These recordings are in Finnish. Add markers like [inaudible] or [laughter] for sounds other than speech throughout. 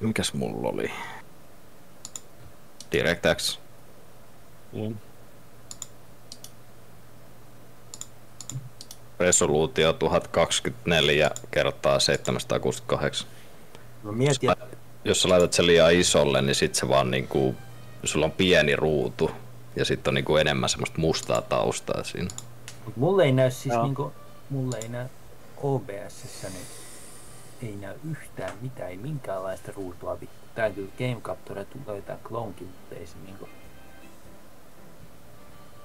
Mikäs mulla oli? DirectX. Mm. Resoluutio 1024 kertaa 768. Mä mietin, että Jos sä laitat sen liian isolle, niin sit se vaan niinku, sulla on pieni ruutu ja sitten on niinku enemmän semmoista mustaa taustaa siinä. mut mulle ei näy siis Joo. niinku, mulle ei näy OBSssä, niin ei näy yhtään mitään, ei minkäänlaista ruutua vittu. Täytyy Game Capture löytää klonkin, mutta ei se niinku...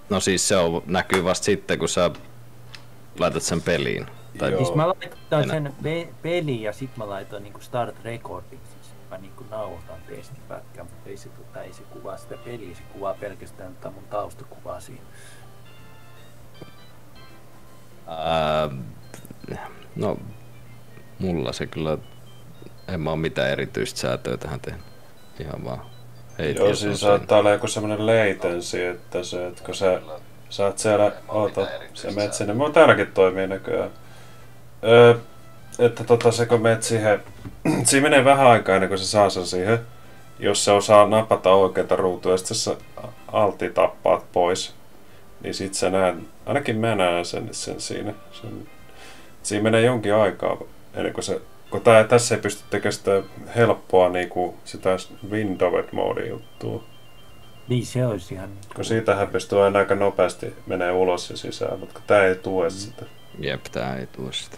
No siis se on, näkyy vasta sitten, kun sä laitat sen peliin. Tai Joo. Siis mä laitoin Enä- sen pe- peliin ja sit mä laitoin niinku start recording, siis mä niinku nauhoitan testipätkän, mutta ei se, tota, ei se kuvaa sitä peliä, se kuvaa pelkästään tota mun taustakuvaa siinä. Ää, no, mulla se kyllä, en mä oo mitään erityistä säätöä tähän tehnyt. Ihan vaan. Ei Joo, siis saattaa olla joku semmonen latency, että se, että kun sä, sä oot siellä, oota, sä menet sinne, mutta täälläkin toimii näköjään. Öö, että tota se kun menet siihen, [clears throat] siinä menee vähän aikaa ennen kuin se saa sen siihen, jos se osaa napata oikeita ruutuja, ja sitten sä alti tappaat pois, niin sit sä näet, ainakin mä näen sen, sen siinä. Sen, siinä menee jonkin aikaa ennen kuin se kun tää, tässä ei pysty tekemään sitä helppoa niinku sitä windowed mode juttua. Niin se olisi ihan... Kun siitähän pystyy aina aika nopeasti menee ulos ja sisään, mutta kun tää ei tue sitä. Jep, tää ei tuo sitä.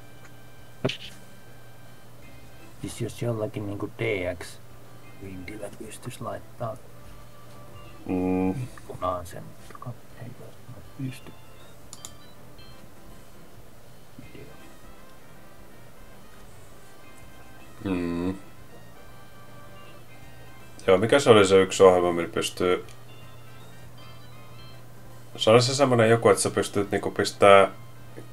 Siis jos jollakin niinku DX Windillä pystyisi laittaa Mm, kunaan sen, joka ei pysty. Mm. Joo, mikä se oli se yksi ohjelma, millä pystyy... Se oli se semmonen joku, että sä pystyt niinku pistää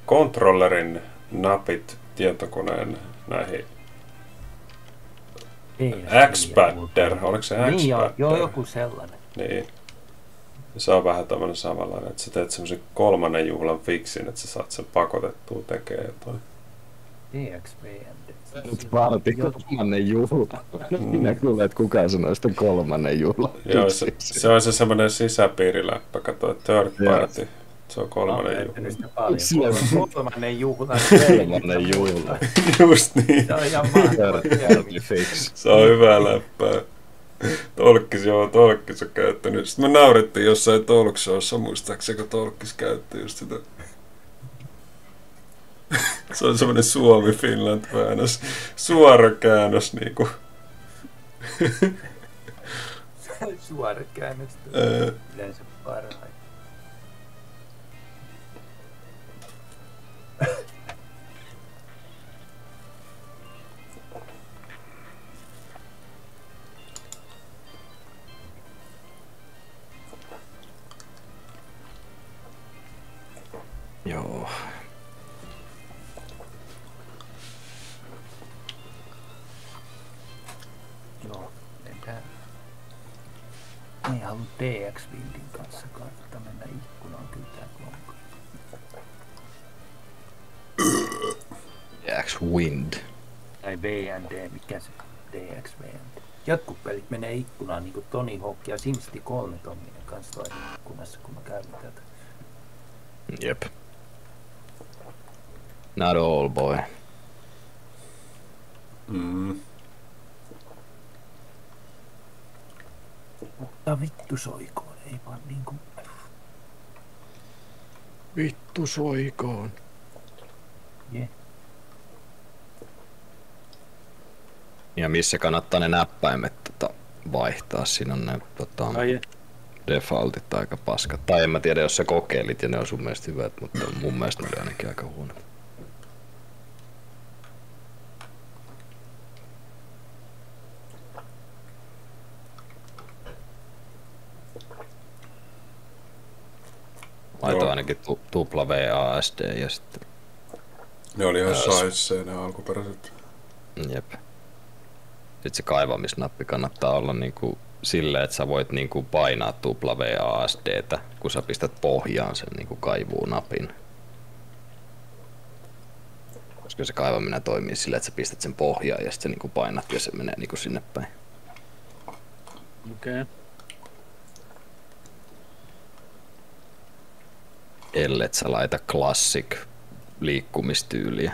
kontrollerin napit tietokoneen näihin X-Padder, oliko se Niin joo, joo, X-Padder? joku sellainen. Niin. Se on vähän tämmönen samanlainen, että sä teet semmosen kolmannen juhlan fiksin, että sä saat sen pakotettua tekee jotain. DXVND. Nyt vaati kolmannen juhla. Minä kuulen, että kukaan sanoo sitä kolmannen juhla. Joo, se, se on se semmonen sisäpiiriläppä, kato, third party. Se on kolmannen juhla. Sillä on- Kolmannen juhla. [laughs] Kolmannen juhla. Just niin. Se on ihan. Se on hyvää läppää. Tolkkis, joo, Tolkkis on käyttänyt. Sitten me naurettiin jossain Talkshowssa, muistaakseni, kun Tolkkis käytti just sitä. [laughs] Se on semmonen Suomi-Finland-väännös. Suora käännös niinku. [laughs] Suora käännöstä. Ää, Yleensä parhain. Joo. Joo, Ei halua DX Windin kanssa kannattaa mennä ikkunaan kyllä tää klonka. X Wind. Tai VND, mikä se DX VND. Jotkut pelit menee ikkunaan niinku Tony Hawk ja SimCity 3 Tominen kanssa ikkunassa, kun mä käytin tätä. Jep. Not all boy. mm. Mutta vittu soikoon, ei vaan niinku... Vittu soikoon. Je. Ja missä kannattaa ne näppäimet tota, vaihtaa? Siinä on ne tota, Ai, defaultit aika paskat. Tai en mä tiedä, jos sä kokeilit ja ne on sun mielestä hyvät, mutta mun mielestä ne oli ainakin aika huonot. Laitoin Joo. ainakin tu- tupla VASD ja sitten ne oli ihan Ää, saisseja ne alkuperäiset. Jep. Sitten se kaivamisnappi kannattaa olla niinku silleen, että sä voit niinku painaa tupla VASDtä, kun sä pistät pohjaan sen niinku kaivuunapin. Koska se kaivaminen toimii sillä, että sä pistät sen pohjaan ja sitten niinku painat ja se menee niinku sinne päin. Okei. Okay. Ellet sä laita classic liikkumistyyliä.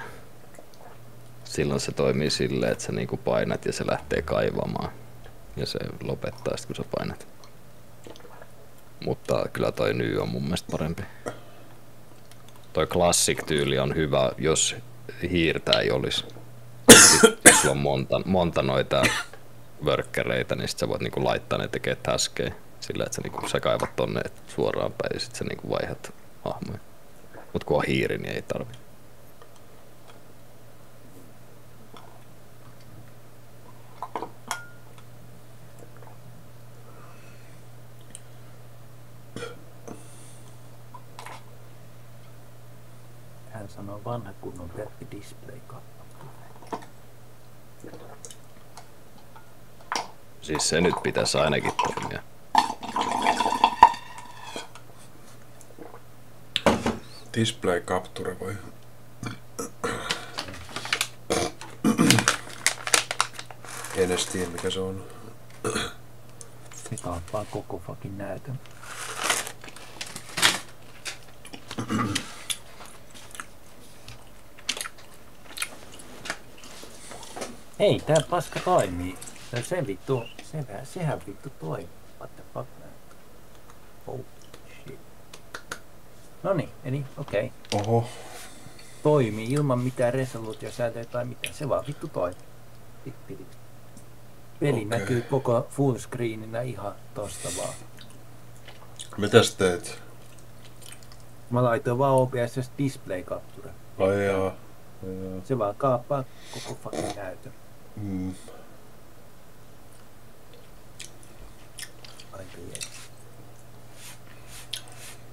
Silloin se toimii silleen, että sä niinku painat ja se lähtee kaivamaan. Ja se lopettaa sit kun sä painat. Mutta kyllä toi ny on mun mielestä parempi. Toi classic tyyli on hyvä, jos hiirtä ei olisi. Jos sulla on monta, monta noita workkereita, niin sit sä voit niinku laittaa ne tekee taskeja. Sillä että sä, niinku, sä kaivat tonne suoraan päin ja sit sä niinku vaihdat hahmoja. Mut kun on hiiri, niin ei tarvi. Hän sanoo vanha kunnon Pertti Display. Siis se nyt pitäisi ainakin toimia. Display capture vai? En edes tiedä mikä se on. Sekaat vaan koko fucking näytön. Ei, tää paska toimii. Se, se vittu, se, sehän vittu toimii. What the fuck? Oh. Noniin, eli okei. Okay. Oho. Toimii ilman mitään resoluutiosäätöjä tai mitään. Se vaan vittu toimii. Peli okay. näkyy koko fullscreeninä ihan tosta vaan. Mitäs teet? Mä laitoin vaan OBS display capture. Ai jaa. Ai jaa. Se vaan kaappaa koko fucking näytön. Mm. Aika jees.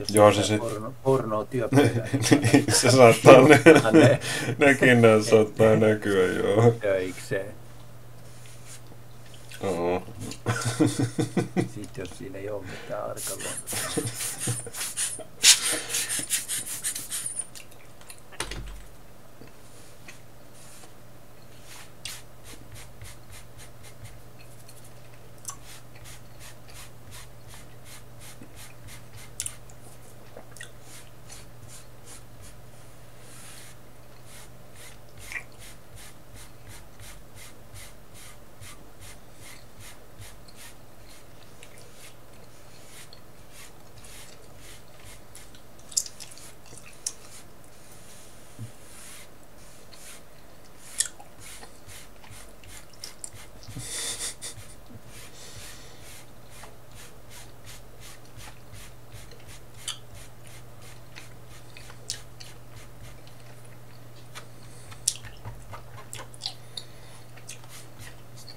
Jos Joo, se sit- porno, pornoa työpöydällä, Niin, [laughs] se saattaa ne, ne nekin ne saattaa näkyä, joo. töikseen. Oo. Sit jos siinä ei oo mitään arkaluontoista. [laughs]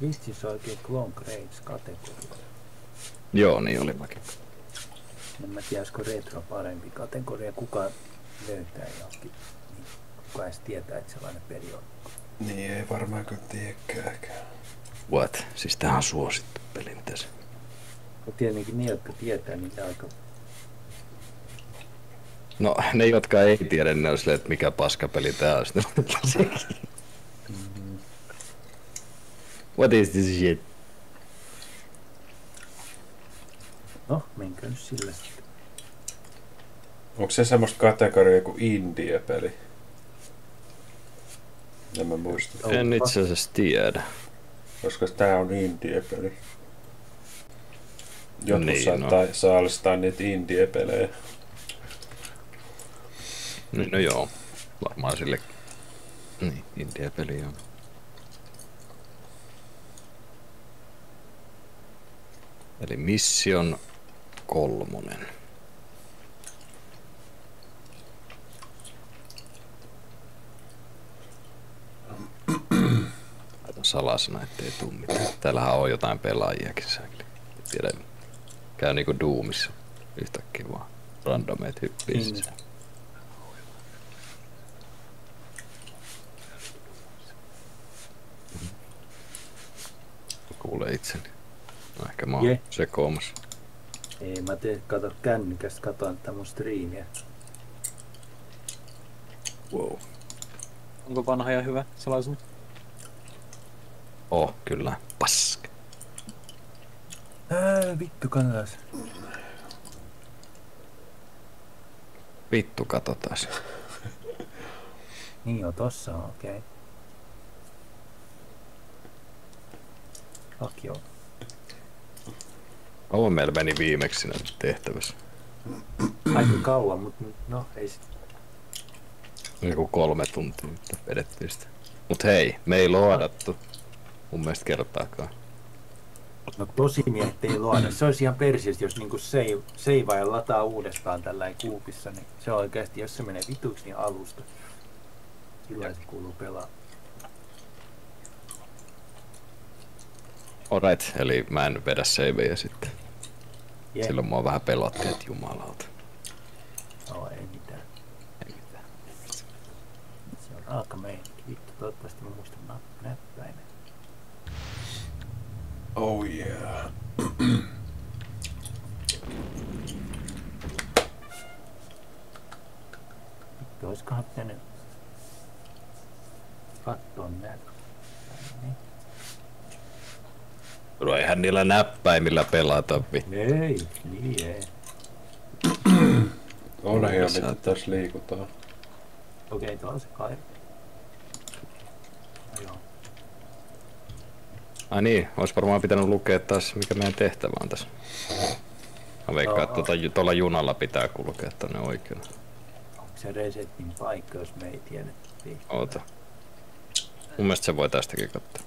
Vitsi se oikein Clone Grades kategoria. Joo, niin oli mäkin. En mä tiedä, olisiko retro parempi kategoria. Kuka löytää johonkin. Niin kuka edes tietää, että sellainen peli on. Niin ei varmaan kyllä tiedäkään. What? Siis tää on suosittu peli, mitä se? Mutta tietenkin ne, jotka tietää, niin ne aika... No, ne jotka ei tiedä, ne on silleen, että mikä paskapeli tää on. [laughs] [laughs] What is this shit? No, menkö nyt sillä sitten. Onko se semmoista kategoriaa kuin indie-peli? En mä muista. En itse asiassa tiedä. Koska tää on indie-peli. Jotkut Niin, saattaa saalistaa niitä indie-pelejä. No, no joo, varmaan sille. Niin, India-peli on. Eli Mission kolmonen. Laitan salasana, ettei tuu mitään. Täällähän on jotain pelaajiakin säkli. Tiedä, käy niinku Doomissa yhtäkkiä vaan. Randomeet hyppii Niin. sisään. Kuulee itseni. No ehkä mä oon Je. sekoomassa. Ei, mä teen, kato kännykästä, katoin tätä mun striimiä. Wow. Onko vanha ja hyvä salaisuus? Oh, kyllä. Pask. Ää, vittu kannas. Vittu, katsotaan. Niin joo, tossa on, okei. Okay. Fuck joo. Kauan meillä meni viimeksi siinä tehtävässä. Aika kauan, mutta no ei sit. Joku kolme tuntia nyt vedettiin sitä. Mut hei, me ei loodattu. Mun mielestä kertaakaan. No tosi miehet ei luoda. Se olisi ihan persiistä, jos niinku save, seivaa ja lataa uudestaan tällä kuupissa, niin se on oikeasti, jos se menee vituiksi, niin alusta. Silloin se kuuluu pelaa. Alright, eli mä en vedä saveja sitten. Yeah. Silloin mua vähän pelotti, että jumalauta. No ei mitään. Ei mitään. Se on raaka meininki. Vittu, toivottavasti mä muistan näppäimen. Oh yeah. Vittu, olisikohan pitänyt katsoa näitä. Niin. No eihän niillä näppäimillä pelata. vi- Ei, niin ei. [clears throat] On hieno, Sä- mitä tässä liikutaan. Okei, tuolla on se kaivo. No. Ai niin, olisi varmaan pitänyt lukea taas, mikä meidän tehtävä on tässä. Mä veikkaan, että tuota, tuolla junalla pitää kulkea tänne oikein. Onko se resetin paikka, jos me ei tiedetä? Oota. Mun mielestä se voi tästäkin katsoa.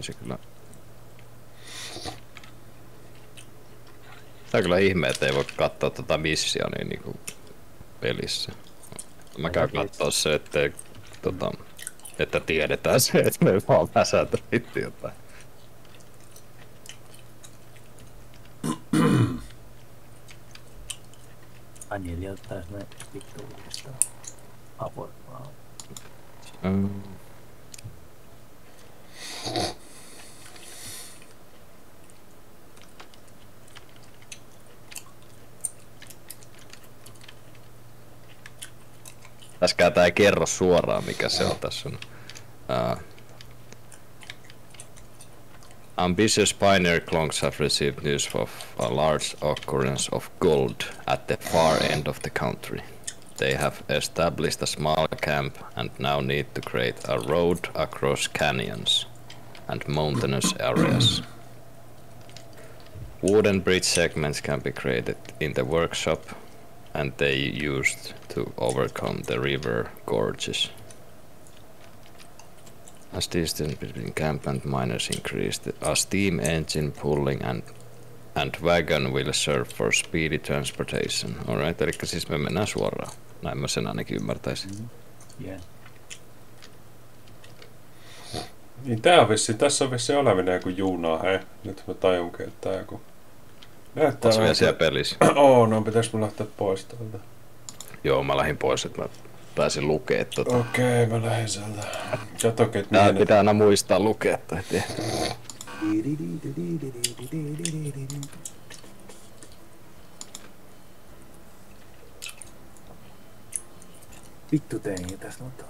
Ei se kyllä... Tää on kyllä ihme, että ei voi katsoa tota missionia niinku pelissä. Mä käyn kattoo se, ettei tota, että tiedetään se, että me vaan väsätä itse jotain. Anjeli ottaa sinne vittu uudestaan. Vaan. Mm. Tää ei kerro suoraan mikä se on tässä on. Uh, ambitious pioneer clones have received news of a large occurrence of gold at the far end of the country. They have established a small camp and now need to create a road across canyons and mountainous areas. Wooden bridge segments can be created in the workshop and they used to overcome the river gorges. As distance between camp and miners increased, a steam engine pulling and and wagon will serve for speedy transportation. Alright, eli siis me mennään suoraan. Näin mä sen ainakin ymmärtäisin. Yeah. Niin tää on vissi, tässä on vissi oleminen joku junaa, hei. Nyt mä tajunkin, että tää joku... Näyttää Tässä vielä siellä pelissä. [clears throat] Oo, no pitäis mun lähteä pois täältä. Joo, mä lähdin pois, että mä pääsin lukea tota. Okei, mä lähden sieltä. Katokin, että Tää mihin... pitää aina muistaa lukea tai. Vittu tein tässä mutta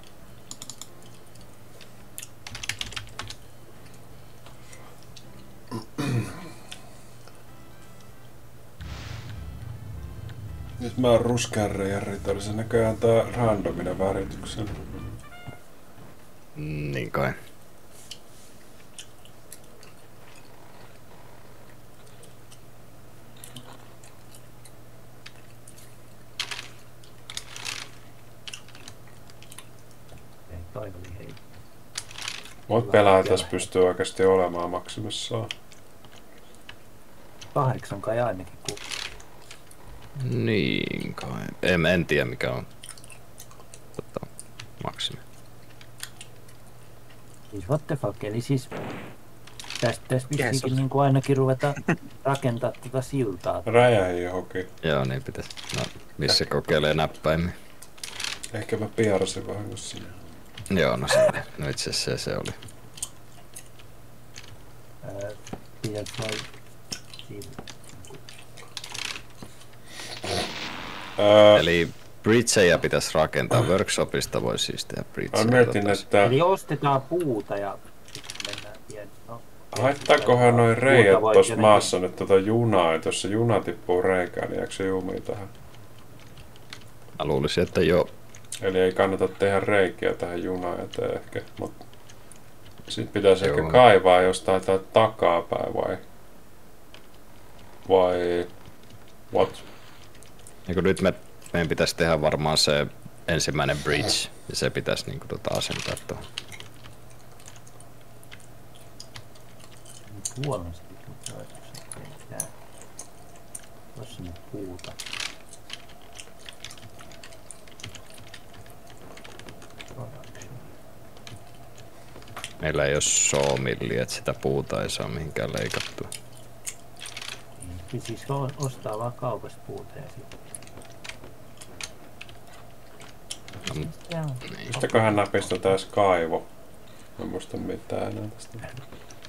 Nyt mä oon ruskean reijan oli se näköjään tää randominen värityksen. Mm, Niin kai. hei. Mut pelaa tässä pystyy oikeasti olemaan maksimissaan. Kahdeksan kai ainakin kun Niin kai. En, en tiedä mikä on tota, maksimi. Siis what the fuck, eli siis tästä tästä Jeesus. vissiinkin niin kuin ainakin ruveta rakentaa tätä siltaa. Räjähi johonkin. Joo, niin pitäisi. No, missä kokeilee näppäimiä? Ehkä mä piarasin vahingossa sinne. Joo, no se oli. No itse asiassa se, se oli. Ää, Pitäis noin siinä. Öö, Eli bridgejä pitäisi rakentaa. Workshopista voisi siis tehdä mä bridgejä. mietin, että Eli ostetaan puuta ja sitten mennään pieni. No, haittaakohan noin reijät voi tuossa maassa nyt tota junaa, että jos se juna tippuu reikään, niin jääkö se jumii tähän? Mä luulisin, että joo. Eli ei kannata tehdä reikiä tähän junaan eteen ehkä, mutta sitten pitäisi Joo. ehkä kaivaa jostain täältä takapäin vai? Vai what? Niin kun nyt me, meidän pitäisi tehdä varmaan se ensimmäinen bridge. Ja se pitäisi niin tota asentaa tuohon. Huonosti nyt puuta. Meillä ei ole sawmilli, että sitä puuta ei saa mihinkään leikattua. Niin siis ostaa vaan kaupasta puuta ja sitten. Mistäköhän näpistä taas kaivo? Mä en muista mitään enää tästä.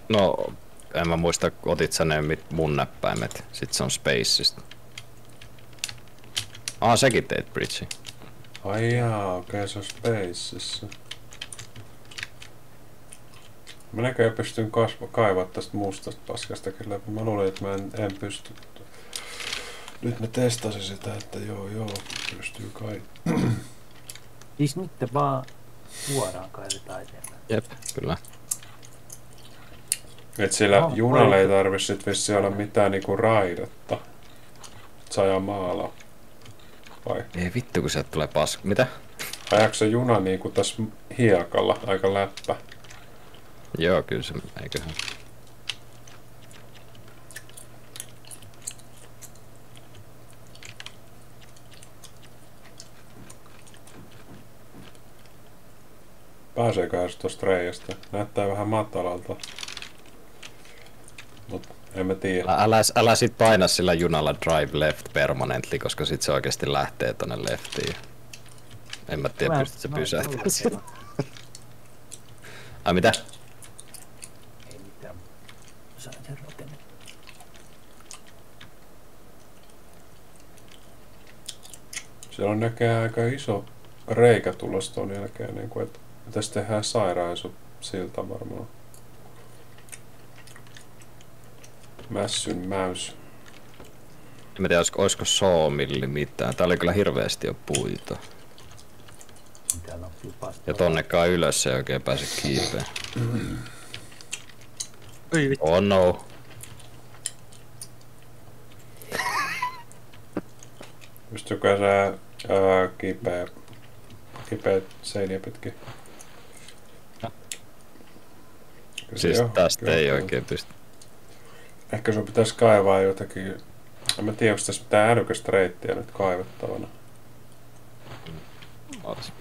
No, en mä muista, otit sä ne mit- mun näppäimet. Sitten se on Spaceista. Ah, säkin teit bridge. Ai jaa, okei okay, se on Spacessa. Mä näköjään pystyn kasva, kaivaa tästä mustasta paskastakin läpi. Mä luulin, että mä en, en pysty. Nyt mä testasin sitä, että joo joo, pystyy kai. Siis nyt vaan suoraan kaivetaan eteenpäin. Jep, kyllä. Et sillä No, junalla ei tarvi sit vissi olla mitään niinku raidetta. Et saa ajaa maalla. Vai? Ei vittu, kun sieltä tulee paska. Mitä? Ajaako se juna niinku tässä hiekalla aika läppä? Joo, kyllä se, eiköhän. Pääseeköhän se tosta reiästä? Näyttää vähän matalalta. Mut en mä tiedä. Älä, älä, älä sit paina sillä junalla drive left permanently, koska sit se oikeasti lähtee tonne leftiin. En mä tiedä, pystyt mä- pysäyttämään mä- sitä. [laughs] Ai mitä? Ei mitään. Sain sen rakennettua. Siellä on näköjään aika iso reikä tulossa ton jälkeen, niin kuin, että pitäisi tehdä sairaisu siltä varmaan. Mässyn mäys. En tiedä, olisiko, olisiko mitään. Tää oli kyllä hirveästi jo puita. Täällä. Ja tonnekaan ylös se ei oikein pääse kiipeen. Oh no. Pystyykö se ää, kipeä, kipeä seiniä pitkin? Kyllä se Siis joo, tästä kyllä, ei kyllä. oikein pysty. Ehkä sun pitäisi kaivaa jotakin... En mä tiedä, onko tässä mitään älykästä reittiä nyt kaivettavana. Ois.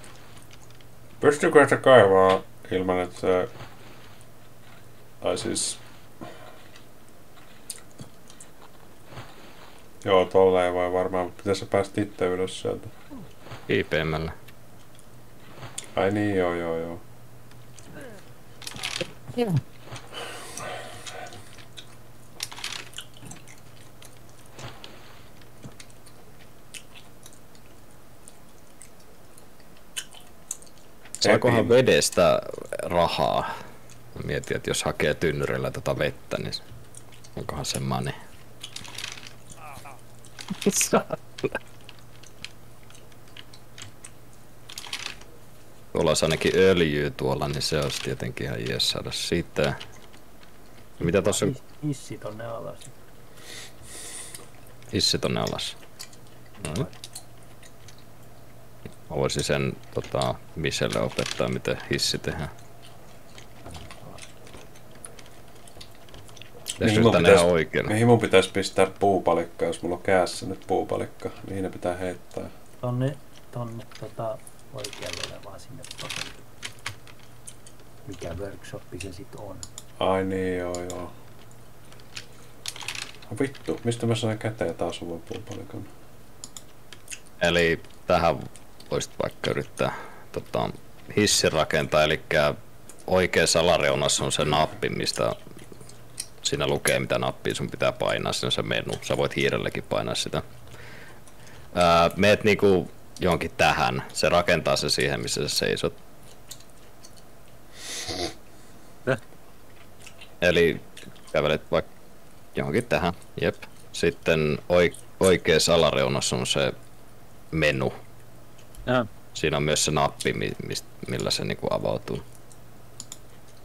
Pystyykö se kaivaa ilman, että se... Tai siis... Joo, tolleen voi varmaan, mutta pitäisi päästä itse ylös sieltä. Kiipeämällä. Ai niin, joo, joo, joo. Saakohan Epiin. vedestä rahaa? Mä Mietin, että jos hakee tynnyrillä tota vettä, niin onkohan se money? [laughs] Tuolla olisi ainakin öljyä tuolla, niin se olisi tietenkin ihan jees saada siitä. Mitä tossa on His- Hissi tonne alas. hissi tonne alas? No niin. Mä voisin sen tota, Michelle opettaa, miten hissi tehdään. Mihin Jos mun pitäis- oikein. Mihin mun pitäisi pistää puupalikka, jos mulla on käässä nyt puupalikka? Mihin ne pitää heittää? Tonne, tonne tota, oikealle olevaan sinne pakeille. Mikä workshoppi se sit on. Ai niin, joo, joo. No vittu, mistä mä sain käteen taas uuden puupalikan? Eli tähän voisit vaikka yrittää tota, hissin rakentaa, eli oikeassa alareunassa on se nappi, mistä Siinä lukee mitä nappia sun pitää painaa, siinä on se menu. Sä voit hiirelläkin painaa sitä. Ää, meet niinku johonkin tähän. Se rakentaa se siihen, missä sä seisot. Täh? Eli kävelet vaikka johonkin tähän. Jep. Sitten oi- oikeassa alareunassa on se menu. Joo. Siinä on myös se nappi, mi- mist- millä se niinku avautuu.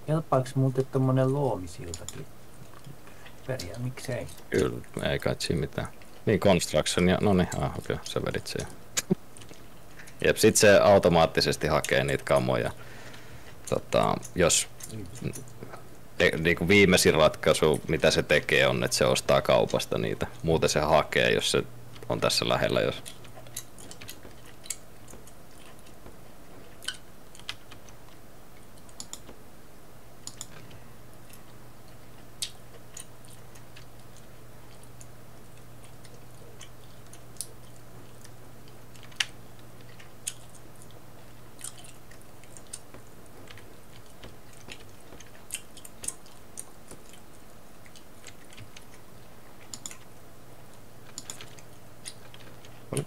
Kelpaako muuten tommonen luomisiltakin? Periaan, miksei? Kyllä, ei kai siinä mitään. Niin, construction ja, no niin, ah, okei, okay, sä vedit sen. Jep, sit se automaattisesti hakee niitä kamoja. Tota, jos te, niinku viimeisin ratkaisu, mitä se tekee, on, että se ostaa kaupasta niitä. Muuten se hakee, jos se on tässä lähellä. Jos...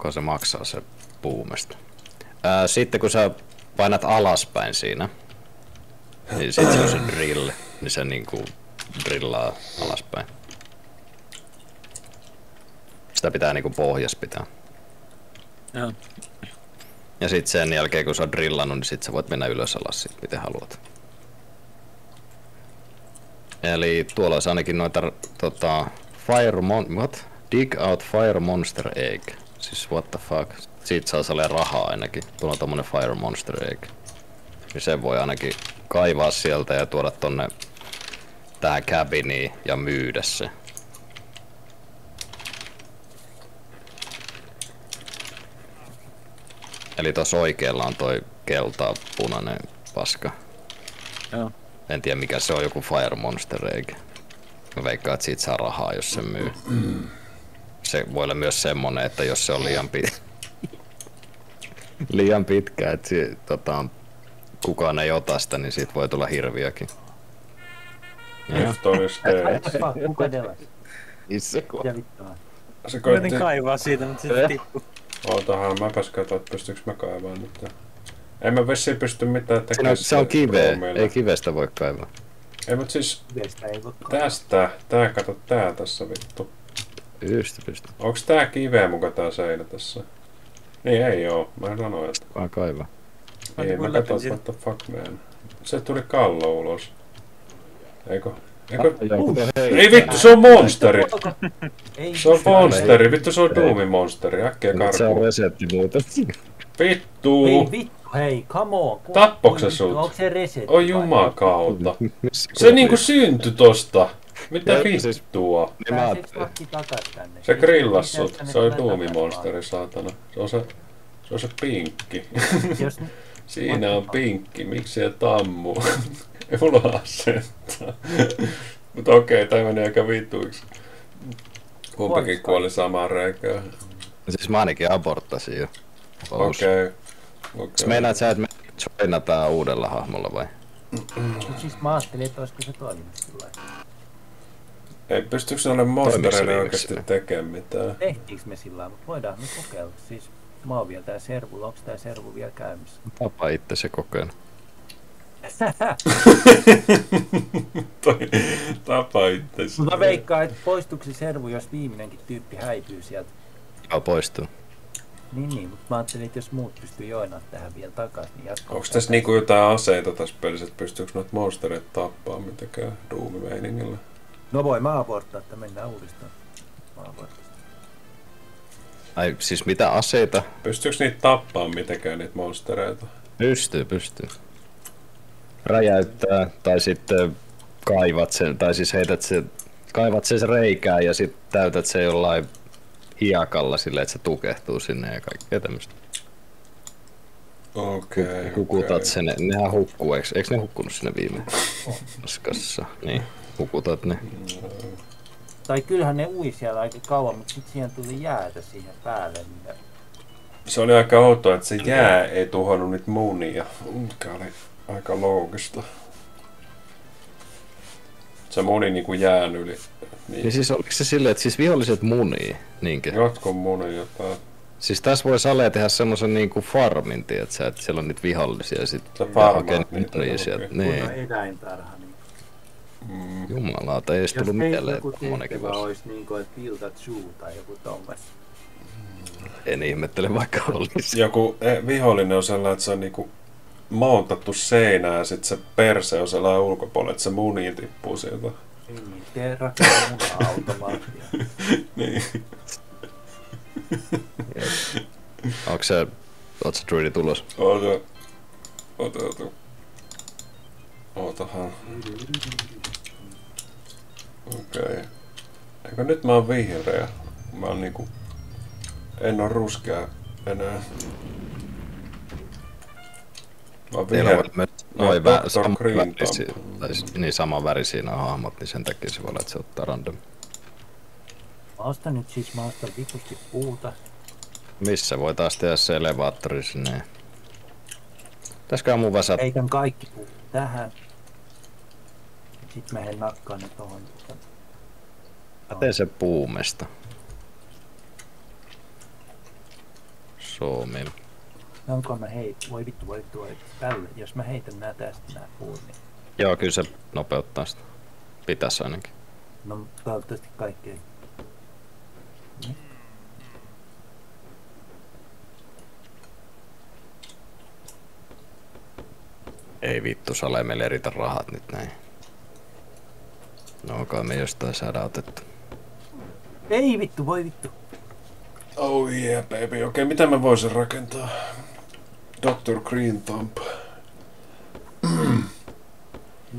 Paljonko se maksaa se puumesta? Ää, sitten kun sä painat alaspäin siinä, niin sit se on se drill, niin se niinku drillaa alaspäin. Sitä pitää niinku pohjas pitää. Joo. Ja sit sen jälkeen kun sä oot drillannut, niin sit sä voit mennä ylös alas sit, miten haluat. Eli tuolla olisi ainakin noita tota, Fire mon... What? Dig out Fire Monster Egg. Siis what the fuck. Siitä saa sellainen rahaa ainakin. Tuolla on tommonen Fire Monster Egg. Niin sen voi ainakin kaivaa sieltä ja tuoda tonne tähän cabiniin ja myydä se. Eli tuossa oikealla on toi kelta punainen paska. Joo. En tiedä mikä se on, joku Fire Monster eikä. Mä veikkaan, että siitä saa rahaa, jos se myy. Se voi olla myös semmonen, että jos se on liian, pit... liian pitkä, että si- tota, kukaan ei ota sitä, niin siitä voi tulla hirviökin. States. Fuck, kuka delas? Itse. Se koitti... kaivaa siitä, mutta se tippui. Ootahan, mäpäs katsoa, että pystyykö mä kaivaa nyt. En mä vissiin pysty mitään Se tekemään. on, se on kiveä, ei kivestä voi kaivaa. Ei mut siis ei voi tästä, tää kato tää tässä vittu. Pysty, pysty. Onks tää kiveä muka tää seinä tässä? Niin ei oo, mä sanoin, että Vaan kaivaa. Ei, tuun mä katsoin, what the fuck man. Se tuli kallo ulos. Eikö? Eikö? Ei vittu, se on monsteri! Se on monsteri, vittu se on Doomin monsteri, äkkiä Nyt se on karkuun. resetti muuten. Vittu! Ei vittu, hei, come on. Ku- Tappoks se vittu, sut? Onko se reset? Oi jumakauta. Se niinku syntyi tosta. Mitä Joo, siis- vittua? Niin mä takas tänne? Se Ei grillas sut. Se oli tulla Doomi-monsteri, saatana. Se on se... Se on se pinkki. Jos Siinä on pinkki, miksi ei tammu? [laughs] ei mulla ole asetta. [laughs] Mutta okei, tämä meni aika vituiksi. Kumpikin kuoli samaan reikään. Siis mä ainakin aborttasin jo. Okei. Okay. Okei. Meinaat sä, että me joinataan uudella hahmolla vai? Mut siis mä ajattelin, että olisiko se toiminut sillä lailla. Ei pystyykö noille monstereille oikeasti tekemään mitään? Tehtiinkö me sillä mutta voidaan me kokeilla. Siis mä oon vielä tää servulla, onks tää servu vielä käynnissä? Tapa itse se kokeilla. [laughs] Toi tapa itse. Mutta mä veikkaan, että poistuuko se servu, jos viimeinenkin tyyppi häipyy sieltä. Joo, poistuu. Niin, niin, mutta mä ajattelin, että jos muut pystyy joinaan tähän vielä takaisin, niin jatkaa. Onko tässä niinku jotain aseita tässä pelissä, että pystyykö noita monstereita tappaa mitenkään duumimeiningillä? No voi mä aborttaa, että mennään uudestaan. Aborttaan. Ai siis mitä aseita? Pystyykö niitä tappaa mitenkään niitä monstereita? Pystyy, pystyy. Räjäyttää tai sitten kaivat sen, tai siis heität sen, kaivat sen reikään ja sitten täytät se jollain hiekalla silleen, että se tukehtuu sinne ja kaikkea tämmöistä. Okei, okay, Hukutat okei. sen, nehän hukkuu, eikö, eikö ne hukkunut sinne viime [laughs] paskassa? Niin, hukutat ne. Tai kyllähän ne ui siellä aika kauan, mutta sitten siihen tuli jäätä siihen päälle. Niin. Se oli aika outoa, että se jää ei tuhonnut niitä munia, mikä oli aika loogista. Se muni niinku jään yli. Niin Niin. siis oliko se silleen, että siis viholliset munii, niinkö? Jotkut muni jotain. Siis tässä voi Sale tehdä semmosen niinku farmin, tietsä, että siellä on niitä vihollisia ja sit ja farmaat hakee niitä, sieltä. Kunnon Niin, eläintarha. Niin. Mm. jumalauta, ei edes tullut mieleen tehtävä vuosi. olisi niin kuin, suu tai joku tommas. En ihmettele vaikka olisi. Joku eh, vihollinen on sellainen, että se on niinku mountattu seinään ja sit se perse on sellainen ulkopuolella, että se muni tippuu sieltä. Niin, mun automaattia. [laughs] Niin. Onko se, oot sä druidi tulos? Oota. Oota, oota. Ootahan. Okei. Okay. Eikö nyt mä oon vihreä? Mä oon niinku... En oo ruskea enää. Mä oon Teillä viher... on myös No, noin vä- sama värisi, tai niin sama väri siinä on hahmot, niin sen takia se voi olla, että se ottaa random. Mä ostan nyt siis, mä ostan vitusti puuta. Missä voi taas tehdä se elevaattori sinne? Pitäisikö mun väsät? Heitän kaikki puut tähän. Sitten mä en nakkaa ne tohon. Mä teen sen puumesta. Sawmill. Onko mä heit? Voi vittu, voi vittu, voi vittu. Tälle. Jos mä heitän nää tästä nää puut, niin Joo, kyllä se nopeuttaa sitä. Pitäis ainakin. no toivottavasti kaikki ei. Ei vittu, Sale meille eritä rahat nyt näin. No kai me jostain saada otettu. Ei vittu, voi vittu. Oh yeah, baby. Okei, okay, mitä mä voisin rakentaa? Dr. Green Thumb.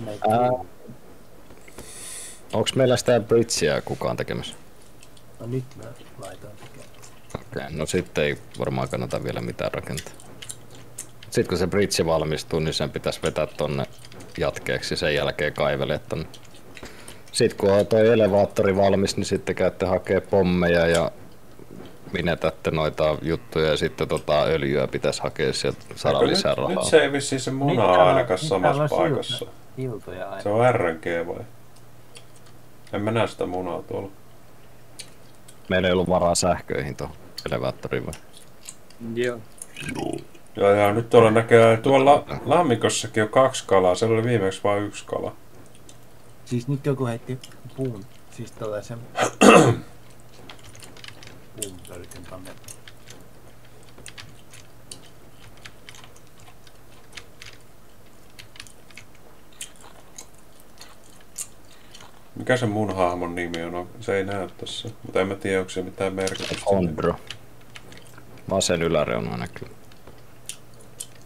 Näitä Ää. Onks meillä sitä bridgeä kukaan tekemässä? No nyt mä laitan tekemään. Okei, okay, no sitten ei varmaan kannata vielä mitään rakentaa. Sitten kun se bridge valmistuu, niin sen pitäisi vetää tonne jatkeeksi ja sen jälkeen kaivelee tonne. Sitten kun on toi elevaattori valmis, niin sitten käytte hakee pommeja ja minetätte noita juttuja ja sitten tota öljyä pitäisi hakea sieltä saada lisää rahaa. nyt se ei vissiin se muna ainakaan samassa paikassa. Siltoja aina. Se on RNG vai? En mä näe sitä munaa tuolla. Meillä ei ollut varaa sähköihin tuohon elevaattoriin vai? Joo. Ja, ja nyt tuolla näkee, tuolla lammikossakin on kaksi kalaa. Siellä oli viimeksi vain yksi kala. Siis nyt joku heitti puun, siis tällaisen [clears throat] puun pölkyn tonne. Mikä se mun hahmon nimi on? No, Se ei näy tässä. Mutta en mä tiedä, onko se mitään merkitystä. Hondro. Vasen yläreuna näkyy.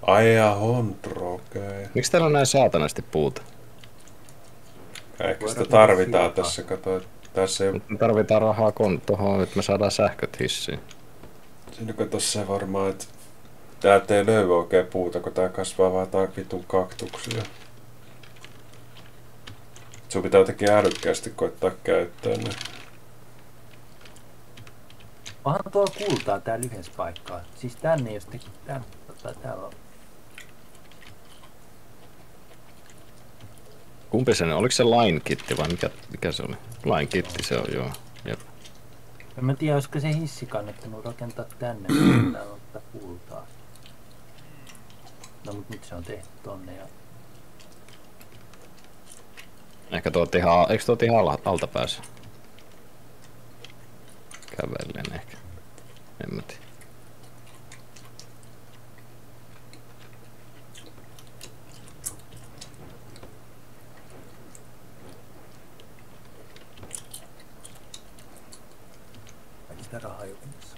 Ai ja Hondro, okei. Okay. Miksi täällä on näin saatanasti puuta? Ehkä sitä tarvitaan tässä, kato. Tässä ei Nyt me tarvitaan rahaa kon tuohon, että me saadaan sähköt hissiin. Siinä kato se varmaan, että täältä ei löydy oikein puuta, kun tää kasvaa vaan jotain vitun kaktuksia. Sun pitää jotenkin älykkäästi koittaa käyttää ne. Onhan tuolla kultaa täällä yhdessä paikkaa. Siis tänne jostakin, tänne, tota, täällä on. Kumpi se on? Oliko se line kitti vai mikä, mikä se oli? Line kitti se on, joo. Jep. En mä tiedä, olisiko se hissi kannattanut rakentaa tänne, mutta täällä on tätä kultaa. No mut nyt se on tehty tonne ja Ehkä tuot ihan, eikö tuot ihan alta päässä? Kävellen ehkä. En mä tiedä. ei sitä rahaa jukumassa.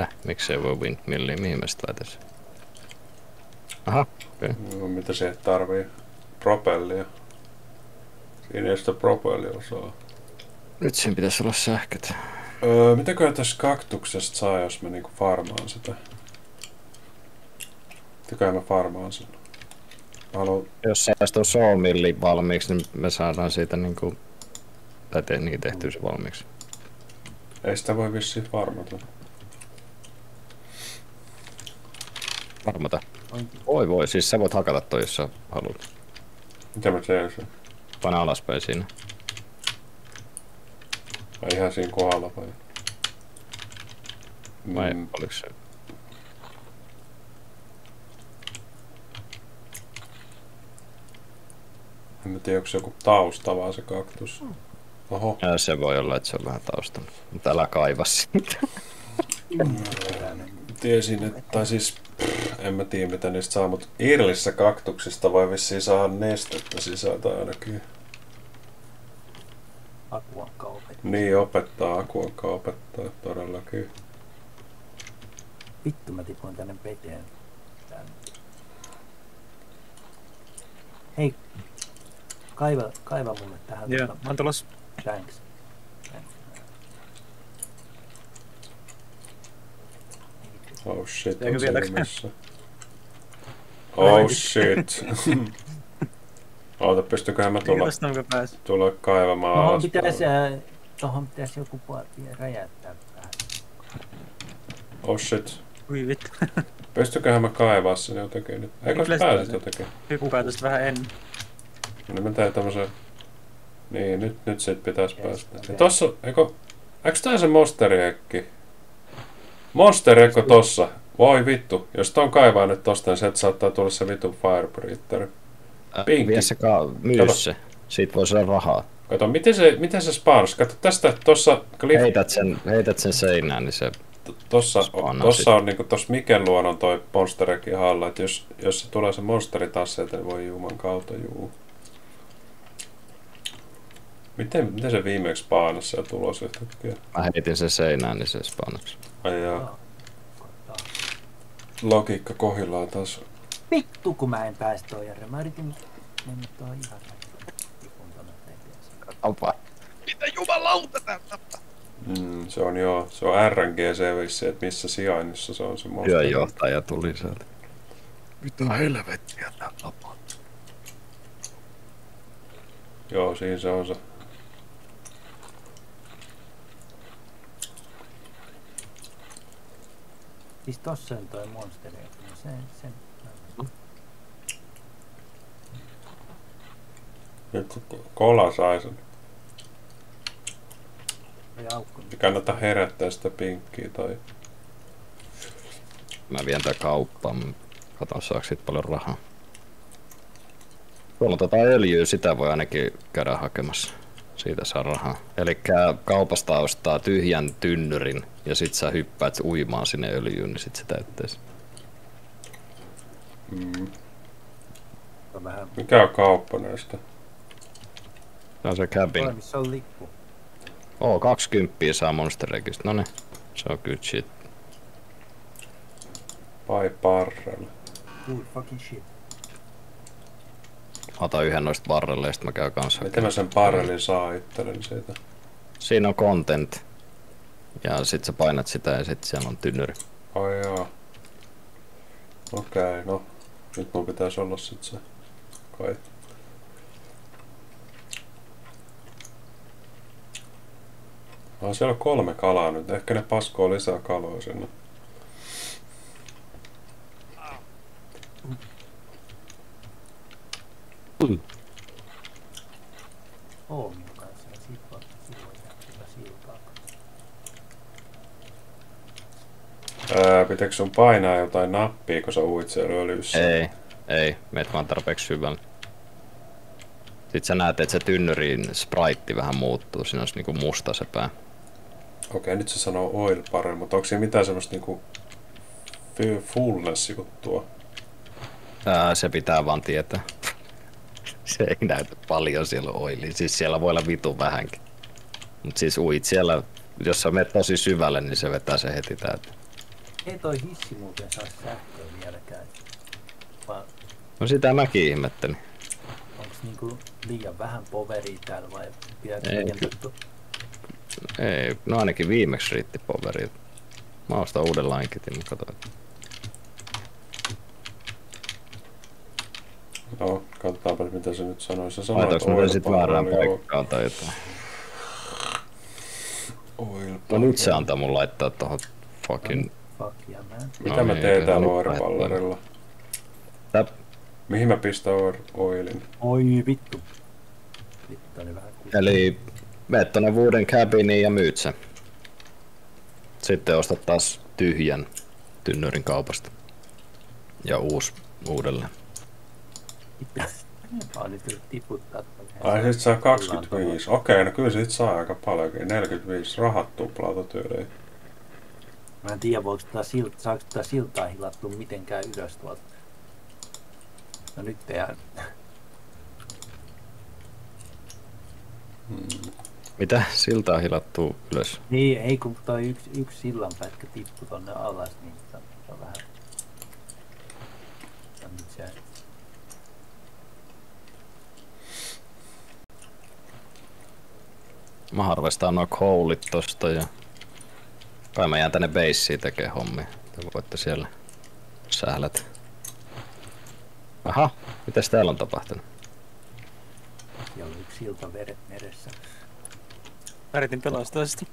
Äh, miksei voi windmilliin, mihin mä sit laitan sen? Aha, okei. Okay. No, mitä se tarvii? Propellia. Siinä ei sitä propelliosaa. Nyt siinä pitäisi olla sähköt. Öö, mitäköhän tästä kaktuksesta saa, jos mä niinku farmaan sitä? Mitäköhän mä farmaan sen? haluan... Jos saisi tuon sawmilli valmiiksi, niin me saadaan siitä niinku... Tai te, niin tehtyä se valmiiksi. Ei sitä voi vissiin varmata. Varmata. Oi, Voi voi, siis sä voit hakata toi, jos sä haluat. Mitä mä teen sen? Pane alaspäin siinä. Vai ihan siinä kohdalla vai? Vai Mm, oliko se... en mä tiedä, onko se joku tausta vaan se kaktus. Oho. Ja se voi olla, että se on vähän taustalla. Mutta älä kaiva sitä. Tiesin, että, tai siis pff, en mä tiedä mitä niistä saa, mutta Irlissä kaktuksista voi vissiin saada nestettä sisältä ainakin. Akuan kaupet. Niin opettaa, Akuankka opettaa todellakin. Vittu mä tipuin tänne veteen. Tänne. Hei. Kaiva, kaiva mulle tähän. Joo, mä oon tulossa. Thanks. Oh shit, Eikö on se. Oh shit. [laughs] Oota, pystyköhän mä tulla, tulla kaivamaan Tuohon alaspäin? pitäisi, äh, tohon pitäisi joku puoli räjäyttää vähän. Oh shit. Ui vittu. [laughs] Pystyköhän mä kaivaa sen jotenkin nyt? Eikö sä sitä pääset se- jotenkin? Hyppää tästä vähän ennen. Niin mä teen tämmösen... Niin, nyt, nyt sit pitäis Yes, päästä. Ja tossa, eikö... Eikö tää se monsteriekki? Monsteriekko tossa. Voi vittu. Jos ton kaivaa nyt tosta, niin sieltä saattaa tulla se vittu firebreather. Pinkki. Vie se ka- myy se. Siitä voi saada rahaa. Kato, miten se, miten se spawns? Kato tästä, tossa, cliff, Heität sen, heität sen seinään, niin se... tossa, Spawnaa tossa on niinku tossa Miken luonnon toi monsterekin halla, että jos, jos se tulee se monsteri taas sieltä, niin voi juman kautta juu. Miten, miten se viimeksi spaanasi siellä tulos yhtäkkiä? Mä heitin sen seinään, niin se spawnaksi. Ai jaa. Logiikka kohillaan taas. Vittu kun mä en päästä tuon Jere. Mä yritin mennä tuohon ihan. Opa. Mitä jumalauta tää Mm, se on joo, se on RNG se vissi, että missä sijainnissa se on se monsteri. Työnjohtaja tuli sieltä. Mitä helvettiä tää tapahtuu? Joo, siinä se on se. Siis tossa on toi monsteri. niin Se, sen. Nyt kola sai sen. Toi aukko. Ei kannata herättää sitä pinkkiä tai... Mä vien tää kauppaan. mä Katon saaks siitä paljon rahaa. Tuolla on tota öljyä, sitä voi ainakin käydä hakemassa. Siitä saa rahaa. Eli kaupasta ostaa tyhjän tynnyrin ja sit sä hyppäät uimaan sinne öljyyn, niin sit se täyttäisi. Mm. Mikä on kauppa näistä? Se on se cabin. missä on lippu. Oo, 20 saa monsterekistä. No se on good shit. Pai parrella. Good fucking shit. Otan yhden noista barreleista, mä käyn kanssa. Miten mä sen parrelin saa itselleni siitä? Siinä on content. Ja sit sä painat sitä ja sit siellä on tynnyri. Ai jaa. Okei, no. Nyt mun pitäisi olla sit se. Kai. Ah, siellä on kolme kalaa nyt. Ehkä ne paskoo lisää kaloja sinne. Oomin kanssa. Ja sit voi silloin jää siltaa. Ää, pitääkö sun painaa jotain nappia, kun sä uit siellä öljyssä? Ei, ei. Meet vaan tarpeeksi syvällä. Sitten sä näet, että se tynnyrin sprite vähän muuttuu. Siinä olisi niinku musta se pää. Okei, nyt se sanoo oil barrel, mutta onko siinä mitään semmoista niinku fullness-juttua? Ää, se pitää vaan tietää. [laughs] se ei näytä paljon siellä oiliin. Siis siellä voi olla vitu vähänkin. Mut siis uit siellä, jos sä menet tosi syvälle, niin se vetää se heti täyteen. Ei toi hissi muuten saa sähköä vieläkään. Vaan No sitä mäkin ihmettelin. onks niinku liian vähän poveria täällä vai pitääkö Ei, Ei, no ainakin viimeksi riitti poveri. Mä ostan uuden lainkitin, mutta katsoin. No, katsotaanpa mitä se nyt sanoi. Se sanoi, Laitoinko mä oil sit väärään paikkaan tai jotain? Oil No nyt se antaa mun laittaa tohon fucking... Fuck yeah, man. Mitä No mä niin, teen täällä nyt oirpallerilla? Tää Mihin mä pistän oilin? Oi vittu. Vittu oli vähän kuusi. Eli meet tonne Wooden Cabiniin ja myyt sen. Sitten ostat taas tyhjän tynnyrin kaupasta. Ja uus uudelleen. Mä yrittänyt tiputtaa. Ai sit saa 25. Okei, no kyllä sit saa aika paljonkin. 45 rahat tuplautu tyyliin. Mä en tiedä, voiko tätä silta, saako tätä siltaa hilattua mitenkään ylös tuolta. No nyt tehdään. Mitä siltaa hilattuu ylös? Niin, ei kun toi yksi, yksi sillanpätkä tippui tonne alas, niin se on, se on vähän... Se on nyt se... Mä harvestaan noin koulit tosta ja... Kai mä jään tänne beissiin tekee hommia. Te voitte siellä sählät. Aha, mitäs täällä on tapahtunut? Siellä on yksi silta veret meressä. Mä yritin pelastaa sitä.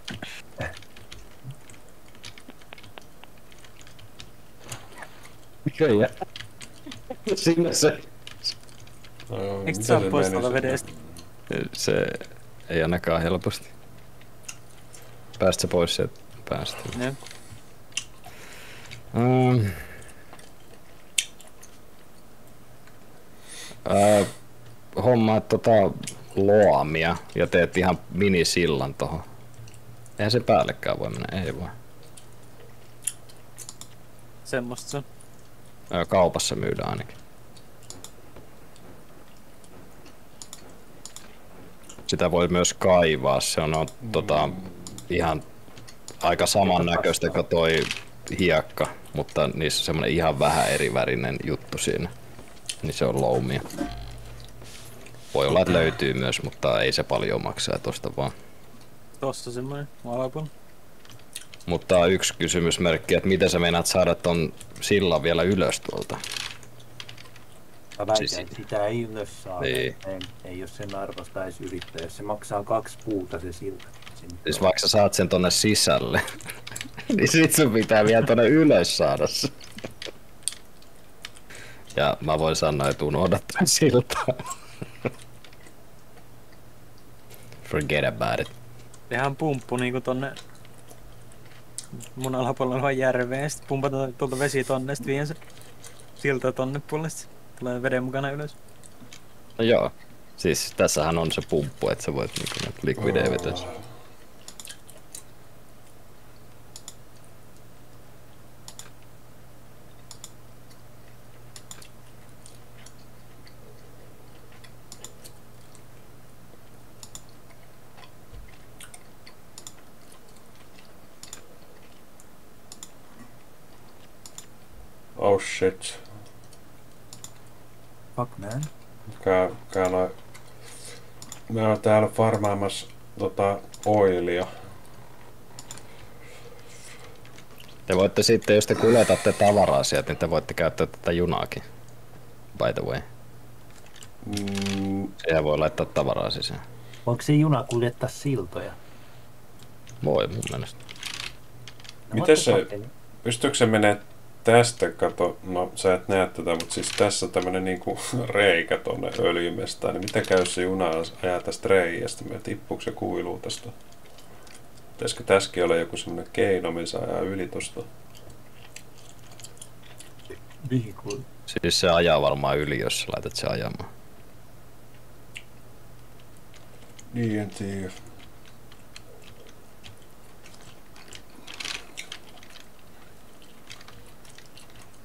Mikä jää? Sinne se... No, Eikö se pois se- vedestä? Se ei ainakaan helposti. Päästä se pois sieltä päästä. Joo. Um, ää, hommaat tota loamia ja teet ihan minisillan tohon. Eihän se päällekään voi mennä, ei voi. Semmosta se on. Ää, kaupassa myydään ainakin. Sitä voi myös kaivaa, se on, on tota, ihan aika samannäköistä kuin toi hiekka, mutta niissä on semmonen ihan vähän erivärinen juttu siinä. Niin se on loumia. Voi olla, että löytyy myös, mutta ei se paljon maksaa tosta vaan. Tossa semmonen alapuolella. Mutta yksi kysymysmerkki, että miten sä meinaat saada ton sillan vielä ylös tuolta? Mä väitän, Siis- että sitä ei ylös saa. Niin. Ei, ei jos sen arvosta edes yrittää. Jos se maksaa kaksi puuta se nyt Siis on- vaikka sä saat sen tonne sisälle, [laughs] niin sit sun pitää vielä tonne ylös saada se. Ja mä voin sanoa, että unohda tän siltaa. [laughs] Forget about it. Tehdään pumppu niinku tonne mun alapuolella olevaan järveen sit pumpataan tuolta vesi tonne sit vien se silta tonne puolelle sit tulee veden mukana ylös. No joo. Siis tässähän on se pumppu, että sä voit niinku näitä liquideja vetää. Oh shit. Fuck man. Käy noin. Mä oon täällä farmaamassa tota oilia. Te voitte sitten, jos te kuljetatte tavaraa sieltä, niin te voitte käyttää tätä junaakin. By the way. Mm, Siihen voi laittaa tavaraa sisään. Voiko se juna kuljettaa siltoja? Voi mun mielestä. No, Miten se- pystyykö se menee tästä, kato, no sä et näe tätä, mutta siis tässä on tämmönen niinku [laughs] reikä tonne öljymestaan, niin mitä käy se juna ajaa tästä reiästä, me tippuuko se kuilu tästä? Pitäisikö tässäkin olla joku semmonen keino, missä ajaa yli tosta? Mihin kuuluu? Siis se ajaa varmaan yli, jos sä laitat se ajamaan. Niin, en tiedä.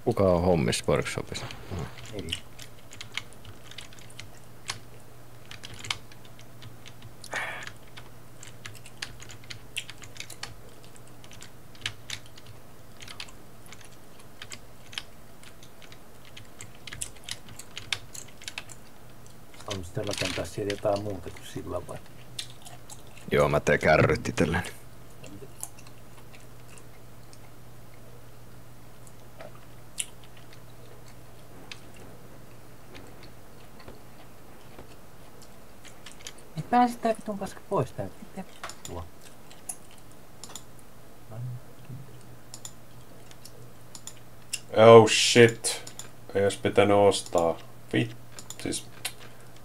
Kuka on hommissa workshopissa? Ei. On sitten rakentaa siellä jotain muuta kuin sillä vai? Joo, mä teen kärryt itselleni. Pääse tää vitun paska pois tää. Mitä vittua? Oh shit. Ei olisi pitänyt ostaa. Vit. Siis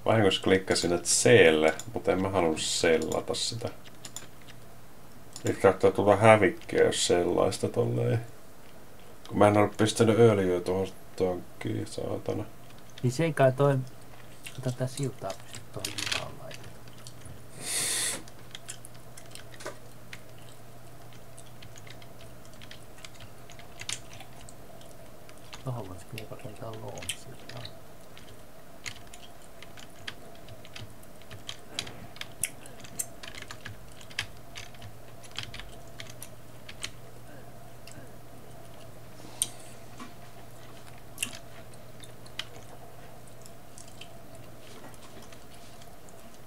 vahingossa klikkasin, että selle, mutta en mä halunnut sellata sitä. Nyt saattaa tulla hävikkiä, jos sellaista tolleen. Kun mä en ole pistänyt öljyä tuohon tankkiin, saatana. Niin se ei kai toi... Ota tää siltaa pysy tuohon Tohon vois kyllä rakentaa loomsiltaa.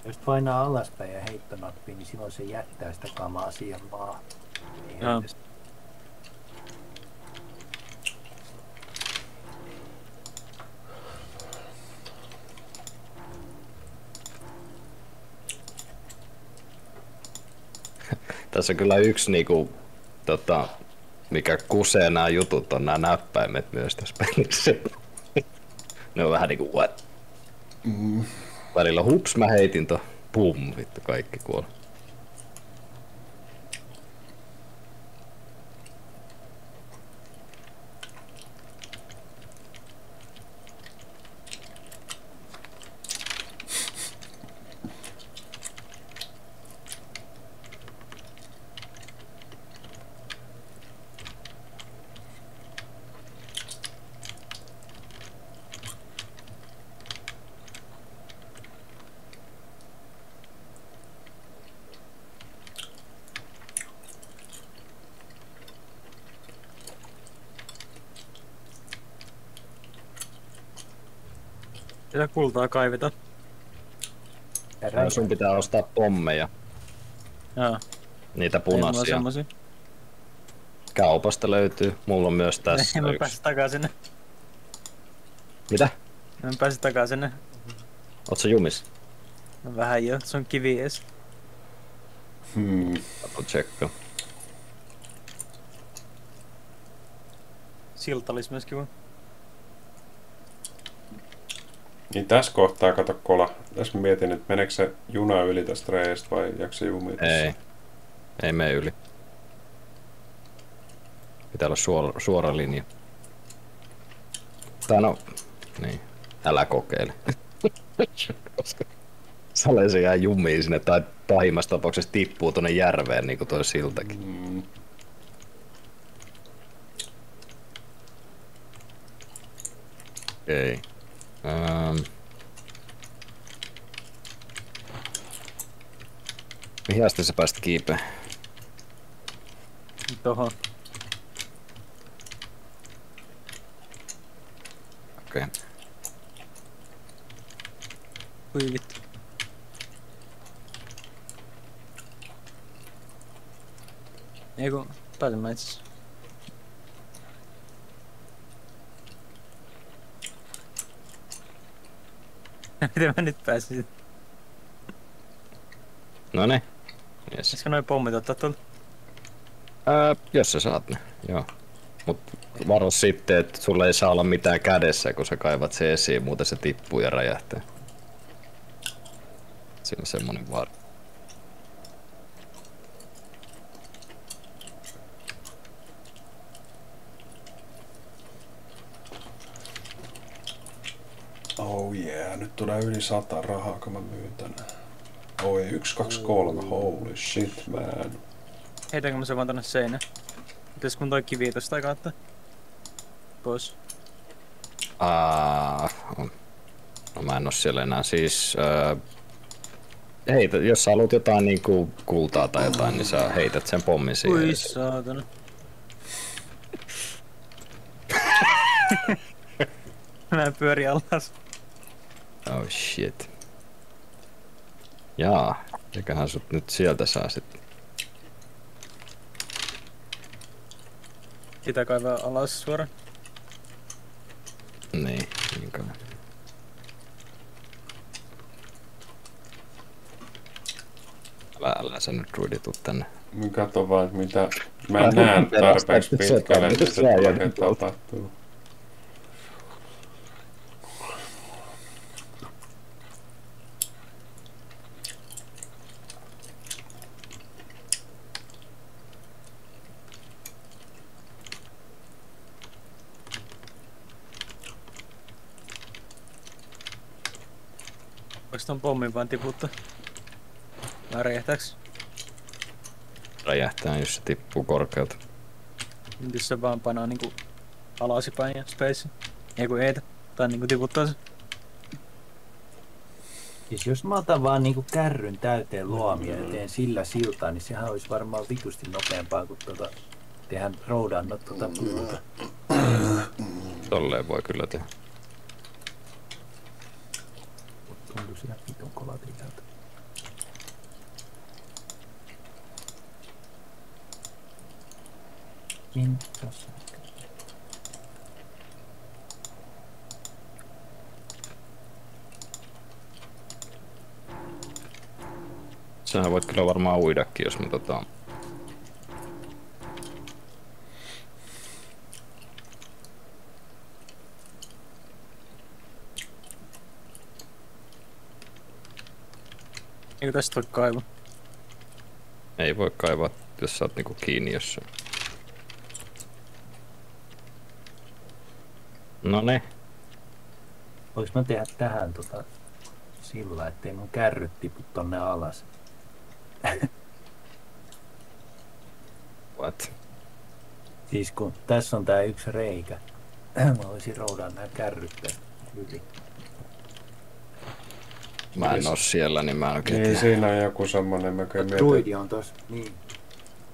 Jos painaa alaspäin ja heittonappi, niin silloin se jättää sitä kamaa siihen maahan. Niin. edes- Tässä on kyllä yksi niinku, tota, mikä kusee nämä jutut on nämä näppäimet myös tässä pelissä. [laughs] ne on vähän niinku what? Mm. Välillä hups mä heitin to. Pum, vittu kaikki kuoli. Kultaa kaiveta. Herra, Ja sun pitää ostaa pommeja, Joo. niitä punaisia. Kaupasta löytyy. Mulla on myös tässä En mä pääse takaisin. Mitä? En pääse takaisin. Oot sä jumis? No vähän jo, se on kivi ees. Hmm. Oot tsekkaa. Silta olisi myös kiva. Niin tässä kohtaa, kato kola. Tässä mietin, että meneekö se juna yli tästä reistä vai jääkö se jumi tässä? Ei. Ei mene yli. Pitää olla suora, suora linja. Tai no, niin. Älä kokeile. Koska Sale se jää jumiin sinne tai pahimmassa tapauksessa tippuu tonne järveen niinku toi siltakin. Mm. Okei. Um. Mihin sä pääsit kiipeen? Tohon. Okei. Ui vittu. Ei kun pääsen mä itse. [laughs] Miten mä nyt pääsin? No niin. Yes. Pitäisikö noin pommit ottaa tuolta? Ää, jos sä saat ne, joo. Mut varo sitten, että sulla ei saa olla mitään kädessä, kun sä kaivat se esiin, muuten se tippuu ja räjähtää. Siinä on semmonen vaara. Oh yeah, nyt tulee yli sata rahaa, kun mä myyn tänään. Oi, yksi, kaksi, kolme, holy shit man. Heitänkö mä sen vaan tonne seinään? Pitäis kun toi kivi tosta kautta? Pois. Aa, on. No mä en oo siellä enää. Siis, ää, heitä, jos sä haluat jotain niinku kultaa tai jotain, niin sä heität sen pommin siihen. Ui saatana. [laughs] mä pyörin alas. Oh shit. Jaa, eiköhän sut nyt sieltä saa sit. Sitä kaivaa alas suoraan. Niin, niin kai. älä sä nyt druidi tuu tänne. Mä katon vaan, että mitä... Mä en näe tarpeeksi pitkälle, mitä se tapahtuu. Ton pommin vaan tiputtaa? Vai räjähtääks? Räjähtää, jos se tippuu korkealta. Nyt Jos se vaan panaa niinku alaspäin ja space. Ei kun eitä. Tai niinku tiputtaa se. Siis jos mä otan vaan niinku kärryn täyteen luomia ja teen sillä siltaa, niin sehän olisi varmaan vitusti nopeampaa kuin tota, tehdään roudannot tota puuta. Tolleen voi kyllä tehdä. Tuntuu kolatilta. Niin, tossa. Sähän voit kyllä varmaan uidakin, jos me tota... Eikö tästä voi kaivaa? Ei voi kaivaa, jos sä oot niinku kiinni jossain. No ne. Voinko mä tehdä tähän tota sillä, ettei mun kärryt tipu tonne alas? What? Siis kun tässä on tää yksi reikä. [clears throat] Mä voisin roudaa nää kärryt yli. Mä en oo siellä, niin mä en oikein Niin, siinä on joku semmonen, mä kyllä mietin, Druidi on tossa. Niin.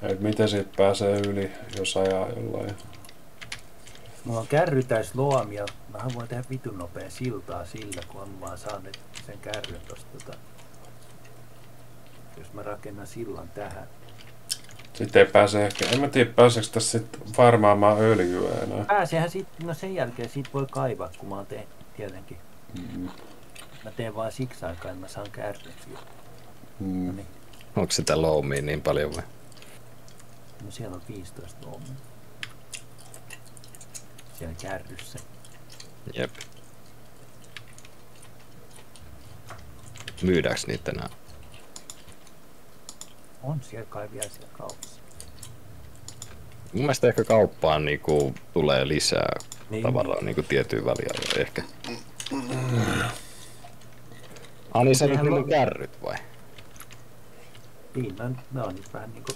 että miten siitä pääsee yli, jos ajaa jollain. Mulla on kärry täys luomia. Mähän voin tehdä vitun nopea siltaa sillä, kun mä vaan saan nyt sen kärryn tosta tota. Jos mä rakennan sillan tähän. Sitten ei pääse ehkä, en mä tiedä pääseekö tässä sitten farmaamaan öljyä enää. Pääsehän sit, no sen jälkeen siitä voi kaivaa, kun mä oon tehnyt tietenkin. Mm. Mä teen vaan siksi aikaa, että mä saan kärryn siitä. No Mm. niin. Onko sitä loomia niin paljon vai? No siellä on 15 luomia. Siellä kärryssä. Jep. Myydääks niitä enää? On siellä kai vielä siellä kaupassa. Mun mielestä ehkä kauppaan niinku tulee lisää Niin. tavaraa niinku tiettyyn väliajoin ehkä. Ah niin sä nyt Sehän niillä on- kärryt vai? Niin, mä, mä oon nyt vähän niinku...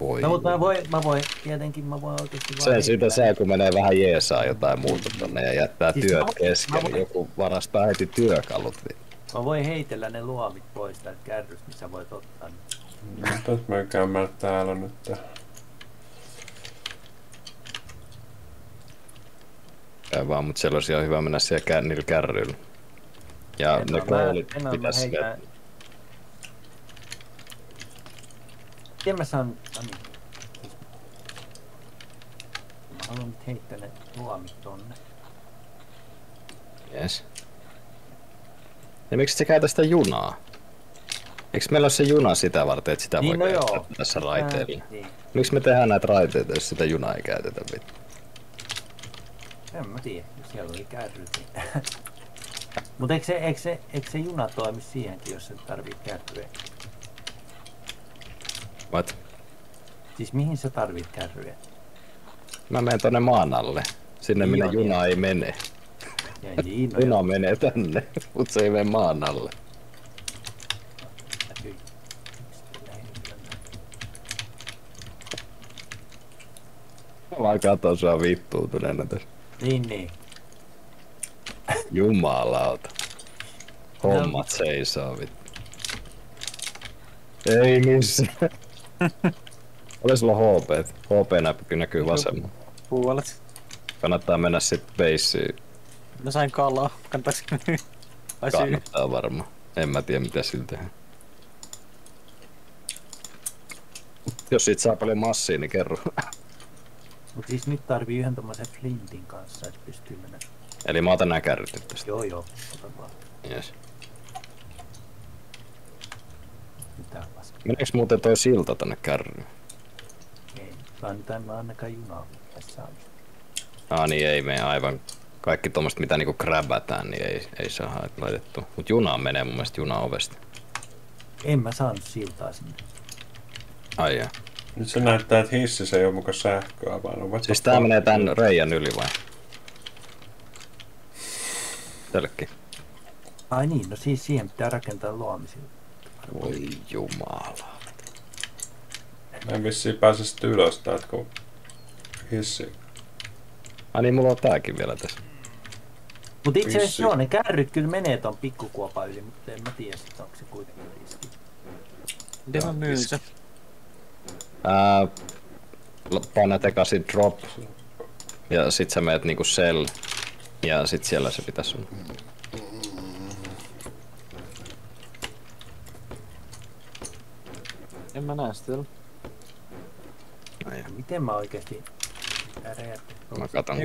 Voi. No mutta mä voin, mä voin, tietenkin mä voin oikeesti vaan... Sen siitä saa, kun menee vähän jeesaa jotain muuta tonne ja jättää Siis työt mä- kesken, mä niin voin- joku varastaa heti työkalut. niin- Mä voin heitellä ne luomit pois täältä kärrystä, missä voit ottaa. ne. Nyt me käymme täällä nyt. Käy vaan, mutta siellä olisi ihan hyvä mennä siellä kär, niillä kärryillä. Ja En ne koolit pitäisi heitän- Miten mä saan... No niin. Mä haluan nyt heittää ne luomit tonne. Yes. Ja miksi se käytä sitä junaa? Eikö meillä ole se juna sitä varten, että sitä Niin, voi no käyttää joo. tässä raiteilla? Ää, Niin. Miksi me tehdään näitä raiteita, jos sitä junaa ei käytetä? vittu? En mä tiedä, siellä oli kärryt. [laughs] niin- Mut eikö se, eikö, se, eikö se juna toimi siihenkin, jos et tarvii kärryä? What? Siis mihin sä tarvit kärryä? Mä menen tonne maan alle. Sinne Niin minne juna ei mene. Ja niin, no Juna joo, menee tänne, mutta se ei mene maan alle. Mä vaan katon sua vittuutuneena tässä. Niin, niin. Jumalauta. No. Hommat seisoo vittu. Ei missä. [laughs] Ole sulla HP. HP-näppi näkyy vasemmalla. Puolet. Kannattaa mennä sit beissiin. Mä sain kalaa. Kannattaisi Vai syy? Kannattaa varmaan. En mä tiedä mitä sillä tehdään. Jos siitä saa paljon massia, niin kerro. Mut siis nyt tarvii yhden tommosen flintin kanssa, että pystyy mennä. Eli mä otan nää kärryt nyt tästä. Joo joo, ota vaan. Yes. Mitä paska. Meneekö muuten toi silta tänne kärryyn? Ei, vaan nyt en ainakaan junaa tässä on. Ah niin ei mene aivan. Kaikki tuommoista mitä niinku gräbätään, niin ei, ei saa laitettua. Mut junaan menee mun mielestä junaovesta. En mä saanut siltaa sinne. Ai jaa. Nyt se näyttää, että hississä ei ole muka sähköä, vaan on Siis tää menee tän reijän yli vai? Tällekin. Ai niin, no siis siihen pitää rakentaa luomisilla. Voi jumala. Mä en vissiin pääse sit ylös täältä, kun hissi. Ai niin, mulla on tääkin vielä tässä. Mutta itse asiassa joo, ne kärryt kyllä menee ton pikkukuopan yli, mutta en mä tiedä sit onko se kuitenkin riski. Miten mä myyn se? Ää, l- painat ekaisin drop. Ja sit sä meet niinku sell. Ja sit siellä se pitäis sun. En mä näe sitä jaa. Miten mä oikeesti räjäyttää? Mä katon.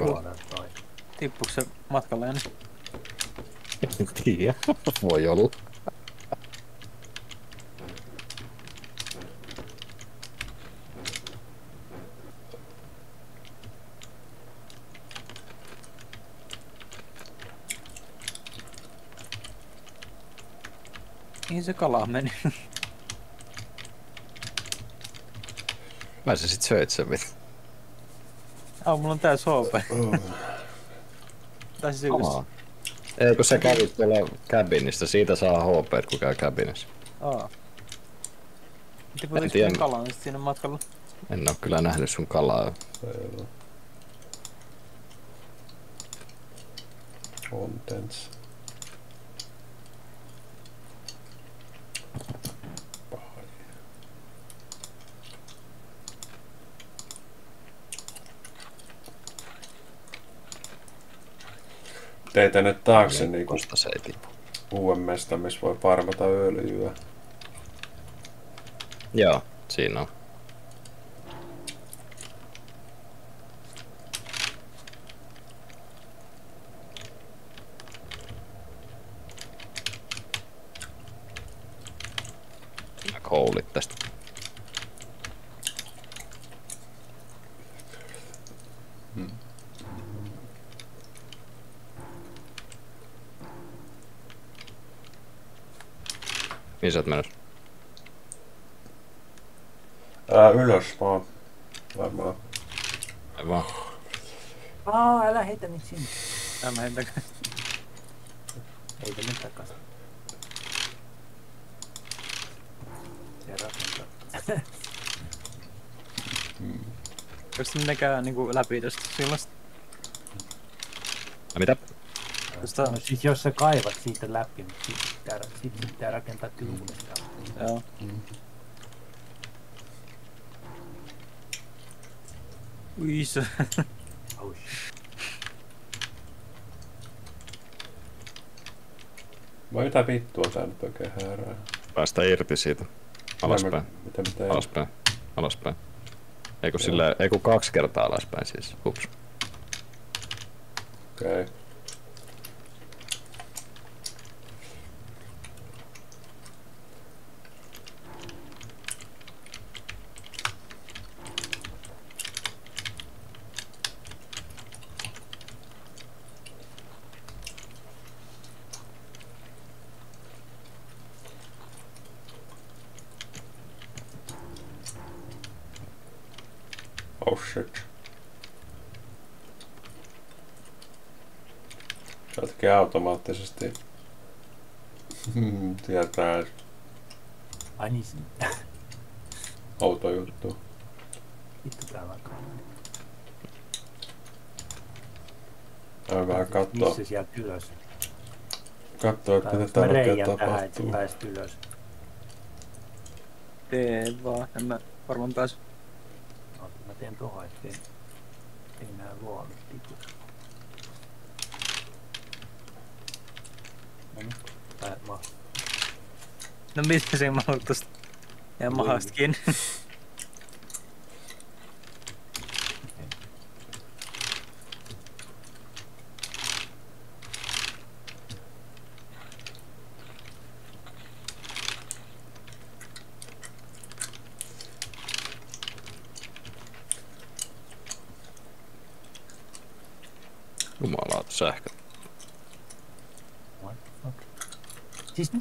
Toi. Tippuuko se matkalla ennen? En tiedä. Voi olla. Mihin se kala meni? Mä sä sit söit sen mit. Ah, mulla on tää HP. Tai siis yksi. Aa. Ei kun sä kävit tuolla cabinista, siitä saa HP kun käy cabinissa. Aa. Tiputinko tiedä. sen kalan sit siinä matkalla? En oo kyllä nähnyt sun kalaa. Contents. Tein tänne taakse niinku se ei tipu. uuden mestan, missä voi parmata öljyä. Joo, siinä on. Mä koulit tästä. Mihin sä oot menossa? Ää, ylös vaan. Varmaan. Ei vaan. Aa, älä heitä nyt sinne. Tää mä heitän. Heitä [laughs] nyt. Se rakentaa. Onko se mitenkään niinku läpi tästä sillasta? Ai mitä? Tästä, No siis jos sä kaivat siitä läpi, niin sit pitää, sit se pitää rakentaa kyllä uudestaan. joo. Ui se. Oh shit. Vai mitä vittua tää nyt oikein häärää? Päästä irti siitä. Alaspäin. Mitä, mitä, mitä Alaspäin. Alaspäin. Ei kun, sillä, ei kun kaksi kertaa alaspäin siis. Ups. Okei. Okay. Oh shit. Se jotenkin automaattisesti Hmm, tietää Ai niin, se- outo juttu. vittu on kai. Tää vähän katsoa, Missä sieltä ylös? katsoa että mitä täällä oikein tähän, että tapahtuu. pääset ylös. Tee vaan, en mä varmaan pääse. Oota, mä teen tohon, ettei ei nää luomit tipu. No niin, tää mä No miten se mahtuu tosta? Ja Voi mahasta kiinni. Jumalauta, sähkö. What the fuck? Siis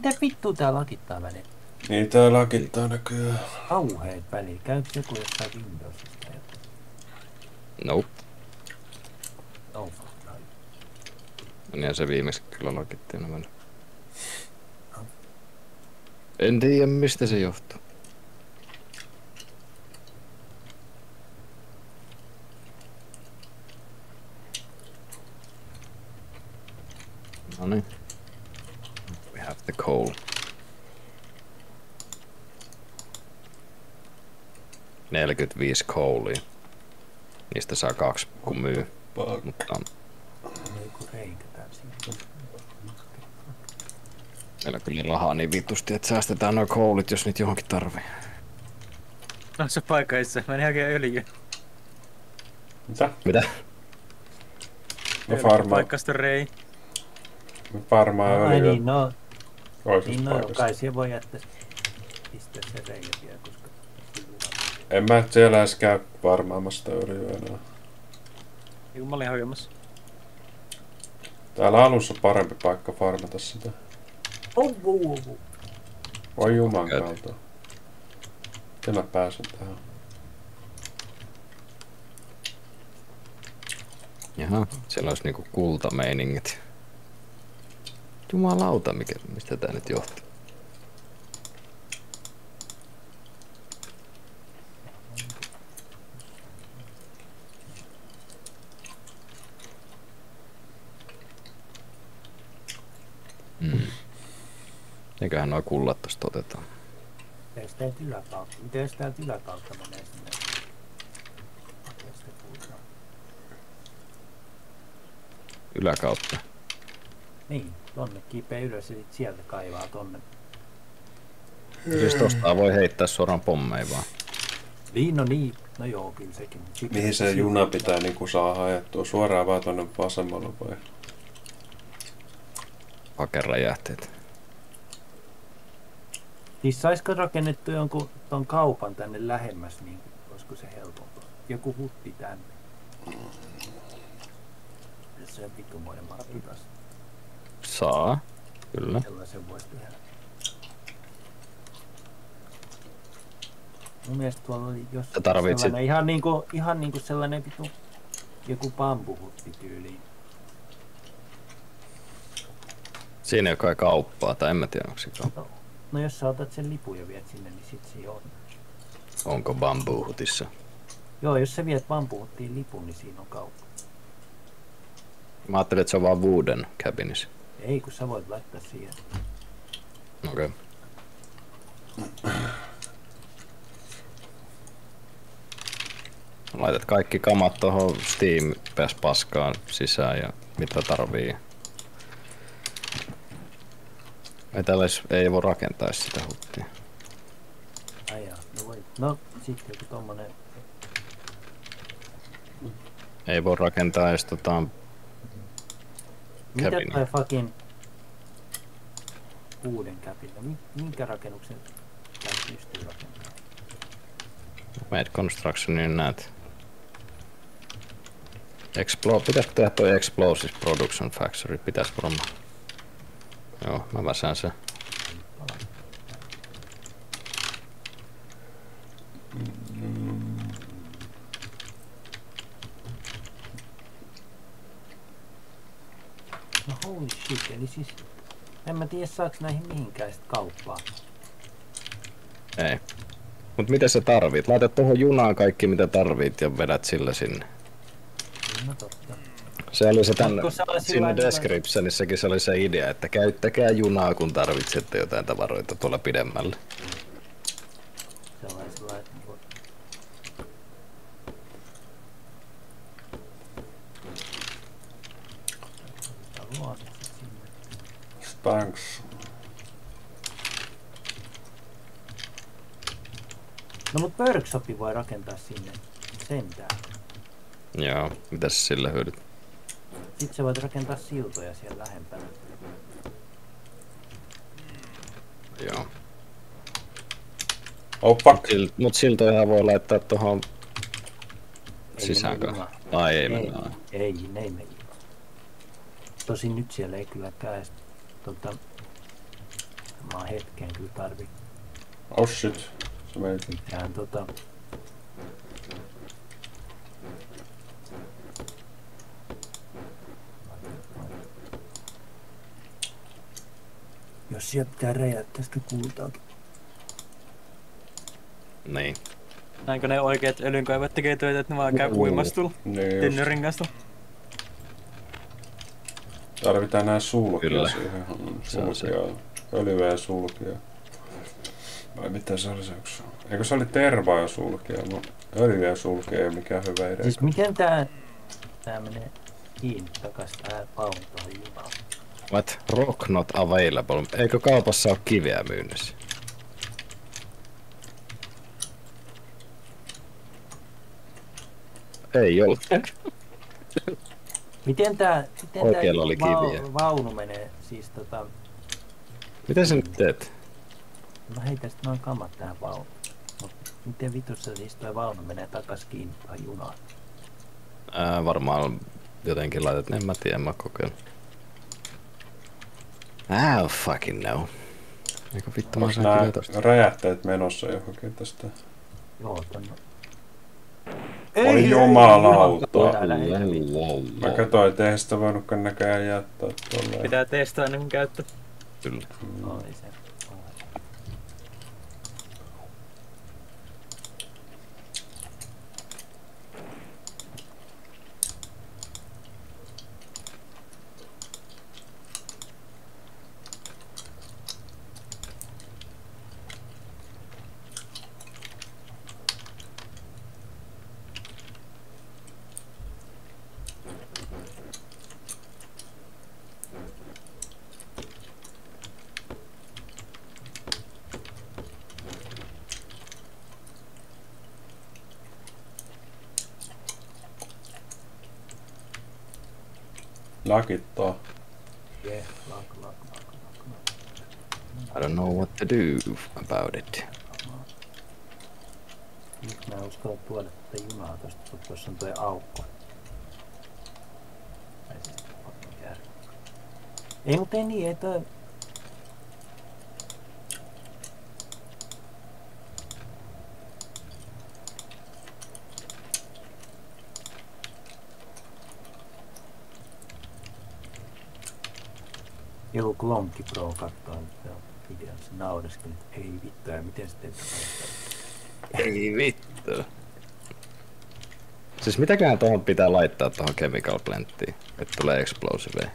mitä vittua tää lakittaa välillä? Niin tää lakittaa näköjään. Kauheet välillä. Käykö joku jossain Windowsista jotain? Nope. Oh fuck, no. Niin se viimeksi kyllä lakittiin nämä. En tiedä mistä se johtuu. No niin. We have the coal. Neljäkymmentäviisi coalia. Niistä saa kaksi kun myy. Mutta meillä on kyllä rahaa niin vitusti, että säästetään nuo koulit, jos niitä johonkin tarvii. No se paikka itse. Meni hakemaan öljyä. Mitä? Mitä? Me farmaa, Paikkasta rei. me farmaa Ai öljyä niin, no, toisessa niin no, paikassa. kai siihen voi jättää pistää se koska En mä siellä edes käy farmaamassa sitä öljyä enää. Joku mä olin hakemassa. Täällä alussa on parempi paikka farmata sitä. Oh, oh, oh, oh. Voi juman kautta. Miten mä pääsen tähän? Jaha, siellä olisi niinku kultameiningit. Jumalauta, mikä, mistä tää nyt johtuu? Mm. Nuo kullat tosta otetaan. Miten täältä yläkautta? Miten täältä yläkautta menee sinne? Yläkautta. Niin, tonne kipeä ylös ja sit sieltä kaivaa tonne. Siis tosta voi heittää suoraan pommeja vaan. Niin, no niin. No joo, kyllä sekin. Mut sit- Mihin se juna pitää niinku saada ajettua? Suoraan vaan tonne vasemmalle vai? Hakeräjähteet. Siis saisiko rakennettu jonkun ton kaupan tänne lähemmäs, niin olisiko se helpompaa? Joku hutti tänne. Se on vittumoinen maatikas. Saa. Kyllä. Sellaisen voisi tehdä. Mun mielestä tuolla oli jos tarvitsit- sellainen ihan niinku, ihan niinku sellainen vitu joku bambuhutti tyyliin. Siinä ei ole kai kauppaa, tai en mä tiedä onko se kauppa. No jos sä otat sen lipun ja viet sinne, niin sit se on. Onko bambuuhutissa? Joo, jos sä viet bambuhuttiin lipun, niin siinä on kauppa. Mä ajattelin, että se on vaan wooden cabinissa. Ei, kun sä voit laittaa siihen. Okei. Okay. Laitat kaikki kamat tuohon Steam pääs paskaan sisään ja mitä tarvii. Ei täällä ei voi rakentaa sitä huttia. Ai jaa, no voi. No, sitten joku tommonen. Ei voi rakentaa edes tota... Mitä Cabin. toi fucking uuden käpillä? Mi- minkä rakennuksen tää pystyy rakentamaan? Made Construction, niin näet. Explo- pitäisikö tehdä toi Explosive Production Factory? Pitäis varmaan. Joo, mä väsään se. No holy shit, eli siis... En mä tiedä saaks näihin mihinkään sit kauppaa. Ei. Mut mitä sä tarvit? Laitat tuohon junaan kaikki mitä tarvit ja vedät sillä sinne. No totta. Se oli se on siinä descriptionissakin se oli se idea, että käyttäkää junaa kun tarvitsette jotain tavaroita tuolla sinne. Thanks. No mut workshopi voi rakentaa sinne sentään. Joo, mitäs sillä hyödyt? Sitten sä voit rakentaa siltoja siellä lähempänä. Joo. Oh fuck. Sil, mut siltojahan voi laittaa tuohon Ei sisäänkö? mene juna. Ai ei Ei, mennä. ei, ne ei mene. Tosin nyt siellä ei kyllä käy. Tota, mä oon hetkeen kyllä tarvi Oh shit. Se meni. mitään tota... Jos sieltä pitää räjäyttää sitä kultaakin. Niin. Näinkö ne oikeat öljynkaivot tekee töitä, että ne vaan käy uimastulla Niin just. tynnyrin kanssa? Tarvitaan nää sulkia Kyllä. siihen. Mm, Se on se. Sulkia. Öljyä sulkia. Vai mitä se oli se yksi? Eikö se oli tervaa sulkia? No, öljyä sulkia ei ole mikään hyvä idea. Siis miten tää, tää menee kiinni takas tää paun tuohon junaan? What? Rock not available. Eikö kaupassa ole kiveä myynnissä? Ei ollut. [laughs] Miten tää, miten Oikealla tää oli kiviä. vau- vaunu menee? Siis tota, Mitä sä nyt teet? mä heitän sit noin kamat tähän vaunuun. Mut miten vitussa siis toi vaunu menee takas kiinni tuohon junaan? Ää, varmaan jotenkin laitat, en mä tiedä, en mä kokeillut. I don't fucking know. Eikö vittu mä saan nää kyllä tosta? räjähteet menossa johonkin tästä? Joo, tonne. Oi jumalauta. Tää lähellä. Mä katsoin, että eihän sitä voinutkaan näköjään jättää tolleen. Pitää testaa ennen kuin käyttö. Kyllä. Oli se. Lakittaa. Yeah, lak, lak, lak, lak. I don't know what to do about it. Nyt mä en uskalla tuoda tätä junaa tosta, kun tuossa on toi aukko. Ei mut ei niin, ei Klonkki Pro kattoo nyt videon, se naureskeli, että ei vittu, ja miten se teet Ei vittu. Siis mitäköhän tuohon pitää laittaa tuohon chemical planttiin, että tulee explosive?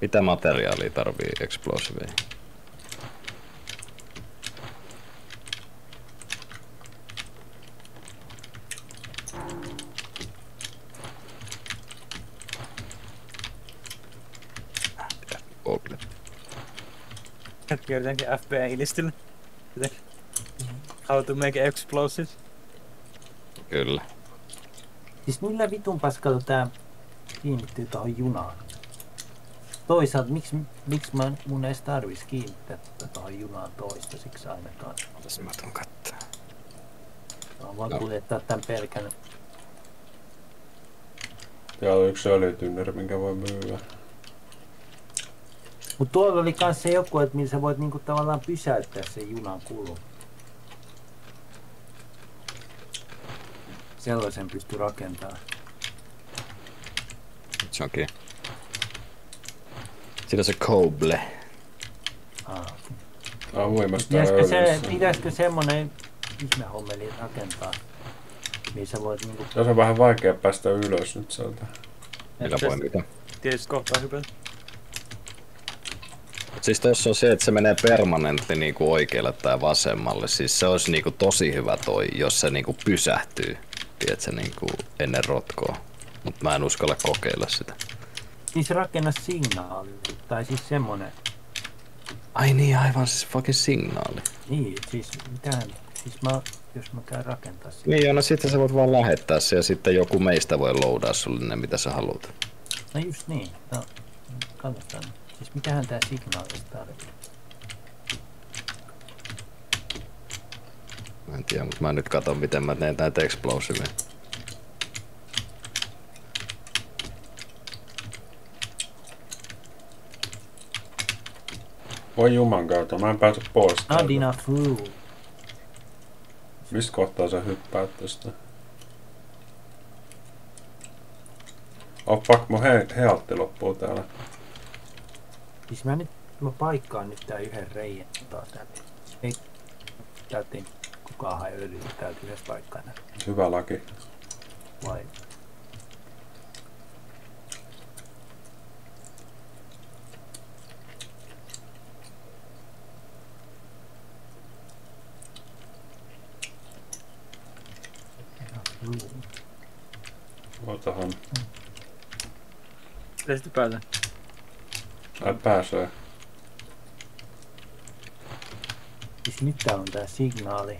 Mitä materiaalia tarvii explosive? Hetki yritänkin FBI-listille. How to make explosives. Kyllä. Siis millä vitun paskalla tää kiinnittyy tuohon junaan? Toisaalta, miksi, miksi mä, mun edes tarvis kiinnittää tätä tuohon junaan toistaiseksi ainakaan? Tässä mä tuun kattaa. Mä voin No. kuljettaa tän pelkän. Täällä on yksi öljytynneri, minkä voi myydä. Mut tuolla oli se joku, että millä sä voit niinku tavallaan pysäyttää sen junan kulun. Sellaisen pystyy rakentamaan. Se onkin. Siinä on se Koble. Ah. Ah, uimasta Pitäisikö, se, pitäisikö semmonen ihmehommeli rakentaa, missä voit niinku... Tässä on vähän vaikea päästä ylös nyt sieltä. Millä voi mitä. Tietysti kohtaa hypätä. Siis tuossa on se, että se menee permanently niinku oikealle tai vasemmalle. Siis se olisi niinku tosi hyvä toi, jos se niinku pysähtyy. Tiedätkö, niinku ennen rotkoa. Mutta mä en uskalla kokeilla sitä. Siis rakenna signaali, tai siis semmonen... Ai niin, aivan siis fucking signaali. Niin, siis mitähän... Siis mä, jos mä käyn rakentaa sitä. Niin no sitten sä voit vaan lähettää se ja sitten joku meistä voi loudaa sulle ne mitä sä haluat. No just niin. No, katsotaan. Siis mitähän tää signaali tarvitsee? Mä en tiedä, mutta mä nyt katon miten mä teen näitä explosiveja. Voi juman kautta, mä en pääty pois täältä. Mistä kohtaa sä hyppäät tästä? Oh fuck, mun he healtti loppuu täällä. Siis mä nyt, mä paikkaan nyt tää yhden reijän taas täältä. Ei, täältä ei kukaan hae öljyä täältä yhdessä paikkaa enää. Hyvä laki. Vai? Otahan. Miten sitten pääsen? Ai pääsee. Siis täällä on tää signaali.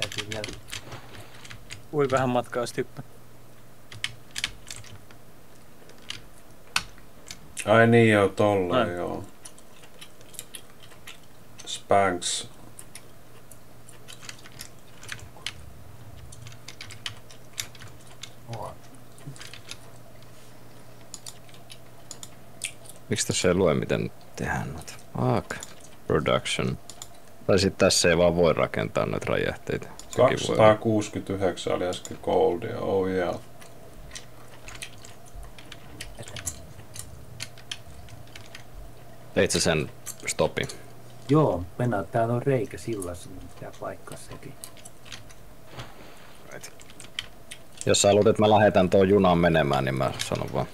Täytyy vielä... Ui vähän matkaa sitten. Ai niin joo, tolla Ai. joo. Spanks. Miksi tässä ei lue, miten tehdään noita? Fuck. Production. Tai sitten tässä ei vaan voi rakentaa noita räjähteitä. Sekin voi olla. 269 oli äsken goldia, oh yeah. Teit sä sen stopin? Joo, mennään. Täällä on reikä sillassa, niin pitää paikkaa sekin. Jos sä haluat, että mä lähetän tuon junaan menemään, niin mä sanon vaan.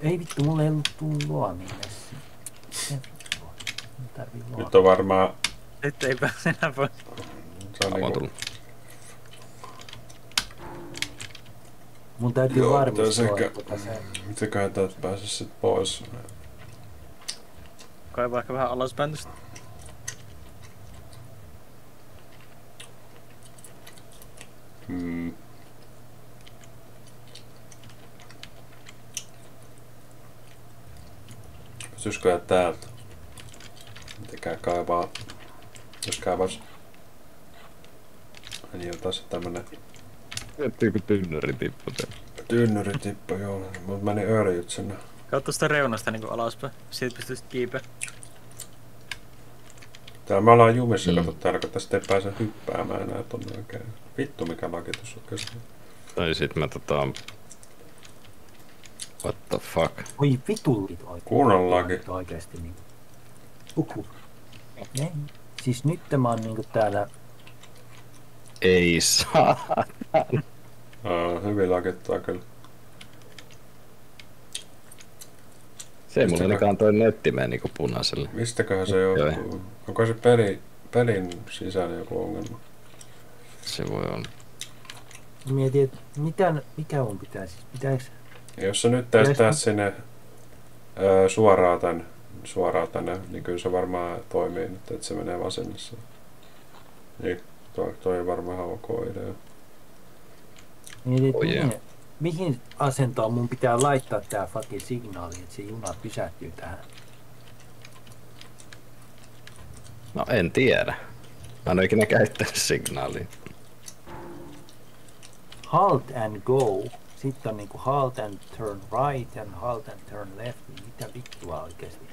Ei vittu, mulla ei ollut tullut luomiin tässä. Luomia. Nyt on varmaan... Nyt ei pääse enää pois. Se on niinku. Mun täytyy Joo, varmistua, että se... mitenköhän täältä pääsisi sit pois? Kaivaa ehkä vähän alaspäin tästä. Hmm. Pystyisikö täältä? Mitenkään kaivaa... Jos kaivas... Niin on taas tämmönen Miettiikö tynnyri tippu tynnyritippu, joo. Mut meni öljyt sinne. Kautta sitä reunasta niinku alaspäin. Siitä pystyisit kiipeä. Täällä me ollaan jumissa, Mm. kato, täällä kun tästä ei pääse hyppäämään enää tonne oikein. Vittu mikä lakitus oikeesti. Tai sit mä tota... What the fuck? Oi vitullit oikein. Nyt Oikeesti niin. Uhu. Ne. Siis nyt tämä on niinku täällä... Ei saa. Aa, hyvin lakittaa kyllä. Se ei mulla ainakaan toi netti mene niinku punaiselle. Mistäköhän se johtuu? Onko se peli, pelin sisäinen joku ongelma? Se voi olla. Mietin, että mitä, mikä mun pitää siis? Pitääks... Ja jos sä nyt testää sinne öö, suoraan, tän, suoraan tänne, niin kyllä se varmaan toimii nyt, että se menee vasemmassa. Niin, toi, toi on varmaan ihan ok idea. Että Oh yeah. mihin, mihin asentoon mun pitää laittaa tää fucking signaali, että se juna pysähtyy tähän. No en tiedä. Mä en ikinä käyttänyt signaalia. Halt and go. Sitten on niinku halt and turn right and halt and turn left. Niin mitä vittua oikeesti?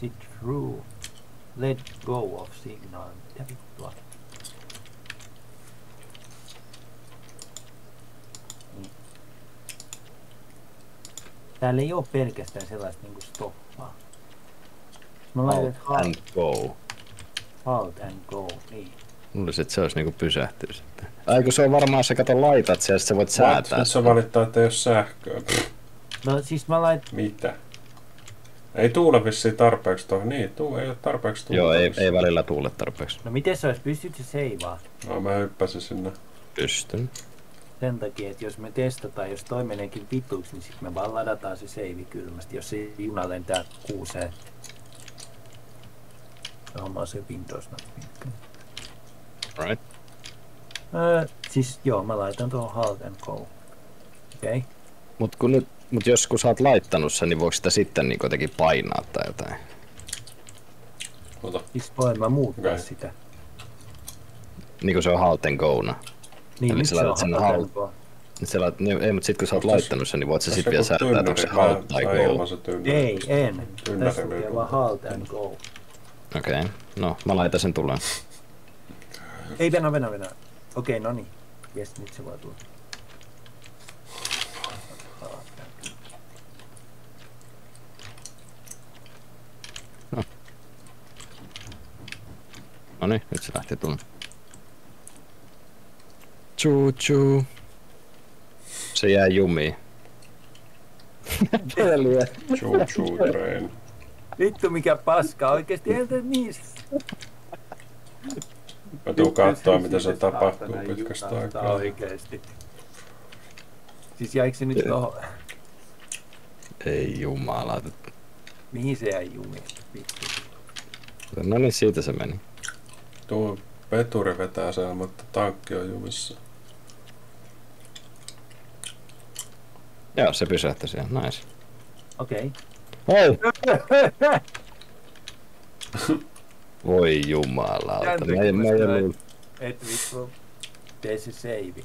Sitten through. Let go of signal. Mitä vittua? Niin. Täällä ei oo pelkästään sellaista niinku stoppaa. Mä laitan Halt halt, and go. halt and go. Niin. Luulisin, että se olisi niinku pysähtynyt sitten. Ai kun se on varmaan se, kato laitat sit sä voit säätää. Nyt se valittaa, että ei ole sähköä. Pff, No siis mä lait, mitä? Ei tuule vissiin tarpeeksi tuohon. Niin, tuu, ei ole tarpeeksi tuulta. Joo, ei, ei välillä tuule tarpeeksi. no miten se olisi, pystyt se seivaa? No, mä hyppäsin sinne. Pystyn. Sen takia, että jos me testataan, jos toi meneekin vituiksi, niin sitten me vaan ladataan se seivi kylmästi, jos se juna lentää kuuseen. Se homma on se Windows nappi. Right. Öö, siis joo, mä laitan tuohon halt and go. Okei. Okay. Mut, kun nyt, mut jos kun sä oot laittanut sen, niin voiko sitä sitten niin jotenkin painaa tai jotain? Ota. Siis voin mä muuttaa okay. sitä. Niin kuin se on halt and gona. Niin, Eli nyt sä se on laitat sen halt halt- and go. Sä lait, niin, ei, mutta sit kun sä oot laittanut sen, niin voit sä sit Tässä vielä säätää, että onko se halt tai go. Ei, en. Tässä lukee vielä. vaan halt and go. Okei, okay. no mä laitan sen tuleen. Ei, venä, venä, venä. Okei, no niin. Jes, nyt se voi tulla. No niin, nyt se lähti tulemaan. Chuu chuu. Se jää jumiin. Peliä. Choo choo train. Vittu mikä paska, oikeesti ei niin. Mä tuun kattoo mitä se tapahtuu pitkästä aikaa. Oikeesti. Siis jäikö se nyt tohon? Ei jumala. Mihin se jäi jumiin? Vittu. No niin, siitä se meni. Tuo veturi vetää siellä, mutta tankki on jumissa. Joo, se pysähtyi siellä. Nice. Okei. Hei! [laughs] Voi jumalauta. Kääntyykö Mä, se mä, mä, Et vittu. Tee se save.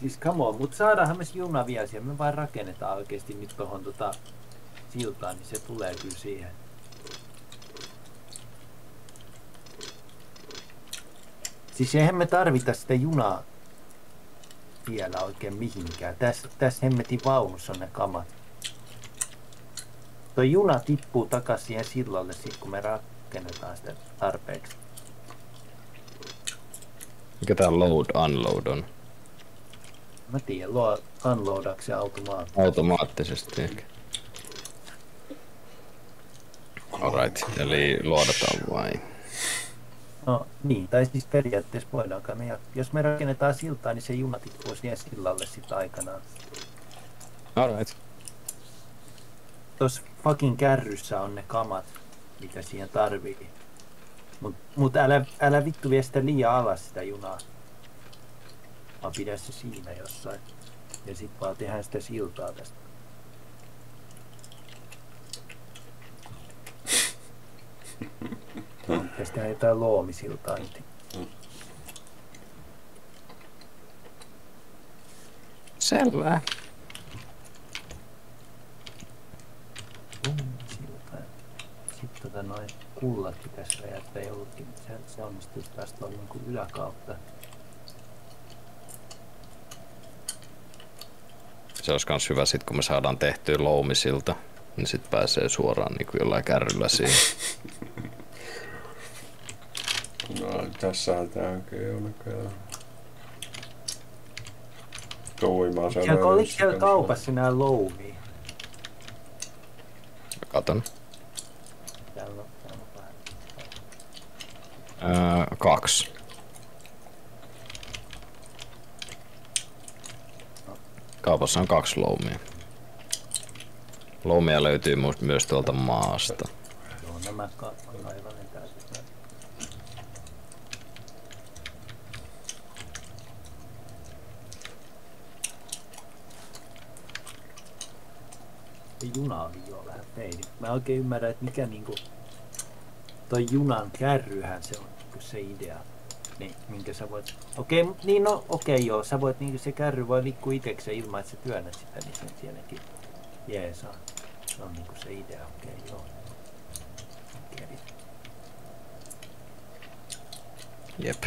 Siis come on, mut saadaanhan me juna vielä siihen. Me vain rakennetaan oikeesti nyt tohon tota siltaan, niin se tulee kyllä siihen. Siis eihän me tarvita sitä junaa vielä oikein mihinkään. Tässä täs hemmetin vaunussa on ne kamat. Tuo juna tippuu takas siihen sillalle sit kun me rakennetaan sitä tarpeeksi. mikä tää load unload on? Mä tiedän, luo unloadaksi se automaattisesti. Automaattisesti ehkä. Alright, eli luodataan vai? No niin, tai siis periaatteessa voidaankaan me, jos me rakennetaan siltaa, niin se juna tippuu siihen sillalle sit aikanaan. Alright. Tuossa fucking kärryssä on ne kamat, mitä siihen tarvii. Mut, mut älä, älä vittu vie sitä liian alas sitä junaa. Vaan pidä se siinä jossain. Ja sit vaan tehdään sitä siltaa tästä. Tästä tehdään jotain loomisiltaa nyt. Selvä. Loomisilta. Sitten tota noin kullat pitäisi räjäyttää jollekin. Se, se onnistuisi taas tuolla niinku yläkautta. Se olisi kans hyvä sit kun me saadaan tehtyä loumisilta. Niin sit pääsee suoraan niinku jollain kärryllä siihen. No, tässä tää onkin jo näköjään. Tuimaa se oliko siellä kaupassa nää loumia? Katon. Täällä on, täällä on vähän. Öö, kaksi. Kaupassa on kaksi loumia. Loumia löytyy myös tuolta maasta. Joo, nämä kaksi on aivan juna oli jo vähän peili. Mä en oikein ymmärrä, että mikä niinku... Toi junan kärryhän se on niinku se idea. Niin, minkä sä voit... Okei, mut niin no, okei joo, sä voit niinku se kärry voi liikkua itekseen ilman, että sä työnnät sitä, niin sen sielläkin jeesaa. Se on niinku se idea, okei joo. Get it. Jep.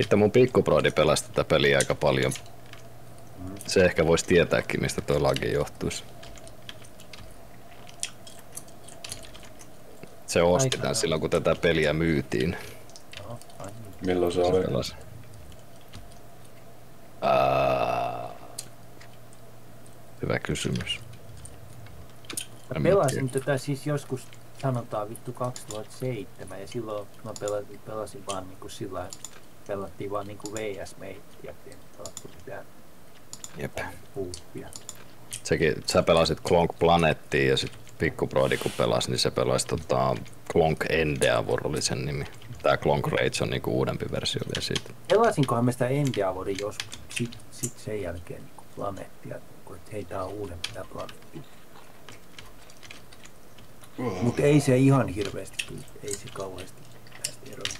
Sitten mun pikkuproidi pelasi tätä peliä aika paljon. Se ehkä voisi tietääkin, mistä tuo lagi johtuisi. Se tän silloin, kun tätä peliä myytiin. Niin. Milloin se Se oli? Ää... Hyvä kysymys. Mä Pelasin tätä siis joskus, sanotaan vittu 2007, ja silloin mä pelasin, pelasin vaan niinku sillä pelattiin vaan niinku VS meittiä, ei pelattu mitään Jep. puuppia. Sekin, sä pelasit Clonk Planettia ja sit pikkuproidi kun pelasi, niin se pelasi tota Clonk Endeavor oli sen nimi. Tää Clonk Rage on niinku uudempi versio vielä siitä. Pelasinkohan mä sitä Endeavorin joskus, sit, sit sen jälkeen niinku planeettia, niinku, että hei tää on uudempi tää planeetti. Mut ei se ihan hirveesti tule, ei se kauheasti päästä eroon,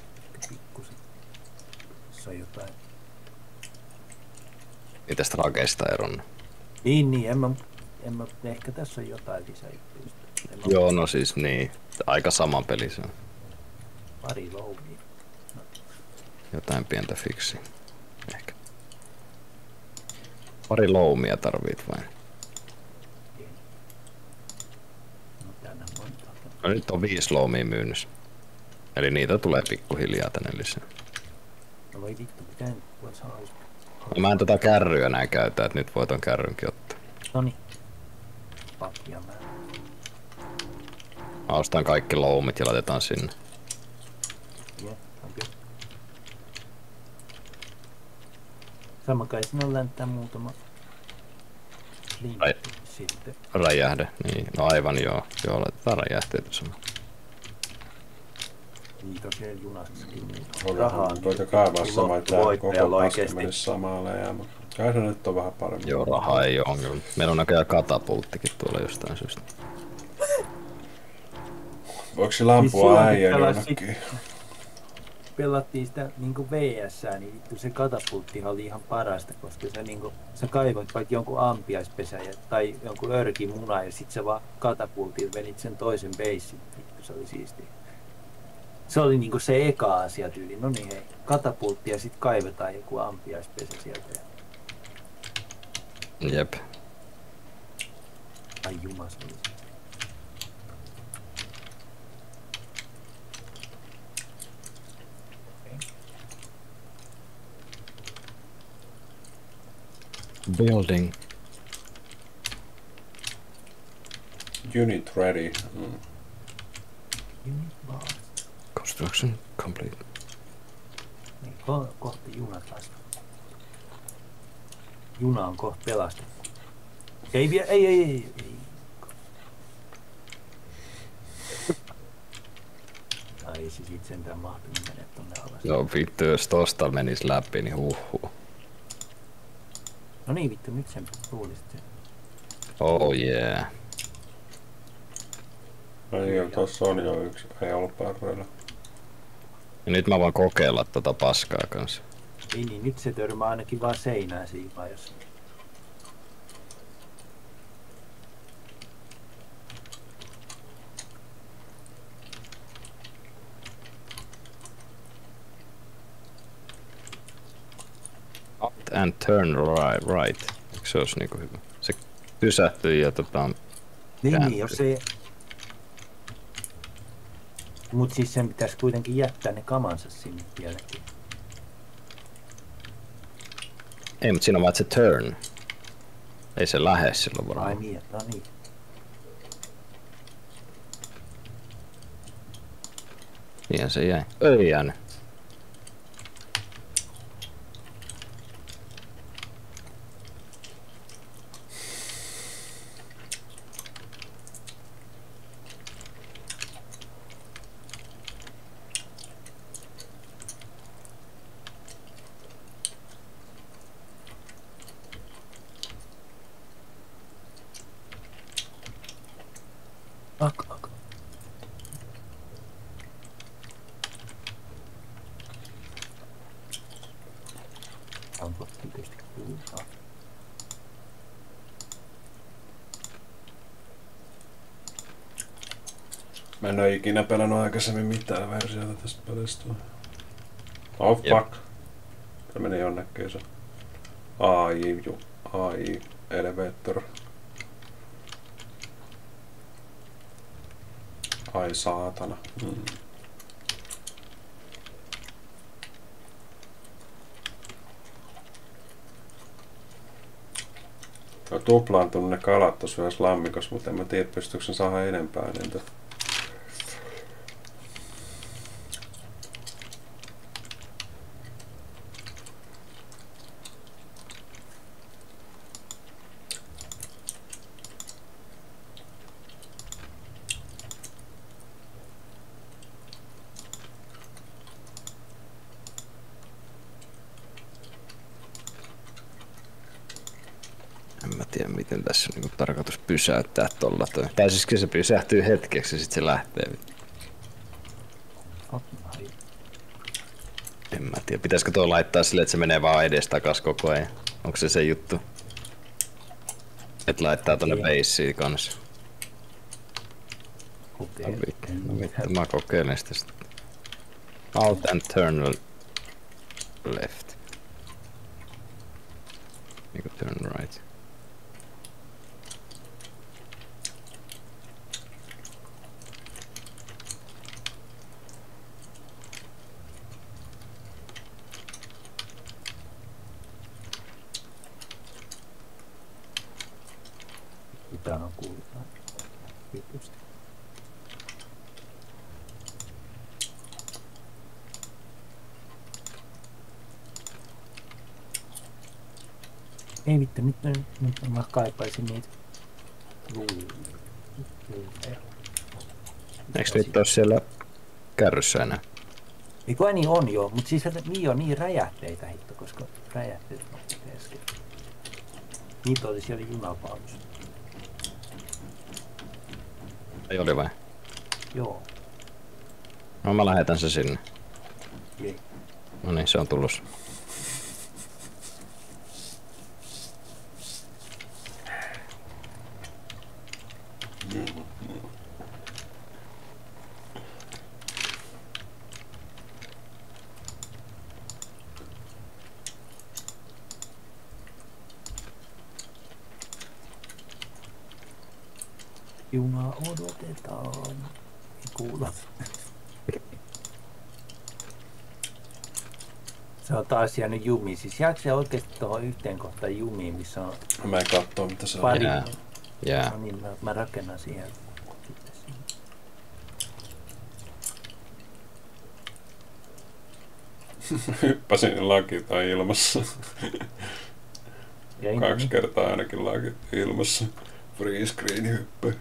pikkusen. Se on jotain niistä rakeista eronnut. Niin, niin, en mä, en mä, ehkä tässä on jotain lisäyhteistyötä. Joo, no siis niin. Aika sama peli se on. Pari loumia. Jotain pientä fiksi. Ehkä. Pari loumia tarvit vain. No. No nyt on viisi loumia myynnissä. Eli niitä tulee pikkuhiljaa tänne lisää. No voi vittu, mitä nyt vois haluaisi. No mä en tota kärryä enää käytä, että nyt voi ton kärrynkin ottaa. Noni. Pakkia mä. Mä ostan kaikki loumit ja laitetaan sinne. Sama kai sinä on läntää muutama Ai. linkki sitten. Räjähde, niin. No aivan joo. Joo, laitetaan räjähteitä sama. Niin tosiaan junassakin niin Rahaa. Jo kaivaa sama, että tää koko paska oikeesti. menisi samalle ja Kai se nyt on vähän paremmin. Joo, raha ei oo ongelma. Meillä on näköjään katapulttikin tuolla jostain syystä. Voiko se Siis lampua on äijä jonnekin? pelattiin sitä niinku VS, niin vittu se katapulttihan oli ihan parasta, koska sä, niinku, sä kaivoit vaikka jonkun ampiaispesän ja, tai jonkun örkin munan ja sit sä vaan katapultilla venit sen toisen beissin. Vittu se oli siisti. Se oli niinku se eka asia tyyli. No niin hei, katapultti ja sit kaivetaan joku ampiaispesä sieltä. Ja, Jep. ai jumas oli se. Building. Unit ready. Mm. Unit vaan. Construction complete. Niin, ko- kohta junat lasku. Juna on kohta pelastettu. Ei vielä, ei, ei, ei, ei. Ai se sit sentään mahtunut mennä tonne alas. Joo, vittu, jos tosta menis läpi, niin huhhuh. No niin vittu, nyt sen luulisit sen. Oh yeah. No niin, tossa on jo yksi. Ei ollut parreilla. Ja nyt mä voin kokeilla tota paskaa kanssa. Niin, niin nyt se törmää ainakin vaan seinään siinä vaiheessa. Up and turn right. right. Eikö se olisi niinku hyvä? Se pysähtyy ja tota... Niin, Kääntyy. niin, jos se... Mut siis sen pitäisi kuitenkin jättää ne kamansa sinne vieläkin. Ei, mutta siinä on vaan että se turn. Ei se lähde silloin Ai varmaan. niin, no niin. Niinhän se jäi. Ei jäänyt. Ak, ak. Onko tietysti kultaa? Mä en oo ikinä pelannut aikaisemmin mitään versiota tästä pelistä. Oh Jep. fuck. Se meni jonnekin se. AI, ju, AI Elevator. Ai saatana. Mm. No tuplaantunut ne kalat tossa yhdessä lammikossa, mutta en mä tiedä pystyykö sen saada enempää niitä. En mä tiedä miten tässä on niinku tarkoitus pysäyttää tolla toi. Tai siis kyllä se pysähtyy hetkeksi ja sit se lähtee. En mä tiedä. Pitäisikö tuo laittaa silleen, että se menee vaan edestakas koko ajan? Onko se se juttu? Et laittaa tonne beissiin kanssa. No vittu, no mä kokeilen sitä sitten. Alt and turn left. Niinku turn right. Mitä on kuullut? Vitusti. Ei vittu, nyt, nyt, nyt mä kaipaisin niitä. Eiks niitä oo siellä kärryssä enää? Eikö ai niin on joo, mutta siis niin on niin räjähteitä hitto, koska räjähteet on kesken. Niitä oli siellä junapaussa. Ei oli vai? Joo, No mä lähetän se sinne. ei. No niin, se on tullut. Junaa odotetaan. Ei kuulla. Se on taas jäänyt jumiin. Siis jääkö se oikeasti tuohon yhteen kohtaan jumiin, missä on Mä en kattoo mitä se on. pari? Jää. Jää. No niin, mä, mä rakennan siihen. Hyppäsin laki tai ilmassa. Ja Kaksi niin, kertaa ainakin lakit ilmassa. Free screen hyppy.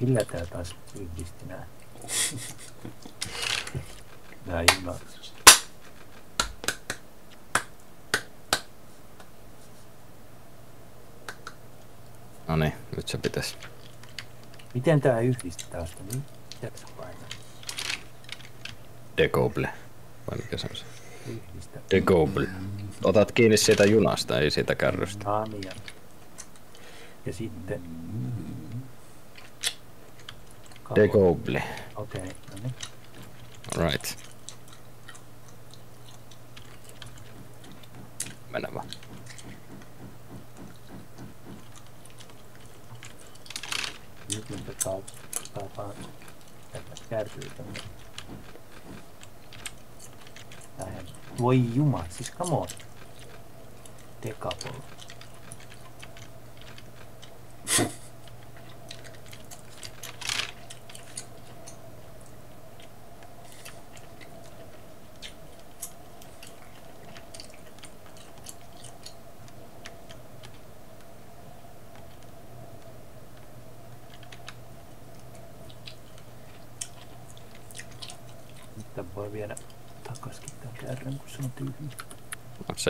Millä tää taas yhdisti nää? [laughs] Nää junat. No niin, nyt se pitäis. Miten tää yhdistetään sitä? Niin, Mitä sä painat? Degoble. Vai mikä se on se? Yhdistä. Degoble. Otat kiinni siitä junasta, ei siitä kärrystä. Naamia. Ja sitten... Degoble. Okei, okay, no niin. Right. Mennä vaan. ütleme, et saab, saab ennast kärbida. Tähendab, voi jumal, siis come on. Dekapool.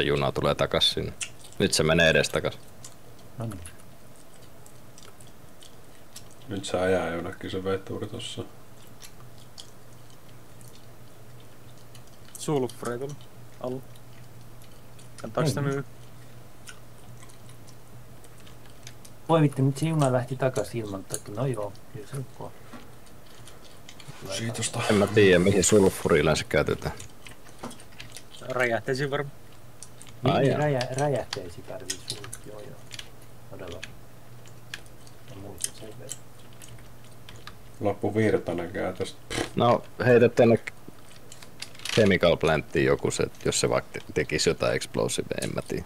Se juna tulee takas sinne. Nyt se menee edes takas. No niin. Nyt se ajaa jonnekin se veturi tossa. Sulfuri tuli alla. Kantaako sitä Ei. myy? Voi vittu, nyt se juna lähti takas ilman takia. No joo, kyllä se on. Siitosta. En mä tiedä mihin sulfuri yleensä käytetään. Räjähteisiin varmaan. Niin, jaa. räjä, räjähteisi tarvii sulle. Joo, joo. Todella. Mä muistan sen verran. Loppu Virtanen käytöstä. No heitä tänne chemical planttiin joku se, jos se vaikka te- tekisi jotain explosive, en mä tiedä.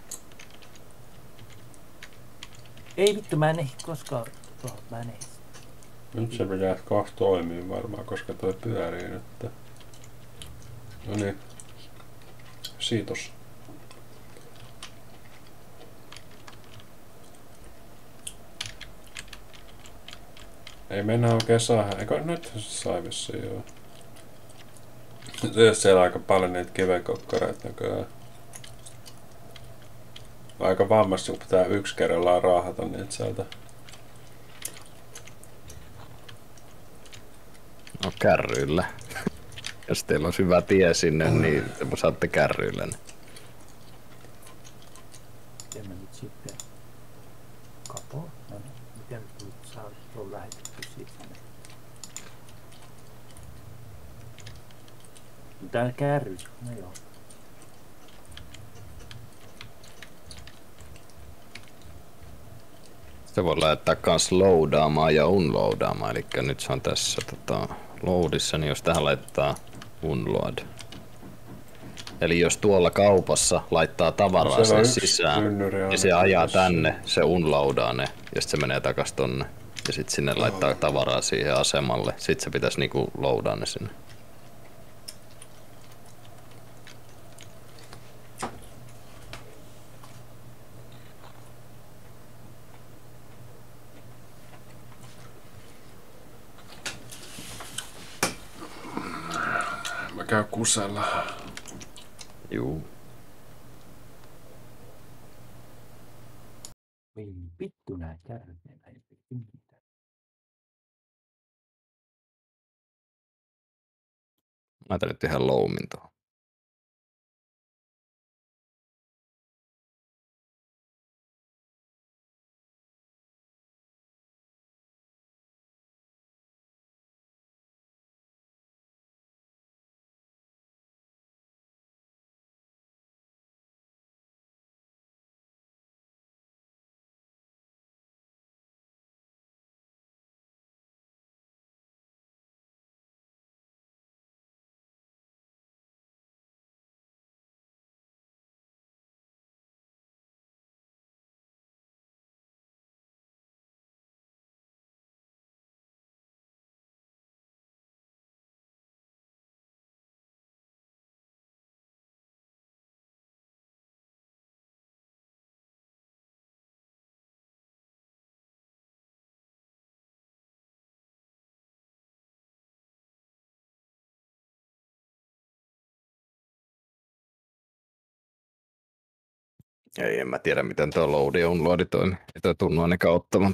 Ei vittu, mä en ehdi koskaan. Tuohon, mä en ehdi. Nyt se pitää kaksi toimia varmaan, koska toi pyörii nyt. No niin. Siitos. Ei mennä oikein saada. Eikö nyt se sai vissiin joo. Nyt siellä aika paljon niitä kivenkokkareita näköjään. Aika vammasti, kun pitää yksi kerrallaan raahata niitä sieltä. No kärryillä. Jos teillä on hyvä tie sinne, niin te saatte kärryillä. ne. Tää kärrys. No joo. Se voi laittaa kans loadaamaan ja unloadaamaan, eli nyt se on tässä tota, loadissa, niin jos tähän laittaa unload. Eli jos tuolla kaupassa laittaa tavaraa on sen sisään, aina se ajaa tässä. tänne, se unloadaa ne, ja sitten se menee takas tonne. Ja sitten sinne laittaa tavaraa siihen asemalle. Sitten se pitäisi niinku loadaa ne sinne. Kusella. Juu. Voi vittu nää ei mitään. Mä ajattelin nyt ihan loumin Ei, en mä tiedä miten tuo loadi ja unloadi toimii. Ei toi tunnu ainakaan ottavan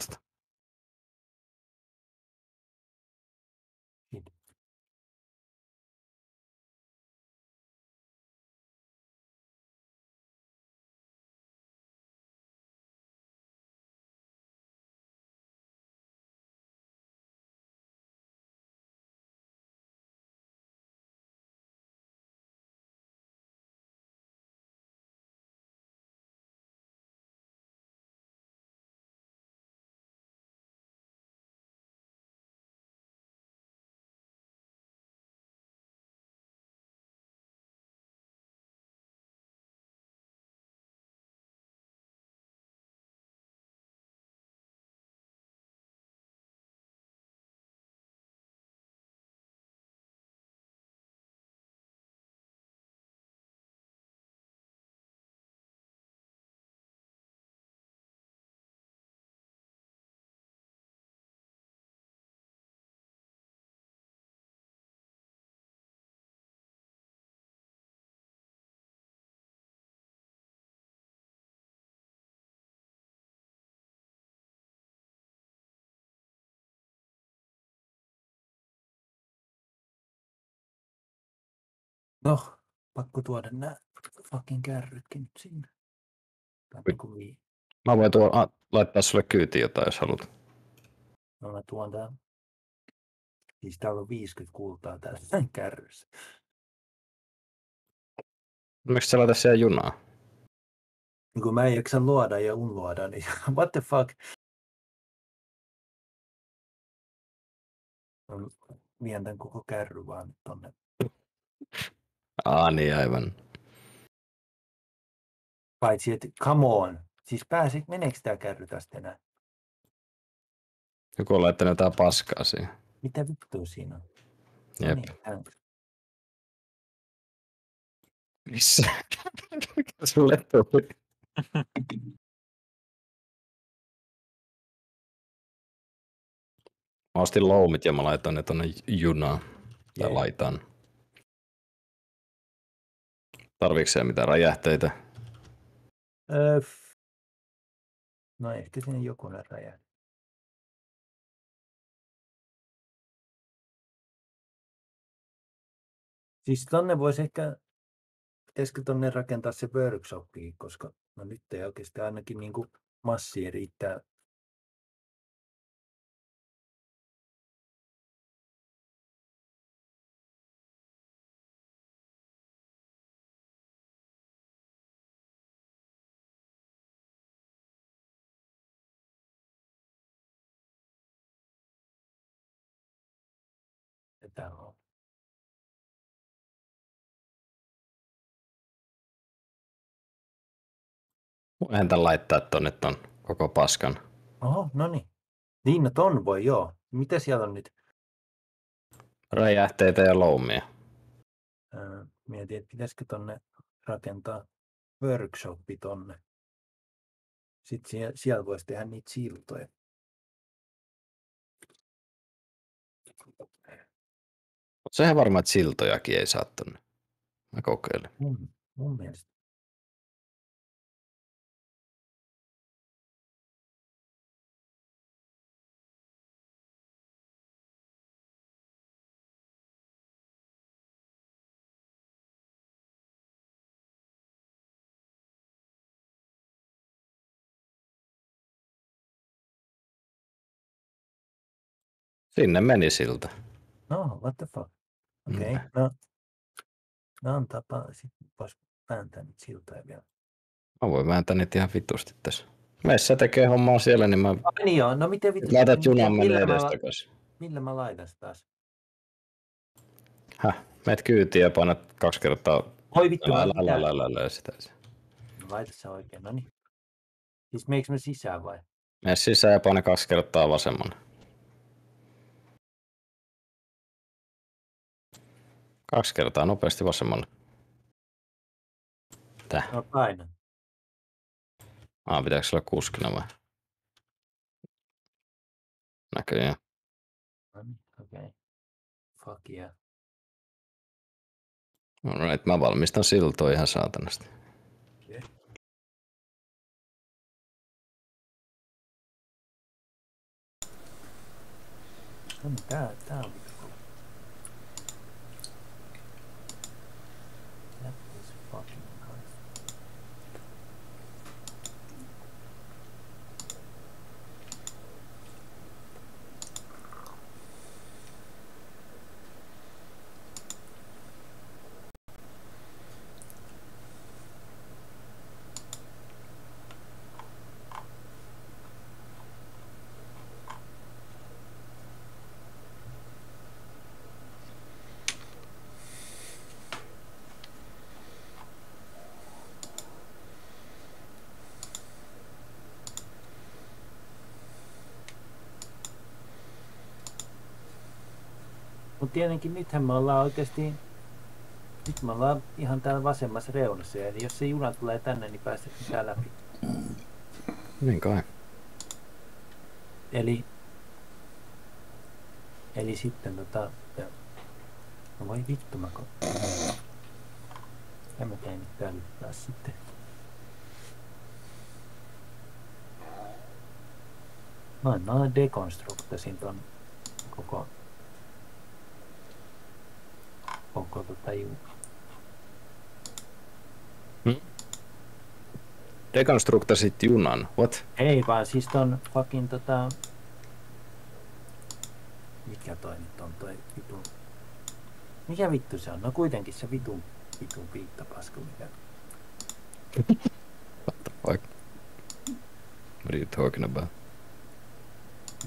No, pakko tuoda nää fucking kärrytkin nyt sinne. Mä voin tuo, a, laittaa sulle kyytiin jotain, jos haluat. No mä tuon tää. Siis täällä on 50 kultaa tässä [laughs] kärryssä. Miksi sä laitat siellä junaa? Niin kun mä en jaksa luoda ja unluoda, niin [laughs] what the fuck. Mä vien tän koko kärry vaan tonne. [laughs] Aa, niin aivan. Paitsi, että come on. Siis pääsi, meneekö tää kärry tästä enää? Joku on laittanut jotain paskaa siihen. Mitä vittua siinä on? No Jep. Niin, Missä? Mikä sulle tuli? Mä ostin loumit ja mä laitan ne tonne junaan. Tai laitan. Tarviiko mitään räjähteitä? Öö, f- no ehkä sinne joku räjä. Siis tonne voisi ehkä, pitäisikö tonne rakentaa se workshopiin, koska no nyt ei oikeastaan ainakin niin massia riittää. Täällä on. Voihan tän laittaa tonne ton koko paskan. Oho, no niin. Niin, no ton voi joo. Mitä siellä on nyt? Räjähteitä ja loumia. Öö, mietin, että pitäisikö tonne rakentaa workshopi tonne. Sitten siellä, siellä voisi tehdä niitä siltoja. Sehän varmaan, että siltojakin ei saa tonne. Mä kokeilen. Mun, mun mielestä. Sinne meni silta. No, what the fuck. Okei, okay, Mm. no. No antaapa, sitten vois vääntää niitä siltoja vielä. Mä voin vääntää niitä ihan vitusti tässä. Meissä tekee hommaa siellä, niin mä Ai niin joo, no miten vittu. laitat junan millä, menee mä, la- millä mä laitan sitä taas? Häh? Meet kyytiin ja painat kaksi kertaa Oi vittu, la mä la la la la sitä. No, Laita se oikein, no niin. Siis meikö me sisään vai? Mene sisään ja paina kaksi kertaa vasemmalle. Kaksi kertaa nopeasti vasemmalle. Tää. No painan. Ah, pitääkö olla kuskina vai? Näköjään. No niin, okei. Okay. Fuck yeah. Alright, mä valmistan siltoa ihan saatanasti. No niin, tää, tää on vittu kova. That is fucking nice. Mutta tietenkin nythän me ollaan oikeasti, nyt me ollaan ihan täällä vasemmassa reunassa, ja jos se juna tulee tänne, niin päästään tää läpi. Niin kai. Eli, eli sitten tota, no voi vittu mä ko... Ja mä tein nyt täällä taas sitten. Mä dekonstruktasin ton koko koko tota juu. Dekonstruktasit junan. What? Ei vaan siis ton fucking tota... Mikä toi nyt on toi vitu... Mikä vittu se on? No kuitenkin se vitun, vitun piittapaska mikä... What are you talking about?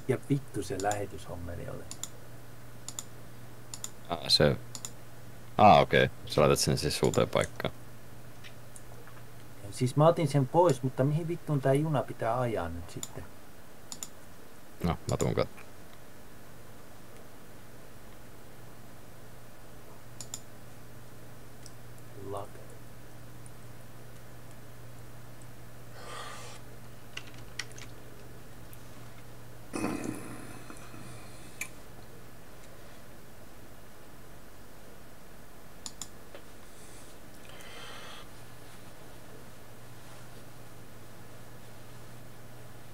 Ja vittu se lähetyshommeli oli. Ah, se... Ah, okei. Okay. Sä laitat sen siis uuteen paikkaan. Siis mä otin sen pois, mutta mihin vittuun tää juna pitää ajaa nyt sitten? No, mä tuun kat... Lag.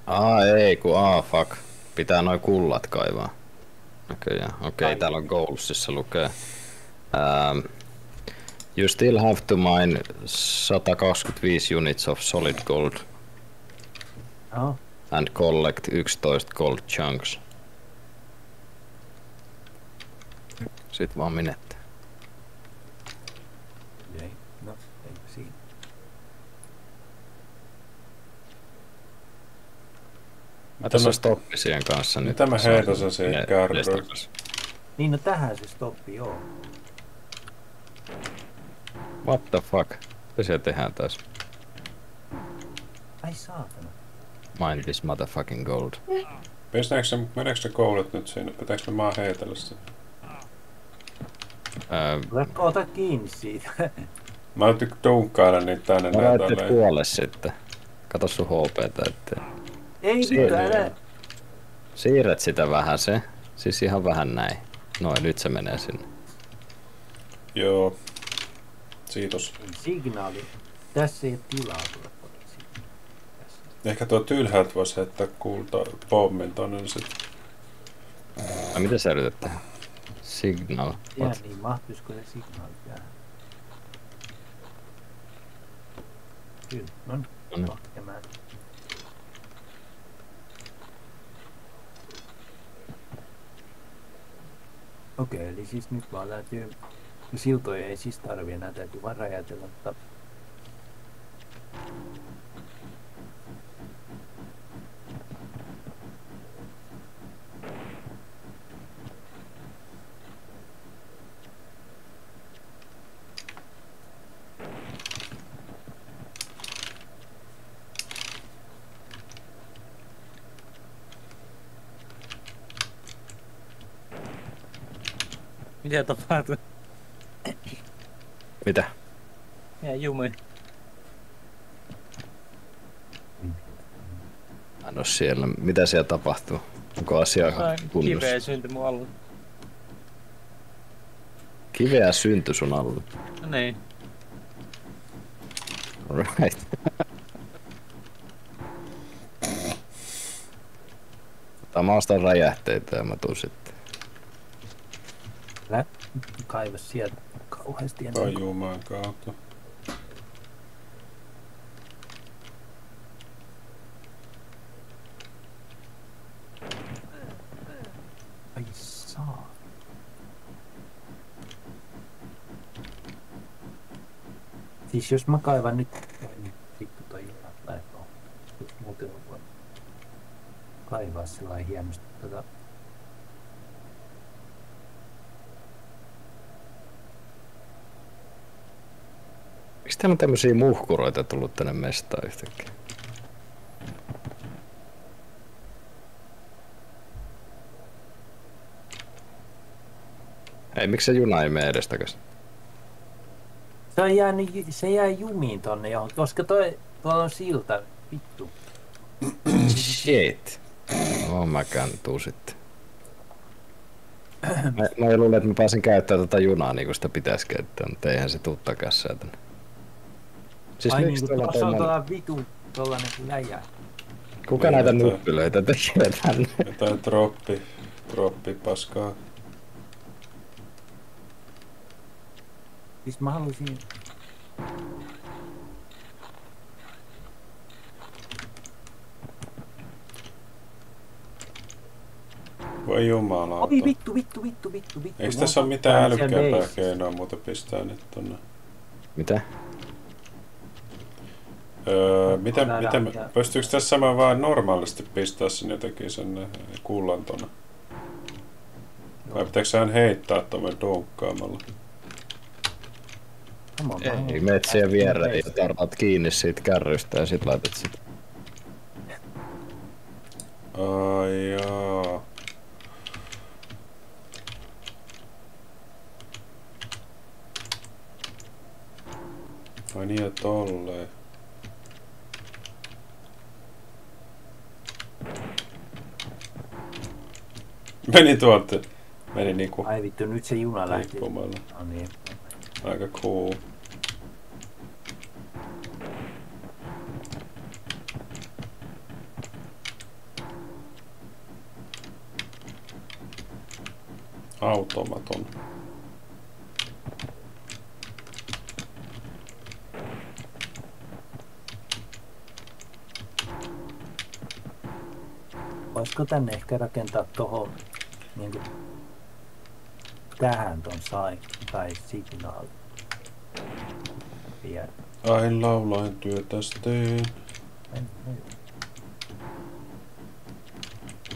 Ah, ei, kun ah, fuck. Pitää noin kullat kaivaa. Näköjään. Okei, okay, täällä on goalsissa lukee. Um, you still have to mine 125 units of solid gold Joo, and collect 11 gold chunks. Sitten vaan minette. ei. No, eipä siinä. Mä tässä stoppisien kanssa nyt. Mitä mä saan heitän sen siihen kärryyn? Niin no tähän se stoppi, joo. What the fuck? Mitä siellä tehdään taas? Ai saatana. Mind this motherfucking gold. Pistääkö se, meneekö se koulut nyt sinne? Pitääkö me maa heitellä sitä? Oletko ota kiinni siitä? Mä otin dunkkailla niitä tänne mä tälleen. kuolle sitten. Kato sun HPtä, ettei. Ei älä. Siirret sitä vähän se. Siis ihan vähän näin. Noin, nyt se menee sinne. Joo. Siitos. Signaali. Tässä ei ole tilaa tulla poliisiin. Tässä. Ehkä tuo ylhäältä voisi heittää kulta pommin tonne niin sit. Ai mitä sä yrität tehdä? Signal. Jää What? niin, mahtuisiko se signaali tähän? Kyllä, no niin. No Okei, eli siis nyt vaan täytyy... Siltoja ei siis tarvi enää, täytyy vaan räjätellä, mutta... Mitä tapahtuu? Mitä? Jää jumi. Oo siellä. Mitä siellä tapahtuu? Onko asia kunnossa? kiveä synty mun alla. Kiveä synty sun alla. No niin. Right. Ota mä ostan räjähteitä ja mä tuun sitten. Älä kaiva sieltä kauheasti ennen kuin... Tajumaan kautta. Ai saa. Siis jos mä kaivan nyt... Nyt, Vittu toi lähtee. Jos muuten voinut kaivaa sellainen hienosti tota... Täällä on tämmösiä muhkuroita tullut tänne mestaan yhtäkkiä? Ei, miksi se juna ei mene edestakas? Se on jäänyt, se jää jumiin tonne johon, koska toi, tuolla on silta. Vittu. Shit. Oh mä tuu sitten. Mä, mä luulen, että mä pääsen käyttämään tätä junaa niin kuin sitä pitäisi käyttää, mutta eihän se tuu takas sieltä. Siis Ai miksi niinku tuolla tuolla... tuolla vitu tollanen läjä. Kuka Niin, näitä että- nuppilöitä tekee tänne? Jotain droppi, droppi paskaa. Siis mä halusin... Voi jumalauta. Oi vittu, vittu, vittu, vittu, vittu. Eikö tässä ole mitään älykkäämpää keinoa muuta pistää nyt tonne? Mitä? Öö, miten, miten, mitään. pystyykö tässä mä vaan normaalisti pistää sen jotenkin sen eh, kullan tonne? Vai pitääkö sehän heittää tuonne dunkkaamalla? Haluan- Ei, meet siihen viereen ja tarrat kiinni siitä kärrystä ja sit laitat sitä. Ai jaa. Ai niin ja tolleen. Meni tuolta. Meni niinku Ai vittu, nyt se juna lähti. No niin. Aika cool. Automaton. Voisiko tänne ehkä rakentaa tohon niinku tähän ton sai tai signaali. Vielä. Ai laulain työtäs teen. Men, men.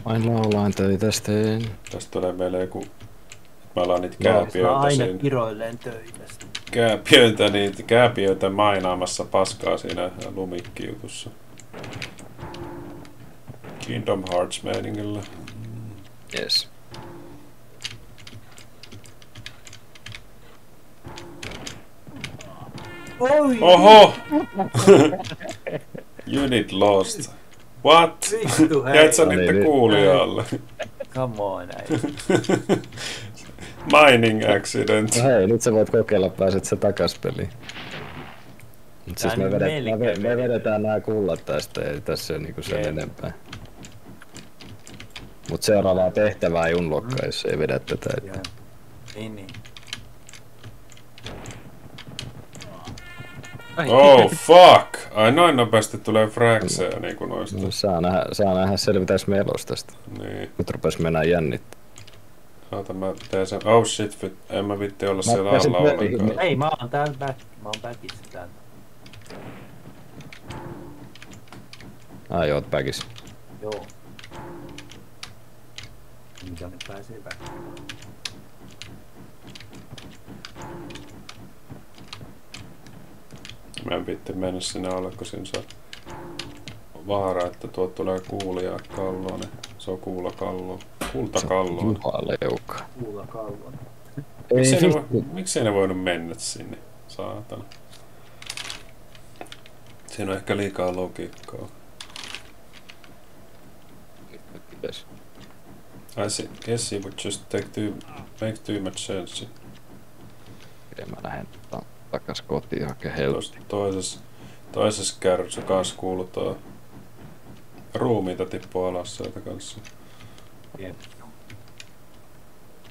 Vain laulain töitä teen. Tästä tulee meille joku Mä alan niitä Mä kääpiöitä aina siinä. kiroilleen töitä. sitten. Kääpiöitä, niitä kääpiöitä mainaamassa paskaa siinä lumikkiutussa. Kingdom Hearts meiningillä. Yes. Oi! Oho! [laughs] Unit lost. What? Jäit sä nyt- kuulijalle? Come on, äijä. [laughs] Mining accident. No hei, nyt sä voit kokeilla, pääset sä takas peliin. Mut siis me, vedet, me, me vedetään nämä kullat tästä, ei tässä ole niinku sen Jep. enempää. Mut seuraavaa tehtävää ei unlockaa, jos ei vedä tätä. Joo. Että Niin, niin. Ai, Oh fuck! Ai noin nopeasti tulee fragseja niinku noista. no, saa, nähdä, saa nähdä selvitäis me elosta tästä. Niin. Nyt rupes mennä jännittää. Oota mä teen sen. Oh shit, fit. en mä vitti olla Mä siellä alla ollenkaan. Ei, mä oon täällä back. Mä oon backissa täällä. Ai oot backis. Joo. Mikä nyt pääsee back? Mä en vitti mennä sinne alle, kun siinä saa vaara, että tuot tulee kuulia kalloon, niin se on kuula kallo. Kulta kalloon. Juha leuka. Kuulla kalvon. Miksei ne, Ei, voi, miksei ne voinut mennä sinne? Saatana. Siinä on ehkä liikaa logiikkaa. Pitäis. I see, guess he would just take too, make too much sense. Miten mä lähden ta- takas kotiin hakemaan helposti. Toisessa, toisessa kärryssä kans kuulutaan ruumiita tippuu alas sieltä kanssa. Jep.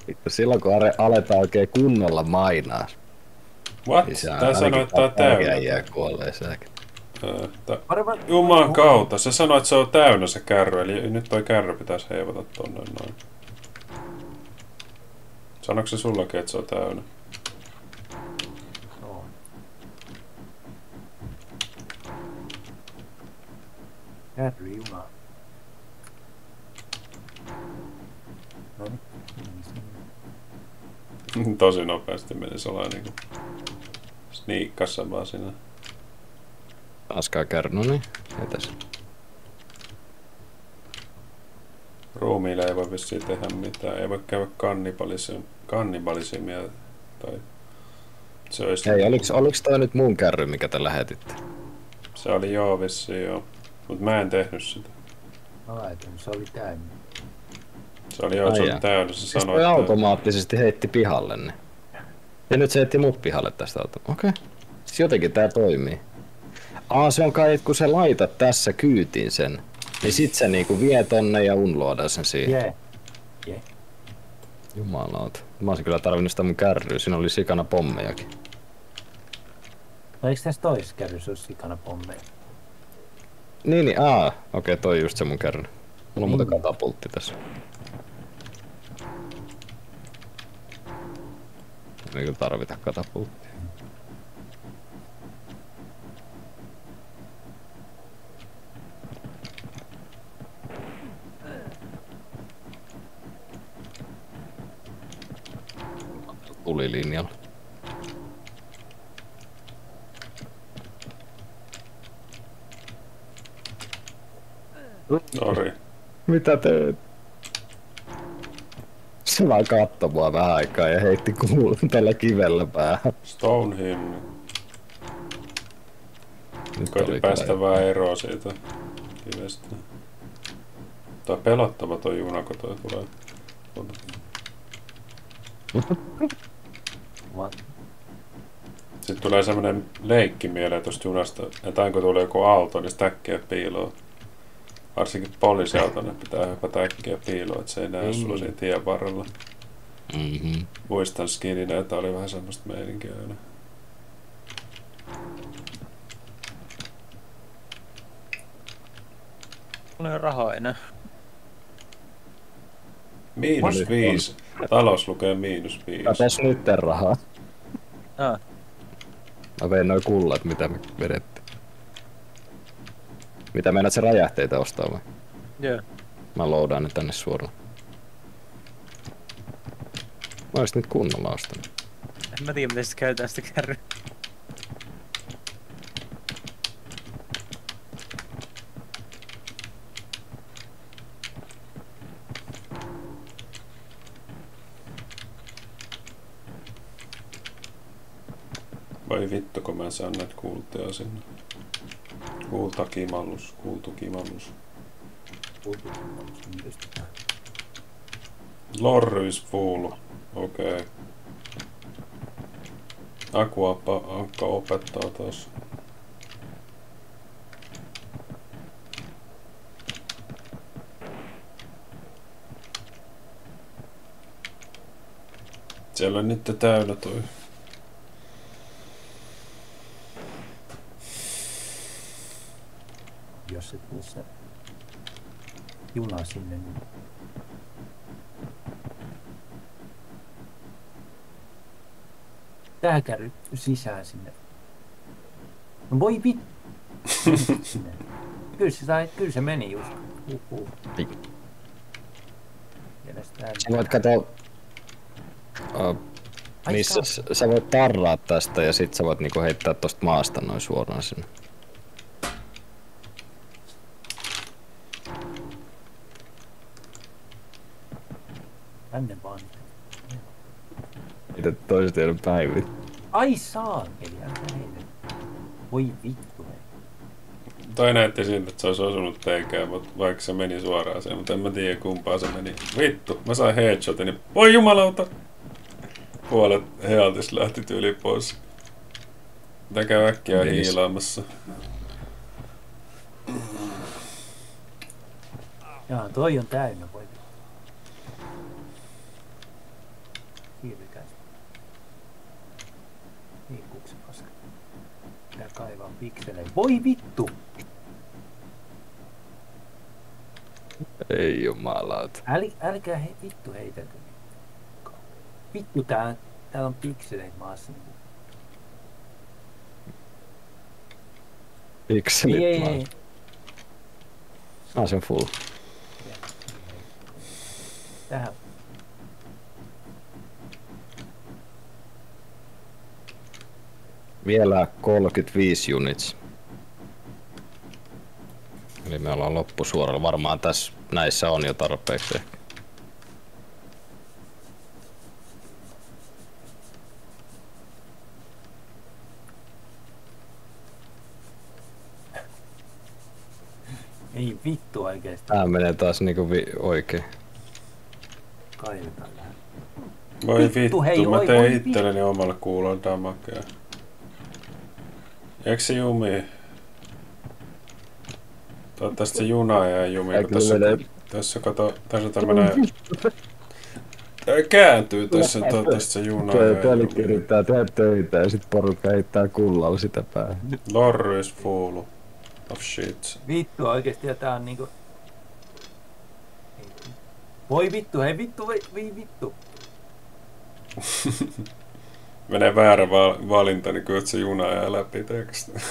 Vittu, silloin kun are- aletaan oikein kunnolla mainaa. What? Niin Tää sanoo, että tää on täynnä. Jää kuollee säkin. Ää, tää- Paremmin. Jumalan kautta. Se sanoi, että se on täynnä se kärry, eli nyt toi kärry pitäisi heivata tonne noin. Sanoiko se sullakin, että se on täynnä? Kärry juna. No niin. Tosi nopeasti meni sellainen niinku sniikkassa vaan siinä. Taaskaan no niin, etäs. Ruumiille ei voi vissiin tehdä mitään. Ei voi käydä kannibalism, kannibalismia tai se olisi... Hei, oliks, oliks toi nyt mun kärry, mikä te lähetitte? Se oli joo vissiin joo. Mut mä en tehnyt sitä. Mä laitoin, se oli täynnä. Se oli joo, se oli täynnä. Se Siis sanoi, toi että... automaattisesti heitti pihalle ne. Ja nyt se heitti mut pihalle tästä auto. Okei. Okay. Siis jotenkin tää toimii. Aa, se on kai, että kun sä laitat tässä kyytiin sen, niin sit sä niinku vie tonne ja unloadaa sen siihen. Jee. Jumalauta. Mä olisin kyllä tarvinnut sitä mun kärryä, siinä oli sikana pommejakin. No eikö tässä toisessa kärryssä ole sikana pommeja? Niin, niin, aa, okei, okay, toi just se mun kärry. Mulla on muuten Niin. katapultti tässä. Ei kyllä tarvita katapulttia. Tulilinjalla. Sori. Mitä teet? Se vaan kattoi mua vähän aikaa ja heitti kuulun tällä kivellä päähän. Stone him. Nyt Koitin päästä kyllä- vähän eroa siitä kivestä. Tää on pelottava toi juna, kun toi tulee. What? Sitten tulee semmonen leikki mieleen tosta junasta, että aina kun tulee joku auto, niin sitä äkkiä piiloo. Varsinkin poliisiauto, ne pitää hypätä äkkiä piiloon, että se ei näe Niin. sulla siinä tien varrella. Mhm. Muistan skininä, että oli vähän semmoista meininkiä aina. Mulla ei ole rahaa enää. Miinus viisi. Talous lukee miinus viisi. Katos nyt rahaa. Ah, Mä vein noin kullat, mitä me vedettiin. Mitä meinaat se räjähteitä ostaa vai? joo. Mä loadaan ne tänne suoraan. Mä olisin nyt kunnolla ostanut. En mä tiedä, miten sitä käytetään sitä kärryä. Vai vittu, kun mä en saa näitä kuultia sinne. Kuultakimallus, kuultukimallus. Pystytään. Lorrys full. Okei. Okay. Akuappa Ankka opettaa taas. Siellä on nyt täynnä toi. Jos et missä juna sinne, niin Tää käy sisään sinne. No voi vit... [laughs] Sinne. kyllä se, sai, kyllä se meni just. Uhuh. Sä voit katsoa, uh, missä sä voit tarraa tästä ja sit sä voit niinku heittää tosta maasta noin suoraan sinne. Tänne vaan. Mitä toiset ei ole päivit. Ai saa! Eli älä heitä. Voi vittu. hei. Tai näytti siltä, että se olisi osunut teikään, mutta vaikka se meni suoraan sen, mutta en mä tiedä kumpaa se meni. Vittu, mä sain headshotin, niin voi jumalauta! Puolet healtis lähti tyyli pois. Mitä käy äkkiä Menis. hiilaamassa? Jaa, toi on täynnä. Voi vittu. Siirrykää. Liikkuuko se paska? Pitää pikselejä. Voi vittu! Ei jumalauta. Äl, älkää he, vittu heitelkö. Vittu tää, täällä on pikseleitä maassa. Pikselit Ei, ei, vaan. ei. Ah, se on full. Tähän. Vielä 35 units. Eli me ollaan loppusuoralla. Varmaan tässä näissä on jo tarpeeksi. ehkä. Ei vittu oikeesti. Tää menee taas niinku vi- oikein. Kaivetaan vähän. Voi Vittu, vittu, hei, mä tein itselleni omalle kuulolle damakea. Jääkö se jumi? Toivottavasti se juna jää jumi, kun Eikö tässä, menee? tässä kato, tässä tämmönen... Tää kääntyy tässä, toivottavasti se juna jää Pelikki jumi. yrittää tehdä töitä ja sit porukka heittää kullalla sitä päähän. Lorry is full of shit. Vittu oikeesti ja tää on niinku... Voi vittu, hei vittu, voi vittu. [laughs] Menee väärä val- valinta, niin kyllä se juna jää läpi teksti. [laughs]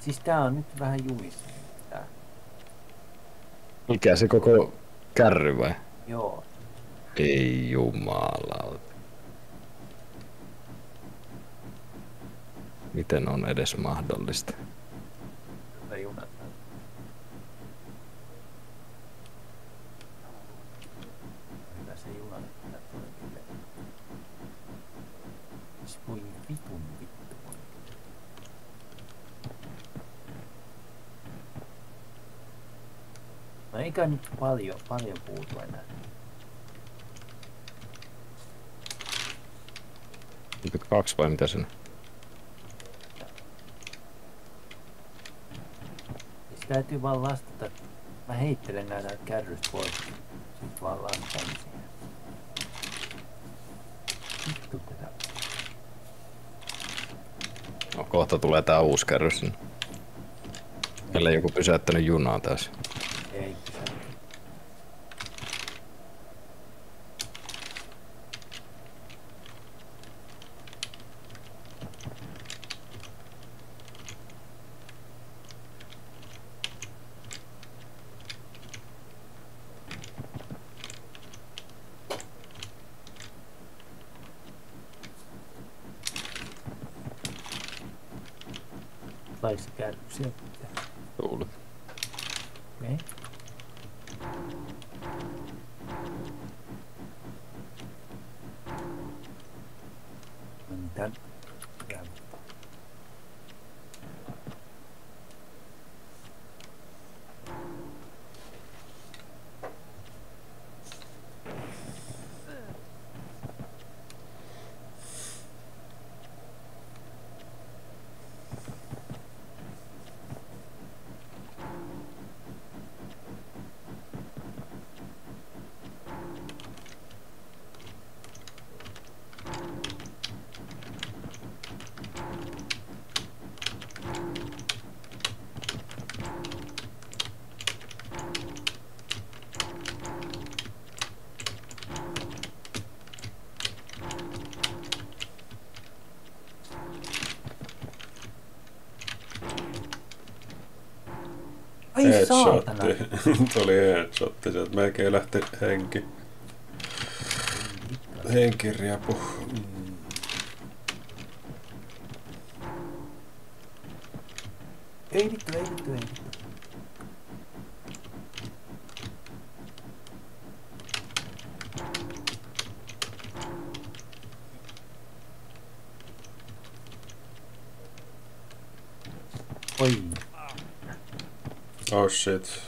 Siis tää on nyt vähän jumissa. Mikä se koko kärry vai? Joo. Ei jumalauta. Miten on edes mahdollista? Tulee junat. Hyvä se juna nyt tää tulee kyllä. Siis voi vitun vittu. No eikä nyt paljon, paljon puutu enää. 52 vai mitä sen? Siis täytyy vaan lastata. Mä heittelen näitä kärrystä pois. Sitten vaan lastan siihen. Vittu tätä. No, kohta tulee tää uusi kärry sinne. Meillä joku pysäyttänyt junaa tässä. Ei pysäytä. Saiko se kärry sieltä? Luulen. Okei. No niin, tän... tän- Ai saatana! Headshotti. [laughs] Tuli headshotti, sieltä melkein lähti henki. Henkiriepu. Mm. Ei vittu, ei vittu, ei vittu. Oi, Oh shit.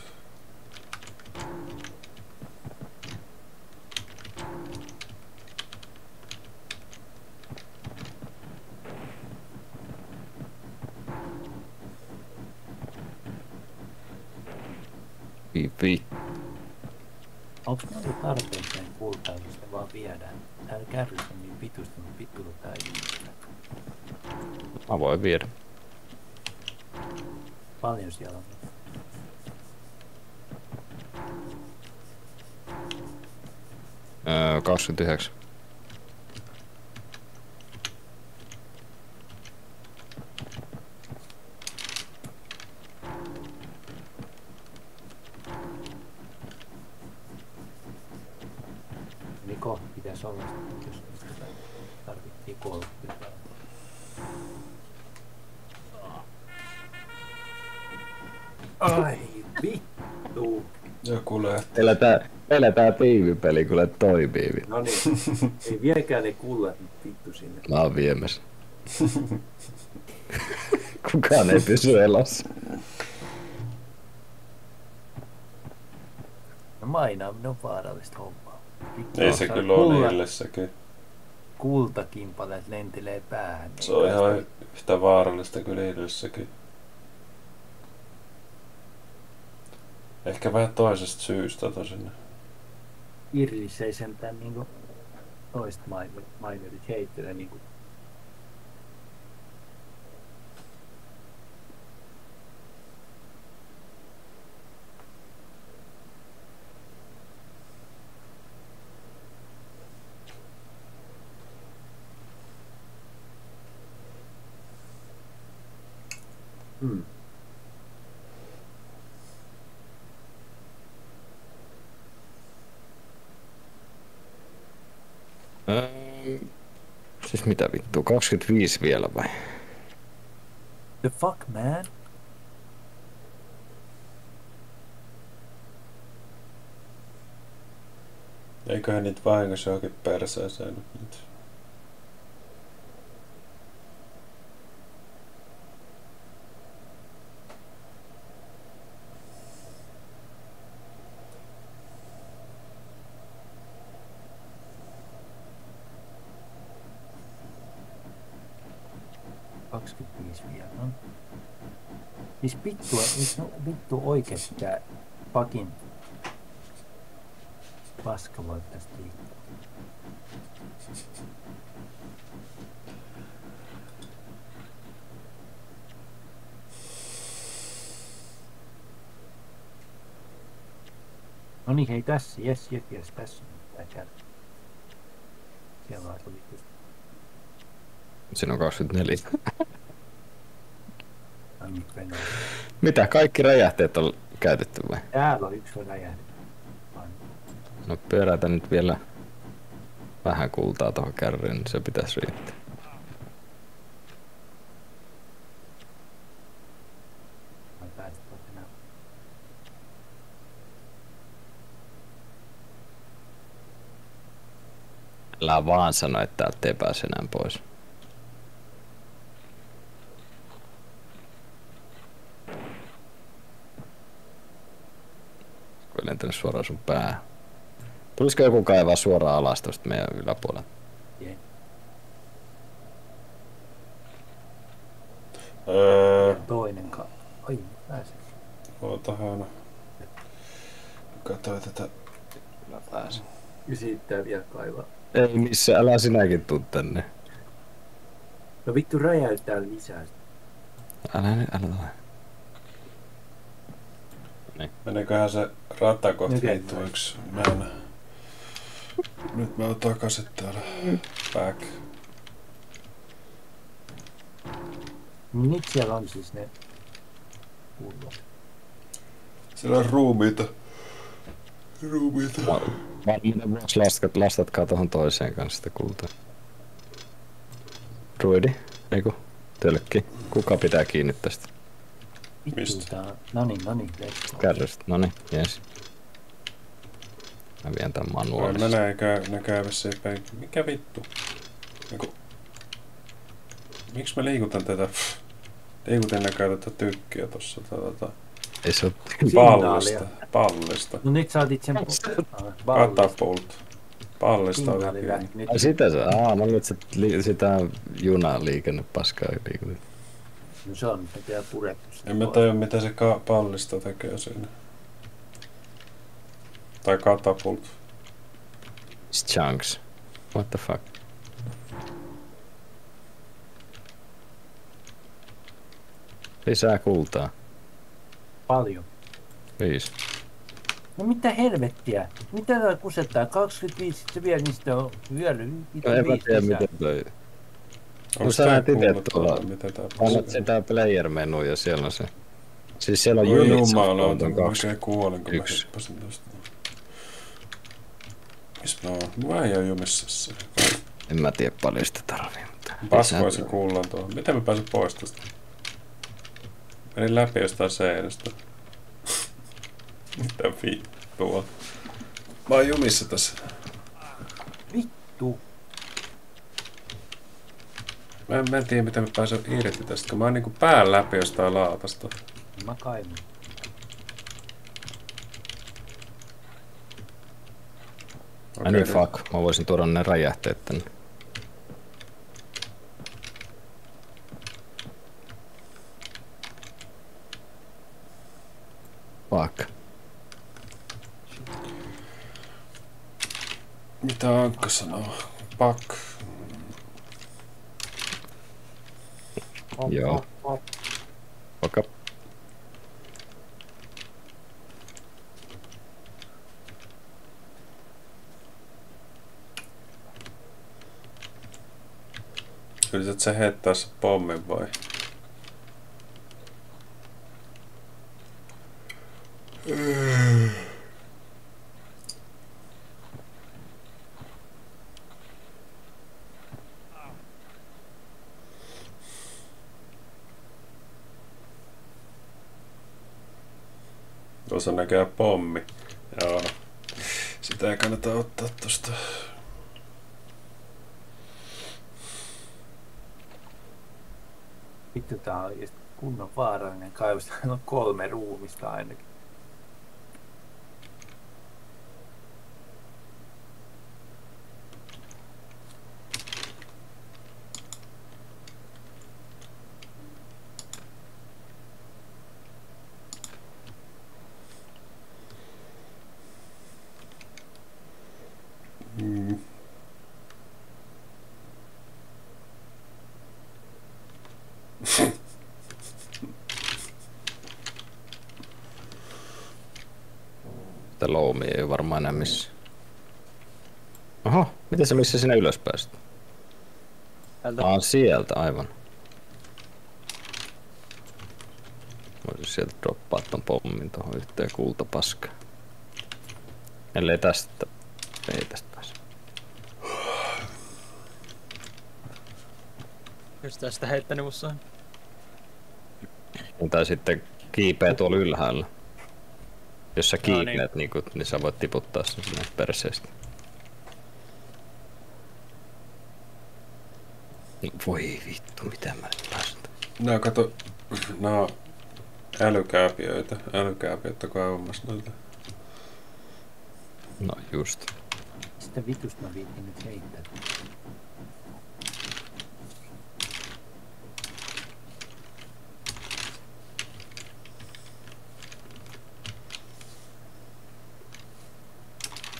Vi, vi. onko meillä tarpeekseen kultaa, jos me vaan viedään? Täällä kärryssä on niin vitusti, mutta vittu kun tää viistä. Mä voin viedä. Paljon siellä on. Öö, 29. tää, meillä tää tiivipeli kyllä toimii. No niin, ei viekään ne kullat nyt vittu sinne. Mä oon viemässä. [laughs] Kukaan ei pysy elossa. No mainaaminen on vaarallista hommaa. Vittu, Ei se kyllä ole niille sekin. Kultakimpaleet lentelee päähän. Se on ihan yhtä vaarallista kuin niilläkin. Ehkä vähän toisesta syystä tosin. Irlis ei sentään niinku toista mainerit heittele niinku Hmm. Mitä vittu, 25 vielä vai? The fuck man? Eiköhän niitä vahingossa johonkin perseeseen nyt. Kaksikymmentäviisi vielä. No. Siis vittu, no, vittu oikeesti tää pakin paska voi tästä liikkua. No niin, hei tässä, jes, jes, jes, tässä on tää kärki. Siellä on vittu. Siinä on 24. [laughs] Mitä, kaikki räjähteet on käytetty vai? Täällä on yksi räjähde. No pyörätä nyt vielä vähän kultaa tuohon kärryyn, niin se pitäisi riittää. Älä vaan sano, että et ei pääse enää pois. Lentänyt suoraan sun päähän. Tulisiko joku kaivaa suoraan alas tosta meidän yläpuolella? Jee. Öö, Toinen ka... Ai, pääse. ootahan. Katsoin tätä. Kyllä pääsen. Ysittää vielä kaivaa. Ei missä, älä sinäkin tuu tänne. No vittu räjäyttää lisää. Älä nyt, älä. Meneköhän se rata kohta Okei. liittyväksi? Mä en... Nyt mä oon takaisin täällä. Back. Nyt siellä on siis ne pullot. Siellä on ruumiita. Ruumiita. Varmuuden vuoksi lastat, lastatkaa tuohon toiseen kanssa sitä kultaa. Druidi, eiku, tölkki. Kuka pitää kiinni tästä Mistä? tää. Noniin, noniin, let's go. kärrystä? Noni, jes. Mä vien tän No, manuaalisesti. ne näkää, näkää vissiin päin. Mikä vittu? Eiku... Miksi mä liikutan tätä? Liikutin näkää tätä tykkiä tossa. Tätä, Ei se oo... pallista. Pallista. No nyt sä otit sen... Ah, Katapult. Pallista oli. Nyt sitä se, aa, mä luulen, että li, sitä junaa liikenne paskaa liikutin. No se on vielä purettu. En mä tajua mitä se ka- pallista tekee siinä. Tai katapult. Chunks. What the fuck? Lisää kultaa. Paljon. Viisi. No mitä helvettiä? Mitä tää kusettaa? 25 sitten vielä niistä on vielä vittu No en mä tiedä miten toi... Onks sä näet kuullut tuolla- Painat sitä player-menu ja siellä on se. Siis siellä on Oi units jumalauta, on mä kaksi. oikein kuolin, kun mä Yksi. hyppäsin tosta. Missä mä oon? Mä en oo jumissa se. En mä tiedä paljon sitä tarvii, mutta... Paskoisin kullan tuohon. Miten mä pääsin pois tästä? Menin läpi jostain seinästä. Mitä vittua? Mä oon jumissa tässä. Vittu. Mä en, mä en tiedä miten mä pääsen irti tästä, kun mä oon niinku pään läpi jostain laatasta. Mä kaivan. Ai niin, fuck. Mä voisin tuoda ne räjähteet tänne. Fuck. Mitä Ankka sanoo? Pak. Hop, Joo. hop, hop. Fuck up. Yrität sä heittää se pommin vai? Tuossa näkee pommi. Joo. Sitä ei kannata ottaa tosta. Vittu tää on kunnon vaarallinen kaivos. Täällä on kolme ruumista ainakin. Sitä loumia ei varmaan enää missä. Oho, miten se missä sinä ylös pääsit? Täältä Aa, sieltä, aivan. Voisin sieltä droppaa ton pommin tohon yhteen kultapaskaan. Ellei tästä... Ei tästä pääse. just tästä heittänyt musta. Tai sitten kiipeä tuolla ylhäällä. Jos sä kiikneet, no niin. Niin, kun, niin sä voit tiputtaa sen sinne perseestä. Voi vittu, mitä mä nyt päästä. No kato, no älykääpiöitä, älykääpiöitä kauemmas noita. No just. Sitä vitusta mä viittin nyt heittää.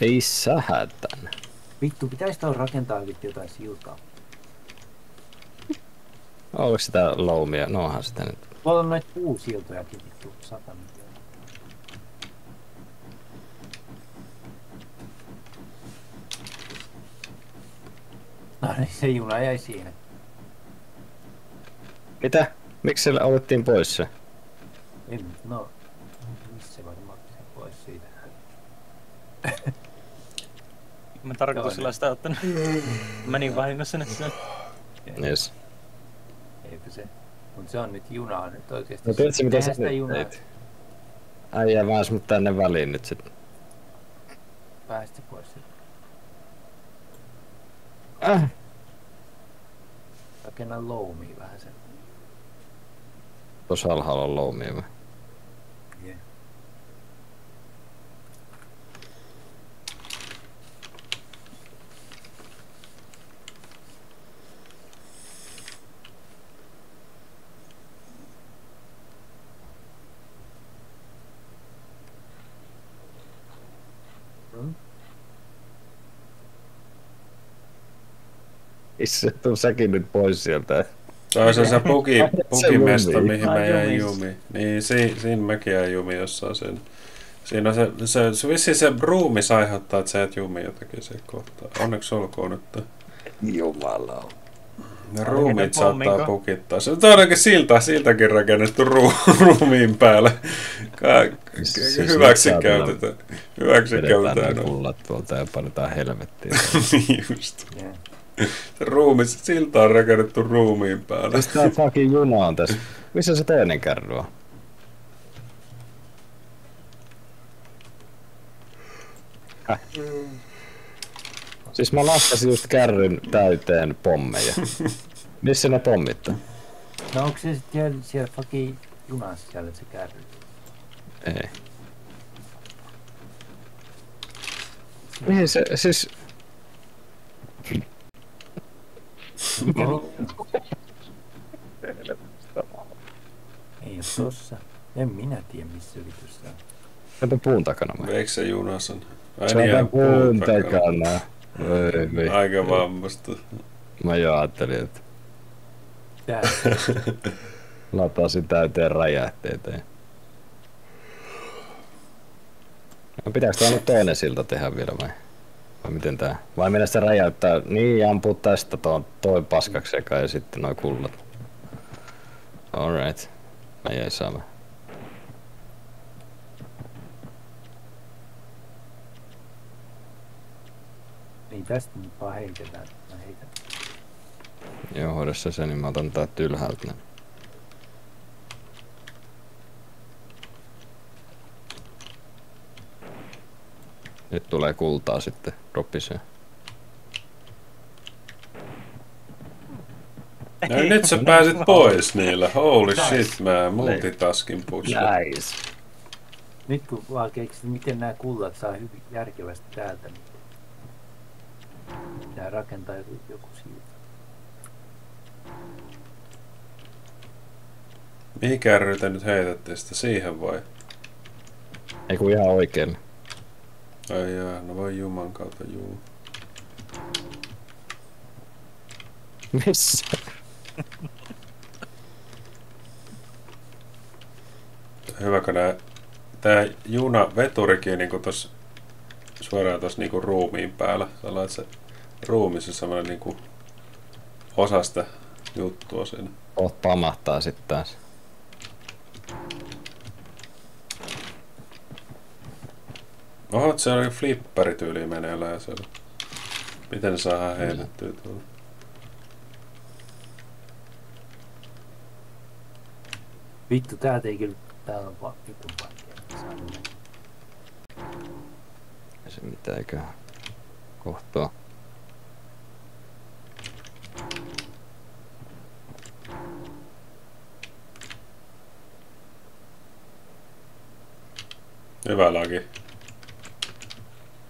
Ei sähä tänne. Vittu, pitäis tuohon rakentaa vittu jotain siltaa. Onko sitä loumia? No onhan sitä nyt. Tuolla on noita puusiltojakin vittu sata miljoonaa. No niin, se juna jäi siihen. Mitä? Miksi siellä otettiin pois se? En, no, missä varmaan se pois siitä. Mä tarkoituksella sitä ottanut. [laughs] Menin vahingossa nyt sen. Yes. Eipä se. Mut se on nyt junaa nyt oikeesti. No tiedätkö mitä sä nyt teit? Äijä väänsi mut tänne väliin nyt sit. päästä pois. sieltä. Äh. Rakenna loumia vähän sen. Tuossa alhaalla on loumia vai? Yeah. Mm. Itse tuu säkin nyt pois sieltä. Se on se, se puki, pukimesta, mihin mä jäin jumi. Niin, si, siinä mäkin jäin jumi jossain sen. Siinä on se, se, se vissiin se ruumis aiheuttaa, että sä et jumi jotakin se kohtaa. Onneksi olkoon, että Jumala. ne ruumiit saattaa pukittaa. Se on ainakin siltä, siltäkin rakennettu ru, [laughs] ruumiin päälle. Ka, Siis hyväksi nyt käytetään. Hyväksi Vedetään käytetään. ne no. pullat tuolta ja painetaan helvettiin. [laughs] Niin just. Yeah. [laughs] Se ruumis, siltä on rakennettu ruumiin päälle. Mistä tää fucking juna on tässä? Missä se toinen kärry on? Häh? Siis mä lastasin just kärryn täyteen pommeja. [laughs] Missä ne pommit on? No onko se sitten siellä, siellä fucking junassa siellä se kärry? Ei. Mihin se, siis... [laughs] Ei oo tossa. En minä tiedä missä vitussa on. Kato puun takana vai? Veikö se junasen? Ai Se on niin, tän puun puun takana. takana. Voi voi. Aika vammasta. Mä jo ajattelin, että [laughs] latasin täyteen räjähteitä. No pitääkö tää nyt toinen silta tehdä vielä vai? Vai miten tää? Vai mennä sitä räjäyttää? Niin, ja ampuu tästä tuon toi paskaksi eka ja sitten noi kullat. Alright. Mä jäin sama. niin tästä nyt vaan heitetään. Mä heitän. Joo, hoidossa se, niin mä otan täältä ylhäältä ne. Nyt tulee kultaa sitten droppiseen. No, nyt sä pääsit pois niillä. Holy shit, mä multitaskin push. Nice. Nyt kun vaan keksit, miten nämä kullat saa hyvin järkevästi täältä, niin pitää rakentaa joku, joku siitä. Mihin kärryyn te nyt heitätte sitä siihen vai? Ei kun ihan oikein. Ai jaa, no voi juman kautta juu. Missä? Hyvä, kun nää, tää juna veturikin niinku tos suoraan tos niinku ruumiin päällä. Sä se ruumis on semmonen niinku osa sitä juttua siinä. Oot pamahtaa sitten taas. Oho, se on flipparityyli meneillään siellä. Miten saa heitettyä tuolla? Vittu, tää ei kyllä, täällä on vaan vittu vaikea. Ei se mitään ikään kohtaa. Hyvä laki.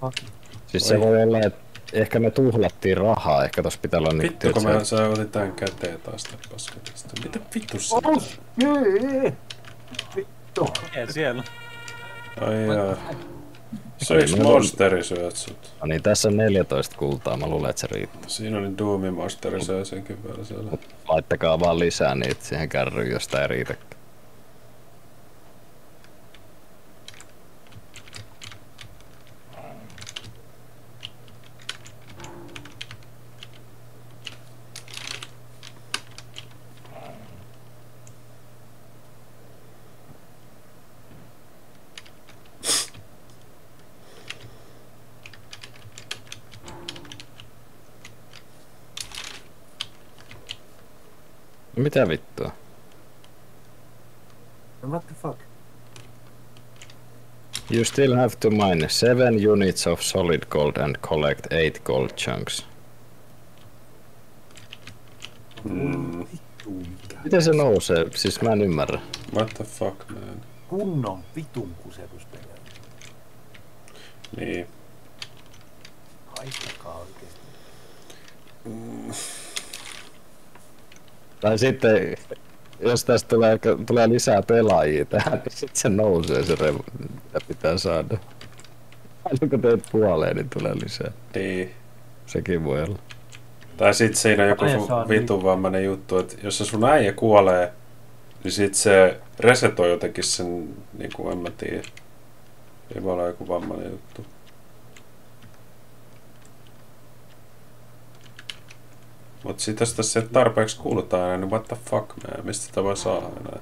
Fuck. Siis se Oi. voi olla, että ehkä me tuhlattiin rahaa, ehkä tossa pitää olla nyt... Vittu kun mä sä otin tän käteen taas tän paskatista. Mitä vittu se? Jee! Vittu. Ei siellä. Ai jaa. Meillä on- monsteri syöt sut? No niin, tässä on 14 kultaa, mä luulen, että se riittää. Siinä oli Doomi monsteri söi senkin vielä siellä. Laittakaa vaan lisää niitä siihen kärryyn, jos tää ei riitä. Mitä vittua? No what the fuck? You still have to mine 7 units of solid gold and collect 8 gold chunks. Mm. Miten se nousee? Siis mä en ymmärrä. what the fuck man. Kunnon vitun kusetuspelejä. Niin. Haistakaa oikeesti. Tai sitten, jos tästä tulee, tulee lisää pelaajia tähän, niin sitten se nousee se revu, mitä pitää saada. Aina kun teet puoleen, niin tulee lisää. Niin. Sekin voi olla. Tai sit siinä joku saa vitun vammainen juttu, että jos se sun äijä kuolee, niin sit se resetoi jotenkin sen, niinku en mä tiedä. Ei voi olla joku vammainen juttu. Mut sit jos tässä ei tarpeeksi kuulutaan aina, niin what the fuck man, mistä voi saada enää?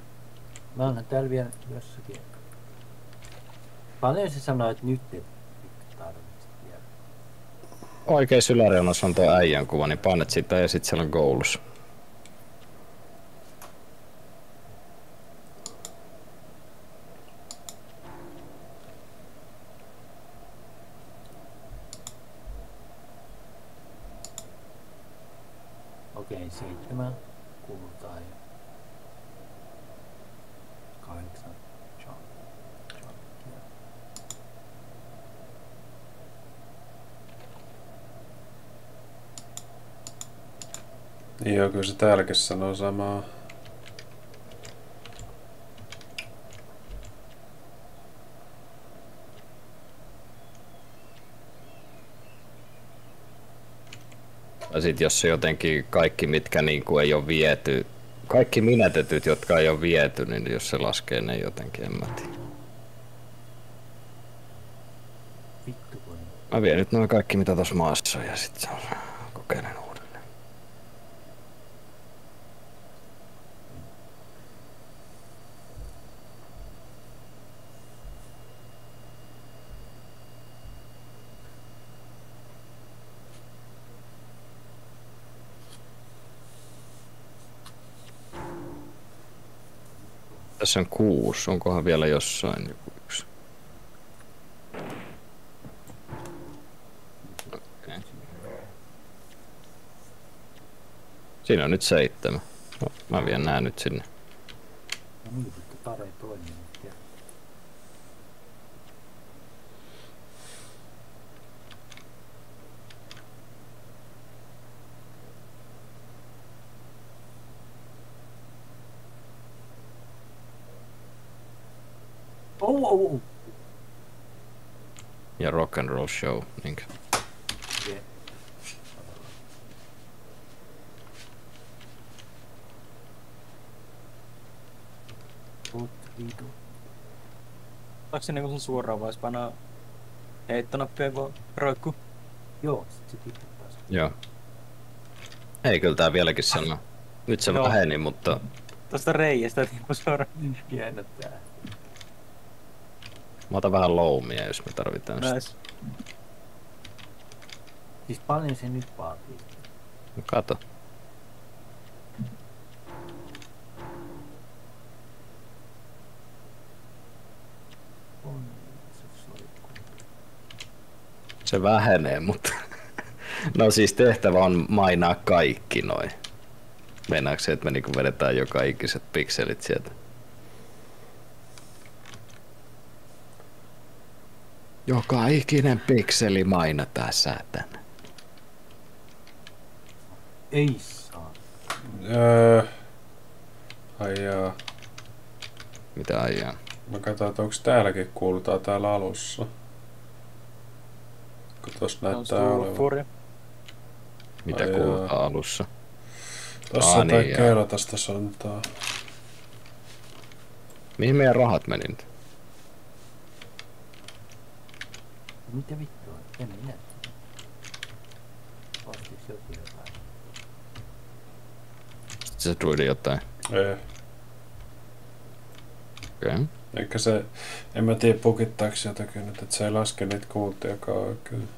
Mä oon täällä vielä jossakin. Paljon se sanoo, että nyt et vittu tarvitse vielä. Oikein yläreunassa on tuo äijän kuva, niin painat sitä ja sitten siellä on goals. Okei, seitsemän kultaa ja kahdeksan junk- junkia. Niin joo, kyllä se täälläkin sanoo samaa. Ja sit jos se jotenkin kaikki, mitkä niinku ei ole viety, kaikki minetetyt, jotka ei ole viety, niin jos se laskee ne jotenkin, en mä tiedä. Mä vien nyt noin kaikki, mitä tossa maassa on, ja sit se on kokeilen uudelleen. Tässä on kuusi, onkohan vielä jossain joku yksi? Okei. Siinä on nyt seitsemän. No, mä vien nää nyt sinne. No niin, vittu tare toimii nyt. Ja Oh, oh, oh. Ja rock and roll show. Niinkö? Yeah. Saako se niinku sun suoraan vai painaa heittonappia kun roikku? Joo, sit se tippuu taas. Joo. Ei kyllä tää vieläkin sano. Nyt se Joo. väheni, mutta Tosta reiästä tippu suoraan. Hieno tää. Mä otan vähän loumia, jos me tarvitaan sitä. Nice. Siis paljon se nyt vaatii. No Kato. Se vähenee, mutta... No siis tehtävä on mainaa kaikki noin. Meinaako se, että me niinku vedetään joka ikiset pikselit sieltä? Joka ikinen pikseli mainataan säätänä. Ei saa. Öö... Ai jaa. Mitä ajaa? Mä katsoin, että onko täälläkin kuulutaan täällä alussa. Kun tossa näyttää olevan. Mitä Ai kuuluu jaa. alussa? Tossa Aa, on tää niin, keltaista sontaa. Mihin meidän rahat meni nyt? Mitä vittua? En minä tiedä. Ostiks joku jotain? Sitten se druidi jotain. Ei. Okei. Okay. Eikä se, en mä tiedä pukittaako se jotakin nyt, että se ei laske niitä kuuttiakaan oikein.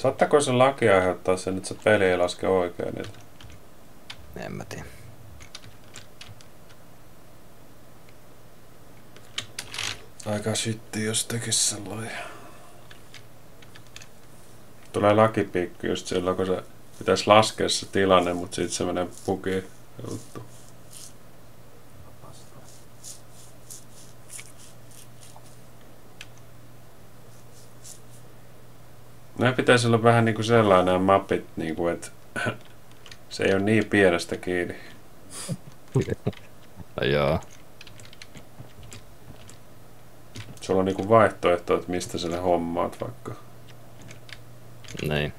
Saattaako se laki aiheuttaa sen, että se peli ei laske oikein niitä? En mä tiedä. Aika shitti, jos tekis sellainen. Tulee lakipiikki just silloin, kun se pitäisi laskea se tilanne, mutta sitten se menee pukiin juttu. Nämä pitäisi olla vähän niin kuin sellainen nämä mapit, niin kuin, että [clears throat] se ei ole niin pienestä kiinni. No [laughs] joo. Sulla on niin kuin vaihtoehto, että mistä sä ne hommaat vaikka. Niin.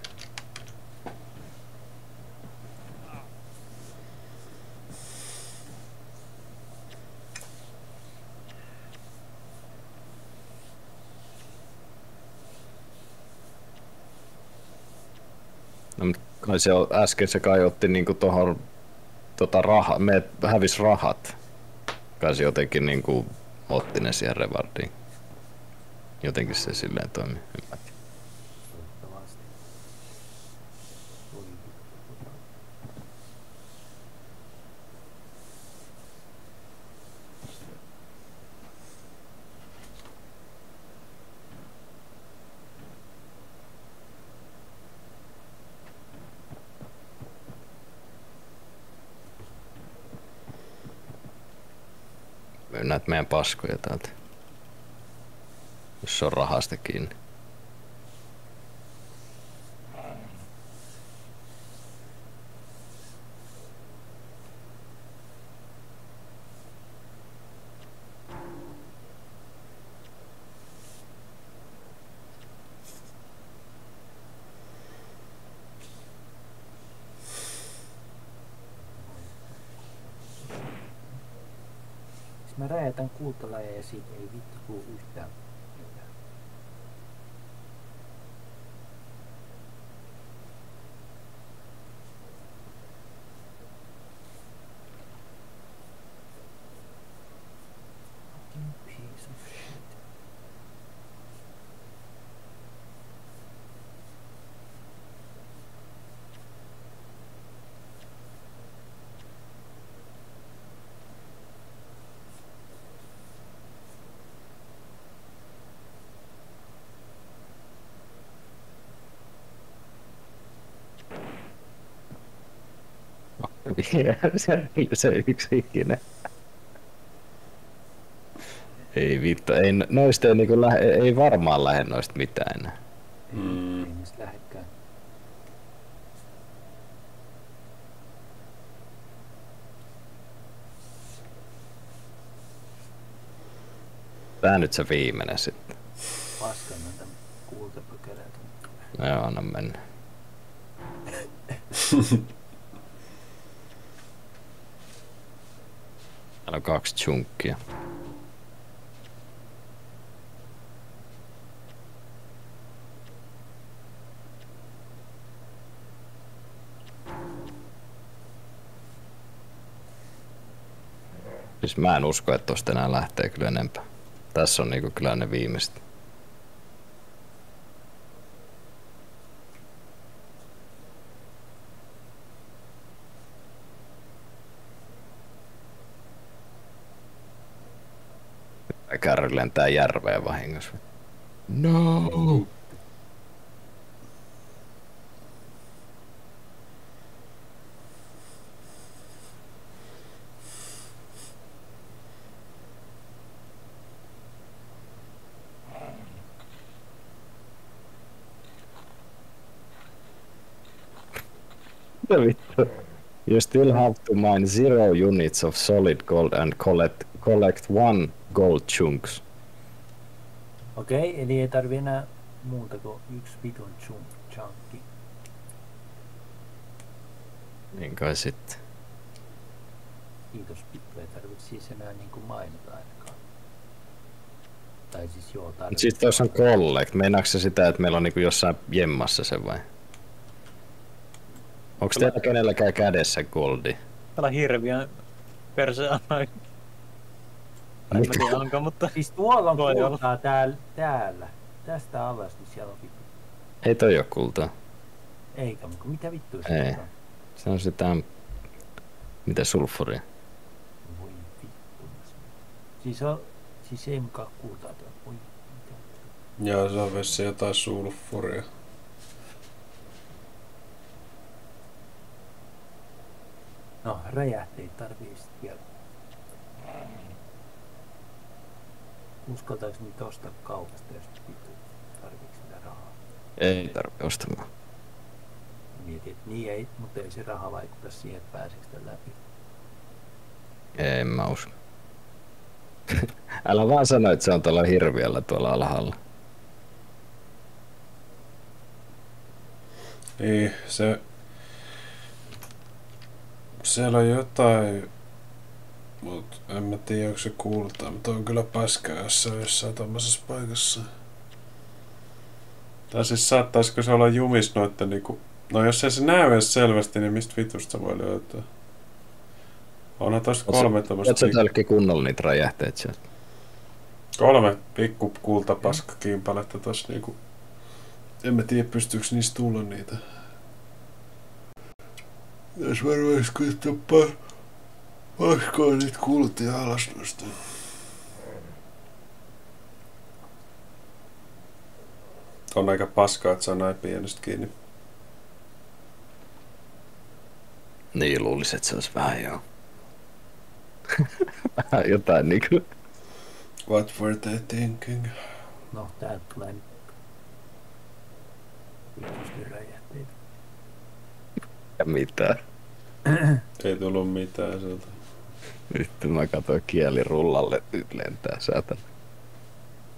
No, mutta kai se on, äsken se kai otti niinku tohon tota raha, me hävis rahat. Kai se jotenkin niinku otti ne siihen revardiin. Jotenkin se silleen toimi. En mä tiedä. Toivottavasti. Tuli vittu. Myy näitä meidän paskoja täältä. Jos se on rahasta kiinni. Mä räjätän kultalajeja ja siitä ei vittu tuu yhtään mitään. Fucking piece of shit. Se, se yksi ikinä. Ei vittu, ei, noista ei, niinku lähe, ei varmaan lähde noista mitään enää. Mm. Tää nyt se viimeinen sitten. Paskan näitä kultapökereitä. No joo, anna mennä. [laughs] Täällä on kaksi chunkkia. Siis mä en usko, että tosta enää lähtee kyllä enempää. Tässä on niinku kyllä ne viimeiset. Lentää järveen vahingossa. No! You still have to mine zero units of solid gold and collect, collect one gold chunks. Okei, eli ei tarvi enää muuta kuin yksi vitun chunk, chunky. Niin kai sitten. Kiitos vittu, ei tarvitse siis enää niinku mainita ainakaan. Tai siis joo, Mut tarvitsee. siis tuossa on collect. Meinaatko se sitä, että meillä on niinku jossain jemmassa se vai? Onko teillä kenelläkään kädessä goldi? Täällä hirviön perse. En mä tiedä onko, mutta Siis tuolla on olla. kultaa täällä, täällä. Tästä alas, niin siellä on vittu. Ei toi oo kultaa. Eikä, mutta mitä vittu Ei. se on? Se on sitä... Mitä sulfuria? Voi vittu. Siis on, siis ei mukaan kultaa tuo. Voi mitä. Joo, se on vissiin jotain sulfuria. No, räjähteitä tarvii sit vielä. Uskaltaako niitä ostaa kaupasta, jos vittu tarviiko sitä rahaa? Ei tarvi ostamaan. Mietin, että niin ei, mutta ei se raha vaikuta siihen, että pääseekö sitä läpi. En mä usko. [laughs] Älä vaan sano, että se on tuolla hirviöllä tuolla alhaalla. Niin, se... Siellä on jotain... Mut en mä tiedä, onko se kultaa, mutta on kyllä paskaa, jos se on jossain tommosessa paikassa. Tai siis saattaisiko se olla jumis noitten niinku... No jos ei se näy edes selvästi, niin mistä vitusta se voi löytää? Onhan tossa kolme Oot tommosta... sä tälläkin kunnolla niitä räjähteitä sieltä? Kolme pikku kultapaskakimpaletta tossa niinku... En mä tiedä pystyykö niistä tulla niitä. Jos varmaan koittaa paskaa niitä kultia alas noista. On aika paskaa, että se on näin pienestä kiinni. Niin, luulisin, että se olisi vähän joo. [laughs] vähän jotain niinku. What were they thinking? No, täältä tulee nyt. Ja mitään. Ei tullut mitään sieltä. Nyt mä katsoin kieli rullalle, nyt lentää saatana.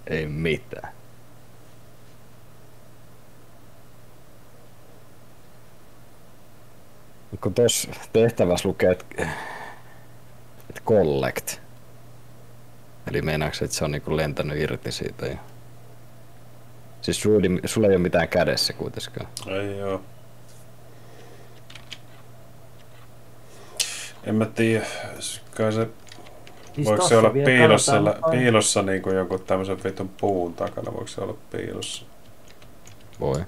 Ei mitään. Kun tuossa tehtävässä lukee, että et collect. Eli meinaatko, että se on niinku lentänyt irti siitä jo? Siis sulla ei ole mitään kädessä kuitenkaan. Ei oo. En mä tiedä. Kai se Siis Voiko se olla piilossa, noin- piilossa niin kuin joku tämmöisen vitun puun takana? Voiko se olla piilossa? Voi.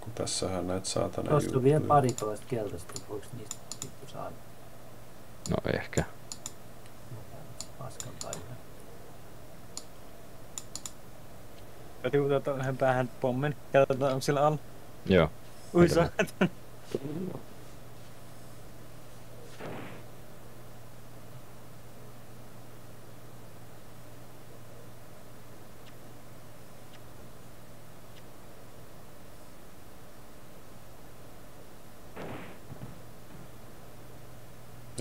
Kun tässähän näitä saatana Tuossa on vielä pari toista keltaista, voiko niistä vittu saada No ehkä. paskan päivän? täytyy ottaa yhden päähän pommin. Katsotaan, onko sillä alla. Joo. Ui [laughs]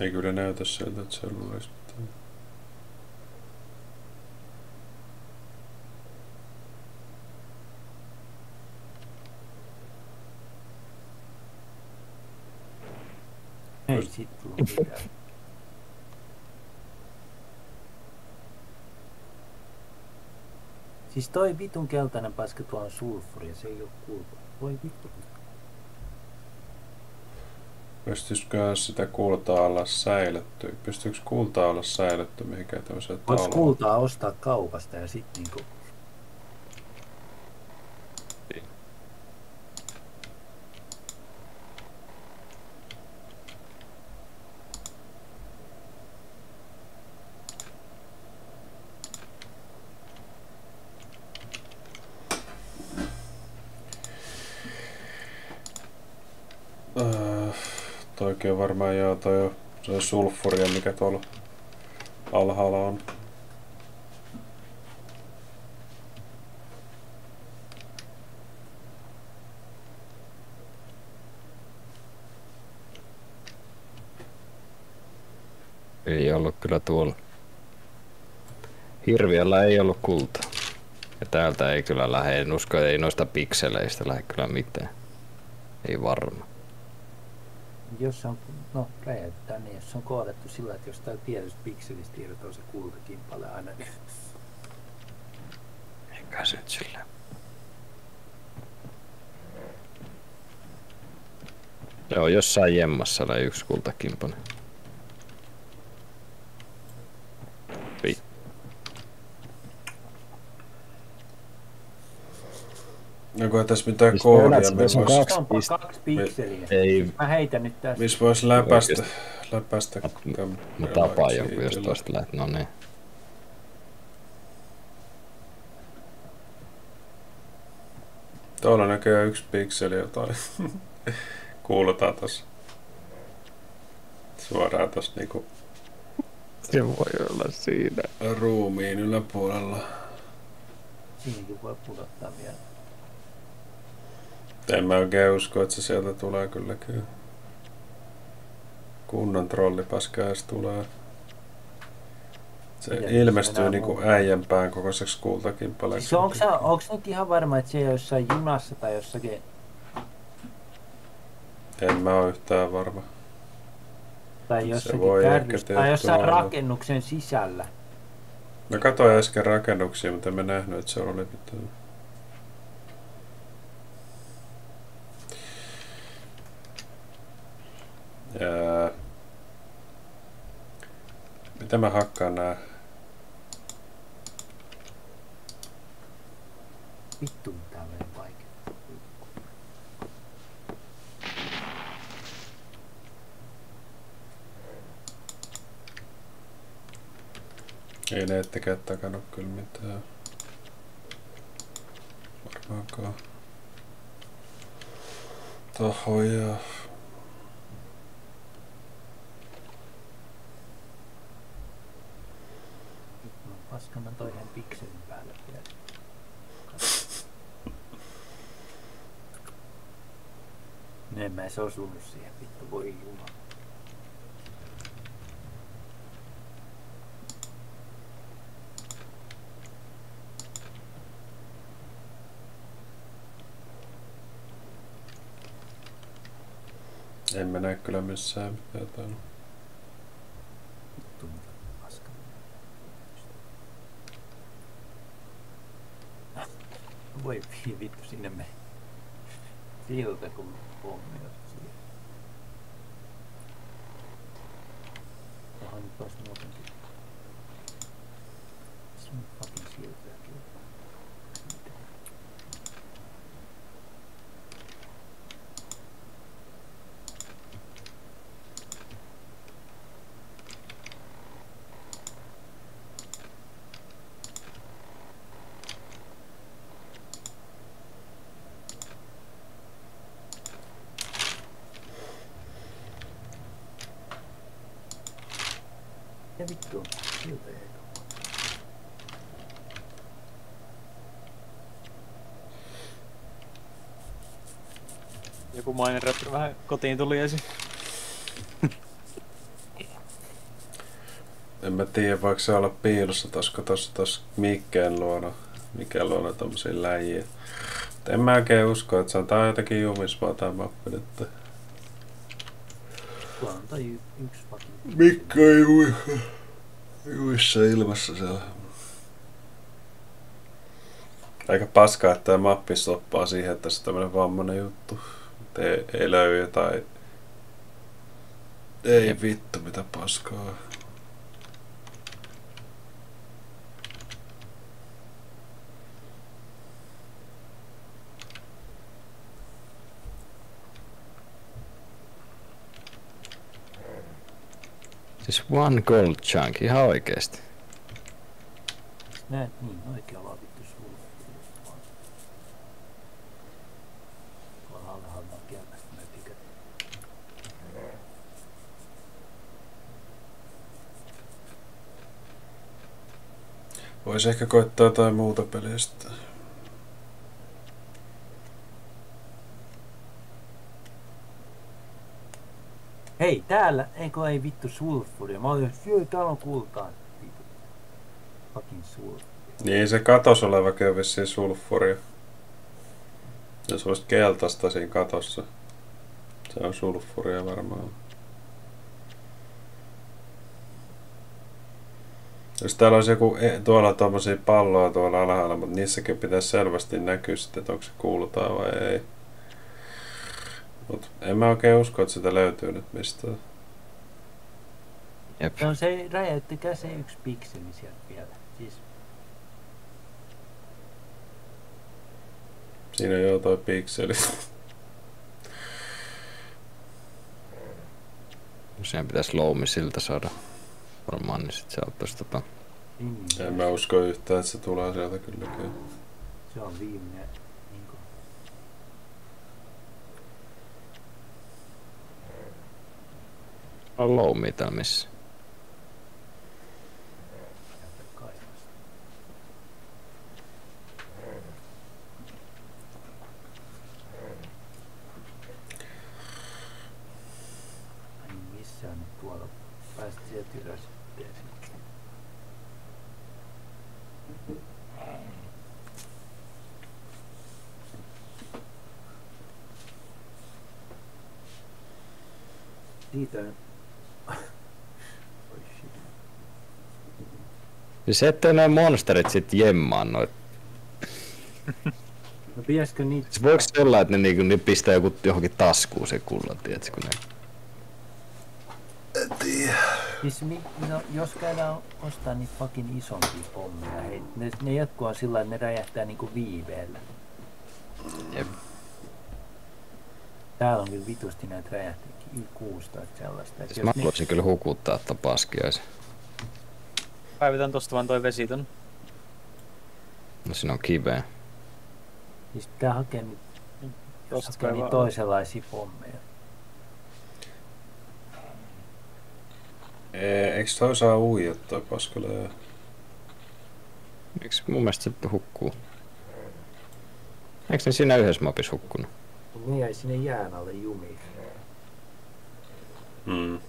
Ei kyllä näytä siltä, että se mitään. Ei sit. Siis toi vitun keltainen paska tuo on sulfuri se ei oo kulta. Voi vittu. Pystyisiköhän sitä kultaa olla säilytty? Pystyykö kultaa olla säilytty mihinkään tämmöiseen Voiko taloon? kultaa ostaa kaupasta ja sit niinku... Toki on varmaan joo, toi on se sulfuria, mikä tuolla alhaalla on. Ei ollut kyllä tuolla. Hirviöllä ei ollut kulta. Ja täältä ei kyllä lähde, en usko, ei noista pikseleistä lähde kyllä mitään. Ei varma. Jos on, no räjäyttää niin, jos se on koodattu sillä, että jostain tietystä pikselistä irtoaa se kultakimpale aina, niin [laughs] Eikä se nyt sillä. Se on jossain jemmassa yksi kultakimpane. Vi- Onko tässä mitään Siis koodia, näet, missä tässä on vois, kaksi pist- kaksi pikseliä. Ei, Mä heitän nyt tästä. missä vois läpästä, Oikeesti. läpästä mä tapaan joku, jos tosta lähdet. No niin. Tuolla näköjään yksi pikseli jotain. [laughs] Kuulutaan tossa. Suoraan tossa niinku Se voi olla siinä. ruumiin yläpuolella. Siinäkin voi pudottaa vielä. En mä oikein usko, että se sieltä tulee kyllä kyllä. Kunnon trollipaska tulee. Se Mitä ilmestyy niinku äijänpään kokoiseksi kultakimpaleeksi. Siis onko, sä, onko nyt ihan varma, että se on jossain junassa tai jossakin, En mä oo yhtään varma. tai jossakin kärryssä, tehdä tai jossain tuolla. rakennuksen sisällä? Mä katsoin äsken rakennuksia, mutta en mä nähnyt, että se oli mitään. Ja... Mitä mä hakkaan nää? Vittu, tää on vaikea. Ei ne ettekään takana kyllä mitään. Varmaankaan. Tahoja. Paska mä toisen pikselin päälle vielä. No [laughs] en mä edes osunut siihen, vittu voi jumala. En mä näe kyllä missään mitään täällä. Vittu mitä paska. Voi vi- vittu sinne me. Siltä kun pommi on siihen. Onhan nyt tos muutenkin. Se on fucking siltäkin. Ja vittu on siltä ei Joku mainerappi vähän kotiin tuli esiin. [laughs] En mä tiedä, voiko se olla piilossa tossa, tossa, tossa Mikkeen luona. Mikä luona tommosia läjiä. Mut En mä oikein usko, että se on tää jotakin jumismaa tää mappi nyt. Tuolla on y- yksi fucking Mikko ei ui. Juissa ilmassa siellä. Aika paskaa, että tämä mappi stoppaa siihen, että se on tämmönen vammainen juttu. Ei, ei löy jotain... Ei vittu, mitä paskaa. Siis one gold chunk, ihan oikeesti. Näet niin, oikealla on vittu sulla. Tuolla alhaalla on kieltästä mä pikät. Voisi ehkä koittaa jotain muuta peliä sitten. Hei, täällä, eikö ei vittu sulfuria? Mä olin, joo, täällä on kultaa. Vittu. Fucking sulfuri. Niin se katos olevakin on vissiin sulfuria. Jos olisi keltaista siinä katossa. Se on sulfuria varmaan. Jos täällä olisi joku, e- tuolla tuommoisia palloja tuolla alhaalla, mutta niissäkin pitäisi selvästi näkyä sitten, että onko se kuulutaan vai ei. Mut en mä oikein usko, että sitä löytyy nyt mistään. Jep. Se on se, räjäyttäkää se yksi pikseli sieltä vielä. Siis, Siinä on jo toi pikseli. Siihen pitäisi loumi siltä saada. Varmaan, niin sit se auttaisi tota. niin, en mä usko yhtään, että se tulee sieltä kylläkään. se on viimeinen. Niin kuin, loumi täällä missä. sieltä kaivasta. Ai missä on nyt tuolla? Päästä sieltä ylös. ja sitten- Siitä [laughs] Oi shit. Siis ettei noin monsterit sit jemmaa noit. No pitäisikö niitä... Siis voiko se olla, että ne, niinku, ne pistää joku johonkin taskuun se kullan, tiedätkö, kun ne... Siis mi, no, jos käydään ostaa niitä fucking isompia pommeja, hei, ne, ne jatkuu sillä että ne räjähtää niinku viiveellä. Jep. Täällä on kyllä vitusti näitä räjähtiä, yli 16 sellaista. Et Siis jos mä haluaisin kyllä hukuttaa ton paskiaisen. Päivitän tosta vaan toi vesiton. No siinä on kiveä. siis pitää hakea nyt, jos Tosta hakee niitä kaivaa. toisenlaisia pommeja. Ee, eiks toi saa uija toi paskale? Miksi mun mielestä se hukkuu? Eikö ne siinä yhdessä mapissa hukkunut? Ne jäi sinne jään alle jumiin. Hmm.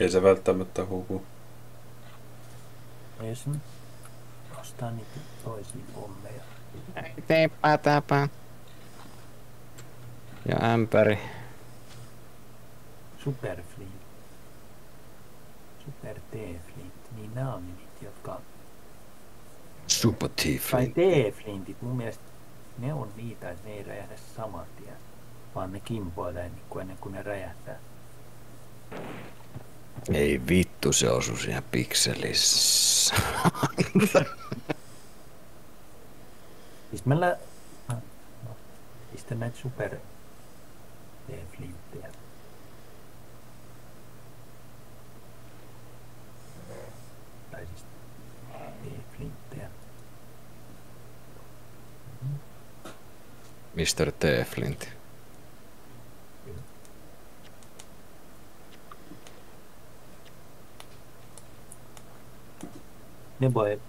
Ei se välttämättä huku. No jos nyt ostaa niitä toisia pommeja. Teepää täpää. Ja ämpäri. Superflint. Super T-flint. Niin nämä on niitä, jotka Super Tai Tiefling. T-flintit, mun mielestä ne on niitä, että ne ei räjähdä saman tien, vaan ne kimpoilee niin kuin ennen kuin ne räjähtää. Ei vittu, se osui siinä pikselissä. Siis mä lä... no, Pistän näitä super T-flinttejä. Tai siis T-flinttejä. Mr. T. Ne voi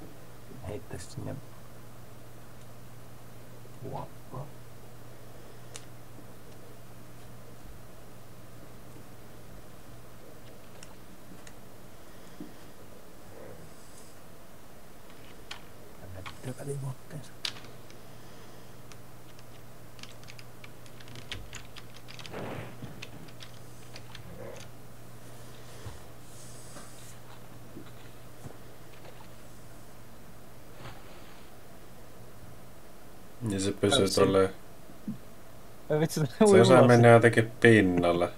heittää sinne kuoppaan. Tänne tövälimuotteensa. Niin se pysyy se- tolleen. Ei vitsi, Se osaa mennä jotenkin pinnalle.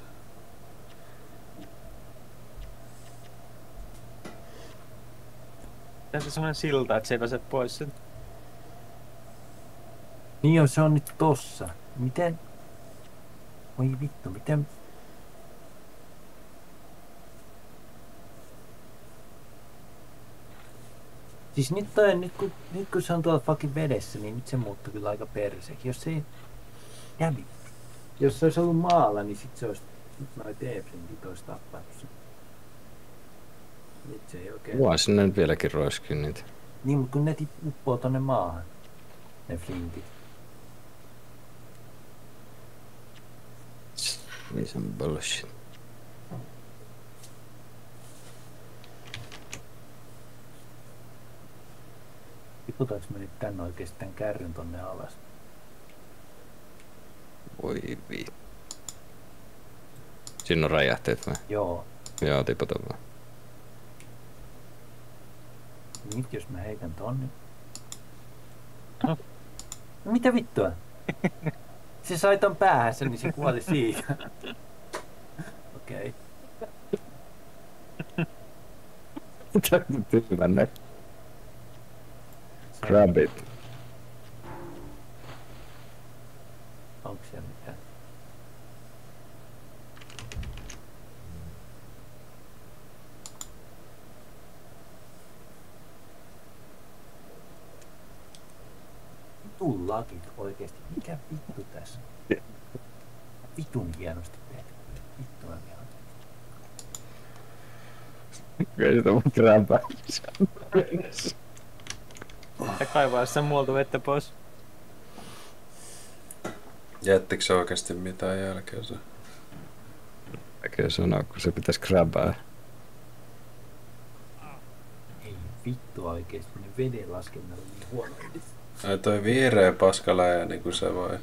Tässä semmonen silta, että se ei pääse pois sen. Niin joo, se on nyt tossa. Miten? Voi vittu, miten? Siis nyt, toi, nyt, kun, nyt kun se on tuolla fucking vedessä, niin nyt se muuttuu kyllä aika perseeksi. Jos se ei... Jämi. Jos se olisi ollut maalla, niin sit se olisi... Nyt noin T-flintit olisi tappanut sen. Nyt se ei oikein... Voin sinne nyt vieläkin roiskia niitä. Niin, mutta kun ne uppoo tonne maahan, ne flintit. Niin se on bullshit. Otetaanko me nyt tän oikeesti tän kärryn tonne alas? Voi vi. Siinä on räjähteet vai? Joo. Joo, tipota vaan. Nyt jos mä heitän tonne. No. No mitä vittua? Se sai ton päähänsä, niin se kuoli siitä. Okei. Tyhmänne. Se- Grab it. Onko siellä mitään? Vitun lakit oikeesti. Mikä vittu tässä? on? Vitun hienosti tehty. Vittu mä vihaan. Kyllä sitä mun grabaa. [laughs] Ja kaivaa sen muualta vettä pois. Jättikö se oikeasti mitään jälkeä se? Oikein sanoa, kun se pitäisi grabaa. Ei vittu oikeesti. Ne veden laskennalla on niin huono. Ai toi vihreä paskaläjä niinku se vai?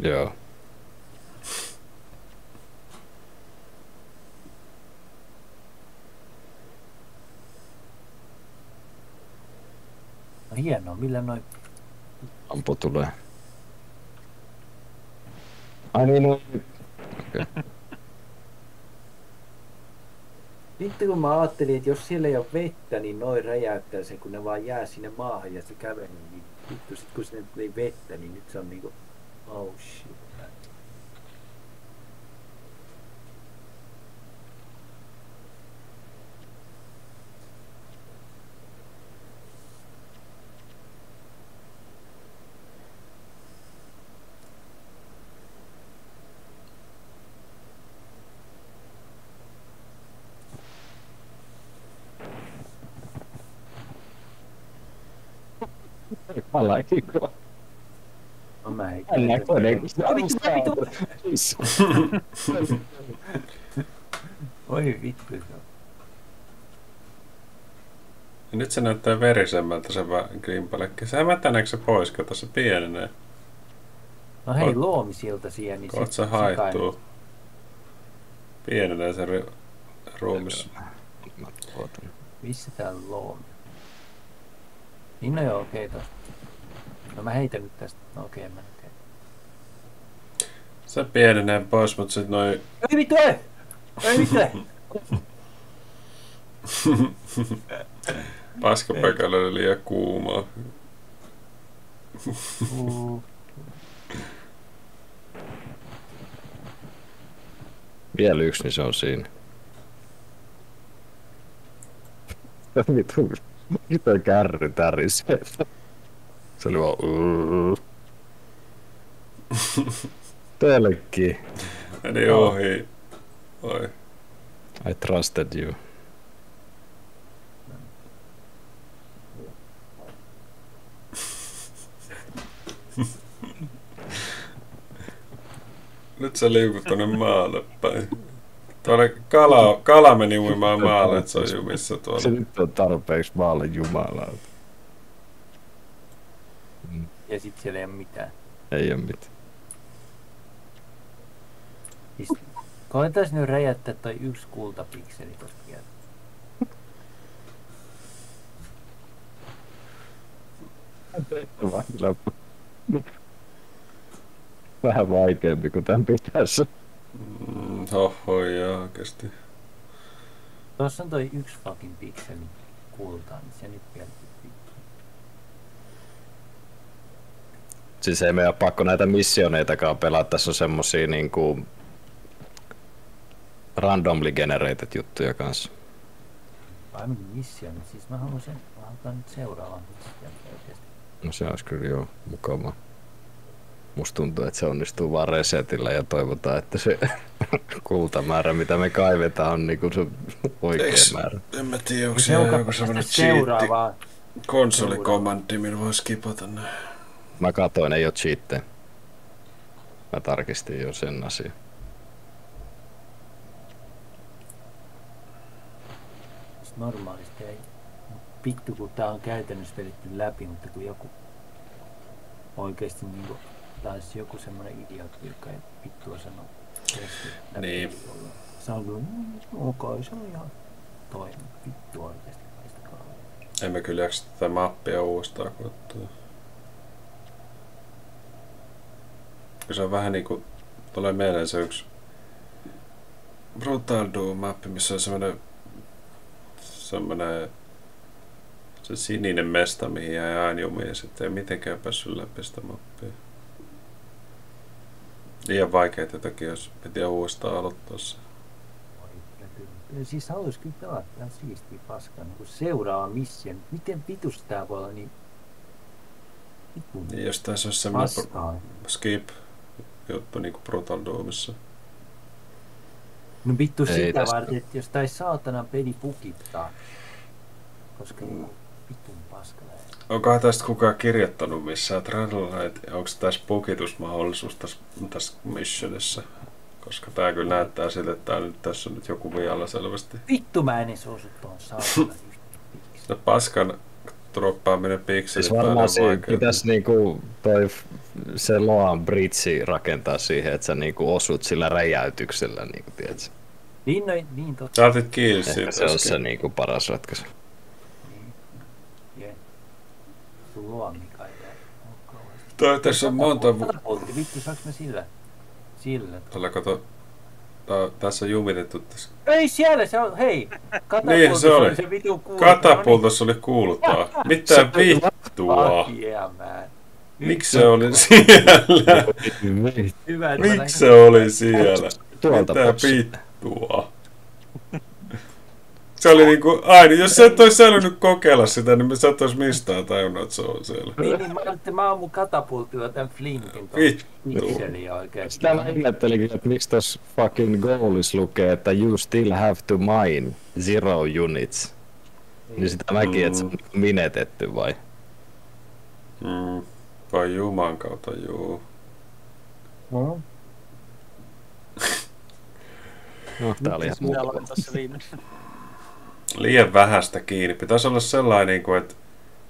Joo. Hienoa. Millä noin Ampu tulee. Ai niin, no. Vittu kun mä ajattelin, että jos siellä ei ole vettä, niin noin räjäyttää se, kun ne vaan jää sinne maahan ja se kävelee. Niin vittu sit kun sinne tuli vettä, niin nyt se on niinku, oh shit. Ai vittu, ai vittu. Oi vittu. Ja nyt se näyttää verisemmältä se grimpalekki. Sehän mä tänneekö se pois, kato se pienenee. No hei, sieltä siihen, niin Kohta se haittuu. Pienenee se ri- ruumis. Missä tää on loomi? Niin no joo, okei tosta. No mä heitän nyt tästä. No okei, mä nyt heitän. Se pienenee pois, mutta sit noin Ei vittu, ei! Ei! [laughs] paskapaikalle oli liian kuumaa. [laughs] Vielä yksi, niin se on siinä. [laughs] Mitä kärry tärisee. Se oli vaan... "Uu." Telkki. Meni ohi. Oi. I trusted you. Nyt se liukut tonne maalle päin. Tuolla kala, kala meni uimaan maalle, että se on jumissa Se tuolla. nyt on tarpeeksi maalle jumalauta. Ja sit siellä ei oo mitään. Ei oo mitään. Siis, koetais nyt räjäyttää toi yksi kultapikseli tosta vielä. [laughs] Vähän vaikeampi kuin tämän pitäisi. Mm, hoho, joo, oikeesti. Tuossa on toi yksi fucking pikseli kultaa, niin se nyt vielä Siis ei meidän pakko näitä missioneitakaan pelata. Tässä on semmosia niinku randomly generated juttuja kanssa. Vai meni mission, niin siis mä haluan sen, mä haluan nyt seuraavan mission oikeesti. No se olisi kyllä joo mukavaa. Musta tuntuu, että se onnistuu vaan resetillä ja toivotaan, että se [laughs] kultamäärä, mitä me kaivetaan, on niinku se oikea Eiks- määrä. En mä tiedä, onko Se joku semmonen sitten cheatti seuraavaa. konsolikomandi, millä voi skipata ne. Mä katoin, ei oo cheattejä. Mä tarkistin jo sen asian. Normaalisti ei. vittu kun tää on käytännössä vedetty läpi, mutta kun joku oikeesti niinku, taisi joku semmonen idiootti, joka ei vittua sano Niin. jolla Sanoo, kyllä, mm, ok, se on ihan toiminut. Vittu oikeesti. Emme kyllä jaksa tätä mappia uudestaan koettua. Kun se on vähän niinku, tulee mieleen se yksi Brutal Doom-mappi, missä on semmonen, semmonen se sininen mesta, mihin jäi aina jumiin ja sitten ei mitenkään päässyt läpi sitä mappia. Liian vaikeita jotakin, jos piti uudestaan aloittaa se. Siis haluais kyllä pelata ihan siistiä paskaa. Niin seuraava mission. Miten vitus tää voi olla niin... Niin jos tässä olisi semmonen paskaa. Skip juttu niinku Brutal Doomissa. No vittu Ei sitä tästä- varten, että jos tää ei saatana peli pukittaa. Koska mm. vitun paska lähe. Onkohan tästä kukaan kirjoittanut missään Travelilla, että onko tässä pukitusmahdollisuus tässä, tässä missionissa? Koska tää kyllä näyttää siltä, että tää nyt, tässä on nyt joku vialla selvästi. Vittu mä en osu tuon saatana [laughs] Se paskan droppaaminen pikselit Siis varmaan siinä vaikeaa. pitäisi niinku toi se Loan bridge rakentaa siihen, että sä niinku osut sillä räjäytyksellä, niinku, tiedätkö? Niin, no, niin totta. Sä otit kiinni Ehkä siitä se on se niinku paras ratkaisu. Jee. Sun luo Mika ei jää. on kauheasti. Toi, tässä on monta... vu- Katapultti, vittu saaks mä sillä? Sillä. Tällä kato... Tää, tässä on jumitettu tässä. Ei siellä, se on, hei! Niin, se oli. Se vitu kuulta. Katapultossa oli kuultaa. [laughs] Mitä vittua? Fuck yeah, man. Miksi se oli siellä? Hyvä, Miksi se oli siellä? Tuolta Mitä vittua? Se oli niinku, aina, jos sä et ois älynyt kokeilla sitä, niin sä et ois mistään tajunnut, että se on siellä. Niin, niin mä ajattelin, mä oon mun katapultilla tän Flintin pikseliä oikeesti. Sitä mä ihmettelinkin, että miksi tossa fucking goalissa lukee, että you still have to mine zero units. Niin sitä mäkin, että se on minetetty vai? Mm. Vai Juman kautta, juu. No, No, tää oli ihan Minä mukava. aloin tässä viimeksi. Liian vähästä kiinni. Pitäisi olla sellainen, niin kuin, että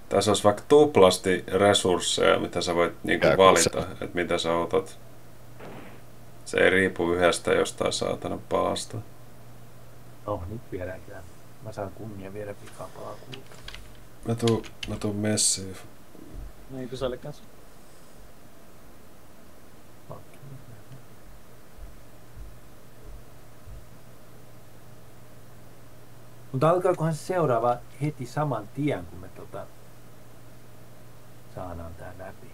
tässä olisi vaikka tuplasti resursseja, mitä sä voit niin kuin valita, että mitä sä otat. Se ei riipu yhdestä jostain saatana palasta. no nyt viedään kyllä. Mä saan kunnia viedä pikaa palaa kulta. Mä tuun, mä tuun messiin. Niin kuin se oli kanssa. Fuck you. Mutta alkaakohan se seuraava heti saman tien, kun me tota, saadaan tää läpi?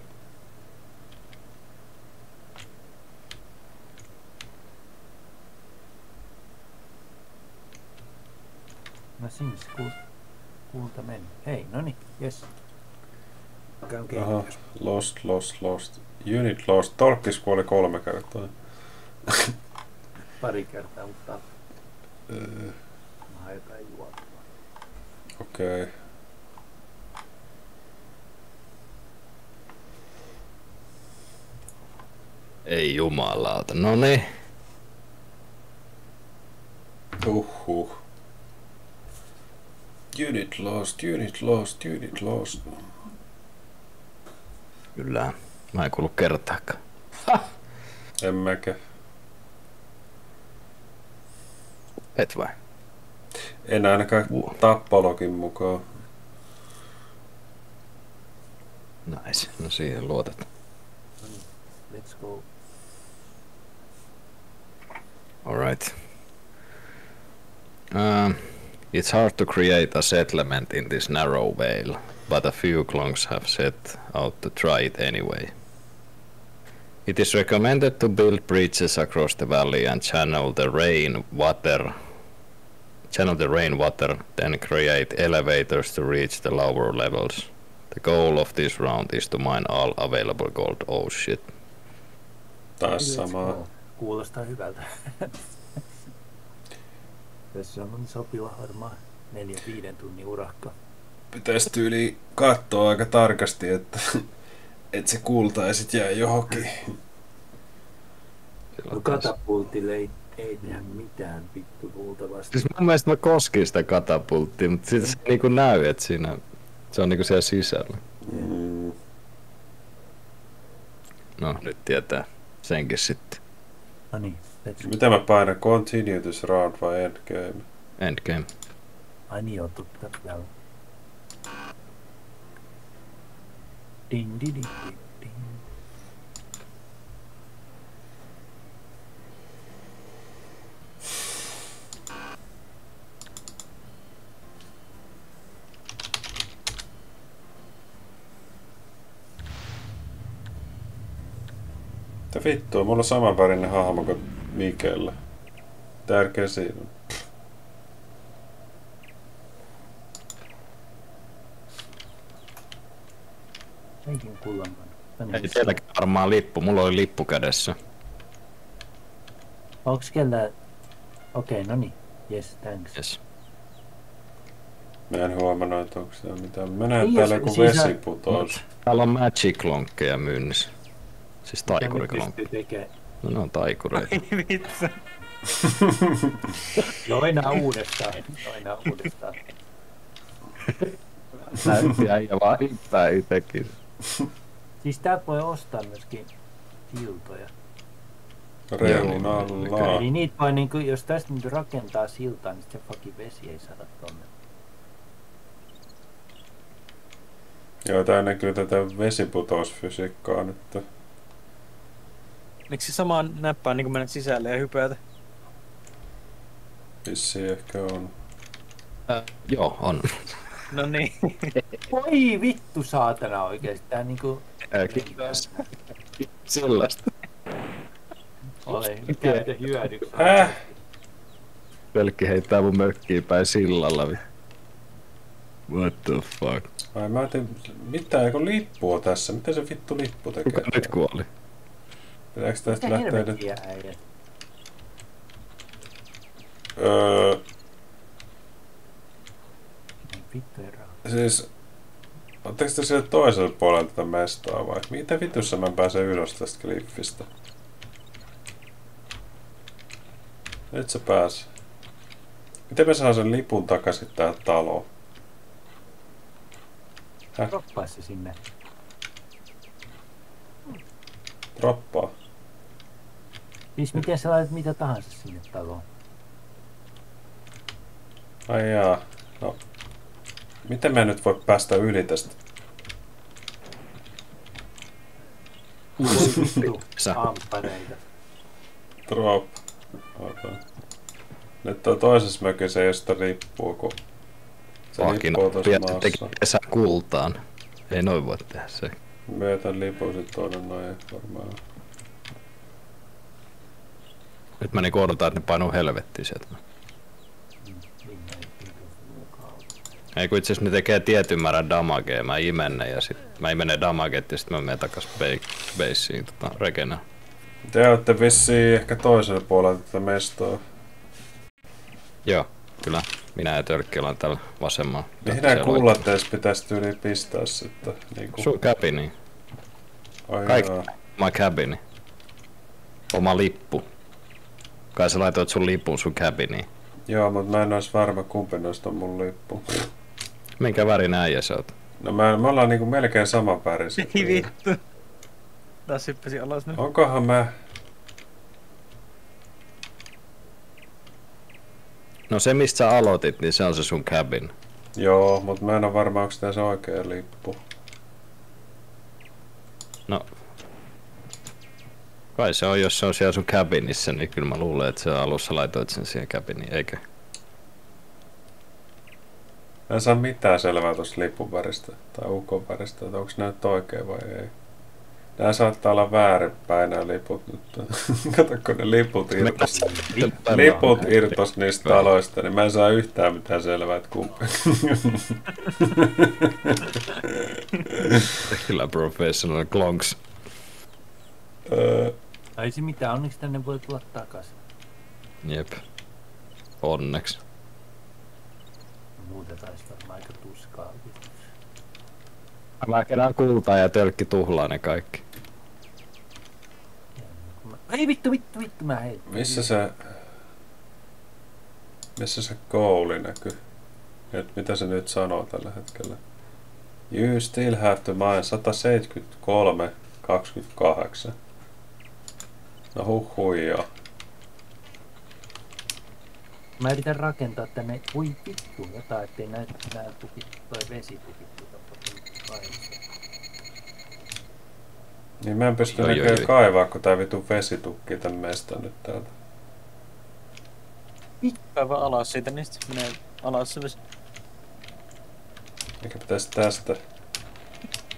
No sinne se kuul, kuulta meni. Hei, no niin, jes. Käyn Aha, lost, lost, lost. Unit lost. Tolkkis kuoli kolme kertaa. Pari kertaa, mutta Öö, mä haen jotain juotua. Okei. Okay. Ei jumalauta. No niin. Uhuh. Unit lost, unit lost, unit lost. Kyllä. Mä en kuulu kertaakaan. En mäkä. Et vai? En ainakaan Uh. tappalogin mukaan. Nice. No siihen luotet. Let's go. Alright. Um, it's hard to create a settlement in this narrow vale, but a few clonks have set out to try it anyway. It is recommended to build bridges across the valley and channel the rain water channel the rainwater, then create elevators to reach the lower levels. The goal of this round is to mine all available gold. Oh shit. Taas samaa. go. Kuulostaa hyvältä. [laughs] Tässä on sopiva varmaan neljä viiden tunnin urakka. Pitäisi tyyli katsoa aika tarkasti, että, [laughs] että se kulta ei sit jää johonkin. No katapultille ei Ei tehdä mitään vittu luultavasti. Siis mun mielestä mä koskin sitä katapulttia, mutta siitä se niinku näy, että siinä se on niinku siellä sisällä. Mm. No, nyt tietää senkin sitten. No niin, let's Mitä mä painan? Continue this round vai endgame? Endgame. Ai niin, on totta. Ding, ding, ding, ding, ding. Mitä vittua, mulla on samanvärinen hahmo kuin Mikellä. Tärkeä siinä on. Senkin kullan. Ei teilläkin varmaan lippu, mulla oli lippu kädessä. Onks kellä... Okei, no niin. Yes, thanks. Yes. Mä en huomannut, että onko siellä mitään. Mä näen täällä joku sisä- vesiputous. Täällä on magic lonkkeja myynnissä. Siis tekemään? No ne on taikureita. Ei vittu. [laughs] Joina uudestaan. Joina uudestaan. Näytti äijä vaan hittää itekin. Siis täältä voi ostaa myöskin siltoja. Reunalla. Eli niitä voi niinku, jos tästä nyt rakentaa siltaa, niin se fucking vesi ei saada tonne. Joo, tää näkyy tätä vesiputousfysiikkaa nyt. Miksi samaan näppään niin mennä sisälle ja hypätä? Vissiin ehkä on. Äh, joo, on. No niin. [laughs] Voi vittu saatana oikeesti. Tää niinku Äh, kiitos. Sellaista. ole käytä hyödyksi. Äh? Pelkki heittää mun mökkiin päin sillalla. What the fuck? Ai mä ajattelin, mitä, eikö lippua tässä? Mitä se vittu lippu tekee? Kuka nyt kuoli? Pitääkö tästä Mitä lähteä nyt? Öö, Vittu ei rahaa. siis... Oletteko te siellä toisella puolella tätä mestaa vai? Mitä vitussa mä pääsen ylös tästä kliffistä? Nyt se pääs. Miten mä saan sen lipun takaisin tähän taloon? Droppaa se sinne. Droppaa. Siis miten sä laitat mitä tahansa sinne taloon? Ai jaa. No. Miten mä nyt voi päästä yli tästä? Sä. Drop. Ota. Nyt on toisessa mökissä, josta riippuu, kun se Vakina. lippuu tuossa maassa. kultaan. Ei noin voi tehdä se. Myötän lipun sit tuonne noin varmaan. Nyt mä niinku odotan, että ne painuu helvettiin sieltä. Ei kun itse asiassa ne tekee tietyn määrän damagea, mä imen ne ja sit mä imen ne damaget ja sit mä menen takas ba- baseen tota regenaa. Te olette vissiin ehkä toisella puolella tätä mestoa. Joo, kyllä. Minä ja Törkki ollaan täällä vasemmalla. Nämä kullat edes pitäisi tyyli pistää sitten? Niinku. Sun cabini. Ai kaikki. Oma cabini. Oma lippu. Kai sä laitoit sun lipun sun cabiniin. Joo, mutta mä en ois varma kumpi noista on mun lippu. Minkä värin äijä sä oot? No mä, me ollaan niinku melkein saman värisiä. Ei vittu. Taas hyppäsin alas nyt. Onkohan mä... No se mistä sä aloitit, niin se on se sun cabin. Joo, mutta mä en oo varma, onko tää se oikea lippu. No. Kai se on, jos se on siellä sun cabinissa, niin kyllä mä luulen, että sä alussa laitoit sen siihen cabiniin, eikö? Mä en saa mitään selvää tosta lipun väristä tai ukon väristä, että onko nää nyt oikein vai ei. Nää saattaa olla väärinpäin nää liput nyt. [laughs] Kato kun ne liput irtos. Liput irtos niistä taloista, niin mä en saa yhtään mitään selvää, että kumpi. [laughs] Kyllä professional klonks. Öö, Ei se mitään, onneksi tänne voi tulla takas. Jep. Onneksi. Muuten taisi varmaan aika tuskaa. Mä kerään kultaa ja tölkki tuhlaa ne kaikki. Ei vittu, vittu, vittu, mä heitän. missä se Missä se goali näkyy? Et mitä se nyt sanoo tällä hetkellä? You still have to mine 173, 28. No huijaa. Mä yritän rakentaa tänne, voi vittu, jotain, ettei näy nää tukit, toi vesitukit tuota. Niin mä en pysty näköjään kaivaa, kun tää vitu vesi tukkii tän mestan nyt täältä. Päivä alas siitä, niin sit menee alas se vesi. Eikä pitäisi tästä.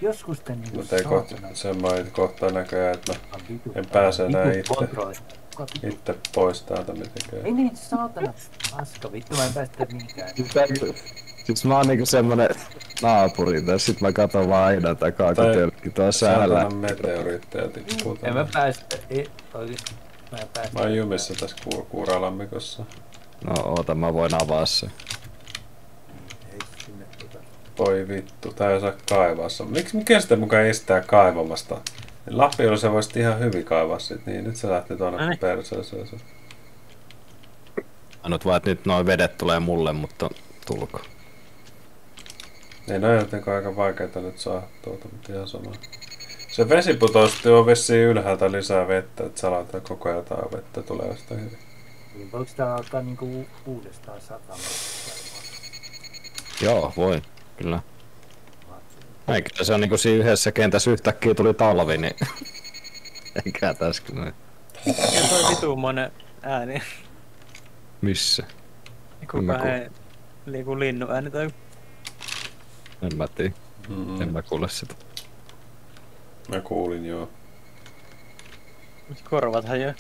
Joskus te niinku Mutta ei kohta, saatana- sen mä kohtaa näköjään, että mä en pääse enää itse. itse pois täältä Ei mitenkään. niin, saatana. Paska, vittu mä en päästä mihinkään. Siis mä oon niinku semmonen naapuri tässä, sit mä katon vaan aina takaa, kun tölkki tuossa älä. Saatana meteoriitteja tippuu En mä päästä, ei oikeesti. Mä en päästä. Mä oon jumissa tässä ku- kuuralammikossa. No oota, mä voin avaa sen. Ei. Voi vittu, tää ei saa kaivaa. se- Miksi mikä sitä mukaan estää kaivamasta? Lapiolla sä voisit ihan hyvin kaivaa sit, niin nyt se lähti tuonne perseeseen. se. Ainut vaan, että nyt noin vedet tulee mulle, mutta tulko. Niin no jotenkin aika vaikeeta nyt saa tuota, mutta ihan sama. Se vesiputous tuo vissiin ylhäältä lisää vettä, että sä laitat koko ajan jotain vettä tulee sitä hyvin. Niin voiko tää alkaa niinku uudestaan satamaan? Joo, voi. Kyllä. Eikä se on niinku siinä yhdessä kentässä yhtäkkiä tuli talvi, niin... [laughs] Eikä tässä kyllä. Ja toi vitumoinen ääni. Missä? Kuka kuul- ei liiku linnun ääni tai En mä tiedä. Mm, En mä kuule sitä. Mä kuulin joo. korvat hajoaa.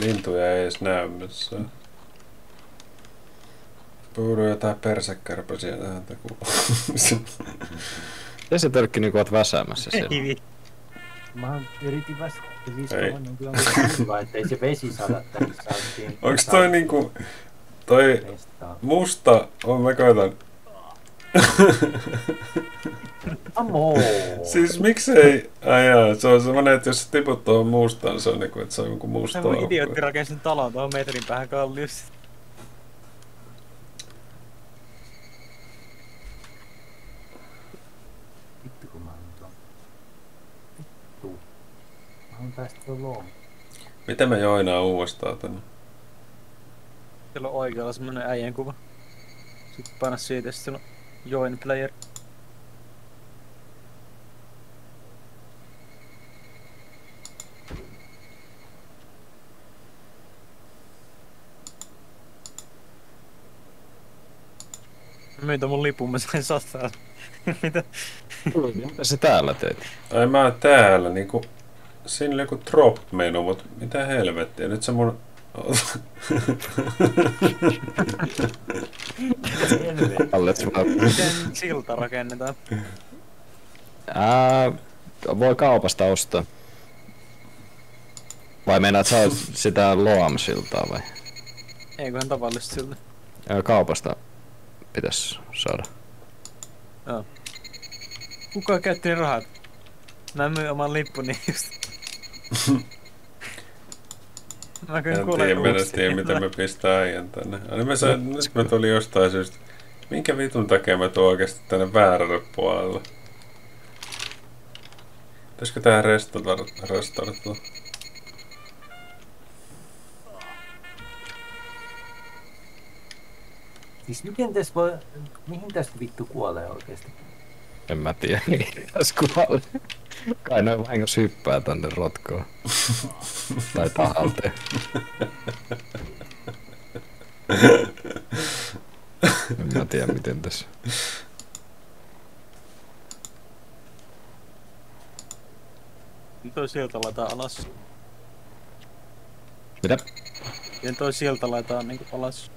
Lintuja ei edes näy missään. Puhuu jotain persekärpäsiä tähän takuun. [laughs] Ja se törkki niinku oot väsäämässä siellä. Hivi. Mä yritin vasta Ei. niin kuin kiva, ettei se vesi tänne saatiin. Onks toi niinku... Toi musta on mä koitan. Amo! Siis miksei... Ai jaa, se on semmonen, että jos sä tiput tuohon mustaan, se on niinku, että se on joku musta Tämä aukko. idiootti rakensi sen talon tuohon metrin päähän kalliossa. Vittu kun mä haluan tuon. Vittu. Mä haluan päästä tuon loon. Miten me joinaa uudestaan tänne? Siellä on oikealla semmonen äijän kuva. Sitten paina siitä, ja sitten on join player. Ton mun lipun, mä sain sataa. [laughs] Mitä? Mitä sä täällä teet? Ai mä oon täällä niinku... Siinä oli joku drop-menu, mut mitä helvettiä. Nyt se mun... [laughs] Miten silta rakennetaan? Ää, voi kaupasta ostaa. Vai meinaat sä oot sitä Loam-siltaa vai? Eiköhän tavallista siltä. Ää, kaupasta pitäis saada. Kuka käytti rahat? Mä myin oman lippuni just. Mä kyllä En kuulen tiedä, mä miten me pistää äijän tänne. Ai, mä sain, nyt mä tulin jostain syystä. Minkä vitun takia mä tuon oikeesti tänne väärälle puolelle? Pitäisikö tää restartata? Siis miten tässä voi... Mihin tästä vittu kuolee oikeesti? En mä tiedä, kuvalle. Kai noin vahingossa hyppää tänne rotkoon. tai tahalteen. en mä tiedä miten tässä. Toi sieltä laitetaan alas. Mitä? Ja toi sieltä laitetaan niinku alas.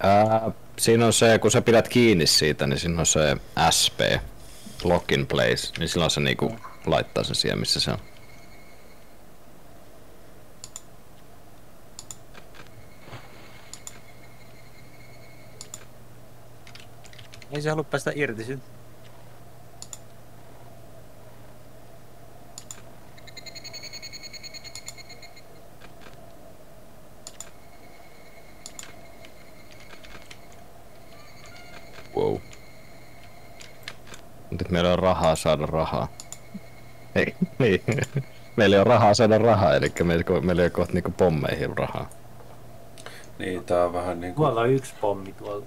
Ää, siinä on se, kun sä pidät kiinni siitä, niin siinä on se SP, lock in place, niin silloin se niinku laittaa sen siihen, missä se on. Ei se halua päästä irti sit. Wow että meillä on rahaa saada rahaa. Ei, niin. Meillä ei ole rahaa saada rahaa, eli meillä, meillä ei ole kohta niinku pommeihin rahaa. Niin, tää on vähän niinku... Tuolla on yksi pommi tuolla.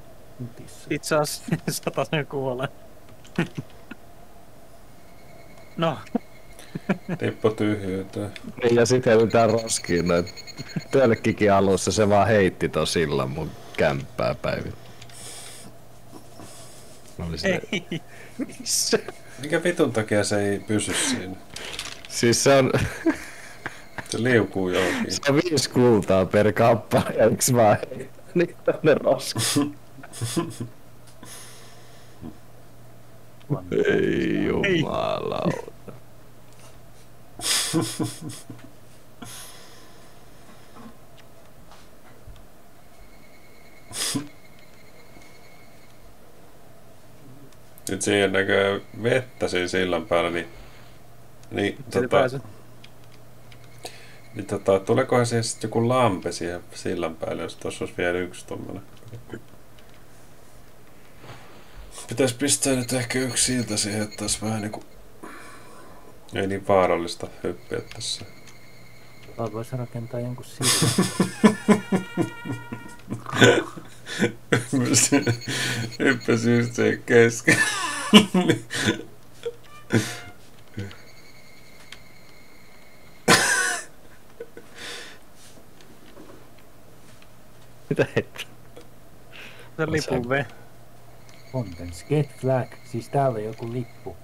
Itse asiassa [laughs] satasen kuolee. [laughs] no, [laughs] Tippo tyhjyyteen. Niin, ja sitten heitetään roskiin noin. Tölkkikin alussa se vaan heitti ton sillan mun kämppää päivin. Mä olin silleen, ei. Missä? Mikä vitun takia se ei pysy siinä? Siis se on, Se liukuu johonkin. se on viisi kultaa per kappale, ja yksi vaan heittää niin tonne roskiin. [laughs] Ei jumalauta. [laughs] Nyt siihen näkee vettä siinä sillan päällä, niin... Niin, Se tota, niin tota, tuleekohan siihen sitten joku lampe siihen sillan päälle, jos tuossa olisi vielä yksi tommonen. Pitäis pistää nyt ehkä yksi silta siihen, että olisi vähän niinku... Ei niin vaarallista hyppiä tässä. Tuolla voisi rakentaa jonkun [laughs] sillan. [laughs] Hyppäsi siihen kesken. [laughs] Mitä heittää? Se lipun vee. Contents, get flag. Siis täällä on joku lippu.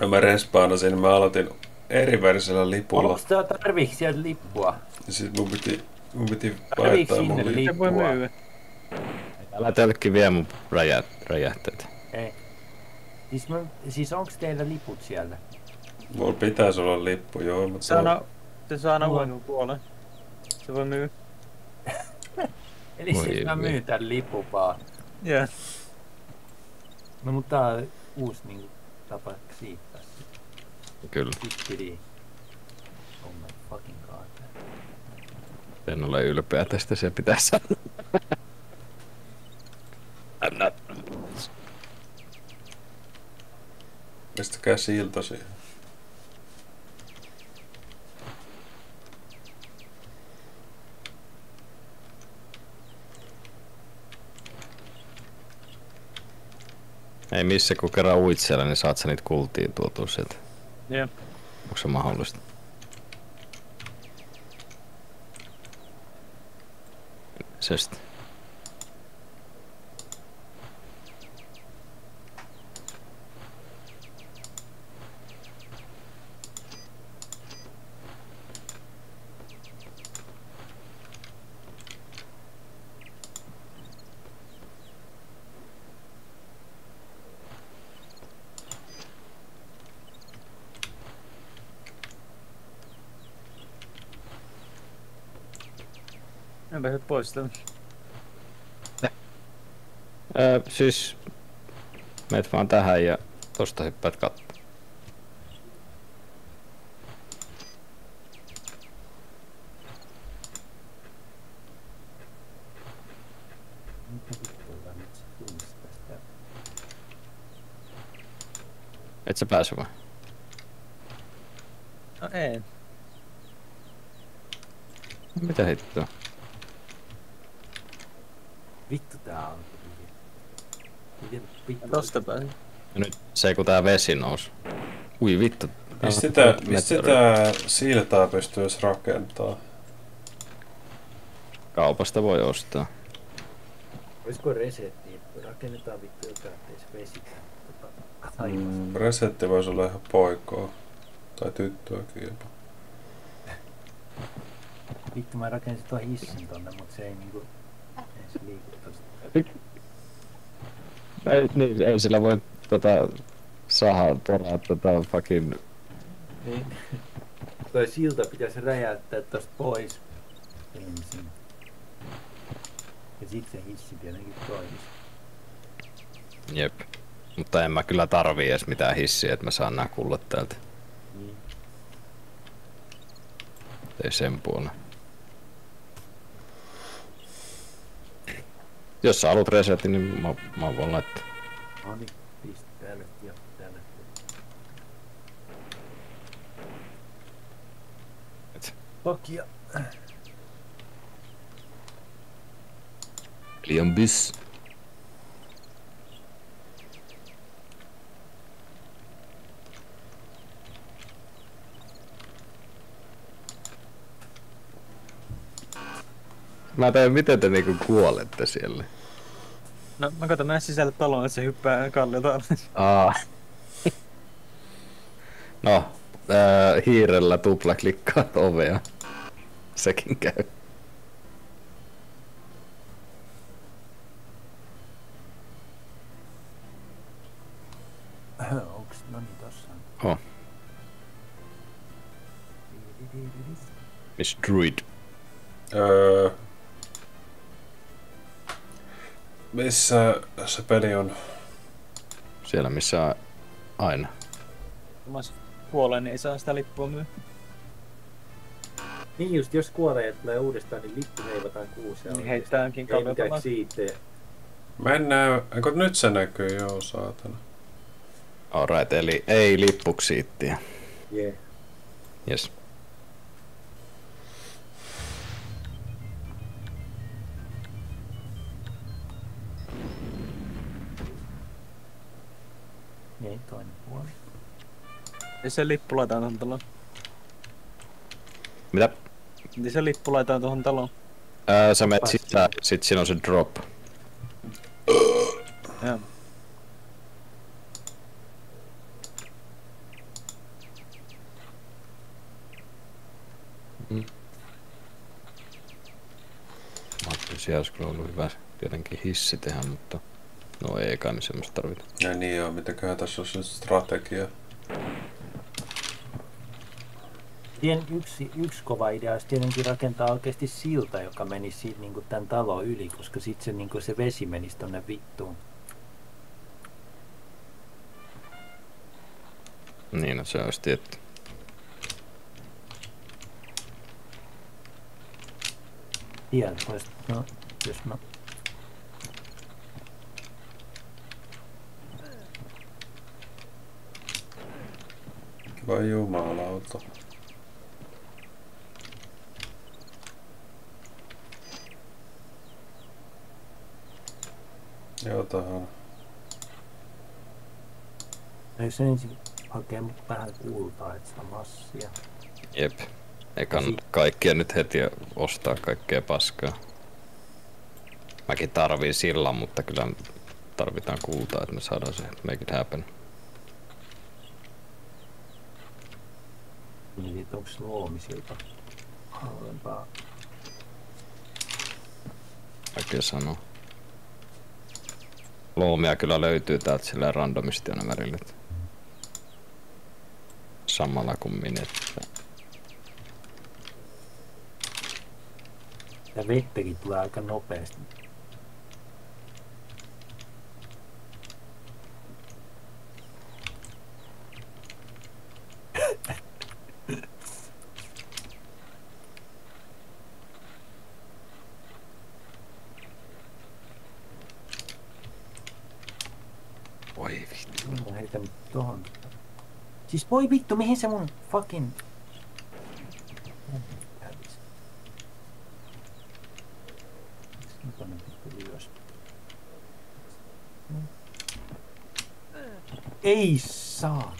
Ja mä respaanasin, mä aloitin eri värisellä lipulla. Onko tää tarviiks sieltä lippua? Ja sit mun piti, mun piti vaihtaa mun sinne lippu. Se voi Lippua. myyä. Älä tölkki vie mun räjät, räjähteet. Ei. Siis, mä, siis onks teillä liput siellä? Mulla pitäisi olla lippu, joo, mutta... Se aina, se saa aina uuden kuolee. Se voi myydä. [laughs] Eli Voi siis mä myyn tän lipun vaan. Joo. No mutta tää on uusi niinku tapa siittää. Kyllä, Tippidi. Oh my fucking. En ole ylpeä tästä, se pitää sanoa. I'm not. Pistäkää silta siihen. Ei missä, kun kerran uit siellä, niin saat sä niitä kultiin tuotua sieltä. Joo. Onko se mahdollista? sest pois sitä. Öö, siis meet vaan tähän ja tosta hyppäät katto. Mitä vittua nyt se tulisi tästä? Et sä pääse vaan. No ei. Mitä hittoa? Vittu tää on. Miten vittu? Tosta pääse. Ja nyt se kun tää vesi nousi. Ui vittu. Mistä Tää sitä, meteori. sitä siltaa pystyisi rakentaa? Kaupasta voi ostaa. Olisiko resetti? Rakennetaan vittu jotain, ettei se vesi. Mm, resetti voisi olla ihan poikoa. Tai tyttöäkin jopa. Vittu mä rakensin tuon hissin tonne, mut se ei niinku... Tosta. Ei, niin, ei sillä voi tota saha poraa tota fucking... Niin. Toi silta pitäisi räjäyttää tosta pois. Ensin. Ja sit se hissi tietenkin toimisi. Jep. Mutta en mä kyllä tarvii edes mitään hissiä, että mä saan nää kullat täältä. Niin. Ei sen puolella. Jos sä haluat resetin, niin mä, mä voin laittaa. No niin. Pistä täällä ja täällä. Et. Pakia. Liian bys. Mä teen, miten te niinku kuolette siellä? No mä katson mennä sisälle taloon, että se hyppää kalliota alas. Aa. No, ää, hiirellä tupla klikkaat ovea. Sekin käy. Onks, no niin tossa. Oh. Miss Druid. Öö, missä se peli on? Siellä missä aina. Mä kuolen, niin ei saa sitä lippua myy. Niin just, jos kuolee tulee uudestaan, niin lippu heivataan kuusi. Niin mitään alas. siitä. Mennään, eikö nyt se näkyy? Joo, saatana. Alright, eli ei lippuksiittiä. Yeah. Yes. Ja se lippu laitetaan tuohon taloon. Mitä? Niin se lippu laitetaan tuohon taloon. Ää, sä menet sisään, sit siinä on se drop. Joo. Mä ajattelin, siellä olisi ollut hyvä tietenkin hissi tehdä, mutta no ei kai me semmoista tarvita. Ja niin joo, mitäköhän tässä olisi nyt strategia? Tien yksi, yksi kova idea olisi tietenkin rakentaa oikeasti silta, joka menisi siitä niin tämän talon yli, koska sitten se, niin se vesi menisi tonne vittuun. Niin, no se olisi tietty. Tiedät, vois, no, jos mä... Vai jumalauta. Jotahan. Eikö se ensin hakee vähän kultaa, että sitä massia? Jep. Ei kannata kaikkia nyt heti ostaa kaikkea paskaa. Mäkin tarviin sillan, mutta kyllä tarvitaan kultaa, että me saadaan se make it happen. Niin, että onko luomisilta halvempaa? Vaikea sanoa. Loomia kyllä löytyy täältä sillä randomisti aina välillä. Samalla kuin minet. Ja vettäkin tulee aika nopeasti. Oi vittu. Mä heitän tohon. Siis voi vittu, mihin se mun fucking... Ei saa.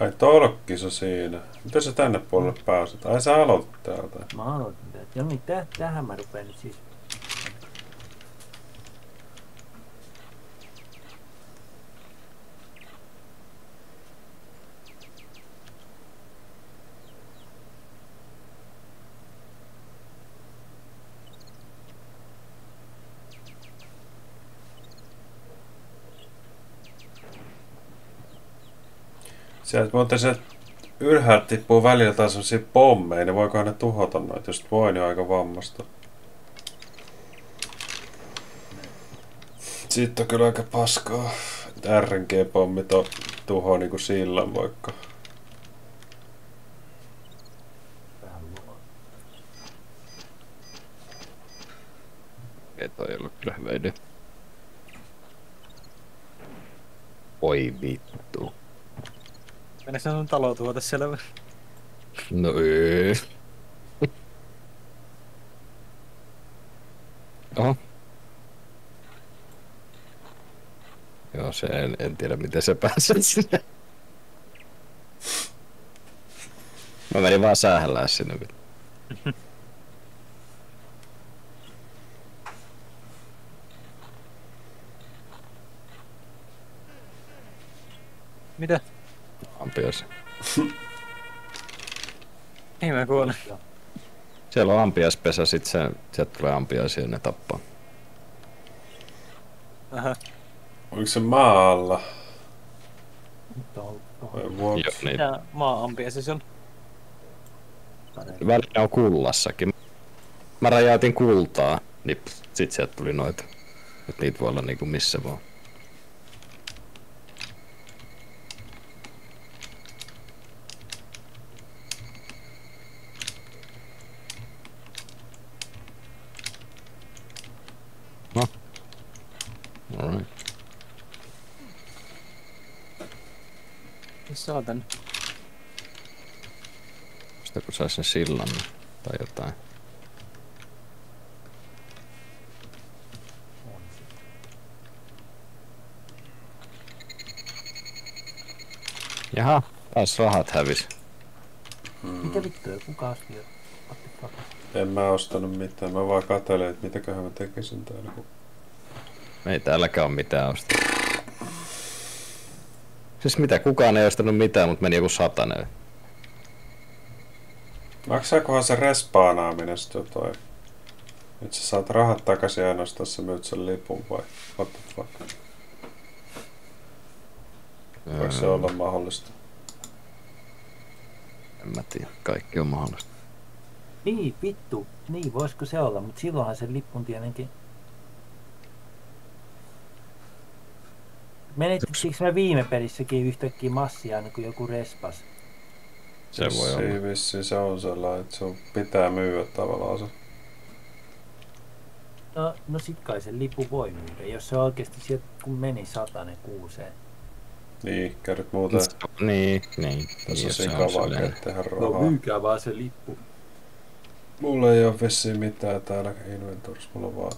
Ai tolkki se siinä. Miten sä tänne puolelle pääset? Ai sä aloitit täältä. Mä aloitin tätä. No niin, täh, tähän mä rupean nyt siis. Sieltä muuten se ylhäältä tippuu välillä taas sellaisia pommeja, niin voikohan ne tuhota noita, jos voi, niin aika vammasta. Siitä on kyllä aika paskaa. RNG-pommit on tuho niinku sillan vaikka. Luo. Ei toi ollut kyllä hyvä idea. Voi vittu. Mene se on talotuote siellä. No ei. Oho. Joo, se en, en tiedä miten se pääsee sinne. Mä menin vaan sähällää sinne. Mitä? Ampias. [laughs] Ei mä kuole. Siellä on ampiaispesä, sit se, sieltä tulee ampiaisia ja ne tappaa. Aha. Oliko se maalla? Joo, niin. Ja maa-ampia se on. Välillä on kullassakin. Mä rajaatin kultaa, niin sit sieltä tuli noita. Et niitä voi olla niinku missä vaan. No. Alright. Saatan. Sitä kun sais sen sillan tai jotain. Jaha, taas rahat hävis. Mikä vittu, kuka fuck? En mä ostanut mitään, mä vaan katselin, että mitäköhän mä tekisin täällä. Ei täälläkään ole mitään ostaa. Siis mitä, kukaan ei ostanut mitään, mutta meni joku satanen. Maksaakohan se respaanaaminen sit jotain? Nyt sä saat rahat takaisin ainoastaan sä myyt sen lipun vai? What the fuck? Voiko se olla mahdollista? En mä tiedä, kaikki on mahdollista. Niin, vittu. Niin, voisiko se olla, mutta silloinhan sen lippun tietenkin... Menettikö me viime pelissäkin yhtäkkiä massia aina kun joku respas? Se voi olla. Vissiin se on sellainen, että sun pitää myyä tavallaan se. No, no sit kai sen lippu voi myydä, jos se oikeasti sieltä kun meni satanen kuuseen. Niin, kerrot muuten. Niin, niin. Tässä niin on se on kavaa silleen. tehdä No rahaa. myykää vaan se lippu. Mulla ei ole vissiin mitään täällä inventorissa, mulla on vaan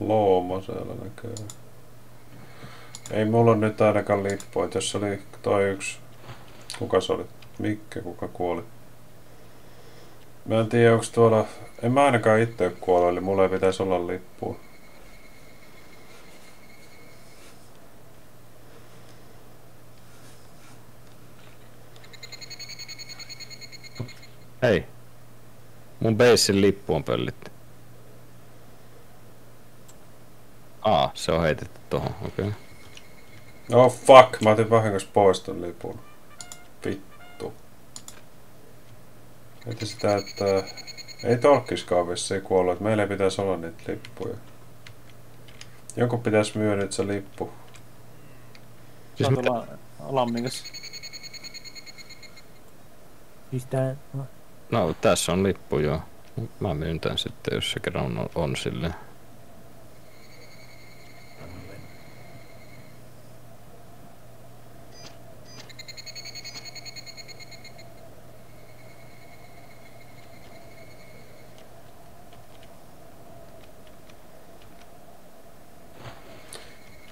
looma siellä näköjään. Ei mulla nyt ainakaan lippua, se oli toi yksi, kuka se oli? Mikke, kuka kuoli? Mä en tiedä, onko tuolla, en mä ainakaan itse ole kuollut, eli mulla ei pitäisi olla lippua. Hei. Mun beissin lippu on pöllitty. Aa, se on heitetty tohon, okei. Okay. Oh fuck, mä otin vahingossa pois ton lipun. Vittu. Että sitä, että ei tolkkiskaan vissiin kuollut, että meillä ei pitäisi olla niitä lippuja. Jonkun pitäisi myydä nyt se lippu. Siis mitä? tuolla lammikossa. Siis tää, no, No, tässä on lippu, joo. Mä myyn tän sitten, jos se kerran on, on silleen.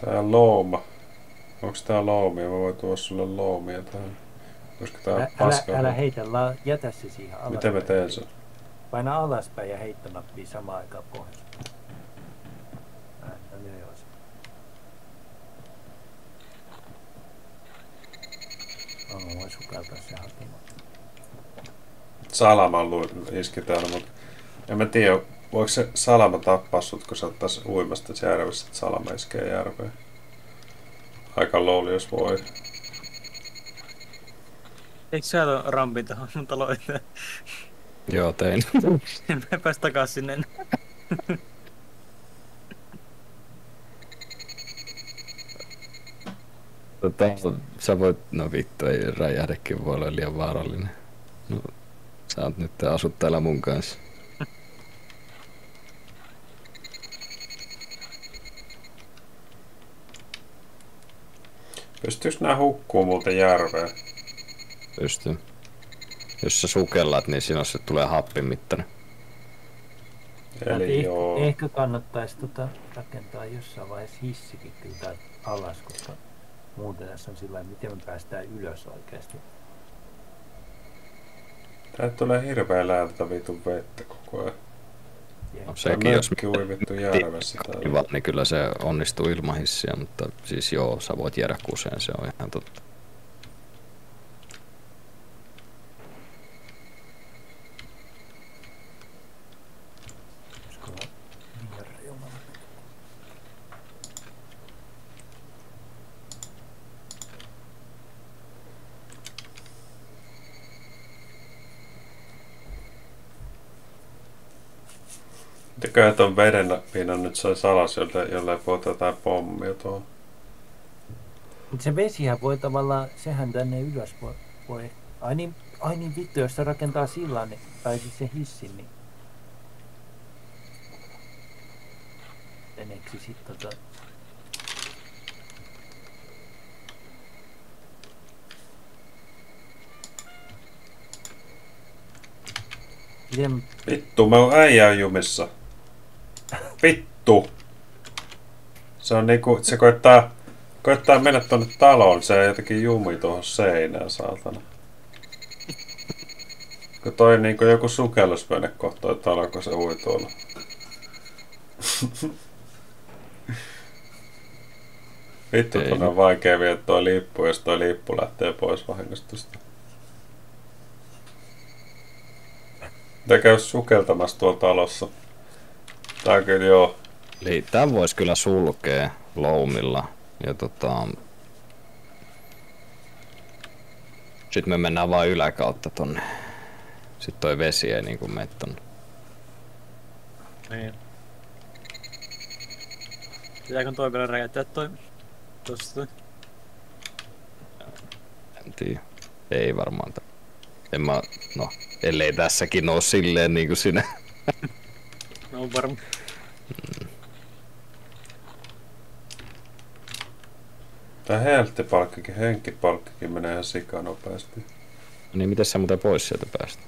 Tää looma. Onks tää loomia? Mä voin tuoda sulle loomia tähän. Koska tää älä, paska. älä, älä heitä, la, jätä se siihen alaspäin. Miten mä teen sen? Paina alaspäin ja heittonappia samaan aikaan pois. Mä voin sukeltaa sen hakemaan. Salama lu- iski täällä, mutta en mä tiedä, voiko se salama tappaa sut, kun sä oot tässä uimasta tässä järvessä, että salama iskee järveen. Aika loli, jos voi. Eikö sä tuon rampin tuohon mun talo eteen? Joo, tein. [laughs] En mä pääs takas sinne. Tota, sä voit, no vittu, ei räjähdekin voi olla liian vaarallinen. No, sä oot nyt asut täällä mun kanssa. Pystyykö nää hukkuu muuten järveen? Pystyy. Jos sä sukellat, niin siinä se tulee happin mittainen. Eli ehkä, joo. ehkä kannattaisi tota rakentaa jossain vaiheessa hissikin kyllä alas, koska muuten tässä on sillä miten me päästään ylös oikeasti. Täältä tulee hirveä läältä vitun vettä koko ajan. No, sekin, jos vittu järvessä täällä. Kiva, niin kyllä se onnistuu ilman hissiä, mutta siis joo, sä voit jäädä kuseen, se on ihan totta. Olisiko liian reunalla? Mitäköhän ton veden pinnan nyt saisi alas, jolle, jolle puhuta jotain pommia tuohon. Mutta se vesihän voi tavallaan, sehän tänne ylös voi, voi ai niin, ai niin vittu, jos se rakentaa sillan, niin, tai siis se hissin, niin meneekö se sitten tota... Miten, Vittu, mä oon äijä jumissa. Vittu! Se on niinku, se koittaa, koittaa mennä tonne taloon, se jotenkin jumi tuohon seinään, saatana. Kun toi niinku joku sukellusvene kohta toi talo, kun se ui tuolla. Vittu, Ei. on vaikea viedä toi lippu, jos toi lippu lähtee pois vahingostusta. Mitä käy sukeltamassa tuolla talossa? Tää kyllä joo. Eli tämän voisi kyllä sulkea loumilla. Ja tota... Sitten me mennään vaan yläkautta tonne. Sitten toi vesi ei niinku mene tonne. Niin. Pitääkö toi vielä räjäyttää toi? Tosta toi. En tiedä. Ei varmaan. En mä, no, ellei tässäkin oo silleen niinku sinä. [laughs] No on varma. Tää helttipalkkikin, henkipalkkikin menee ihan sika nopeasti. niin miten sä muuten pois sieltä päästä?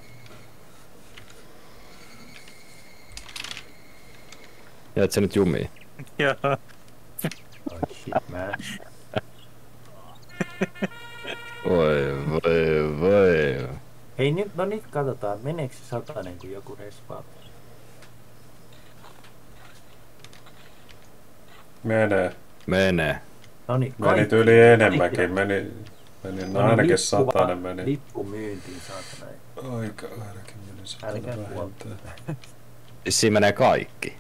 Jäät sä nyt jumiin? Joo. oh shit man. Voi, voi, voi. Hei nyt, no nyt katsotaan, meneekö se satanen kun joku respaa? Menee. Mene. No niin, Meni tyyli enemmänkin, meni, meni no, ainakin lippu satanen vaan- meni. Lippu myyntiin saatana. Aika ainakin meni. Siis siinä menee kaikki.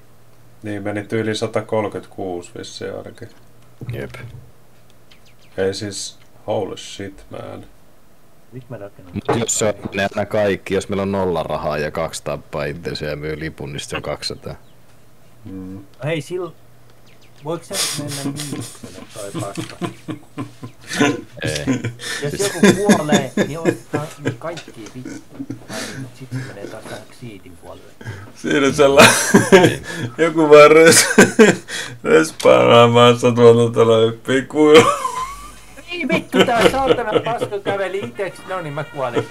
Niin meni tyyli 136 vissiin ainakin. Jep. Ei siis, holy shit man. Nyt mä rakennan. Mut jos se on menee aina kaikki, jos meillä on nolla rahaa ja kaksi tappaa itsensä ja myy lipun, niin sitten on 200. Mm. No Hei sil... Voiko se mennä miinukselle toi paska? Ei. Jos joku kuolee, niin ottaa niin kaikki vittu. Ai, mut sit se menee taas tähän siitin puolelle. Siinä sellainen, joku vaan res, respaanaamassa tuolta tuolla hyppii kuilu. Ei vittu, tää saatana paska käveli iteks. No niin, mä kuolin.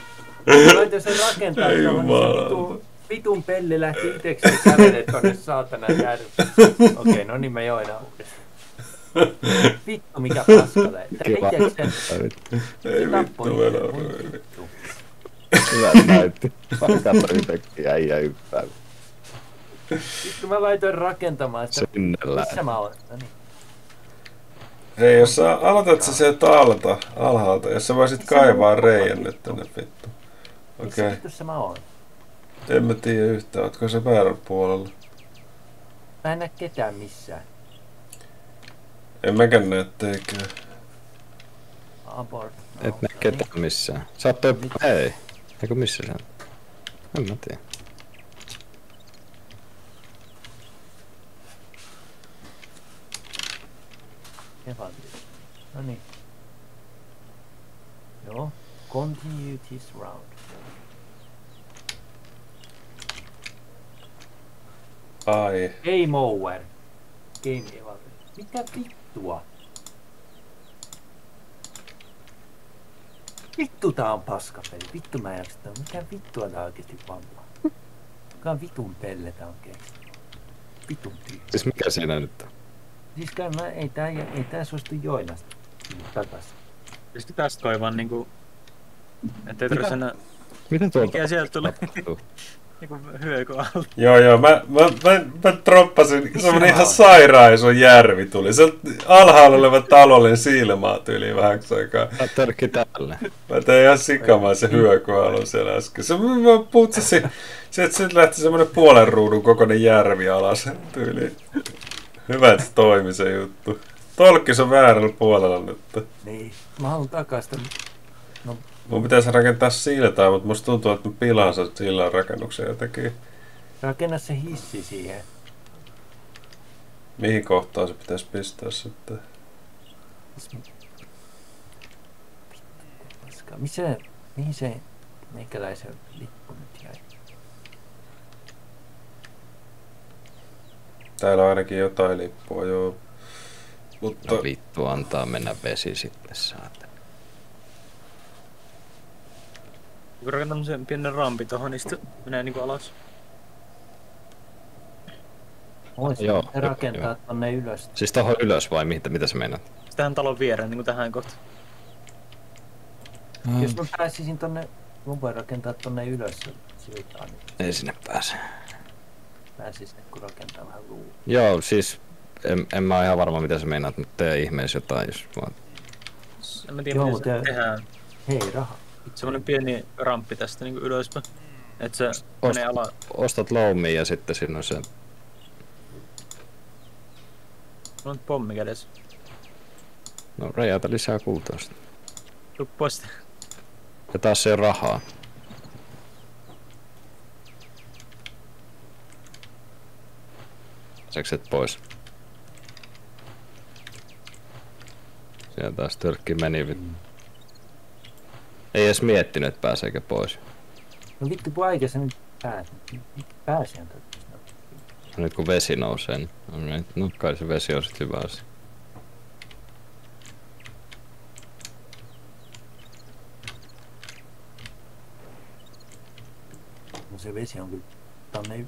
Mä laitoin sen rakentaa niin se jumalauta. Vitun, pelli lähti itekseen kävelee tonne saatana järveen. Okei, okay, no niin mä join uudestaan. Vittu, mikä paska lähti. Kiva. Tää iteksen Ei vittu, venä. vittu. Hyvä näytti. Mä katsoin yhtäkkiä äijä yppää. Vittu, mä laitoin rakentamaan sitä. Synnellä. Missä mä oon? No niin. Hei, jos sä aloitat sä sieltä alta, alhaalta, jos sä voisit kaivaa reijän nyt tänne vittu. Missä Okei, vittussa mä oon? En mä tiedä yhtään, ootko se väärällä puolella. Mä en näe ketään missään. En mäkään näe teikään. Abort. No, Et näe no ketään missään. Sä oot toi... Ei. Eikö missä se on? En mä tiedä. No niin. Joo. Continue this round. Ai, Game over. Game Evantis. Mitä vittua? Vittu tää on paskapeli. Vittu mä en jaksa. tää. Mikä vittua tää oikeesti vammaa? Mikä on vitun pelle tää oikeesti? Vitun tyhjä. Siis mikä siinä nyt on? Siis kai mä, ei tää, ei tää suostu joinasta takas. Pysty tästä kaivaa niinku... Ettei tarvitse enää Miten tuolta Mikä sieltä tulee? [laughs] niinku hyökö alta. Joo, joo, mä, mä, mä, mä droppasin, semmonen ihan on? sairaan iso järvi tuli. Se alhaalla oleva talollinen silmaa tyyli vähäksi aikaa. Tää törkki täällä. Mä tein ihan sikamaisen hyökyaallon siellä äsken. Se, mä, mä putsasin, se, että sitten lähti semmonen puolen ruudun kokoinen järvi alas tyyliin. Hyvä, että toimi se juttu. Tolkkis on väärällä puolella nyt. Niin. Mä haluan takasta. Mun pitäisi rakentaa siltaa, mutta musta tuntuu, että mä pilaan sen sillan rakennuksen jotenkin. Rakenna se hissi siihen. Mihin kohtaan se pitäisi pistää sitten? Missä, mihin se meikäläisen lippu nyt jäi? Täällä on ainakin jotain lippua, joo. Mutta No vittu, antaa mennä vesi sitten saatana. Kun rakentaa tämmösen pienen rampi tohon, niin sitten menee niinku alas. Voisi Joo, se rakentaa joo. tonne ylös. Siis tohon ylös vai mitä, mitä sä meinaat? Tähän talon viereen niinku tähän kohtaan. Jos mä pääsisin tonne, mun voi rakentaa tonne ylös siltaan, niin Ei sinne pääse. pääsis sinne kun rakentaa vähän luu. Joo, siis en, en mä oo ihan varma mitä sä meinaat, mutta tee ihmeessä jotain, jos vaan... En mä tiedä Joo, se tää- tehdään. Hei, raha. Semmonen pieni ramppi tästä niinku ylöspäin. Et se menee ala... Ostat loumia ja sitten siinä on se... Mulla on pommi kädessä. No räjäytä lisää kultaa sitten. Pois. Ja taas se rahaa. Sekset pois. Sieltä taas törkki meni. vit- Ei edes miettinyt, että pääseekö pois. No vittu, kun aika se nyt pääsi. Pääsihän tätä. Nyt kun vesi nousee, niin alright. no kai se vesi on sit hyvä asia. No se vesi on kyllä tonne y-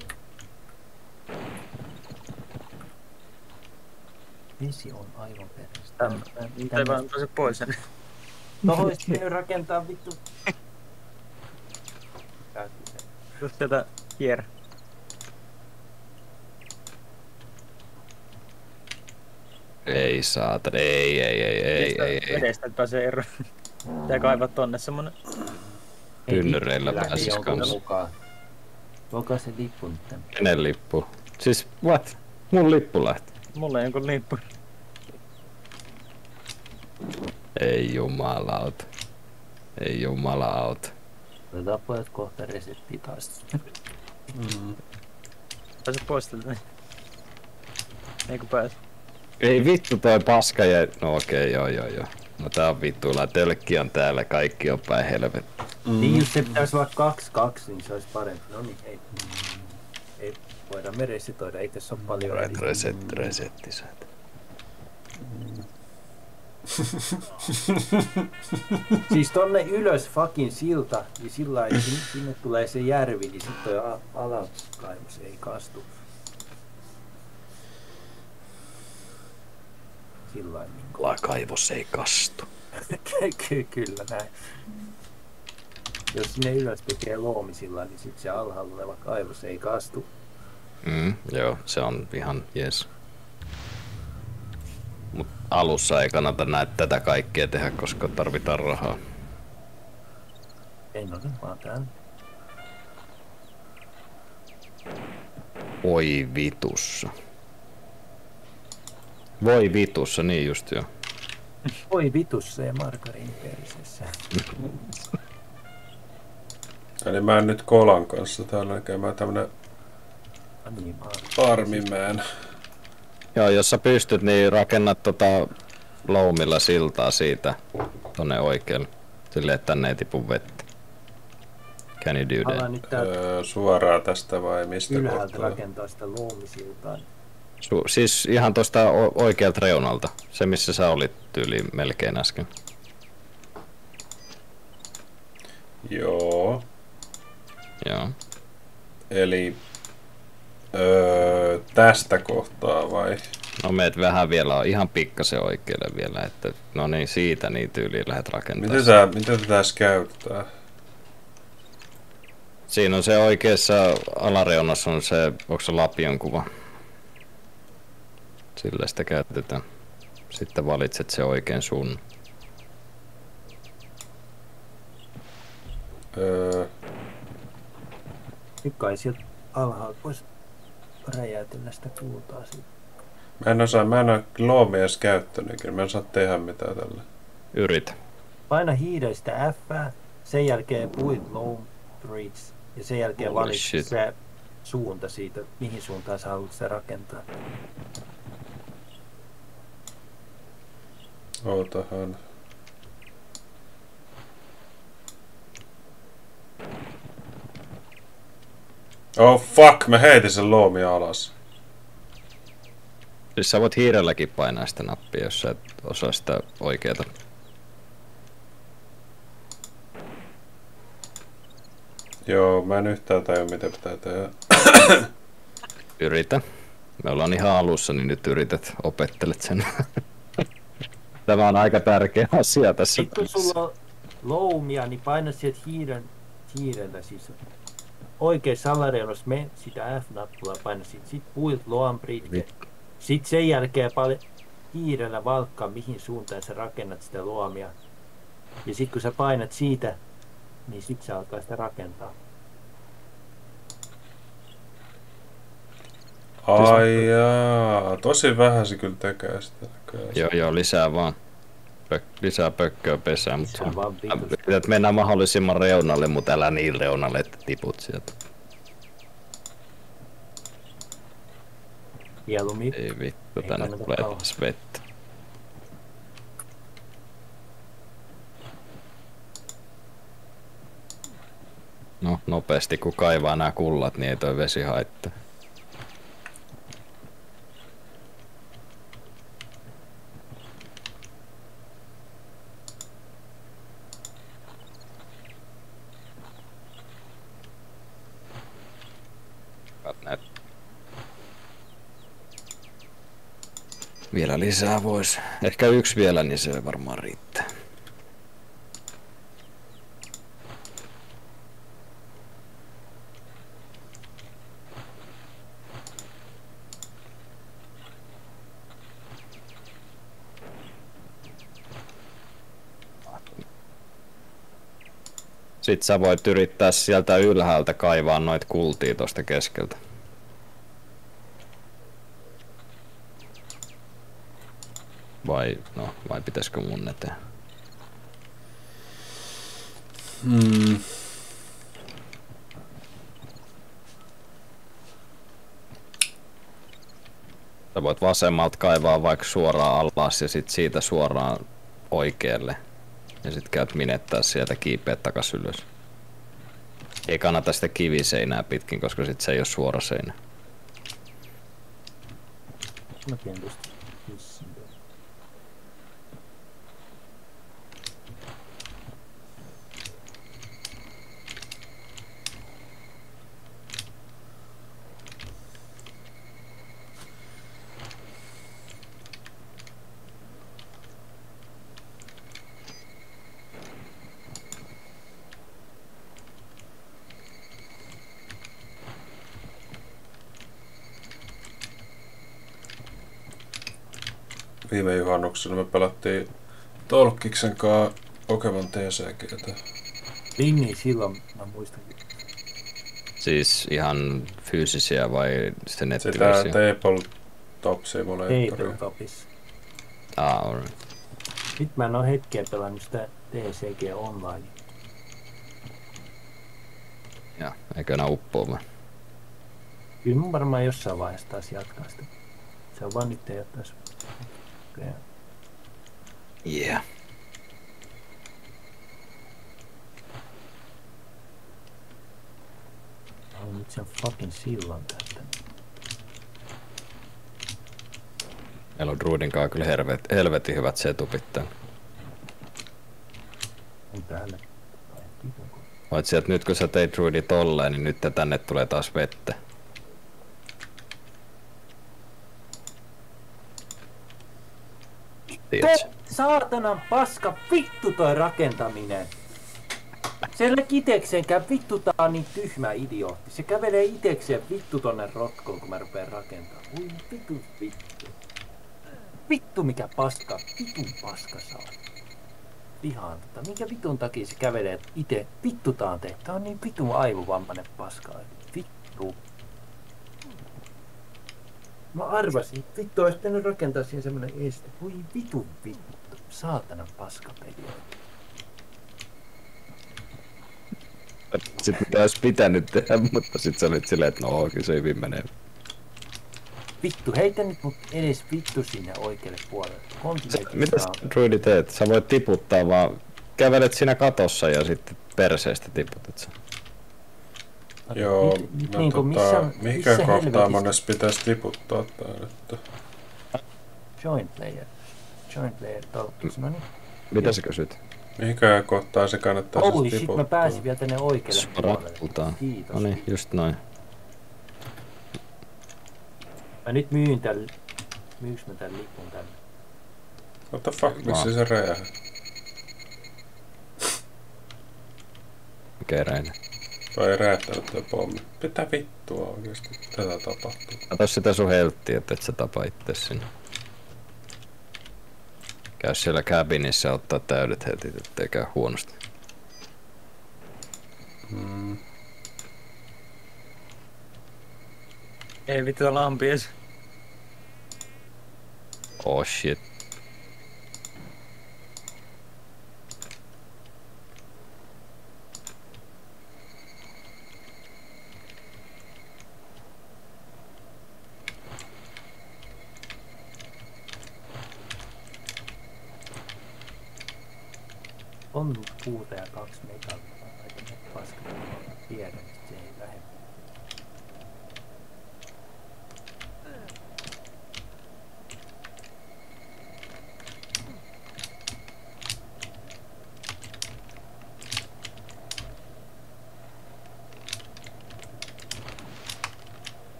Vesi on aivan perästä. Täm- Nyt ei vaan pääse pois sen. [laughs] No vois ne rakentaa vittu. Just tätä kierrä. Ei saatana, ei, ei, ei, ei, ei, ei. Vedestä et pääsee eroon. Tää kaivaa tonne semmonen. Tynnyreillä pääsis kans. Tuokaa se lippu nyt tänne. Kenen lippu? Siis, what? Mun lippu lähti. Mulla ei jonkun lippu. Ei jumalauta. Ei jumalauta. Otetaan pojat kohta resetti taas. mm, Pääse pois tältä. Ei kun pääse. Ei vittu toi paska jäi. No okei, joo joo joo. No tää on vittuilla, tölkki on täällä, kaikki on päin helvettä. Niin jos se pitäisi olla 2-2, niin se olisi parempi. No niin, ei. Ei voida me resetoida, ei tässä ole paljon Right, väliä. resetti, resetti saat. [laughs] Siis tonne ylös fucking silta, ja sillä lailla, että sinne tulee se järvi, niin sitten toi a- alakaivos ei kastu. Sillä lailla niin Lakaivos ei kastu. [laughs] Ky- Kyllä näin. Jos sinne ylös tekee loomisilla, niin sitten se alhaalla oleva kaivos ei kastu. Mm, joo, se on ihan jes. Mut alussa ei kannata näitä tätä kaikkea tehdä, koska tarvitaan rahaa. Ei no niin, vaan täällä. Oi vitussa. Voi vitussa, niin just joo. Oi vitussa ja margariini perisessä. [laughs] Eli mä en nyt kolan kanssa täällä käymään tämmönen maa. armimään. Joo, jos sä pystyt, niin rakennat tota loumilla siltaa siitä tonne oikealle. Silleen, että tänne ei tipu vettä. Can you do that? nyt Öö, suoraan tästä vai mistä ylhäältä kohtaa? rakentaa sitä loomisiltaa. Su- siis ihan tosta o- oikealta reunalta. Se, missä sä olit tyyli melkein äsken. Joo. Joo. Eli öö, tästä kohtaa vai? No meet vähän vielä, on ihan pikkasen oikealle vielä, että no niin siitä niin tyyliin lähdet rakentamaan. Miten, sä, miten tätä tässä käytetään? Siinä on se oikeassa alareunassa on se, onko se lapion kuva? Sillä sitä käytetään. Sitten valitset se oikein sun. Öö, Nyt kai sieltä alhaalta voisi räjäytellä sitä kultaa siitä. mä en osaa, mä en ole loomia edes käyttänytkin. Mä en saa tehdä mitään tällä. Yritä. Paina hiireistä F, sen jälkeen puit low bridge ja sen jälkeen Holy valitse shit. se suunta siitä, mihin suuntaan sä haluat sitä rakentaa. Ootahan. Oh fuck, mä heitin sen loomia alas. Siis sä voit hiirelläkin painaa sitä nappia, jos sä et osaa sitä oikeeta. Joo, mä en yhtään tajua mitä pitää tehdä. Yritä. Me ollaan ihan alussa, niin nyt yrität, opettelet sen. [laughs] Tämä on aika tärkeä asia tässä. Sitten kun sulla on loumia, niin paina sieltä hiiren, hiirellä siis oikeassa alareunassa me sitä F-nappulaa paina sit, sit puilt loan bridge. Sitten sen jälkeen paljon hiirellä valkkaa, mihin suuntaan sä rakennat sitä luomia. Ja sitten kun sä painat siitä, niin sit sä alkaa sitä rakentaa. Ai jaa, tosi vähän se kyllä tekee sitä. Joo, joo, lisää vaan. Pök, lisää pökköä pesään, mutta. Yrität mennä mahdollisimman reunalle, mutta älä niin reunalle, että tiput sieltä. Mieluummin. Ei vittu, tänne tulee taas vettä. No, nopeasti kun kaivaa nämä kullat, niin ei toi vesi haittaa. Kat näet. Vielä lisää vois. Ehkä yksi vielä, niin se varmaan riittää. Sitten sä voit yrittää sieltä ylhäältä kaivaa noit kultia tosta keskeltä. Vai, no, vai pitäisikö mun ne tehdä? Hmm. Sä voit vasemmalta kaivaa vaikka suoraan alas ja sit siitä suoraan oikealle. Ja sit käyt minettää sieltä kiipeät takas ylös. Ei kannata sitä kiviseinää pitkin, koska sit se ei oo suora seinä. Mä tiedän tosta hissin. Viime juhannuksena me pelattiin Tolkkiksen kanssa Pokemon TCGtä. Niin, niin, silloin mä muistan. Siis ihan fyysisiä vai se Sitä nettiversio? Tabletop Simulator. Tabletopissa. Ah, alright. Nyt mä en oo hetkeä pelannut sitä TCG Online. Ja, eikö nää uppoo vai? Kyllä mun varmaan jossain vaiheessa taas jatkaa sitä. Se on vaan nyt ei oo taas. Okay. Yeah. Haluan nyt sen fucking sillan tästä. Meillä on Druidin kanssa kyllä helvet, helvetin hyvät setupit tän. On täällä. Paitsi että nyt kun sä teit druidi tolleen, niin nyt tänne tulee taas vettä. Tiedätkö? Saatanan paska vittu toi rakentaminen. Itekseen käy vittu tää on niin tyhmä idiootti. Se kävelee itekseen vittu tonne rotkoon kun mä rupeen rakentamaan. Ui vittu vittu. Vittu mikä paska. Vitun paska saa. Vihaan tota. Minkä vitun takia se kävelee ite. Vittu tää on tehty. Tää on niin vitun aivovammainen paska. Vittu. Mä arvasin. Vittu olisi pitänyt rakentaa siihen semmonen este. Voi vitun vittu. Saatana paska peli. Sitten mitä olisi pitänyt tehdä, mutta sit sä olit silleen, että no kyllä se hyvin menee. Vittu, heitä nyt mut edes vittu sinne oikealle puolelle. Sä, mitä sä druidi teet? Sä voit tiputtaa vaan, kävelet siinä katossa ja sitten perseestä tiputat sen. Joo, Mit- no niinku tota, missä- mihinkä missä kohtaan monessa pitäisi tiputtaa tää nyt? Joint layer. Joint layer talkis. No niin. Mitä sä kysyt? Mihinkä kohtaan se kannattaa Holy siis shit, tiputtaa? mä pääsin vielä tänne oikealle puolelle. Kiitos. No niin, just noin. Mä nyt myyn tän... Myyks mä tän lipun tänne? What the fuck, miksi se räjähä? Kereillä. Tai ei räjähtänyt tuo pommi. Mitä vittua oikeesti tätä tapahtuu? Kato sitä sun helttiä, että et sä tapa itse sinne. Käy siellä cabinissa ja ottaa täydet heltit, ettei käy huonosti. Mm. Ei vittu täällä ampies. Oh shit. On puuta ja kaksi metallia. Aika ne paskat. Tiedän, että se ei vähemmän.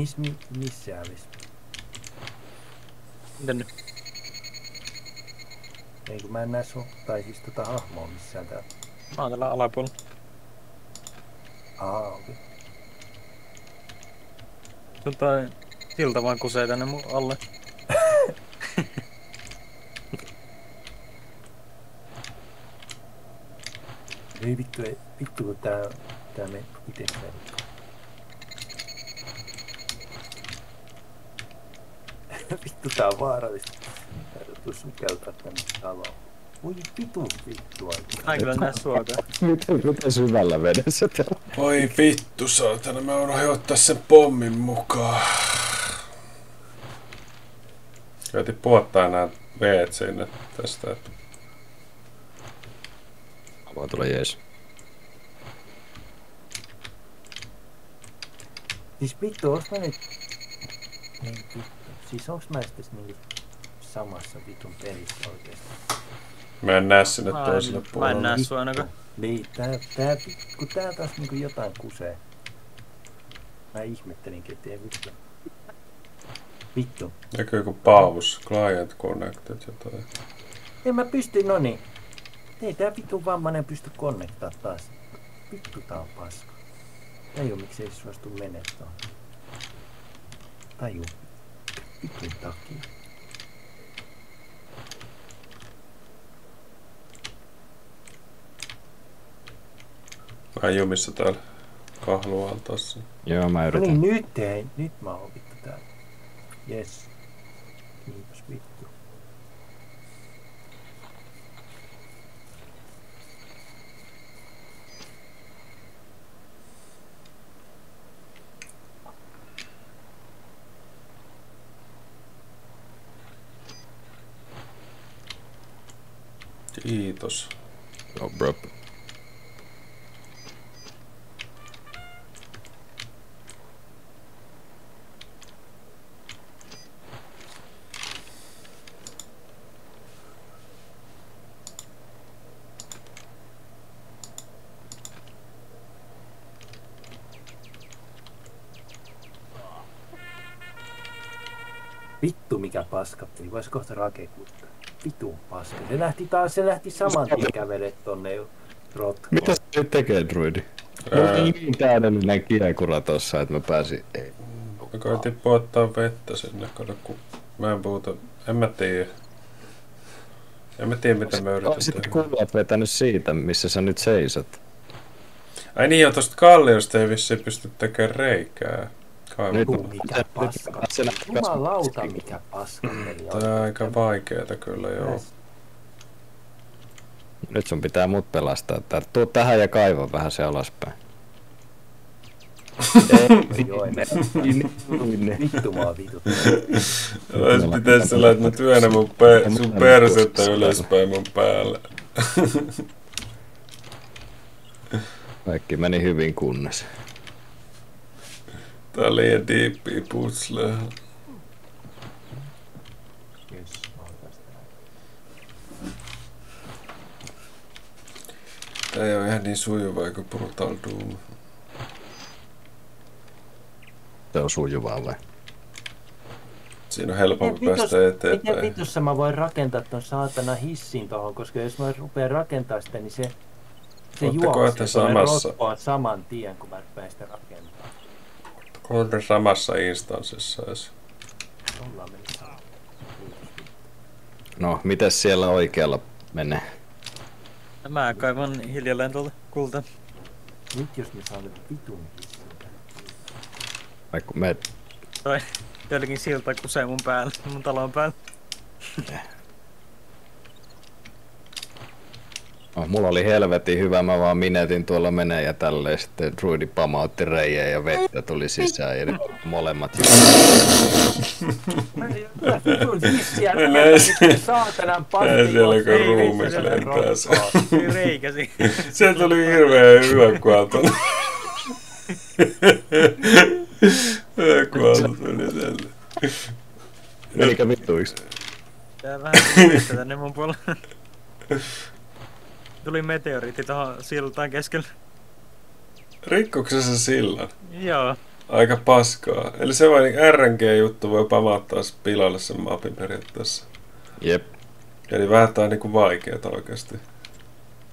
Mis, mi, missä hävis? Miten nyt? Ei kun mä en näe sun, tai siis tota hahmoa missään täällä. Mä oon täällä alapuolella. Aa, okei. Okay. Tota, silta vaan kusee tänne mun alle. [laughs] Ei vittu, ei, vittu kun tää, tää me ite meni. [laughs] vittu tää on vaarallista. Tää sukeltaa tänne taloon. Voi vitu vittu oikein. Ai kyllä näe suokaa. Miten, miten syvällä vedessä täällä? Voi vittu saatana, mä unohdin ottaa sen pommin mukaan. Käytin puottaa nää veet sinne tästä. Voi tulla jees. Siis vittu, onks mä nyt... Niin vittu. Siis onks mä sitten niinku samassa vitun pelissä oikeesti? Mä en näe sinne Mä toiselle en, mä en puolelle. näe sua ainakaan. Niin, tää, tää, kun tää taas niinku jotain kusee. Mä ihmettelinkin, että ei vittu. Vittu. Näkyy kuin paus, client connected jotain. En mä pysty, no niin. Ei tää vittu vammainen pysty konnektaa taas. Vittu tää on paska. Taju miksi ei suostu mene tuohon. Taju. Vitun takia. Mä en jumissa täällä kahlualtaassa. Joo, mä No yritän. niin, nyt ei. Nyt mä oon vittu täällä. Yes. Kiitos vittu. Kiitos. No bro. Vittu mikä paskapeli, vois kohta rakekutta. Vittu paska. Se lähti taas, se lähti saman tien kävelet tonne rotkoon. Mitä se nyt tekee, druidi? Mulla oli niin täydellinen kiekura tossa, että mä pääsin... Ei. Mä koitin puottaa vettä sinne, kato kun mä en puhuta, en mä tiedä. En mä tiedä mitä mä yritän Olisit tehdä. kuvat vetänyt siitä, missä sä nyt seisot. Ai niin, ja tosta kalliosta ei vissiin pysty tekemään reikää. Vittu mikä paska. Jumalauta mikä on. Tää on aika vaikeeta kyllä, joo. Nyt sun pitää mut pelastaa. Tää, tuu tähän ja kaiva vähän se alaspäin. [laughs] Vittu mua vituttaa. Ois pitäis sillä, että mä työnnän mun pe- sun persettä ylöspäin mun päälle. Kaikki meni hyvin kunnes. Tää on liian diippiä puzzle. Yes, mä oon tästä. Tää ei oo ihan niin sujuvaa kuin Brutal Doom. Se on sujuvaa vai? Siinä on helpompi Miten päästä Miten eteenpäin. vitussa mä voin rakentaa ton saatana hissin tohon, koska jos mä rupean rakentaa sitä, niin se, se juoksee tuonne samassa? rotkoon saman tien, kun mä rupean sitä rakentamaan. Ollaan samassa instanssissa edes. No, mites siellä oikealla menee? Mä kaivan hiljalleen tuolta kulta. Nyt jos saan nyt vitun. Vai kun me... Toi jotenkin silta kusee mun päällä, mun talon päällä. No, mulla oli helvetin hyvä, mä vaan minetin tuolla menee ja tälleen sitten druidi pamautti reijä ja vettä tuli sisään ja nyt molemmat saatanan siellä, kun ruumis lentää se. Tuli hirveän hyvä kuolta. Hyvä kuolta tuli tälle. Menikö vittuiksi? Tää vähän tänne mun puolella. Tuli meteoriitti tohon siltaan keskellä. Rikkoiko se sen sillan? Joo. Aika paskaa. Eli se vain RNG-juttu voi pamauttaa pilalle sen mapin periaatteessa. Jep. Eli vähän tää on niinku vaikeeta oikeesti.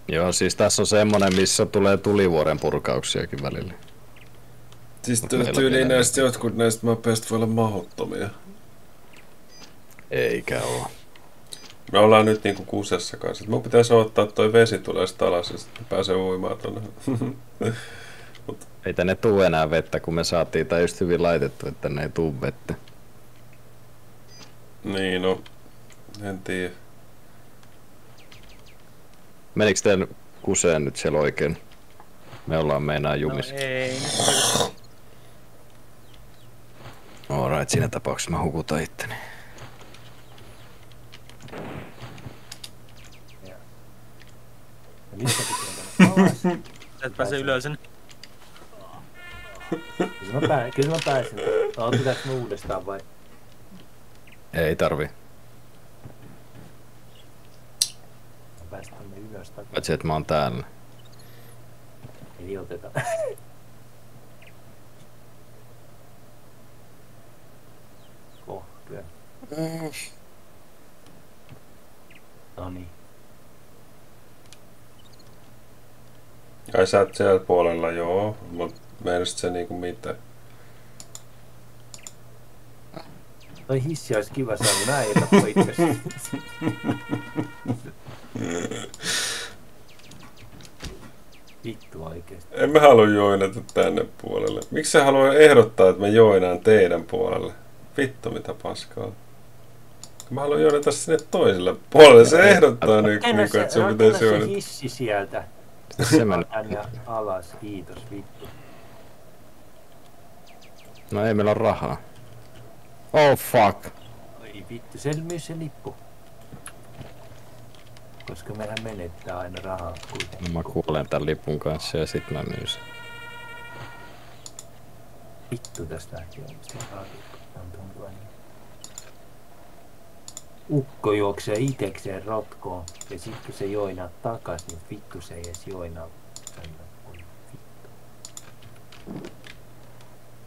Joo, siis tässä on semmonen, missä tulee tulivuoren purkauksiakin välillä. Siis tyyliin näistä jotkut näistä mapeista voi olla mahdottomia. Eikä oo. Me ollaan nyt niinku kusessa kanssa. Mun pitäisi ottaa että toi vesi tulee sit alas ja sitten pääsee uimaan tonne. [laughs] Ei tänne tuu enää vettä, kun me saatiin tää just hyvin laitettu, että tänne ei tuu vettä. niin no, en tiedä. Menikö teidän kuseen nyt siellä oikein? Me ollaan meinaa No jumissa. ei. Alright, siinä tapauksessa mä hukutan itteni. Alas? Et pääse ylös sinne. Kyllä mä, pää, kyllä mä pääsen. Otetaanko me uudestaan vai? Ei tarvi. Mä päästään me ylös takaisin. Paitsi että mä oon täällä. Eli otetaan. Kohtyä. No niin. Ai sä oot siellä puolella, joo. Mut meinasit se niinku mitä? Toi hissi olisi kiva saada näin, että poikkas. Vittu oikeesti. En mä halua joinata tänne puolelle. Miksi sä haluaa ehdottaa, että mä joinaan teidän puolelle? Vittu mitä paskaa. Mä haluan joinata sinne toiselle puolelle. Se ehdottaa nyt, niinku, se, että sun rakenna pitäisi se joinata. hissi sieltä. Se menee. Tänne alas, kiitos vittu. No ei meillä ole rahaa. Oh fuck. Oi vittu, se myös se lippu. koska mehän menettää aina rahaa kuitenkin. No mä kuolen tän lipun kanssa ja sit mä myyn sen. Vittu tästä äkkiä Ukko juoksee itekseen rotkoon ja sit kun se joinaa takas, niin vittu se ei edes joinaa. Oi vittu.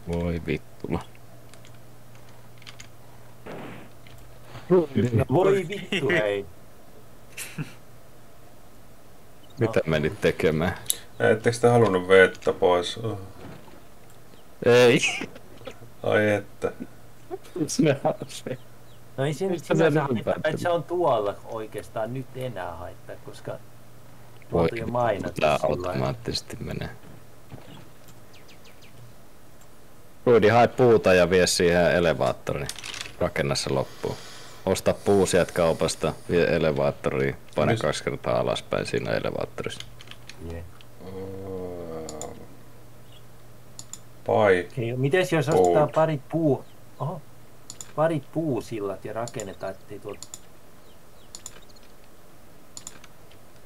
Voi vittula. No voi vittu [laughs] hei. Mitä menit tekemään? Ettekö te halunnut vettä pois? Ei. Ai että. No ei se nyt Mistä sinänsä se haittaa, että se on tuolla oikeastaan nyt enää haittaa, koska Voi jo mainittu Tää automaattisesti menee. Ruidi, hae puuta ja vie siihen elevaattoriin. Rakenna se loppuun. Osta puu sieltä kaupasta, vie elevaattoriin, paina Mis- kaksi kertaa alaspäin siinä elevaattorissa. Jee. Pai. Okei, Mites jos ostaa parit puu... Oho, parit puusillat ja rakennetaan, ettei tuolta...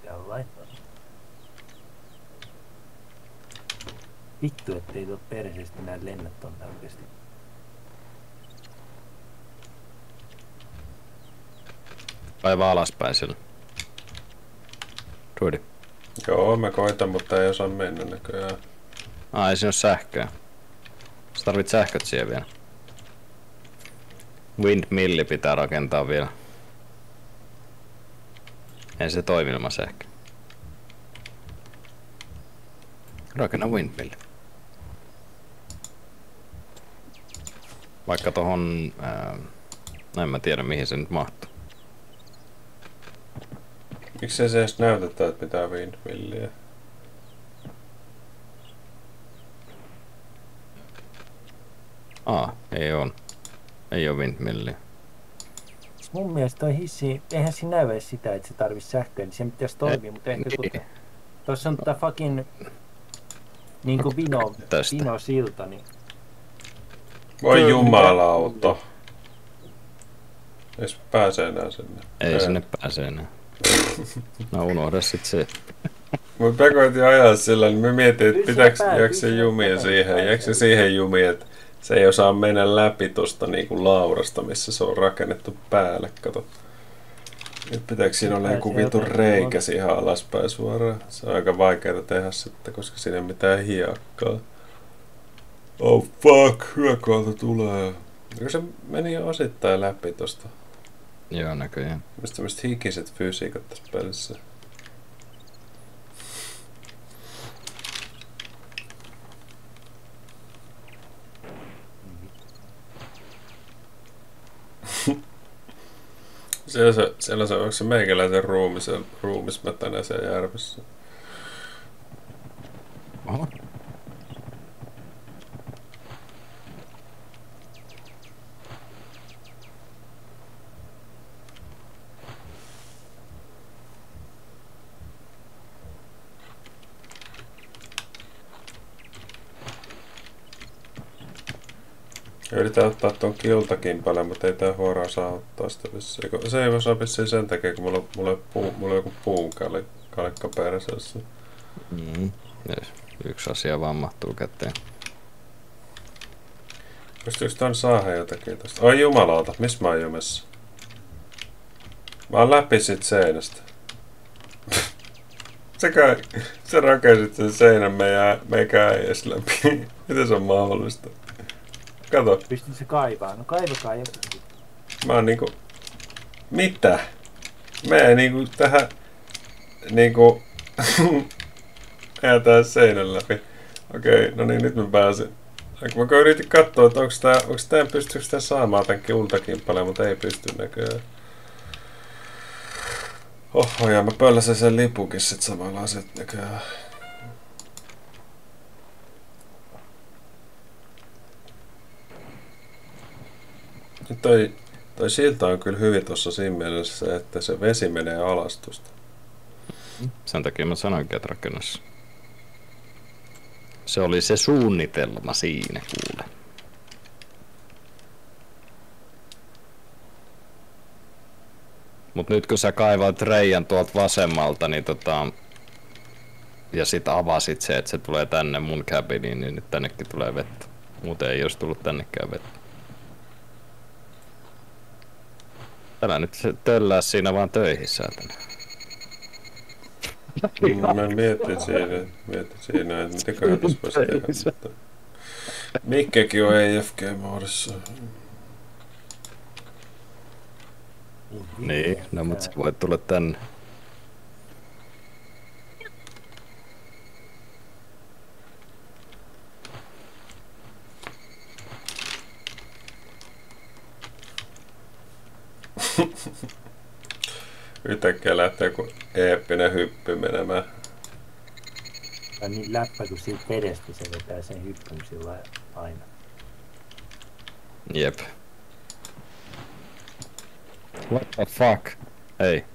Jollain. Vittu, ettei tuolta perseestä enää lennä tonne oikeesti. Aivan alaspäin sillä. Ruidi. Joo, mä koitan, mutta ei osaa mennä näköjään. Ai, siinä ole sähköä. Sä tarvit sähköt siihen vielä. Windmilli pitää rakentaa vielä. Ei se toimi ilman sähköä. Rakenna windmilli. Vaikka tohon... Ää, no en mä tiedä mihin se nyt mahtuu. Miksi se edes näytetään, että pitää windmilliä? Aa, ei on. Ei oo windmilliä. Siis mun mielestä toi hissi, eihän siinä näy edes sitä, että se tarvii sähköä, niin sen pitäisi toimia, mutta ehkä kun Niin. tuossa on tää fucking niinku vino, Tästä. vino silta, niin Voi jumalauta. Edes pääsee enää sinne. Ei sinne pääse enää. [laughs] No unohda sit se. Mä pekoitin ajaa sillä, niin mä mietin, että pitääkö, se jääkö jumia siihen, jääkö se siihen jumiin, että se ei osaa mennä läpi tosta niinku laurasta, missä se on rakennettu päälle, kato. Nyt pitääkö siinä olla joku vitu reikä siihen alaspäin suoraan? Se on aika vaikeaa tehdä sitten, koska siinä ei ole mitään hiekkaa. Oh fuck, hyökaalta tulee. Eikö se meni jo osittain läpi tosta? Joo, näköjään. Mistä tämmöiset hikiset fysiikat tässä pelissä? Siellä se, siellä se, onko se meikäläisen ruumis, ruumismätänä siellä järvessä? Oho. Yritän ottaa ton kiltakin paljon, mutta ei tää huoraa saa ottaa sitä vissiin. Se ei osaa vissiin sen takia, kun mulla, mulla, puu, mulla on joku puun kali- kalikka perseessä. Mm. Yes. Yksi asia vaan mahtuu käteen. Pystyykö ton saada jotakin tosta? Oi jumalauta, missä mä oon jumessa? Mä oon läpi sit seinästä. [laughs] Sekä sä rakensit sen seinän meidän, meikä ei edes läpi. [laughs] Miten se on mahdollista? Kato, pystyt se kaivaa. No kaivakaa jotakin. mä oon niinku... Mitä? Mene niinku tähän... Niinku... [laughs] Jäätään seinän läpi. Okei, no niin, nyt mä pääsin. Mä kun yritin katsoa, että onko tää, onko tää, pystyykö tää saamaan tän kultakin paljon, mutta ei pysty näköjään. Oho, ja mä pölläsen sen lipukin sit samalla sit näköjään. Nyt toi, toi silta on kyllä hyvin tuossa siinä mielessä, että se vesi menee alastusta. Sen takia mä sanoinkin, että rakennus. Se oli se suunnitelma siinä, kuule. Mut nyt kun sä kaivat reijän tuolta vasemmalta, niin tota... Ja sit avasit se, että se tulee tänne mun cabiniin, niin nyt tännekin tulee vettä. Muuten ei olisi tullut tännekään vettä. Älä nyt se töllää siinä vaan töihin, saatana. Mä mietin siinä, mietin siinä, että mitäköhän tässä voisi tehdä. Mutta... Mikkekin on EFG-moodissa. Niin, no mut sä voit tulla tänne. [laughs] Yhtäkkiä lähtee joku eeppinen hyppy menemään. Tai niin läppä, kun siitä vedestä se vetää sen hyppyn sillä aina. Jep. What the fuck? Hei,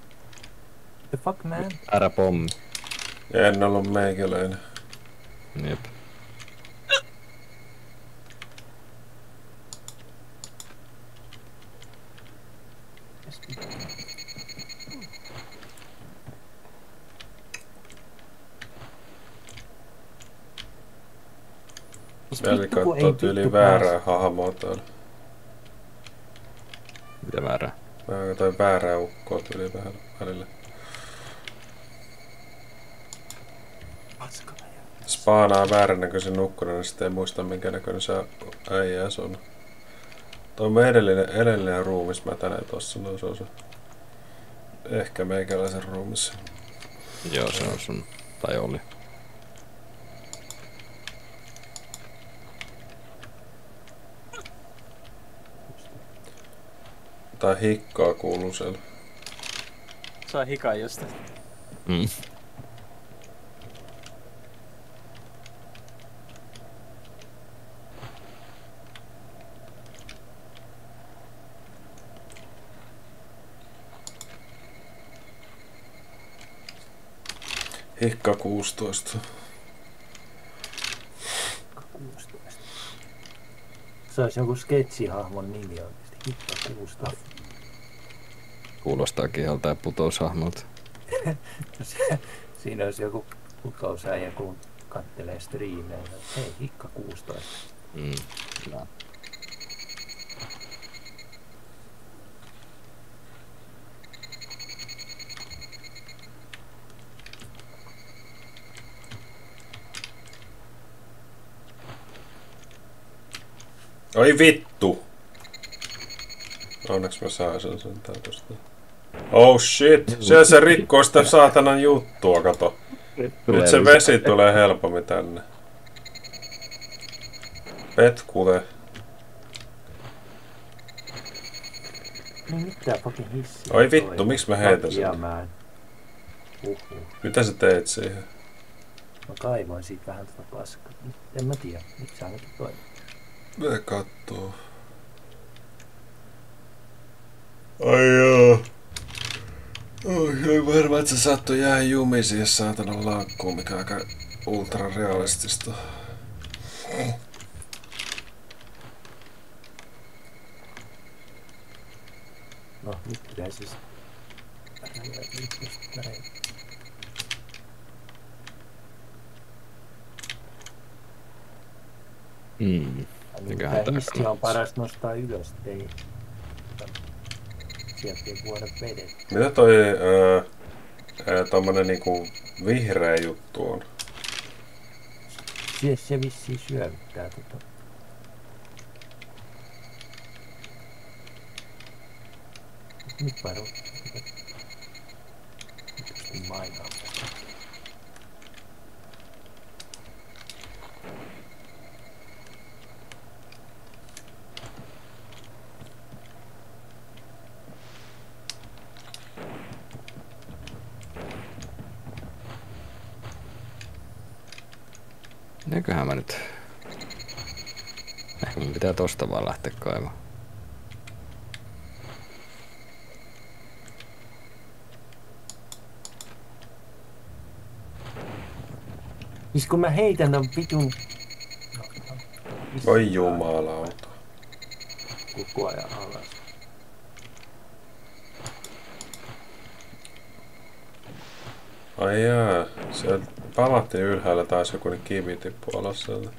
The fuck man? ärä pommi. En ollut meikäläinen. Jep. Eli katsoo tyyliin väärää hahmoa täällä. Mitä väärää? Mä katsoin väärää ukkoa tyyliin vähän välillä. Spaanaa väärän näköisen ukkonen, niin sitten ei muista minkä näköinen se äijä se on. Tuo on edellinen, edellinen ruumis mä tänään tossa, no se on se. Ehkä meikäläisen ruumis. Joo, se on sun. Tai oli. Tai hikkaa kuuluu siellä. Saa hikaa josta. Mm. Hikka 16. 16. Se olisi joku sketsihahmon nimi oikeesti. Hikka 16. Kuulostaakin joltain putoushahmolta. [laughs] Se- Siinä olisi joku putousäijä, kun kattelee striimejä. Hei, Hikka 16. Mm. Hyvä. Oi vittu! Onneksi mä saan sen sen tosta. Oh shit! Se se rikkoo sitä saatanan juttua, kato. Nyt se vesi tulee helpommin tänne. Petkule. Mitä fucking hissiä. Oi vittu, miksi mä heitän sen? Uhuh. Mitä sä teet siihen? Mä kaivoin siitä vähän tätä paskaa. En mä tiedä, miksi sä nyt toi. Me kattoo. Ai joo. Oi, varmaan, että se saattoi jää jumiin siihen saatanan lankkuun, mikä on aika ultrarealistista. No, nyt pitää siis... Mm. Mikähän Tää hissi on paras nostaa ylös, ettei... Sieltä ei vuoda vedet. Mitä toi öö, öö, tommonen niinku vihreä juttu on? Se, se vissiin syövyttää tota. Nyt varo. Nyt mainaa. Eiköhän mä nyt... Ehkä mun pitää tosta vaan lähteä kaivamaan. Siis kun mä heitän tän vitun... Oi jumalauta. Koko ajan alas. Ai jaa, sieltä palattiin ylhäällä taas joku niin kivi tippu alas sieltä.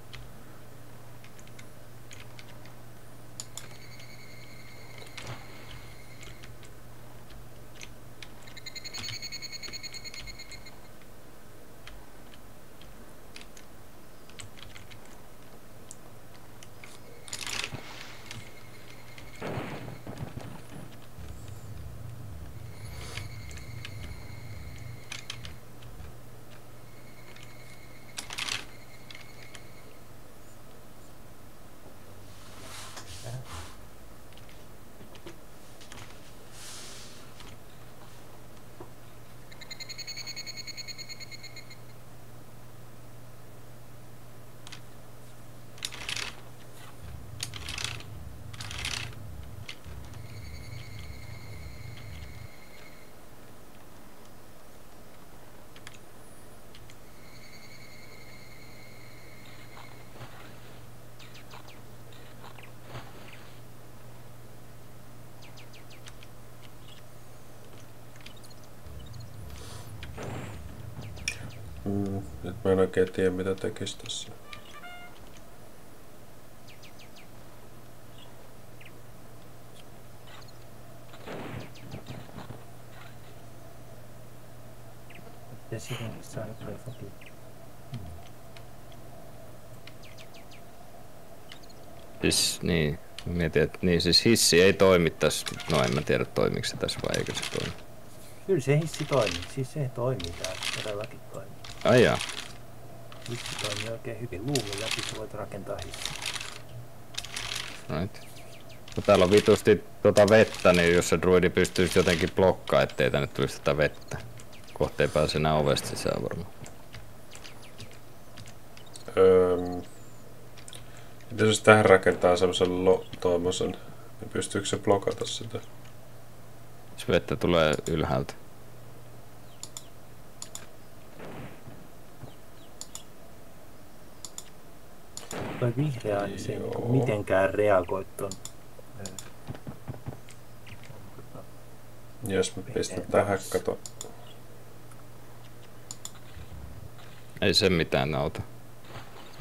Mm, nyt mä en oikein tiedä mitä tekis tässä. Siis niin, mietin, että niin siis hissi ei toimi tässä. No en mä tiedä toimiko se tässä vai eikö se toimi. Kyllä se hissi toimii. Siis se toimii täällä. Todellakin toimii. Ai jaa. Hissi toimii oikein hyvin. Luumun läpi sä voit rakentaa hissi. Right. Kun täällä on vitusti tuota vettä, niin jos se druidi pystyisi jotenkin blokkaa, ettei tänne tulisi tätä vettä. Kohta ei pääse enää ovesta sisään varmaan. Öö, miten jos tähän rakentaa semmosen lo- tuommoisen, niin pystyykö se blokata sitä? Jos vettä tulee ylhäältä. Toi vihreä, niin se ei Joo. mitenkään reagoi ton. Jos mä pistän tähän, kato. Ei se mitään auta.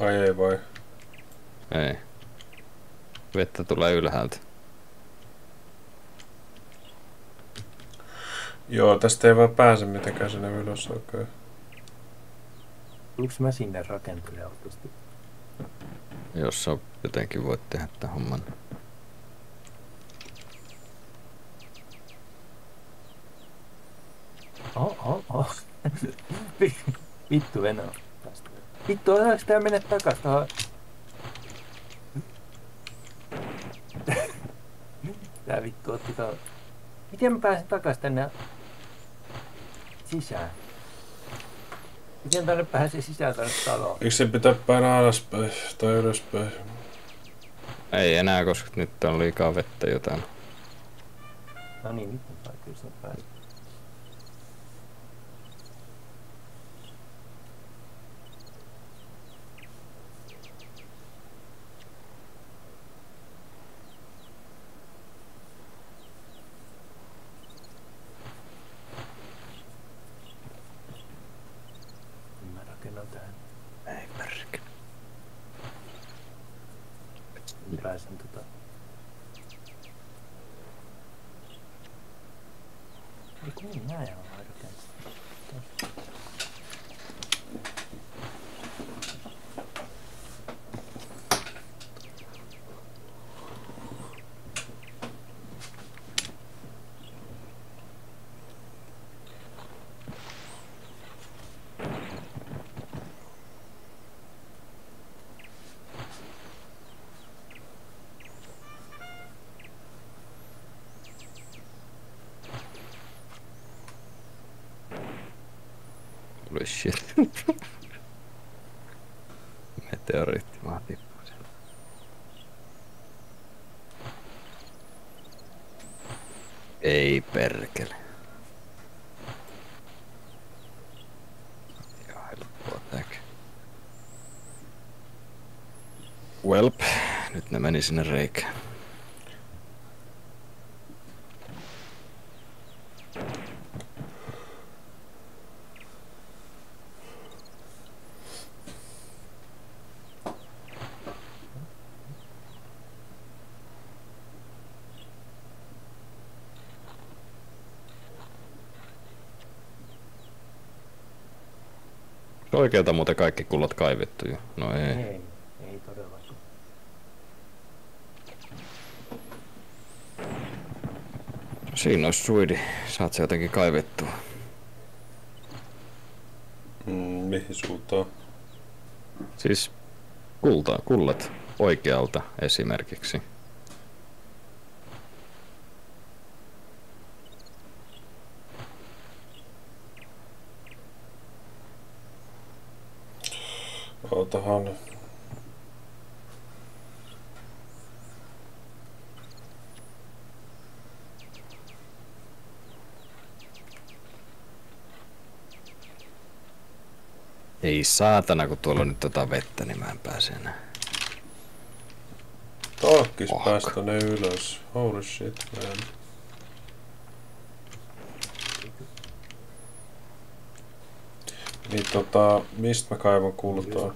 Ai ei voi. Ei. Vettä tulee ylhäältä. Joo, tästä ei vaan pääse mitenkään sinne ylös oikein. Tuliko mä sinne rakentelee autosti? Jos sä jotenkin voit tehdä tämän homman. Oh, oh, oh. Vittu Venä. Vittu, osaako tää mennä takas tohon? Tää vittu otti tuon. Miten mä pääsen takas tänne sisään? Miten tänne pääsee sisään tänne taloon? Eikö se pitää painaa alaspäin tai ylöspäin? Ei enää, koska nyt on liikaa vettä jotain. No niin, nyt saan kyllä sinne päästä. ei sinne reikään. Oikealta muuten kaikki kullat kaivettu jo. No ei. ei. Siinä olisi suidi. Saat se jotenkin kaivettua. Mm, mihin suuntaan? Siis kulta, kullat oikealta esimerkiksi. Ootahan. Ei saatana, kun tuolla on nyt tota vettä, niin mä en pääse enää. Taakkis Fuck. päästä ne ylös. Holy shit, man. Niin tota, mistä mä kaivan kultaa?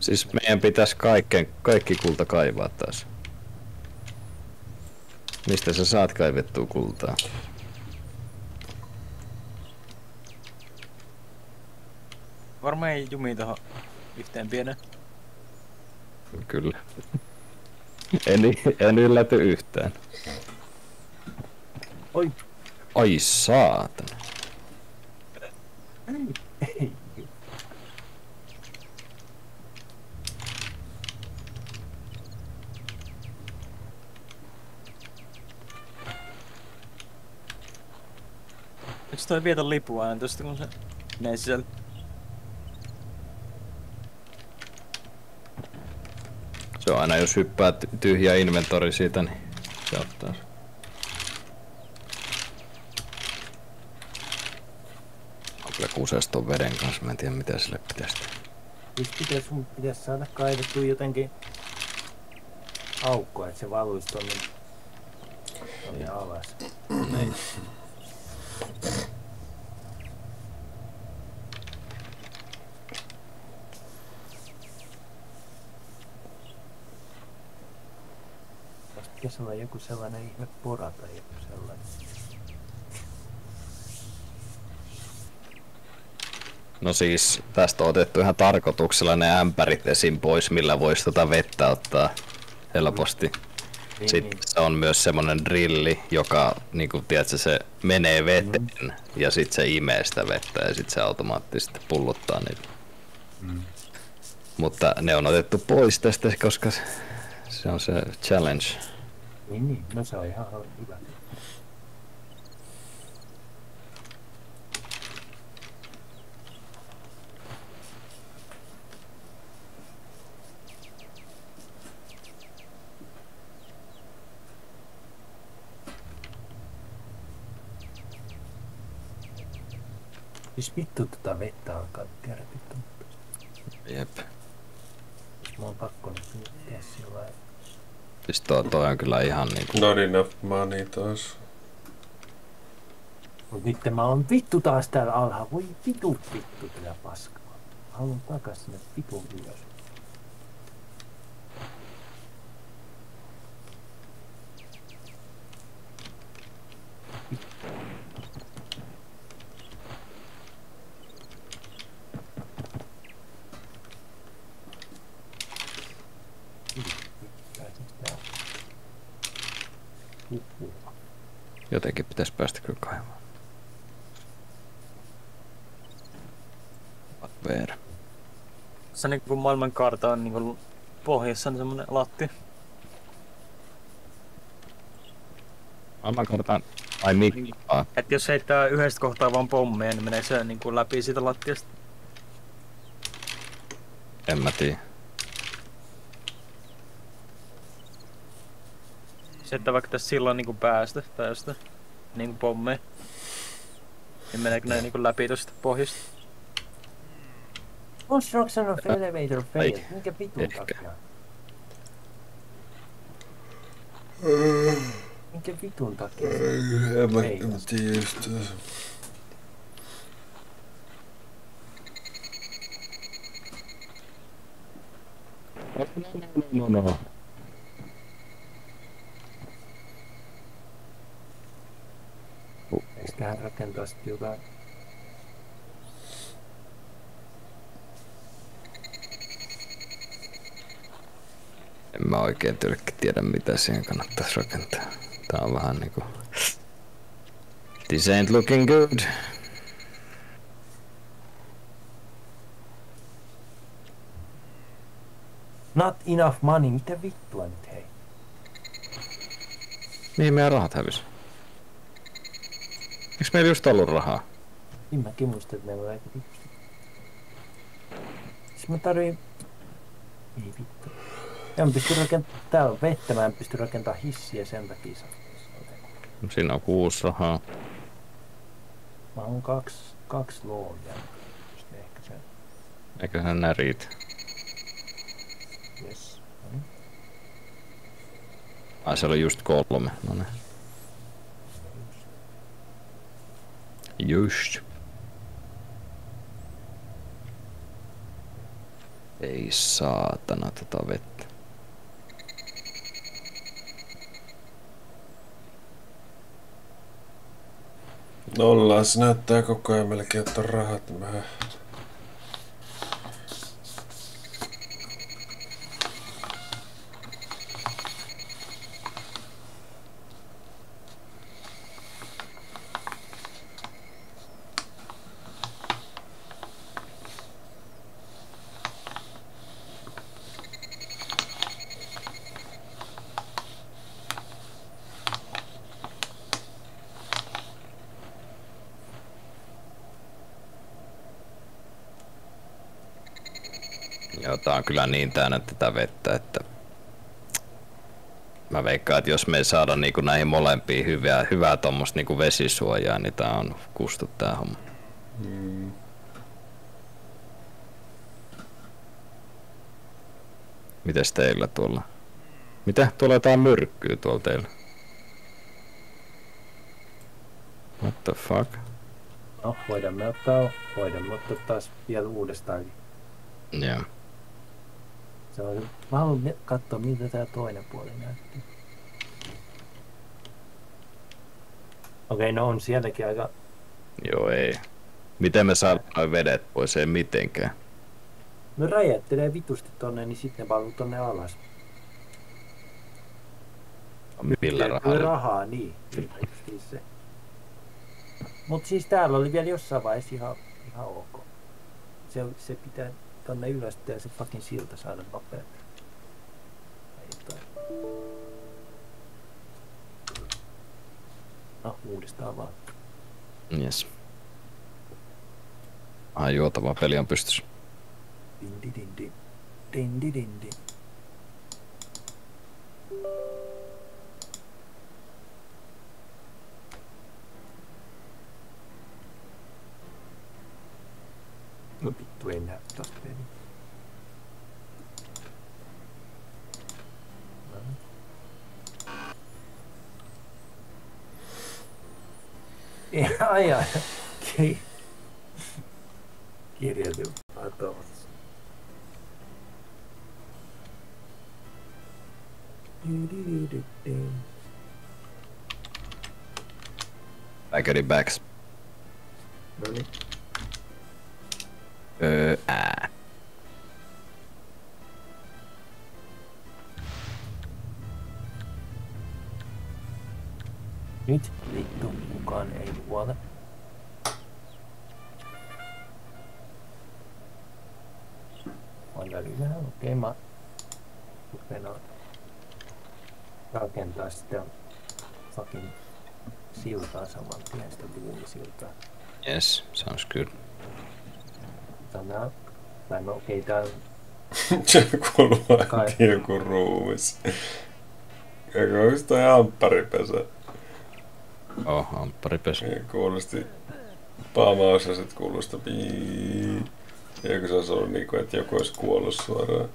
Siis meidän pitäisi kaikkeen, kaikki kulta kaivaa taas. Mistä sä saat kaivettua kultaa? Varmaan ei jumi tohon yhteen pienen. Kyllä. En, en ylläty yhtään. Oi, Ai saatana. ei. Eikö toi vietä lipua aina tosta kun se menee sisälle? Se on aina jos hyppää ty- tyhjä inventori siitä, niin se ottaa kyllä kuses ton veden kanssa, mä en tiedä mitä sille pitäisi tehdä. Pitäis, sun pitäis saada kaivettua jotenkin aukko, että se valuisi tonne, tonne alas. Niin. Tästä pitäisi olla joku sellainen ihme pora tai joku sellainen. No siis tästä on otettu ihan tarkoituksella ne ämpärit esim. pois, millä voisi tota vettä ottaa helposti. Niin, Sitten se on myös semmonen drilli, joka niinku, tiedätkö, se menee veteen ja sitten se imee sitä vettä ja sitten se automaattisesti pulluttaa niitä. Mm. Mutta ne on otettu pois tästä, koska se on se challenge. Niin, niin, no se on ihan hyvä. Siis vittu tota vettä alkaa käydä vittu. Jep. Mä oon pakko nyt tehdä sillä lailla. Siis toi, toi on kyllä ihan niinku... Not enough money taas. Mut nyt mä oon vittu taas täällä alhaalla. Voi vitu vittu tätä paskaa. Haluan takas sinne vitun ylös. Pääseekö tää? Huhhuh. Jotenkin pitäisi päästä kyllä kaivamaan. Ver. Se niin kuin maailman karta on niin kuin pohjassa on semmonen latti. Maailmankartan... Ai mikä? Ah, Et jos heittää yhdestä kohtaa vaan pommeja, niin menee se niin kuin läpi siitä lattiasta. en mä tiedä. Se, että vaikka tässä silloin niin kuin päästä tai josta niin kuin pommeja. Niin meneekö ne niin kuin läpi tosta pohjasta? Construction of elevator failed. Ai, Minkä vitun ehkä. takia? Minkä vitun takia? se- En mä, Ei. en mä tiedä just. No, no. tähän rakentaa sitten jotain en mä oikein tyrkki tiedä mitä siihen kannattaisi rakentaa. Tää on vähän niinku... This ain't looking good. Not enough money, mitä vittua nyt hei? Mihin meidän rahat hävisi? Eikö meillä just ollut rahaa? Niin mäkin muistan, että meillä on aika vitusti. Siis mä tarviin... Ei vittu. Ja mä pystyn rakentamaan... Täällä on vettä, mä en pysty rakentamaan hissiä sen takia. saa- Siinä on kuusi rahaa. Mä oon kaksi, kaksi loonia. Just ehkä se. Eiköhän nää riitä. Yes. No niin. Ai se oli just kolme. No ne. Just. Ei saatana tota vettä. Nolla se näyttää koko ajan melkein, että on rahat. niin Mä... Joo, tää on kyllä niin täynnä tätä vettä, että mä veikkaan, että jos me ei saada niinku näihin molempiin hyvää, hyvää tommosta niinku vesisuojaa, niin tää on kustu tää homma. Mm. Mites teillä tuolla? Mitä? Tuolla jotain myrkkyy tuolla teillä. What the fuck? No, voidaan me ottaa, voidaan me ottaa taas vielä uudestaankin. Joo. Se on, mä haluan katsoa, miltä tää toinen puoli näytti. Okei, no on sielläkin aika... Joo, ei. Miten me saadaan vedet pois? Ei mitenkään. No räjättelee vitusti tonne, niin sitten ne valuu tonne alas. Millä Ja rahalla? Rahaa, niin. Se. Mut siis täällä oli vielä jossain vaiheessa ihan, ihan ok. Se, se pitää tonne ylös ja se fucking silta saada nopeammin. No, uudestaan vaan. Yes. Ai juotava peli on pystyssä. Din di din din. Din di din din. No vittu ei näy tosta peli. No. Ei, ai ai. Ki- Kirjoitin Atomassa. Backity backs. No niin. Öö, ää. Nyt kukaan ei huole. On välillä, okei mä rupean rakentaa sitä fucking siltaa saman tien, sitä buumisiltaa. Yes, sounds good. Tänään, mä en okei tää Se kuuluu joku ruumis. Ja onko toi ampparipesä? Oh, ampparipesä. Ja kuulosti paamaus ja sit kuuluu sitä pii. Ja kun se olisi ollut niinku, että joku olisi kuollut suoraan.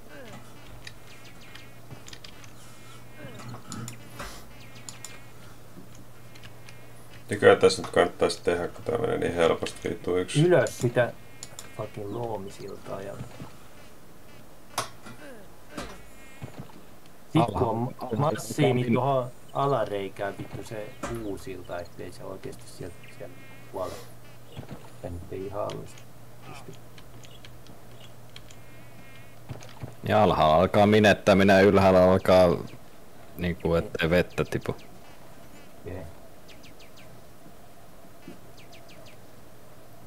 Kyllä tässä nyt kannattaisi tehdä, kun tää menee niin helposti vittu yksi. ylös sitä fucking luomisiltaa ja... Sitten kun on massii, niin tuohon alareikään vittu se puusilta, ettei se oikeesti sieltä siellä kuole. Ja nyt ei ihan pysty. Ja alhaalla alkaa minettäminen ja ylhäällä alkaa niinku ettei vettä tipu. Okei.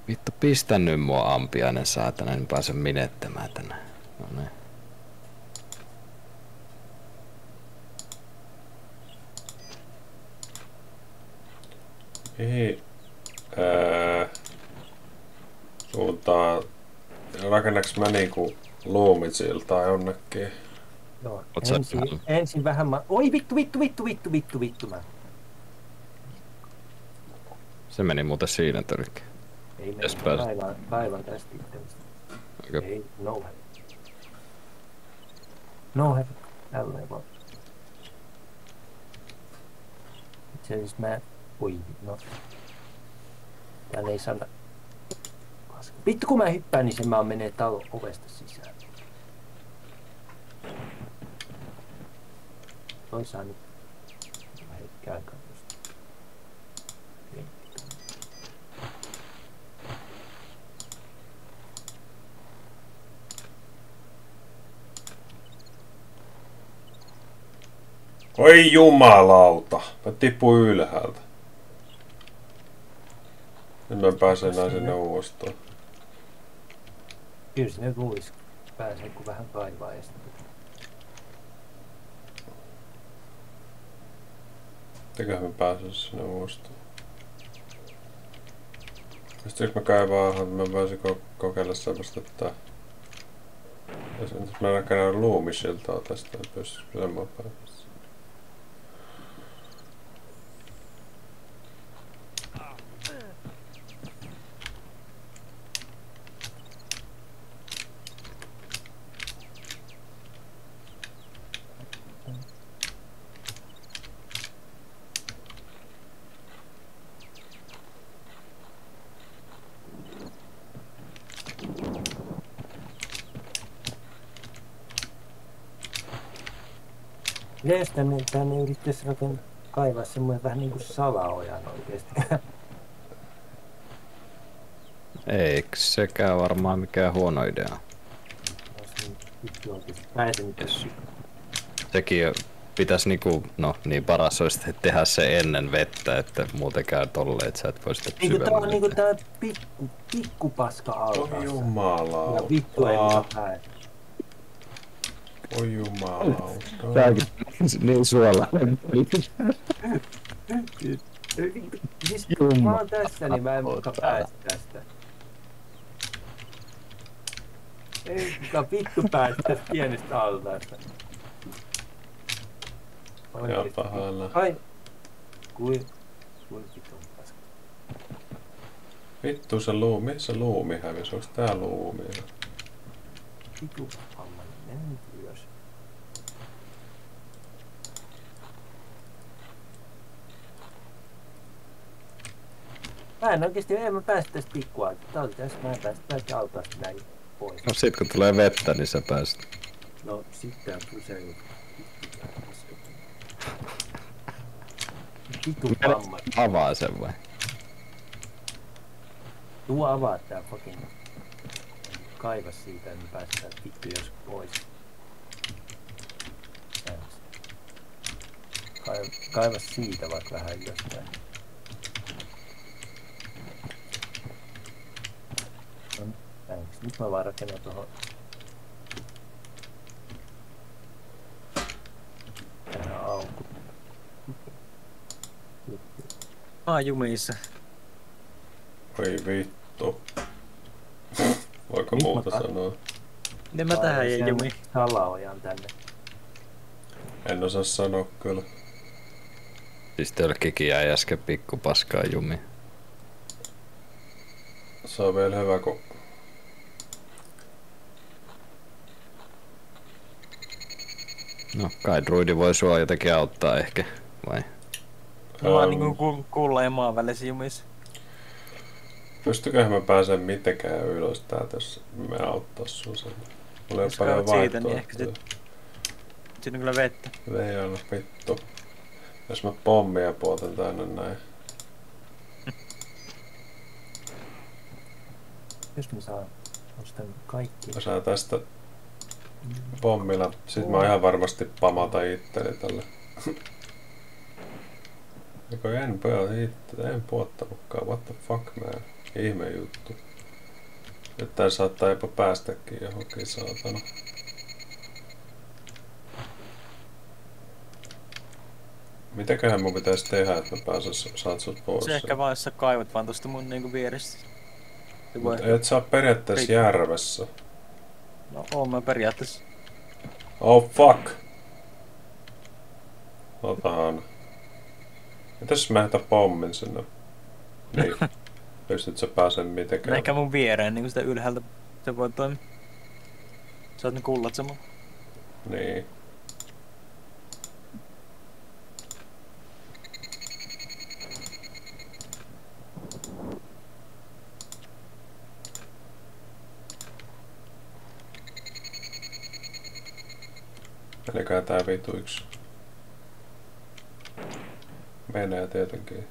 Vittu pistä nyt mua ampiainen saatana, en pääse minettämään tänne. No niin. Mihin ää, suuntaan rakennaks mä niinku luumitsiltaa jonnekin? Oot sä ensin, ensin vähän ma... Oi vittu, vittu, vittu, vittu, vittu, vittu, mä. Se meni muuten siinä törkki. Ei pääs- kaivan, kaivan tästä itsemistä. Okei. Ei, no heavy. No heavy, tälleen vaan. Itse asiassa mä... Oi, no. Täällä ei. Paska. Vittu kun mä hyppään, niin se mä menee talon ovesta sisään. Toi saa nyt... Mä heikkään kanssa. Oi jumalauta! Mä tipuin ylhäältä. Nyt mä pääsen enää sinne uudestaan. Kyllä sinne luis pääsee, kun vähän kaivaa ja sitten... Eiköhän mä pääsen sinne uudestaan. Sitten jos mä kaivaan, mä voisin ko- kokeilla semmoista, että... Jos jos mä rakennan luumisiltaa tästä, pystyisikö semmoinen päästä. Ja jos tänne, yrittäisi rakentaa kaivaa semmoinen vähän niin kuin salaojan oikeesti. Eikö sekään varmaan mikään huono idea. Niin. Yes. Sekin pitäisi niinku, no niin paras olisi tehdä se ennen vettä, että muuten käy tolleen, että sä et voi sitä Niinku tää on syvemmälle. niinku tää pikku, pikkupaska Oi altaassa. jumalauta. Ja vittu ei. Oi jumalauta. Tääkin niin suola. Siis Jumala. mä oon tässä, niin mä en muka pääse tästä. Ei muka vittu pääse tästä pienestä altaasta. Ja pahalla. Ai. Kui... Kui vittu paska. Vittu se luumi, missä luumi hävisi? Onks tää luumi? Vittu homma, mene nyt ylös. Mä en oikeesti, en mä päästä tästä pikkua. Tää oli tässä, mä en päästä tästä altaasta näin pois. No sit kun tulee vettä, niin sä pääset. No sitten on kyse. Vittu vamma. Avaa sen vai? Tuo avaa tää fucking. Kaiva siitä, niin päästään vittu jos pois. Kaiva, kaiva siitä vaikka vähän ylöspäin. No, thanks. Nyt mä vaan rakennan tuohon. Tähän aukku. Mä oon jumissa. Oi vittu. Voiko Nyt mä muuta kat- sanoa? Miten mä tähän jäin jumiin? Salaojan tänne. En osaa sanoa kyllä. Siis tölkkikin jäi äsken pikku paskaa jumi. Se on vielä hyvä, kun No, kai druidi voi sua jotenkin auttaa ehkä, vai? Mä oon niinku ku- kuulla ja maan välissä jumissa. pystyköhän mä pääsen mitenkään ylös täältä, jos me auttaa sun sen. Mulla ei ole paljon siitä, niin vaihtoehtoja. ehkä Siinä on kyllä vettä. Ei ole vittu. Jos mä pommia puotan tänne näin. [laughs] Jos mä saan kaikki. Mä saan tästä pommilla. Sitten mä ihan varmasti pamata itteni tälle. Eikö en pöä itse, en puottanutkaan. What the fuck man. Ihme juttu. Nyt tää saattaa jopa päästäkin johonkin saatana. Mitäköhän mun pitäisi tehdä, että mä pääsen, saat sut pois? Se ehkä vaan, jos sä kaivat vaan tosta mun niinku vieressä. Mut et saa periaatteessa järvessä. No oon mä periaatteessa. Oh fuck! Otahan. Mitäs mä heitän pommin sinne? Niin. [laughs] Pystyt sä pääsen No mitenkään? ehkä mun viereen niinku sitä ylhäältä se voi toimia. Sä oot ne kullat samalla. Niin. Meniköhän tää vitu yksi? Menee tietenkin.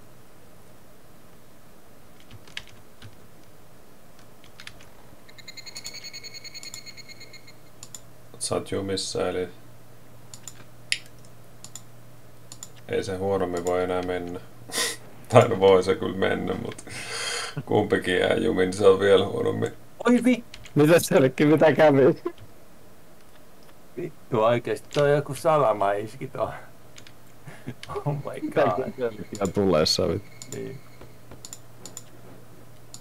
Sä oot jumissa, eli ei se huonommin voi enää mennä. [laughs] tai no voi se kyllä mennä, mutta kumpikin jää jumiin, niin se on vielä huonommin. Oi vi, Mitä selkki, mitä kävi? Vittu oikeesti. Toi on joku salama iski tuo. Oh my god. Ja tulee savit. Niin.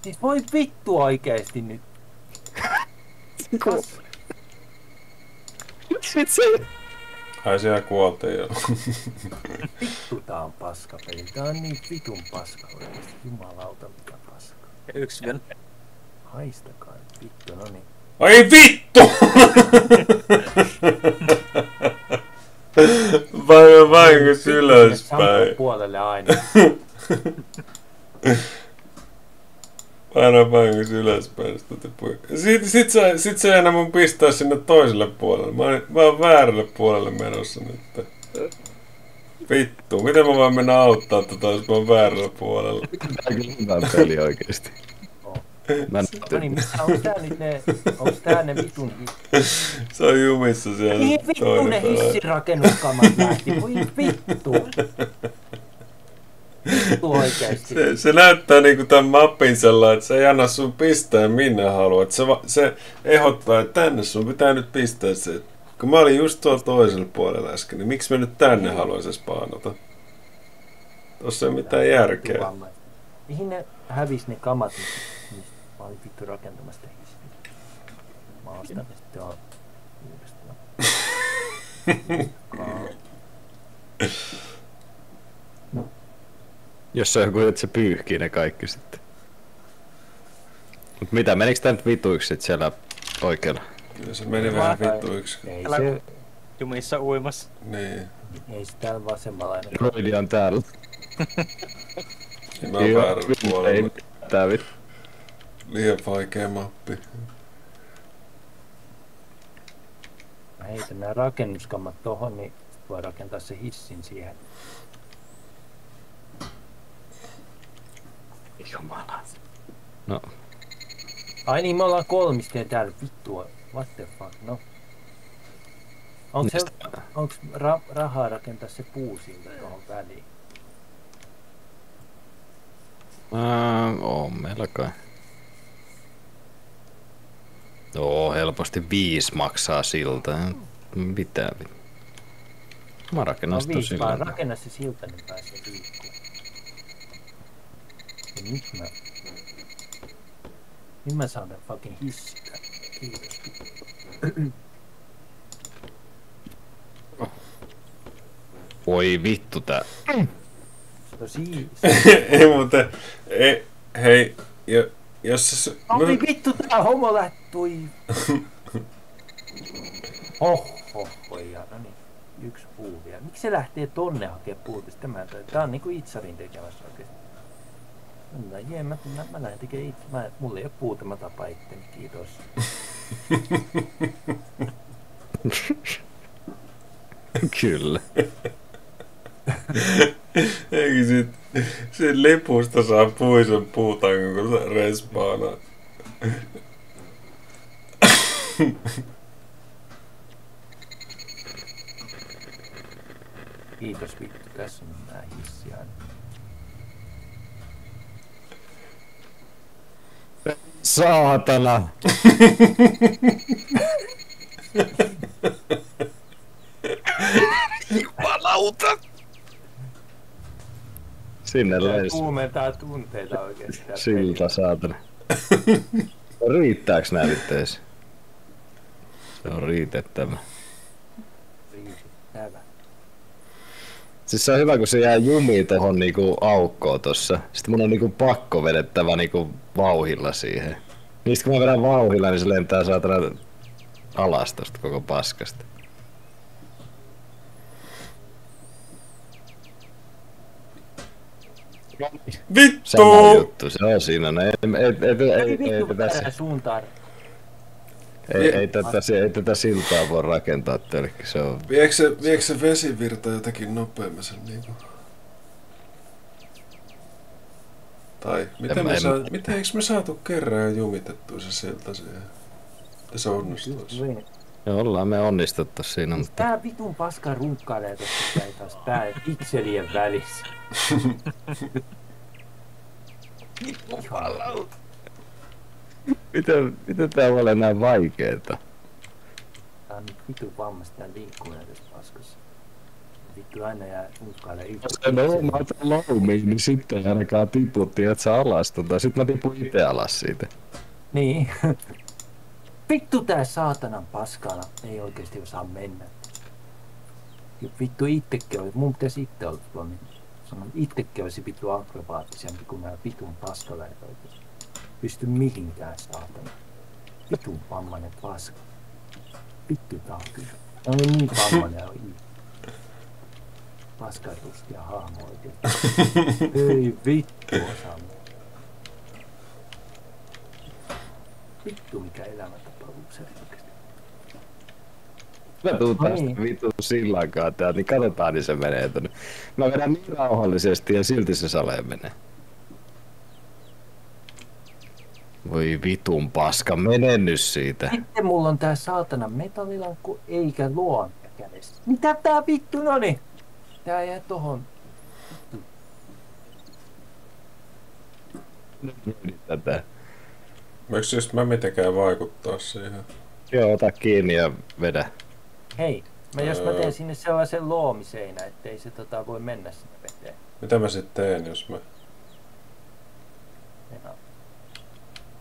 Siis voi vittu oikeesti nyt. Kas- Sit se... Ai siellä kuoltiin jo. Vittu tää on paskapeli. Tää on niin vitun paska oikeesti. Jumalauta mikä paska. Yksi vielä. Haistakaa vittu, no niin. Ai vittu! Paina vahingossa ylöspäin. puolelle aina. Paina vahingossa ylöspäin. Sitten sit, sit, sä, sit sä enää mun pistää sinne toiselle puolelle. Mä, oon- mä oon väärälle puolelle menossa nyt. Vittu, miten mä voin mennä auttaa tota, jos mä oon väärällä puolella? Tää on kyllä hyvä peli oikeesti. Mä No niin, onks tää nyt ne, onks tää ne vitun Se on jumissa siellä Mihin vittu ne hissirakennuskamat lähti? Voi vittu. Vittu oikeesti. Se, se näyttää niinku tämän mapin sellainen, että se ei anna sun pistää minne haluat. Se, se ehdottaa, että tänne sun pitää nyt pistää se. Kun mä olin just tuolla toisella puolella äsken, niin miksi mä nyt tänne haluaisin spaanata? Tossa ei mitään järkeä. Mihin ne hävis ne kamat, olin vittu rakentamassa sitä hissiä? Mä ostan ne sitten on uudestaan. [laughs] Jos se on joku, että se pyyhkii ne kaikki sitten. Mut mitä, menikö tää nyt vituiksi sit siellä oikealla? Kyllä se meni vähän vittuiksi. Ei se, Jumissa uimassa. Niin. ei se täällä vasemmalla aina. Roidi on täällä. [laughs] Niin mä oon väärällä Ei puolella. tää vittu. Liian vaikea mappi. Mä heitän nämä rakennuskamat tohon, niin voi rakentaa se hissin siihen. Jumala. No, Ai niin, me ollaan kolmisteen täällä. Vittua, what the fuck, no. Onko se, onks ra, rahaa rakentaa se puusilta tuohon väliin? Ää, on meillä kai. Joo, helposti viisi maksaa siltä. Mitä vittu? Mä rakennan No sitä viisi vaan, sillä. rakenna se silta, niin pääsee liikkumaan. Ja nyt mä... Nyt mä saan tän fucking hissitä. Kiitos. Voi vittu tää. No sii... [laughs] ei muuten, ei, hei, jo, jos se... Ai vittu, tää homo lähtui. [laughs] Oho, ja, no niin. Yksi puu vielä. Miksi se lähtee tonne hakee puuta? Mä että tää on niinku Itsarin tekemässä oikeesti. No jee, mä, mä, mä lähden tekemään itse. Mä, mulla ei oo puuta, mä tapaan itteni. Kiitos. [laughs] Kyllä. [laughs] Eikä sit, sit lipusta saa puisen puutangon, kun se respaanaa. Kiitos vittu, tässä on nää hissiä. Saatana! Jumalauta! Sinne lähes. Kuumentaa tunteita oikeesti. Siltä saatana. Riittääks nää vittu se on riitettävä. peli. Riittävä. Siis se on hyvä, kun se jää jumiin tohon niinku aukkoon tossa. Sitten mun on niinku pakko vedettävä niinku vauhilla siihen. Niistä kun mä vedän vauhilla, niin se lentää saatana alas tosta koko paskasta. Vittu! Sama juttu, se on siinä. No, ei, ei, ei, ei, Ei ei, ei, vittu tässä, tähän suuntaan. ei, ei, tätä, ei tätä siltaa voi rakentaa tölkki. Se on Viekö se, viekö se vesivirta jotenkin nopeammin sen niinku? Tai miten me, en- saa, miten eikö me saatu kerran jumitettua se siltä siihen? Että se onnistuisi. Niin. Ja ollaan me onnistuttu siinä, mutta Tää vitun paska runkkailee tossa päin taas pää pikselien välissä. [laughs] Jumalauta. Miten, miten tää voi olla näin vaikeeta? Tää on nyt vitun vammasta tää liikkuminen tässä paskassa. Vittu aina jää runkkailee yhtä Jos en otan laumiin, niin sitten ainakaan tiputti, että sä alas tota. Sitten mä tipun itse alas siitä. Niin. [laughs] Vittu tää saatanan paskana ei oikeesti osaa mennä. Vittu ittekin oli, mun pitäisi itse olla tuolla, niin sanon, ittekin olisi vittu akrobaattisempi kuin nämä vitun paskaläät oikeesti. Pysty mihinkään saatana. Vitun vammainen paska. Vittu tää on kyllä. Tää on niin vammainen on ihminen. Paskatusti ja hahmo oikeesti. Ei vittu osaa mennä. Vittu mikä elämäntapa se oikeesti. Mä tuun No tästä niin. vitun sillankaan täältä, niin katsotaan, niin se menee tonne. Mä vedän niin rauhallisesti ja silti se salee menee. Voi vitun paska, mene nyt siitä. Sitten mulla on tää saatana metallilankku eikä luon kädessä. Mitä tää vittu noni? Tää jää tohon. Tätä. Voiko just mä mitenkään vaikuttaa siihen? Joo, ota kiinni ja vedä. Hei, mä jos mä Öö. teen sinne sellaisen loomiseinä, ettei se tota voi mennä sinne veteen. Mitä mä sitten teen, jos mä... Mennään.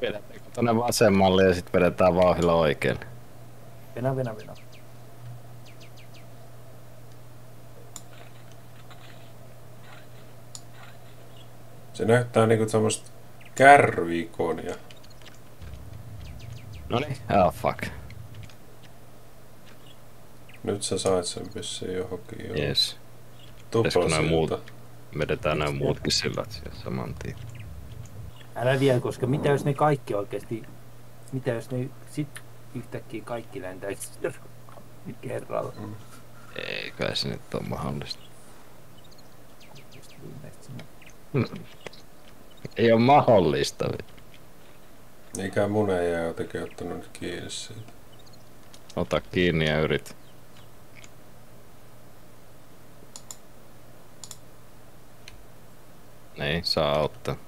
Vedetäänkö tonne vasemmalle ja sitten vedetään vauhilla oikealle. Venä, venä, venä. Se näyttää niinku semmoista kärryikonia. Noniin. Oh fuck. Nyt sä sait sen vissiin johonkin jo. Yes. Noin muut? Vedetään noin muutkin sillat saman tien. Älä vielä, koska mitä jos ne kaikki oikeesti... Mitä jos ne sit yhtäkkiä kaikki lentäisi [laughs] kerralla? Ei kai se nyt on mahdollista. Sinne. Ei ole mahdollista. Eikä mun ei jää jotenkin ottanut nyt kiinni siitä. Ota kiinni ja yrit. Niin, saa auttaa.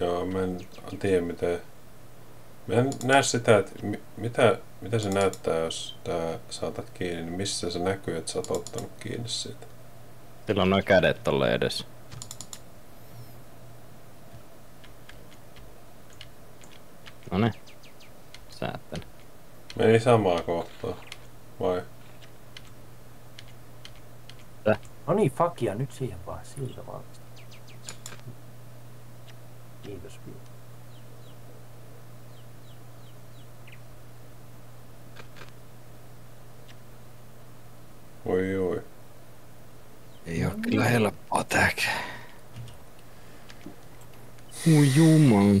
Joo, mä en tiedä miten... Mä en näe sitä, että mi- mitä, mitä se näyttää, jos tää saatat kiinni, niin missä se näkyy, että sä oot ottanut kiinni siitä. Sillä on noin kädet tolle edes. Noni. Säätän. Meni samaa kohtaa. Vai? No niin, fakia nyt siihen vaan, siltä vaan. Kiitos vielä. Oi oi. Ei oo kyllä helppoa tääkään. Oi jumal.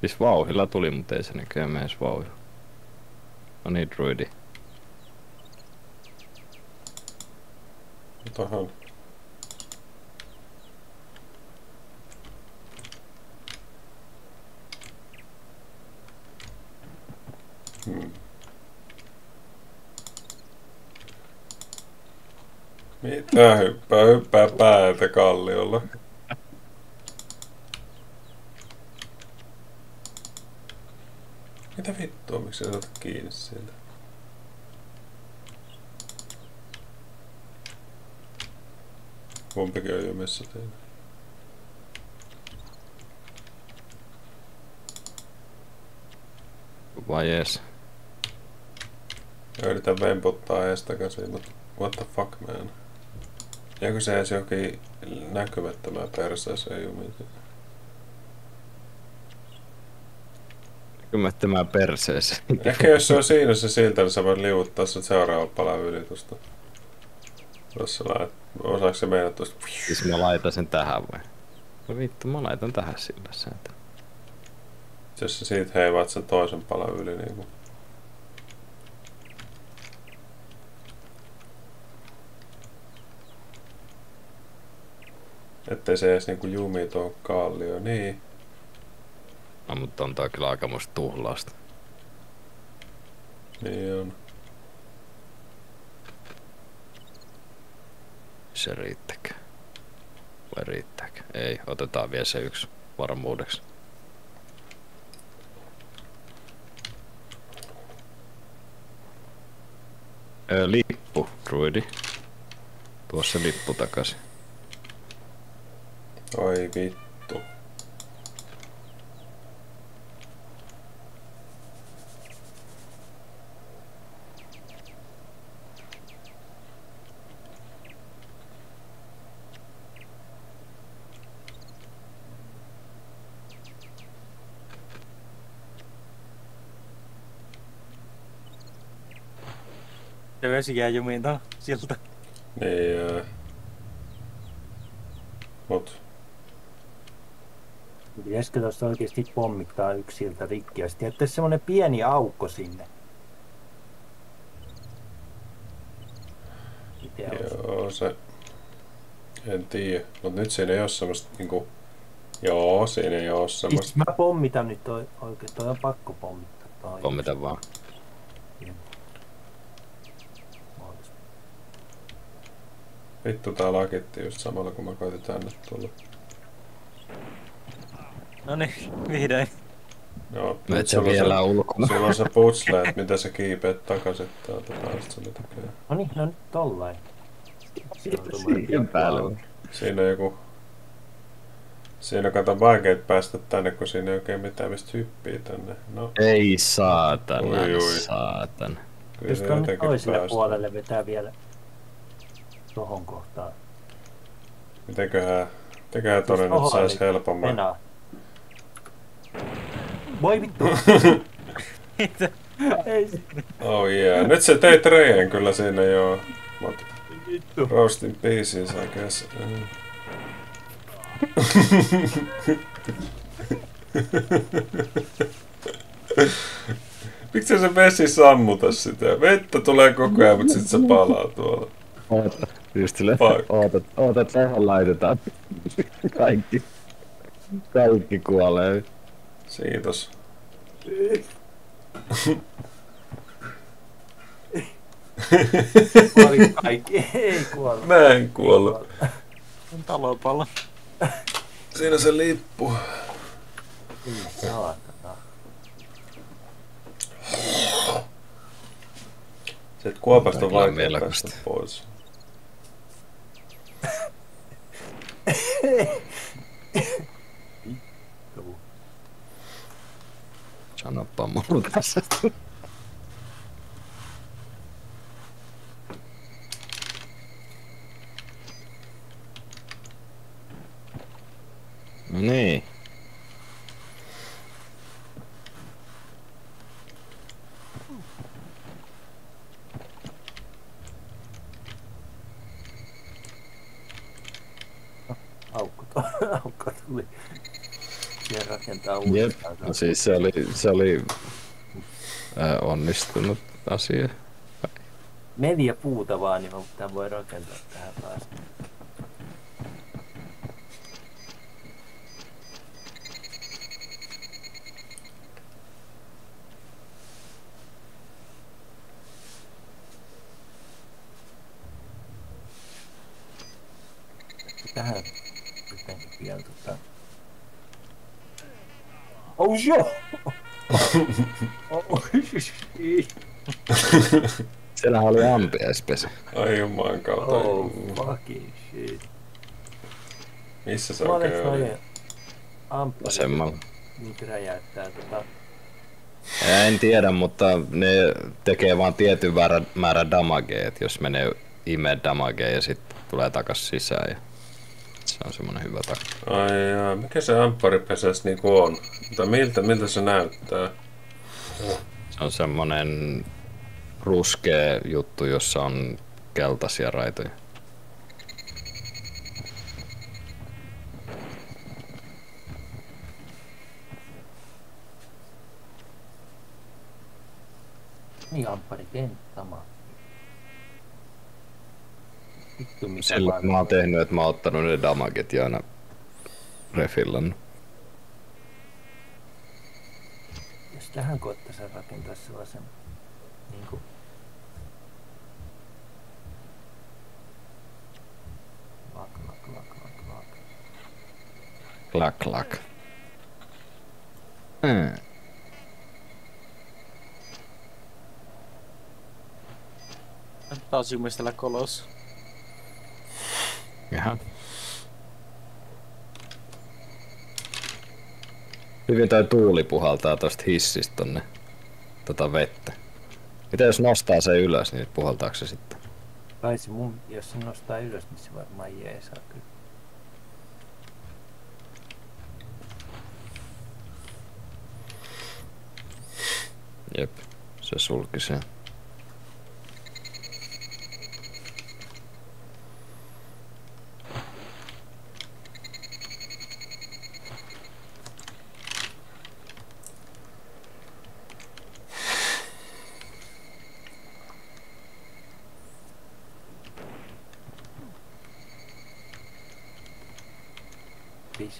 Siis vauhilla tuli, mutta ei se näköjään mene edes vauhilla. No niin, druidi. Hmm. Mitä hyppää? Hyppää päätä kalliolla. Mitä vittua, miksi sä kiinni sieltä? Kumpikin on jo missä teillä. Vai jees. Ja yritän vemputtaa ees takaisin, mutta what the fuck man. Jääkö se edes jokin näkymättömään perseeseen jumiin? Kymättömään perseeseen. [laughs] Ehkä jos se on siinä se siltä, niin sä voit liuuttaa sen seuraavan palan yli tosta. Tuossa lait. Osaako se mennä tosta? Siis mä laitan sen tähän vai? No vittu, mä laitan tähän sillä säätä. Jos sä siitä heivaat sen toisen palan yli niinku. Ettei se edes niinku jumi tuohon kallioon. Niin. No mutta on tää kyllä aikamoista tuhlausta. Niin on. Se riittäkö? Vai riittääkö? Ei, otetaan vielä se yksi varmuudeksi. Öö, lippu, druidi. Tuo se lippu takaisin. Oi vittu. Se vesi jää jumiin siltä. Niin ää. Mut. Pitäisikö tuossa oikeasti pommittaa yksi siltä rikki ja sitten jättää semmonen pieni aukko sinne. Joo, se... En tiedä. Mut nyt siinä ei oo semmoista niinku... Joo, siinä ei oo semmoista. Siis mä pommitan nyt toi, oikein, toi on pakko pommittaa. Toi. Pommita vaan. Vittu tää lakitti just samalla kun mä koitin tänne tulla. No niin, vihdoin. Joo, No et nyt on vielä se, ulkona. sulla on se putsle, että mitä sä kiipeät takaisin täältä päästä mitä tekee. No niin, no nyt tollain. Siihen päälle. Siinä on joku... Siinä on kato vaikeet päästä tänne, kun siinä ei oikein mitään mistä hyppii tänne. No, Ei saatana, Oi, oi. saatana. se Pitäisikö nyt toiselle päästä. puolelle vetää vielä tohon kohtaan? Mitenköhän... Mitenköhän tonne nyt tohon sais eli helpomman? Venaa. Voi vittu! [laughs] Oh yeah. Nyt se teit reijän kyllä siinä joo. Mut vittu. roastin biisiin saa käs. [laughs] Miksi se vesi sammuta sitä? Vettä tulee koko ajan, mutta sit se palaa tuolla. Oota, just ootat, ootat, tähän laitetaan. Kaikki, kaikki kuolee. Siitos. Kuoli kaikki. Ei kuollut. Mä en kuollut. On talopallo. Siinä se lippu. Saatana. Sieltä kuopasta on Kyllä vaikea päästä pois. [laughs] Sanoppa mulla tässä. No niin. Aukko, Siellä rakentaa Jep. uudestaan. No siis se oli, se oli ää, onnistunut asia. Neljä puuta vaan, niin tämä voi rakentaa tähän taas. tähän jotenkin vielä Oh joo! oh, Siellähän oli ampiaispesi. Ai juman kautta. oh fucking shit. Missä se oikein oli? ampparit, Vasemmalla. niitä räjäyttää tota... En tiedä, mutta ne tekee vaan tietyn määrän, määrän damagea, että jos menee imee damagea ja sitten tulee takas sisään. Ja se on semmonen hyvä takka. Ai jaa, mikä se ampparipesäs niinku on? Tai miltä, miltä se näyttää? Se on semmonen ruskea juttu, jossa on keltaisia raitoja. Niin amppari kenttäma. Vittu mitä Sillä mä oon tehnyt, että mä oon ottanut ne damaget ja aina refillannut. Jos tähän koettaisiin rakentaa sellaisen niinku lak, lak, lak, lak, lak. Klak, klak. Hmm. Taas jumistella kolos. Jaha. Hyvin toi tuuli puhaltaa tosta hissistä tonne tota vettä. Mitä jos nostaa se ylös, niin puhaltaako se sitten? Kai se mun, jos se nostaa ylös, niin se varmaan jeesaa kyllä. Jep, se sulki sen.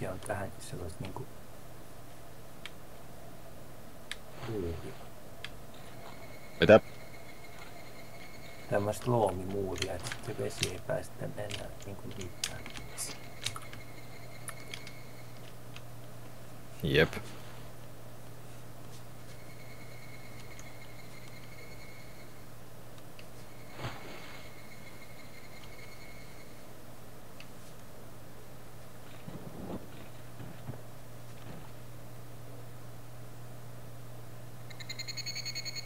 Biisi on tähänkin sellaista niinku luuri. Mitä? Tämmöistä loomimuuria, että se vesi ei pääse tänne enää niinku mitään. Jep.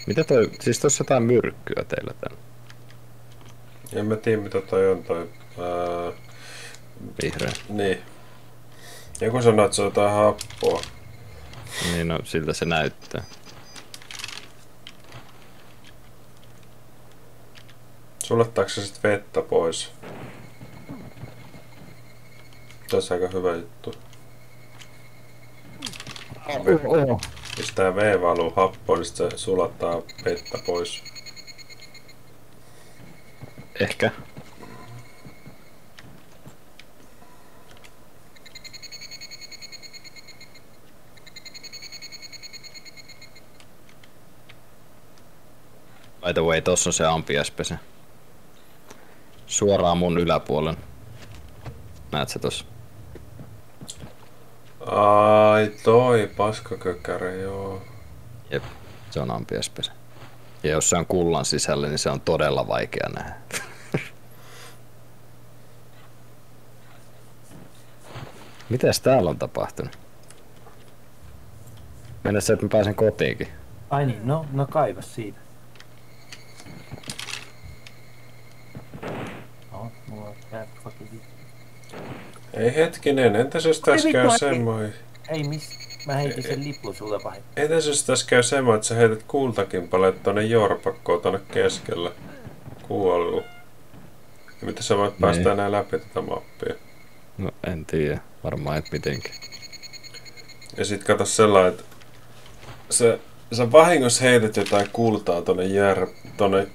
Mitä toi, siis tossa jotain myrkkyä teillä tän En mä tiedä mitä toi on toi. Ää, vihreä? niin. Joku sanoo, että se on jotain happoa. Niin no, siltä se näyttää. Sulettaako se sit vettä pois? Tässä aika hyvä juttu. Oh. Jos tää V valuu happoon, niin se sulattaa vettä pois. Ehkä. By the way, tossa on se ampiaispesä. Suoraan mun yläpuolen. Näet sä tossa? Ai toi paskakökkäri, joo. Jep, se on ampiaispesä. Ja jos se on kullan sisällä, niin se on todella vaikea nähdä. [laughs] Mitäs täällä on tapahtunut? Mennä se, että mä pääsen kotiinkin. Ai niin, no, no kaivas siitä. No, mulla on tää fucking vittu. Ei hetkinen, entäs jos tässä käy semmoinen? Ei miss, mä heitin sen lipun sulle vai? Entäs jos tässä käy semmoinen, että sä heität kultakin palet tonne jorpakkoon tonne keskelle? Kuollu. Ja mitä sä voit päästä Niin. enää läpi tätä mappia? No en tiedä, varmaan et mitenkään. Ja sit kato sellainen, että sä, sä vahingossa heität jotain kultaa tonne, jär, tonne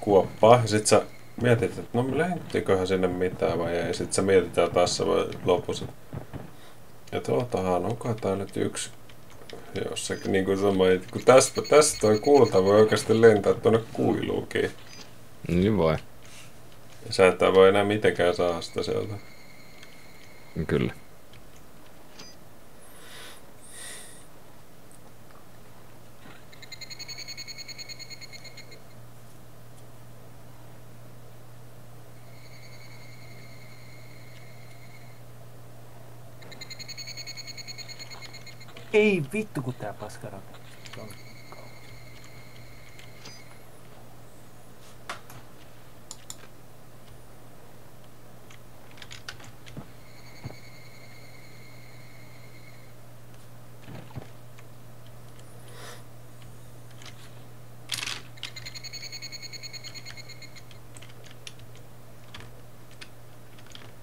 kuoppaan ja sit sä mietit, että no lenttiköhän sinne mitään vai ei. Sit sä mietit ja taas voi lopussa, että ootahan, onko tää nyt yksi jossakin, niin kuin sama, kun tästä, tästä toi kulta voi oikeasti lentää tonne kuiluukin. Niin voi. Sä et voi enää mitenkään saa sitä sieltä. Kyllä. Ei vittu kun tää paska rakennus on.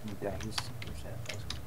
Mitä hissi kusee paska?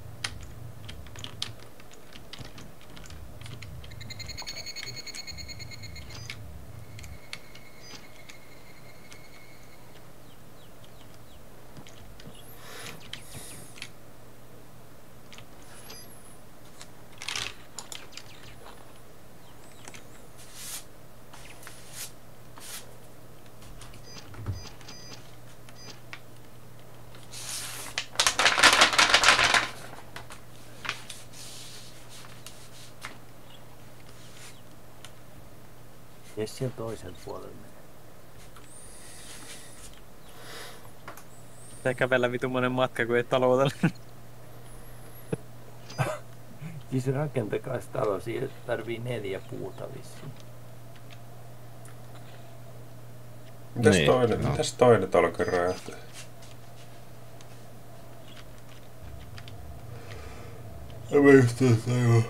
Siellä toisella puolella menee. Tää kävellä vitumainen matka, kun ei taloudella. [laughs] Siis rakentakaa se talo, siihen tarvii neljä puuta vissiin. Mitäs Niin, toinen, no. mitäs toinen talke räjähtää? En mä yhtään tajua.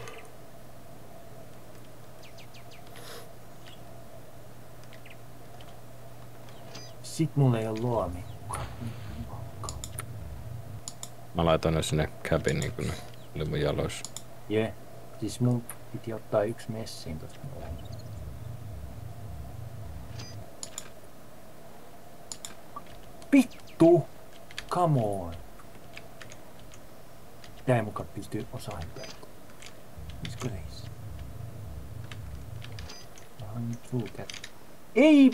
Sit mulla ei oo luomi. Mä laitoin ne sinne cabiniin, kun ne oli mun jaloissa. Jee. Siis mun piti ottaa yksi messiin tosta. Vittu! Come on! Tää ei mukaan pysty osaamaan pelata. Miskö reis? Onhan nyt suu. Ei!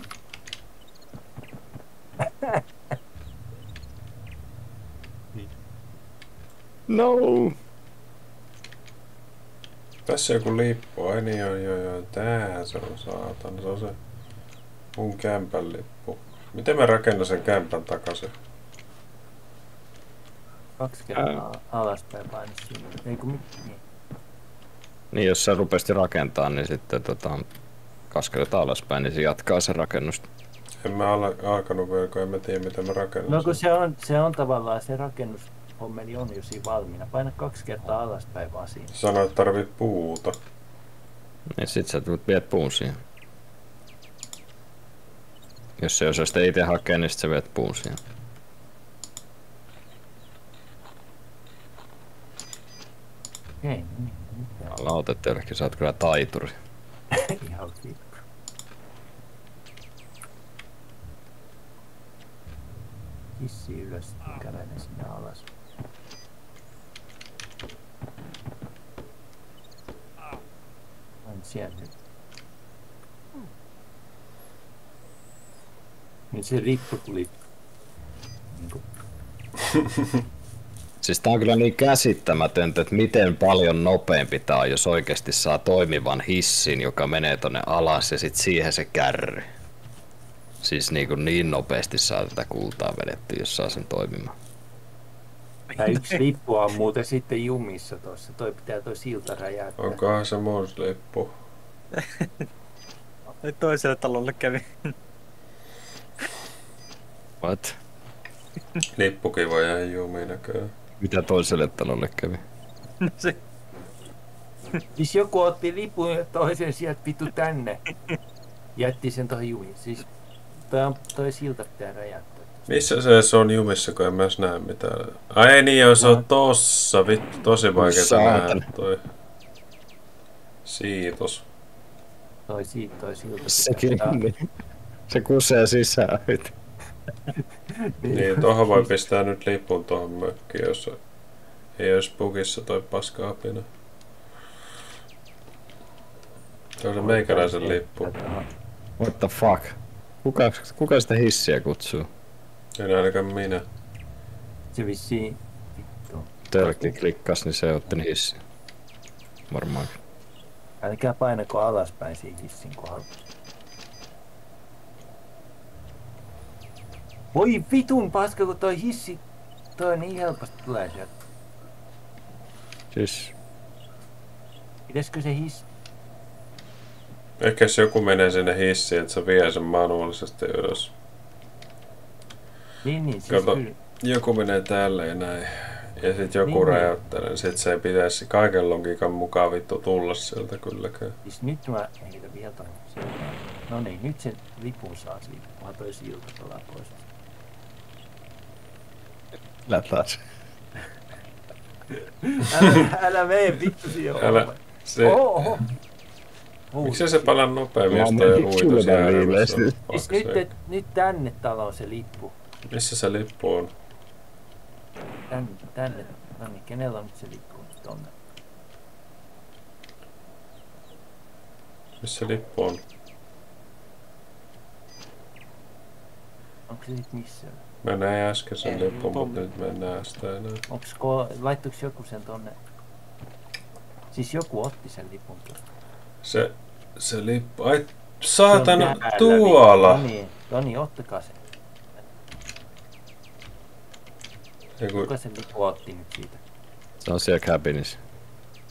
[laughs] No! Tässä joku lippu, ai niin joo joo joo, täähän se on saatan, se on se mun kämpän lippu. Miten mä rakennan sen kämpän takaisin? Kaksi kertaa alaspäin painu sinne. Ei kun mit, niin. Niin jos sä rupesit rakentaa, niin sitten tota, kaskelet alaspäin, niin se jatkaa se rakennusta. En mä ala, alkanut vielä, kun en mä tiedä miten mä rakennan No kun se on, se on tavallaan se rakennushommeli on jo siinä valmiina. Paina kaksi kertaa alaspäin vaan siinä. Sanoit, että tarvit puuta. Niin sit sä tulet viet puun siihen. Jos se osaa sitä itse hakea, niin sit sä viet puun siihen. Ei, niin, mitä Lautetellekin sä oot kyllä taituri. [laughs] ihan vittu. Hissi ylös, kävelen sinne alas. On siellä. Niin se lippu tuli. Niinku, [laughs] Siis tää on kyllä niin käsittämätöntä, että miten paljon nopeampi tää on, jos oikeasti saa toimivan hissin, joka menee tonne alas ja sit siihen se kärry. Siis niin, kuin niin nopeasti saa tätä kultaa vedetty, jos saa sen toimimaan. Tää yksi lippu on muuten sitten jumissa tuossa. Toi pitää toi silta räjäyttää. Onkohan se lippu? [laughs] Ai toiselle talolle kävi. What? Lippukin voi jäädä jumiin näköjään. Mitä toiselle talolle kävi? [laughs] No se, Siis joku otti lipun ja toisen sieltä vittu tänne. Jätti sen tohon jumiin. Siis toi, on, toi silta pitää räjäyttää. Missä se, se on jumissa, kun en mä näe mitään? Ai niin joo, se on tossa. Vittu, tosi vaikeeta nähdä toi. Siitos. Toi siitä, toi silta. pitää Sekin, saada. niin. Se kusee sisään. vittu. [laughs] Niin, tuohon voi pistää nyt lipun tuohon mökkiin, jos ei olisi pukissa toi paskaapina. Se on se meikäläisen lippu. What the fuck? Kuka, kuka sitä hissiä kutsuu? En ainakaan minä. Se vissiin... Tölkki klikkas, niin se otti hissi. Varmaan. Älkää painako alaspäin siinä hissin kohdalla. Voi vitun paska, kun toi hissi, toi niin helposti tulee sieltä. Siis Pitäisikö se hissi? Ehkä jos joku menee sinne hissiin, että se vie sen manuaalisesti ylös. Niin, niin, siis Kato. kyllä. Joku menee tälleen näin. Ja sit joku Niin, niin. räjäyttelee, niin sit se ei pitäisi kaiken logiikan mukaan vittu tulla sieltä kylläkään. Siis nyt mä heitän vielä. No niin, nyt se lipun saa siitä. Mä toi silta pelaa pois. lätäs. Älä, älä mene vittu siihen Älä-. Se, oho. Miksi se palaa nopeammin, jos toi kylmään siellä nyt, nyt tänne taloon se lippu. Missä se lippu on? Tänne, tänne. No niin, kenellä on nyt se lippu? Tonne. Missä se lippu on? Onko se nyt missään? Mä näin äsken sen pommi. mutta nyt mä en näe sitä enää. Onks ko, laittoiko joku sen tonne? Siis joku otti sen lipun tuosta. Se, se lippu, ai Se on saatana, täällä, tuolla! Niin, no niin, no niin, ottakaa se. Eiku, Kuka sen lippu otti nyt siitä? Se on siellä cabinissa.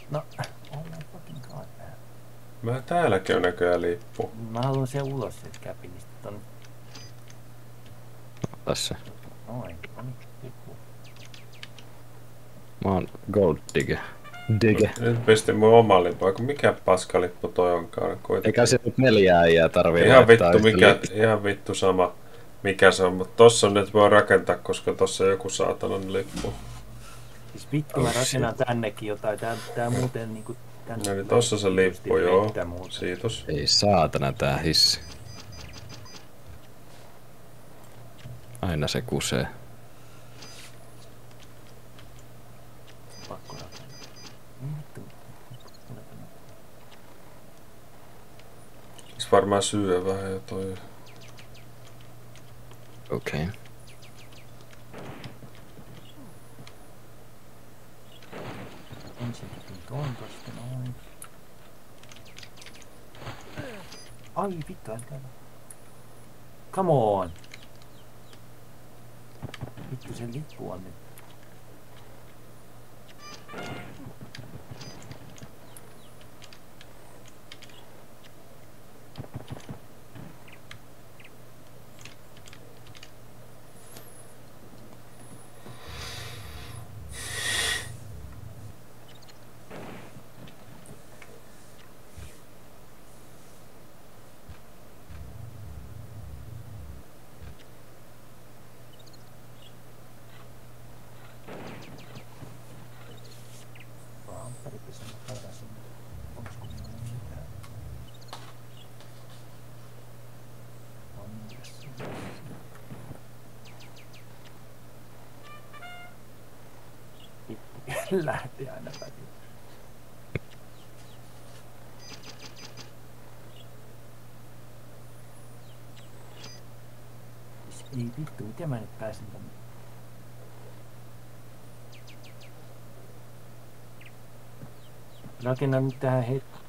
No, oh my fucking god, man. mä täälläkin on näköjään lippu. Mä haluan sen ulos sieltä käpinistä. Tonne. Tässä. Noin, no niin, lippu. Mä oon gold digger. Digger. Nyt pistin mun oma lippu, Eiku, mikä paskalippu toi onkaan kuitenkin. Eikä se nyt neljä äijää tarvii Ihan laittaa vittu, mikä, lippua. ihan vittu sama mikä se on, mutta tossa on nyt voi rakentaa, koska tossa on joku saatanan lippu. Siis vittu mä rakennan tännekin jotain. Tää, tää muuten niinku... Tänne No niin, tossa se lippu, joo. Siitos. Ei saatana tää hissi. Aina se kusee. Pakko rakentaa. Niin vittu. Se varmaan syö vähän jo toi. Okei. Okay. Tosta noin. Ai vittu, älkää. Come on! Vittu se lippu on nyt. Vampäripesä mä karasin. Onks kun mulla on mitään? On jos Vittu, lähti aina väliin. Siis Ei vittu, miten mä nyt pääsin tänne? Rakennan nyt tähän hetki.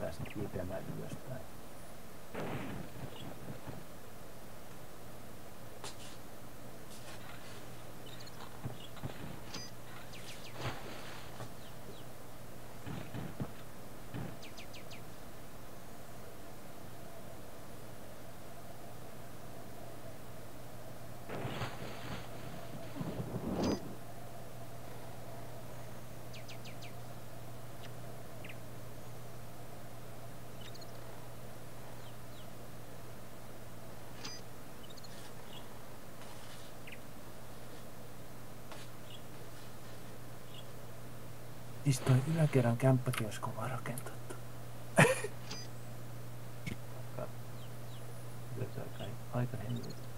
Pääsen kiipeämään ylöspäin. Siis toi yläkerran kämppäkin olisi kova rakentettu. Kyllä se aika, aika helvetti.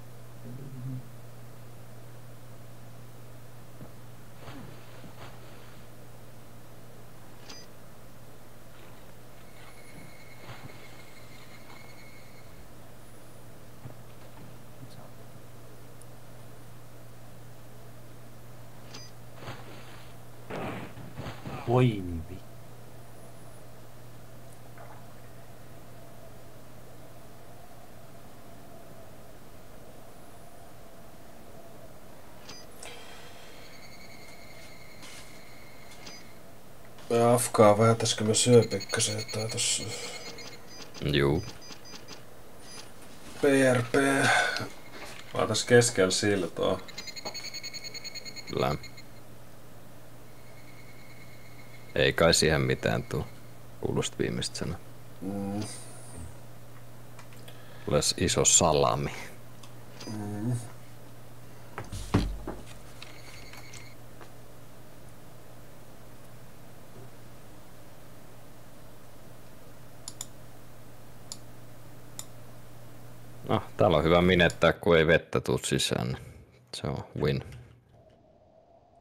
Voi vi. Ja Afkaa vääntäisikö me syö pikkasen tai tossa Juu. PRP. Mä oon tässä keskellä siltaa. Kyllä. Ei kai siihen mitään tuu. Kuulosta viimeistä sana. Mm. Oles iso salami. Mm. No, täällä on hyvä minettää, kun ei vettä tuu sisään. Se on win.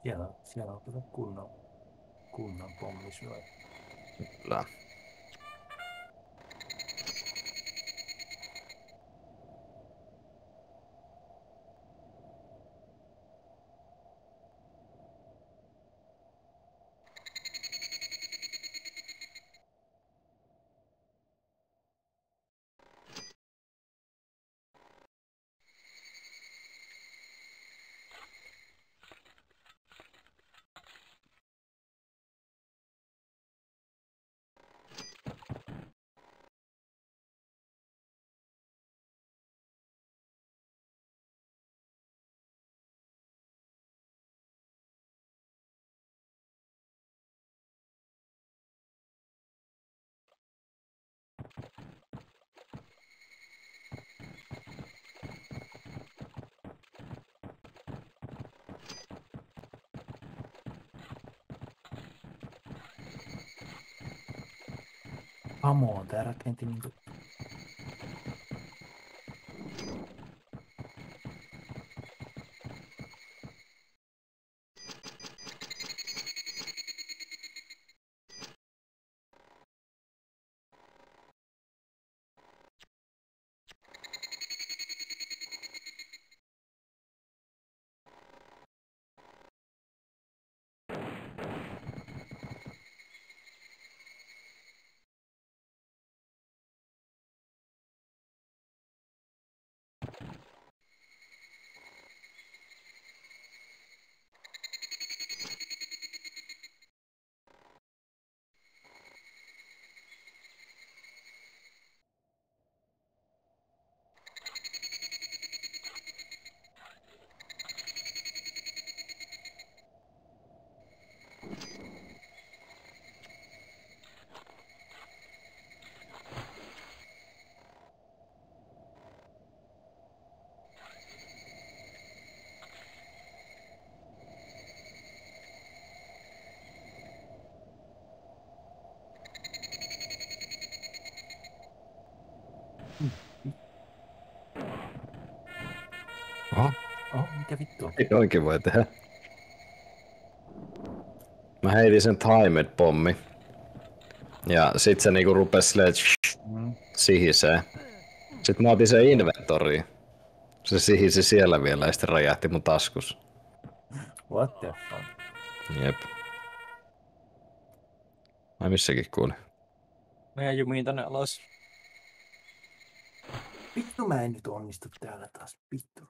Siellä, siellä on kyllä kunnon, kunnon pommisyöjä. Kyllä. Amo on tää rakenti niinku... Oh, mikä vittu? ei oikein voi tehdä. Mä heitin sen timed pommi. Ja sit se niinku rupes silleen, Mm. sihisee. Sitten mä otin sen inventoriin. Se sihisi siellä vielä ja sitten räjähti mun taskus. What the fuck? Jep. Ai missäkin kuuli. Mä jään jumiin tänne alas. Vittu mä en nyt onnistu täällä taas. Vittu.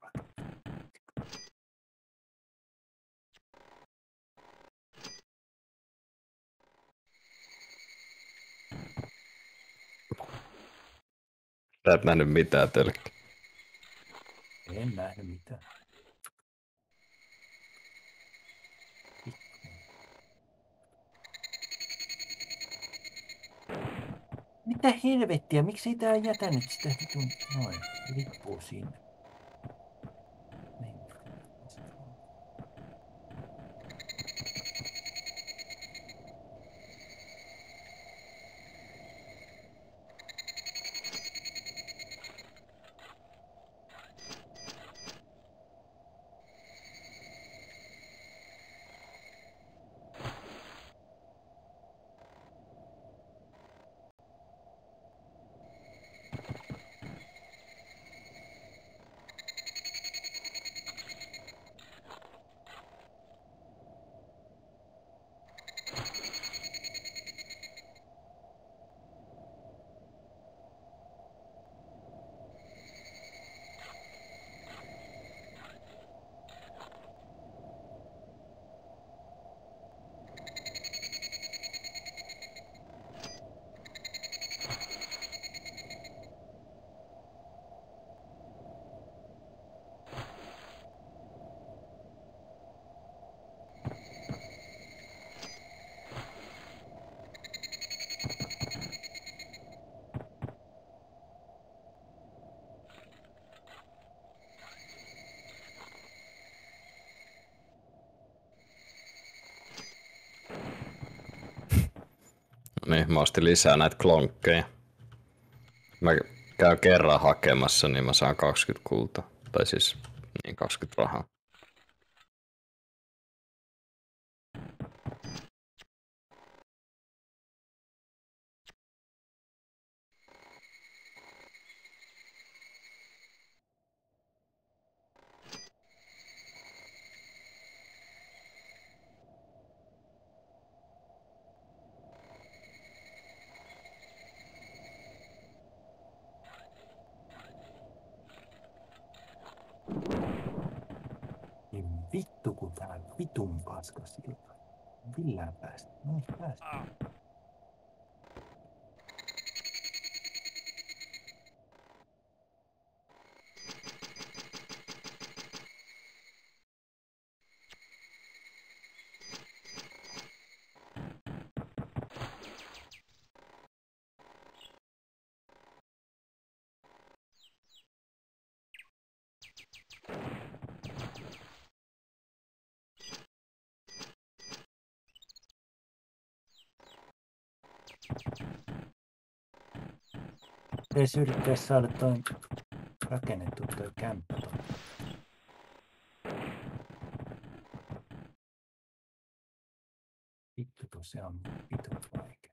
Tää et nähnyt mitään tölkki. En nähnyt mitään. Mitä helvettiä? Miksi ei tää jätänyt sitä vitun noin lippua sinne? Mä ostin lisää näitä klonkkeja. Mä käyn kerran hakemassa, niin mä saan 20 kultaa. Tai siis, niin 20 rahaa. Niin vittu kun tää vitun paska silta. Millään päästä. No ei päästä. Pitäisi yrittää saada toi rakennettu toi kämppä tonne. Vittu tosiaan on vitun vaikea.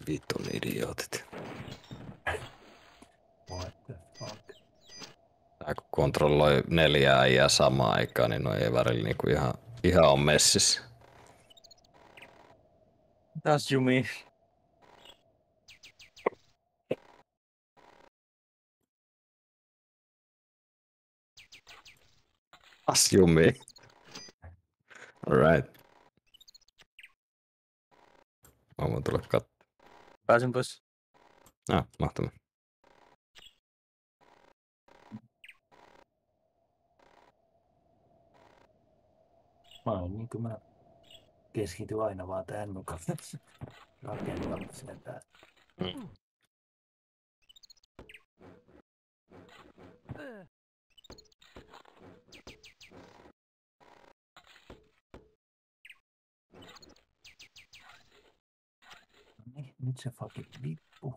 Voi vitun idiotit. What the fuck? Tää kun kontrolloi neljää äijää samaan aikaan, niin no ei välillä niinku ihan, ihan on messissä. Taas Jumi. Asjumi. Alright. Mä voin tulla kat... Pääsin pois. Ah, mahtavaa. Mä oon niin kuin mä keskityn aina vaan tähän mukaan rakentamiseen tää. No niin, nyt se fucking lippu.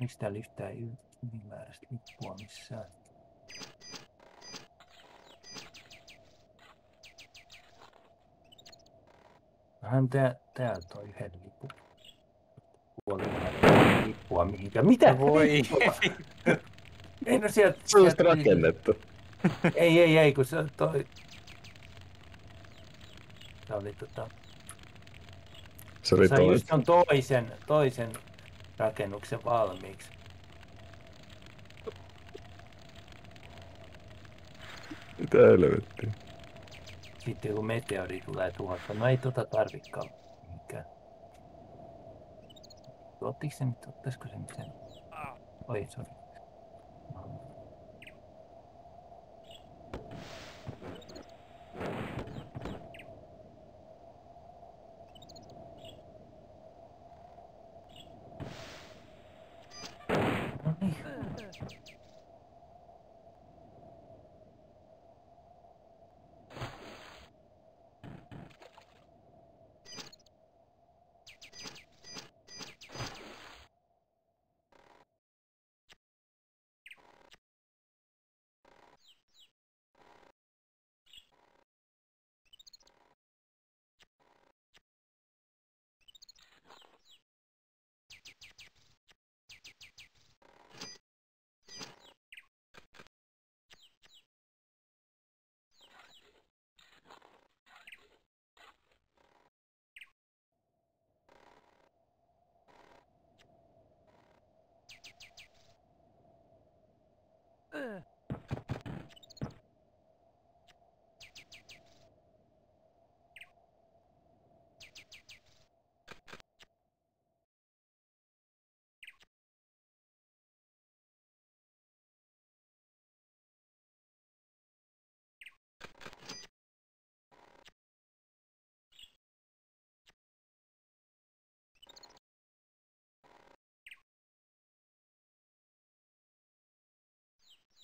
Miksi täällä yhtään ylimääräistä lippua missään? Hän tää, täällä toi yhden lipun. Puoli lippua mihinkään. Mitä? Voi. [laughs] Ei no sieltä, Se on sieltä rakennettu. [laughs] ei, ei, ei, kun se toi... Se oli tota... Se oli toi. just ton toisen, toisen rakennuksen valmiiksi. Mitä helvettiä? Sitten joku meteori tulee tuhota. No ei tota tarvikaan mihinkään. Ottiko se nyt, ottaisiko se nyt sen? Oi, sori. Ugh.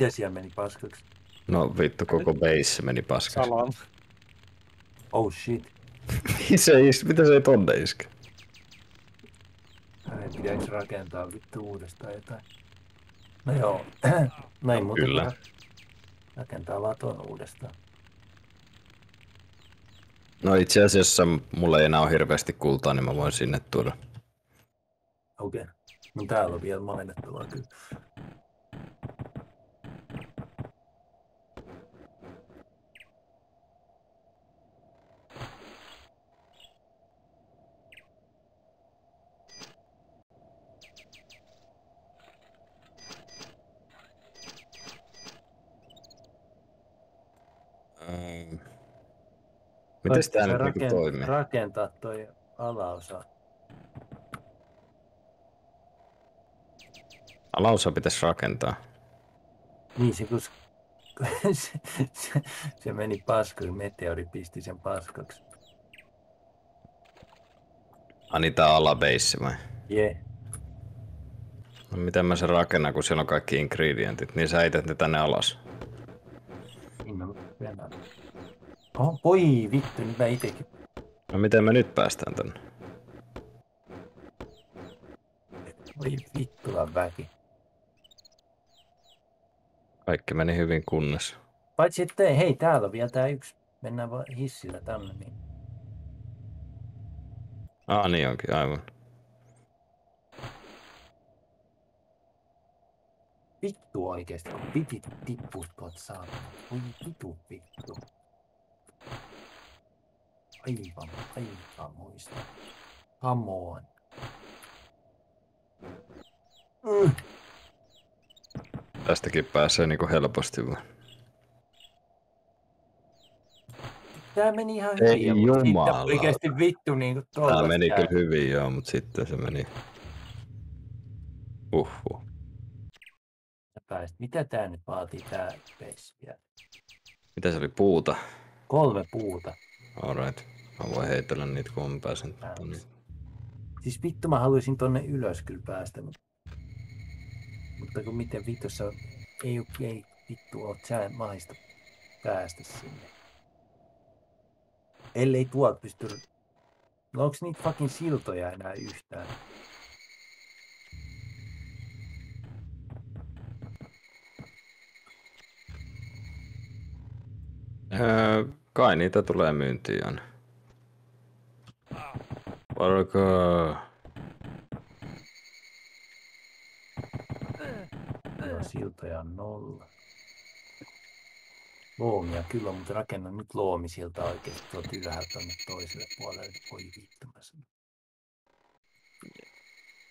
Mitä siellä meni paskaksi? No vittu, koko base meni paskaksi. Salam. Oh shit. Se is, mitä se ei tonne iske? Ai, Pitäis rakentaa vittu uudestaan jotain. No joo. [clears throat] no ei muuta kuin Kyllä. ra- Rakentaa laton uudestaan. No itse asiassa mulla ei enää ole hirveästi kultaa, niin mä voin sinne tuoda. Okei. Okay. No täällä on vielä mainittavaa kyllä. Miten tää nyt niinku toimii? Rakentaa toi alaosa. Alaosa pitäisi rakentaa. Niin se, kun [laughs] se, se, se meni paskaksi, meteori pisti sen paskaksi. Ai niin alabeissi vai? Jee. No miten mä sen rakennan, kun siellä on kaikki ingredientit, niin sä ne tänne alas. Niin mä mennään. Oh, voi vittu, nyt mä itekin. No miten me nyt päästään tänne? Voi vittulan väki. Kaikki meni hyvin kunnossa. Paitsi että hei, täällä on vielä tää yksi. Mennään vaan hissillä tänne. Niin. Ah niin onkin, aivan. Vittu oikeesti, kun pitit tippuu tuolta saatana. Voi vitu vittu. Aivan, aivan muista. Come on. Mm. Tästäkin pääsee niinku helposti vaan. Tää meni ihan Ei hyvin. mutta sitten jumala. Oikeesti vittu niinku Tää tuolla. meni kyllä hyvin joo, mutta sitten se meni... Uhu. Mitä tää nyt vaatii tää base vielä? Mitä se oli puuta? Kolme puuta. Alright. Mä voin heitellä niitä, kun mä pääsen tonne. Siis vittu mä haluaisin tonne ylös kyllä päästä, mutta, mutta kun miten vitussa ei, oo- ei vittu oo sää mahista päästä sinne. Ellei tuolta pysty... No onks niitä fucking siltoja enää yhtään? Öö, kai niitä tulee myyntiin aina. Varko... No, siltoja on nolla. Loomia kyllä, on, mutta rakennan nyt loomi sieltä oikeesti tuolta ylhäältä toiselle puolelle. Voi vittu mä sanon.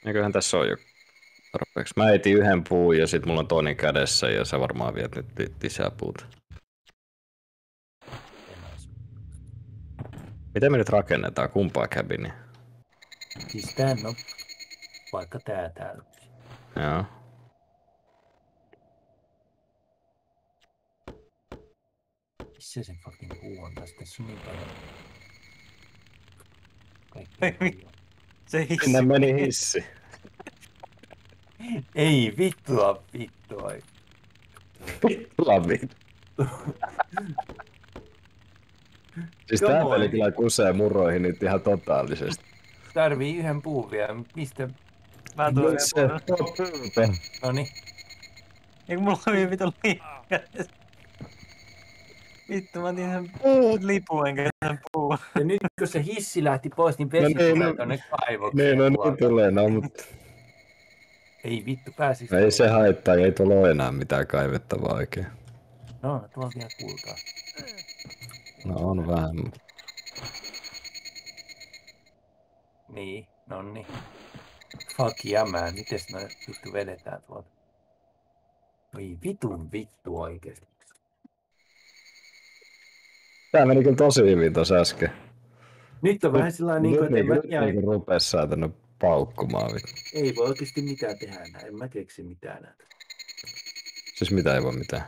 Eiköhän tässä ole jo tarpeeksi. Mä etin yhden puun ja sit mulla on toinen kädessä ja sä varmaan viet nyt li- lisää puuta. Miten me nyt rakennetaan? Kumpaa cabinia? Siis tän on vaikka tää täällä. Joo. Missä se fucking puu on tästä? Tässä on niin paljon. Kaikki. Se hissi. Sinne meni hissi. [laughs] Ei vittua, vittua. Lavi. siis Come tää peli kyllä kusee muroihin nyt ihan totaalisesti. Tarvii yhden puun vielä. Mistä? Mä tulen Se vielä puolella. tuo puuta. Noniin. Ei kun mulla on vielä vitun liikaa. Vittu, mä otin sen lipun enkä sen puun. Ja nyt kun se hissi lähti pois, niin No vesi niin, tulee no- tonne kaivokseen. Niin, no niin tulee, no mutta Ei vittu, pääsis. ei se haittaa, ei tuolla ole enää mitään kaivettavaa oikein. No, no, tuolla vielä kultaa. No on vähän. Niin, no niin. Fuck jämää, mites noi vittu vedetään tuolta? Oi vitun vittu oikeesti. Tää meni kyllä tosi hyvin tossa äsken. Nyt on vähän sillä niin kuin, että en mä nyt, tiedä, nyt rupes säätänyt paukkumaan. vittu. ei voi oikeasti mitään tehdä enää. En mä keksi mitään näitä. Siis mitä ei voi mitään.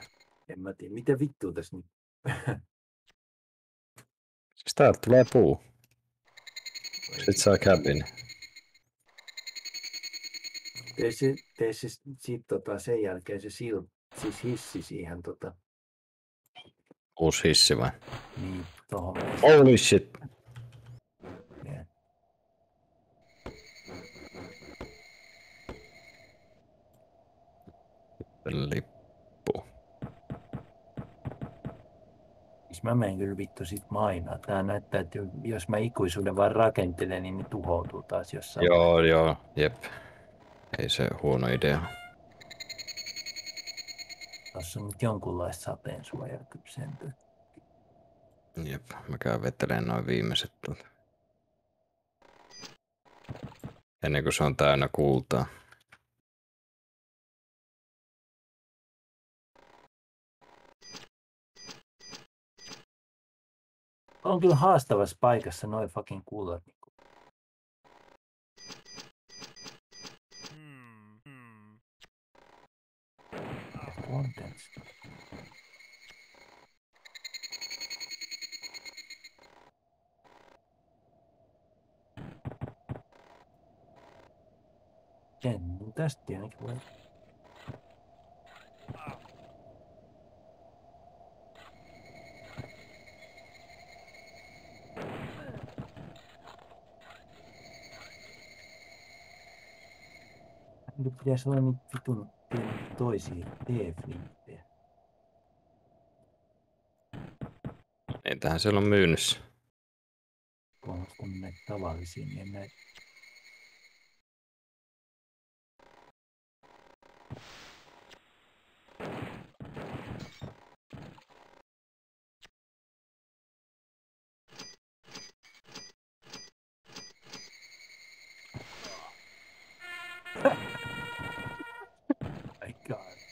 En mä tiedä, mitä vittua tässä nyt. Siis täältä tulee puu. Sit saa cabin. Tee se, tee se sit, tota, sen jälkeen se sil, siis hissi siihen tota, Uusi hissi vai? niin tohon. Holy shit. Yeah. Lippu. Siis mä menen kyllä vittu sit mainaa. Tää näyttää, että jos mä ikuisuuden vaan rakentelen, niin ne tuhoutuu taas jossain. Joo, joo, jep. Ei se huono idea. Tuossa on nyt jonkunlaista sateen suojaa kyllä sentään. Jep, mä käyn veteleen noin viimeiset tuolta. Ennen kuin se on täynnä kultaa. On kyllä haastavassa paikassa noin fucking kullat. Niin Contents. Sen, niin tästä ainakin voi. Nyt pitäisi olla niitä vitun toisia T-flinttejä. Niitähän siellä on myynnissä. Kun on näitä tavallisia, niin en näitä My God.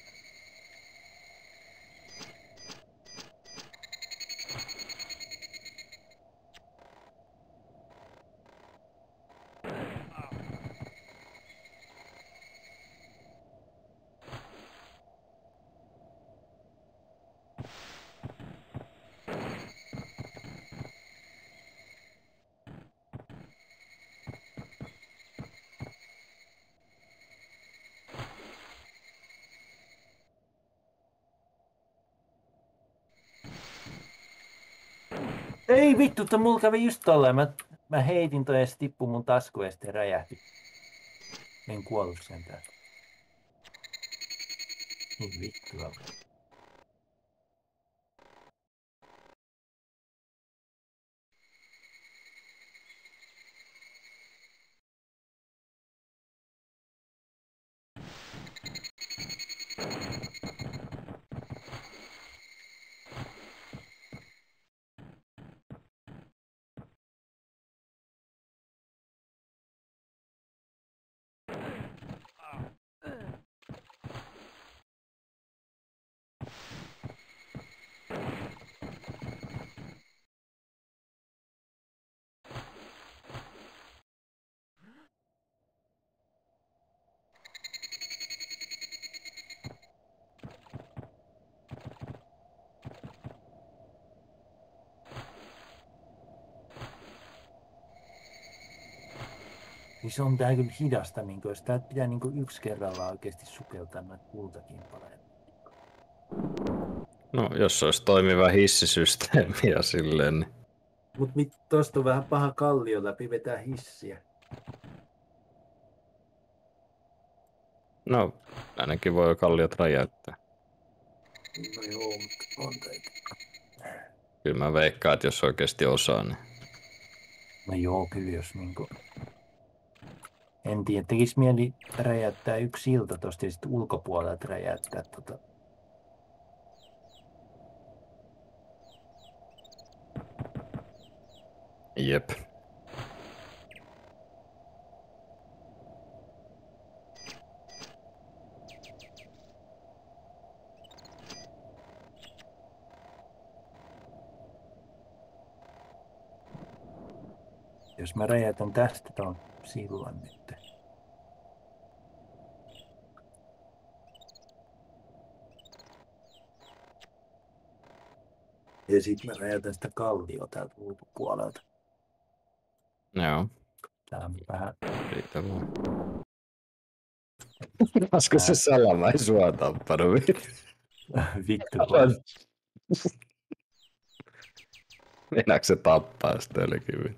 Ei vittu, että mulla kävi just tolleen. Mä, mä heitin toi ja se tippui mun taskuun ja sitten räjähti. En kuollut sentään. Niin vittua. Niin se on tää kyllä hidasta, niin jos täältä pitää niin yksi kerrallaan oikeasti sukeltaa näitä kultakimpaleita. No, jos olisi toimiva hissisysteemi ja silleen, niin Mut mit, tosta on vähän paha kallio läpi vetää hissiä. no, ainakin voi kalliot räjäyttää. No joo, mutta on teikä. Kyllä mä veikkaan, että jos oikeasti osaa, niin No joo, kyllä jos niinku... En tiedä, tekis mieli räjäyttää yksi silta tosta ja sitten ulkopuolelta räjäyttää tota... jep. Jos mä räjäytän tästä ton sillan nyt. Ja sitten mä räjäytän sitä kallio täältä ulkopuolelta. Joo, Tää on vähän... siitä vaan. [laughs] Olisiko se salama ei sua tappanut? [laughs] Vittu. [laughs] Mennäänkö se tappaa sitä ölkiviä?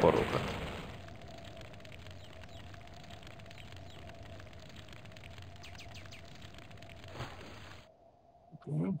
Porukat. Mm.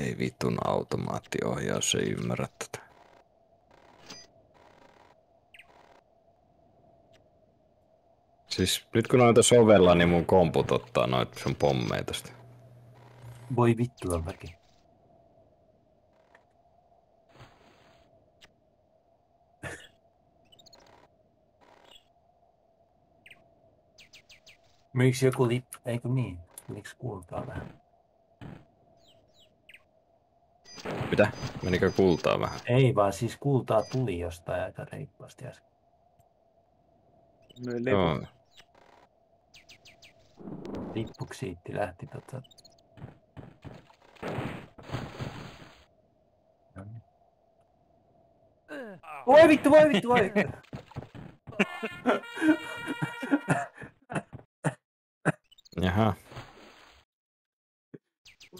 Ei vitun automaattiohjaus ei ymmärrä tätä. Siis nyt kun noita sovella, niin mun komput ottaa noita sun pommeja tästä. Voi vittu väki. Miksi joku lip... Eikö niin? Tuliko kultaa vähän? Mitä? Menikö kultaa vähän? Ei vaan siis kultaa tuli jostain aika reippaasti äsken. Myy Joo. Lippuksiitti lähti tota... No. Voi vittu, voi vittu, voi vittu! Jaha,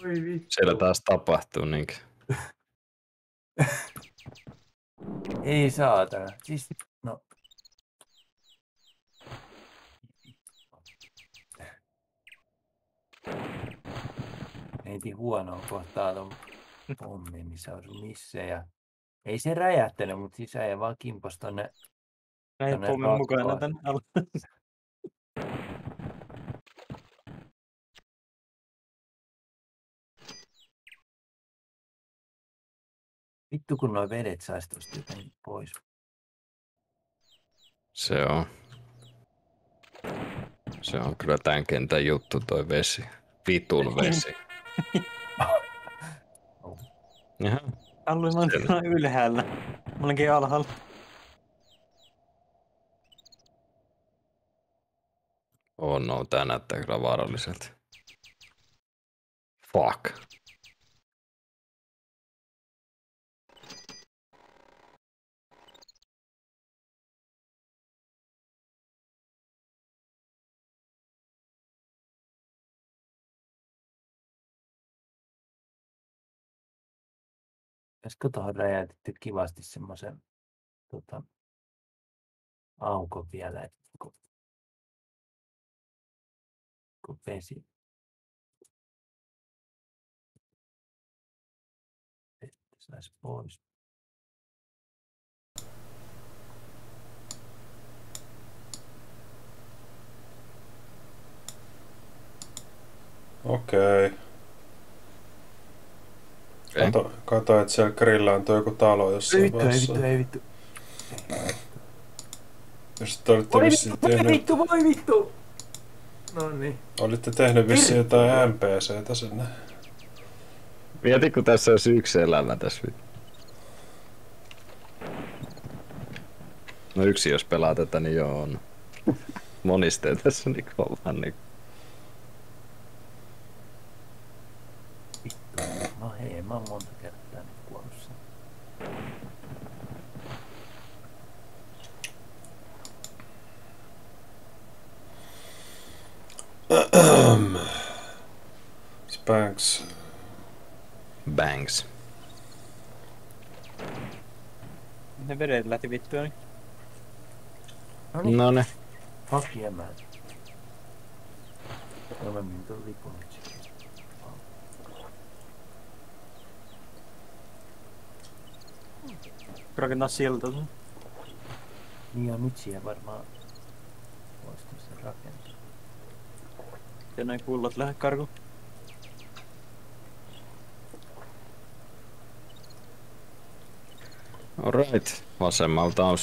Voi vittu. siellä taas tapahtuu niinkö. [laughs] Ei saatana. Siis, no. Neiti huonoa kohtaa ton pommin, niin se on missä ja ei se räjähtänyt, mutta siis äijä vaan kimpas tonne. Näin Tänne pommin mukana rakoon. tän alla. [laughs] Vittu kun noi vedet sais tosta jotenkin pois. Se on. Se on kyllä tämän kentän juttu toi vesi. Vitun [laughs] vesi. Jaha. Allu, mä oon tuolla ylhäällä. Mä olenkin alhaalla. Oh no, tää näyttää kyllä vaaralliselta. Fuck. Pitäisikö tuohon räjäytetty kivasti semmoisen tota, aukon vielä, että kun Kun vesi. Että saisi pois. Okei. Kato, kato, että siellä grillaantuu joku talo Ei jossain vittu, ei vaiheessa. vittu, ei vittu. Jos te olitte Voi vissiin vittu, voi tehnyt, vittu, voi vittu! No niin. olitte tehnyt vissiin jotain NPCtä sinne. Mieti, kun tässä olisi yksi elämä tässä. No yksi, jos pelaa tätä, niin joo on. [laughs] Moniste tässä niin vaan niin. Vittu. Hei, mä oon monta kertaa nyt kuollut sen. Spanks. Bangs. Ne vedet lähti vittua, niin No niin, ne. fuck yeah man. Menen tuon lipun nyt sitten. Rakentaa silta. sun. Niin ja nyt siihen varmaan voisi sen rakentaa. Ja noin kullot lähde karkuun. Alright. Vasemmalta on...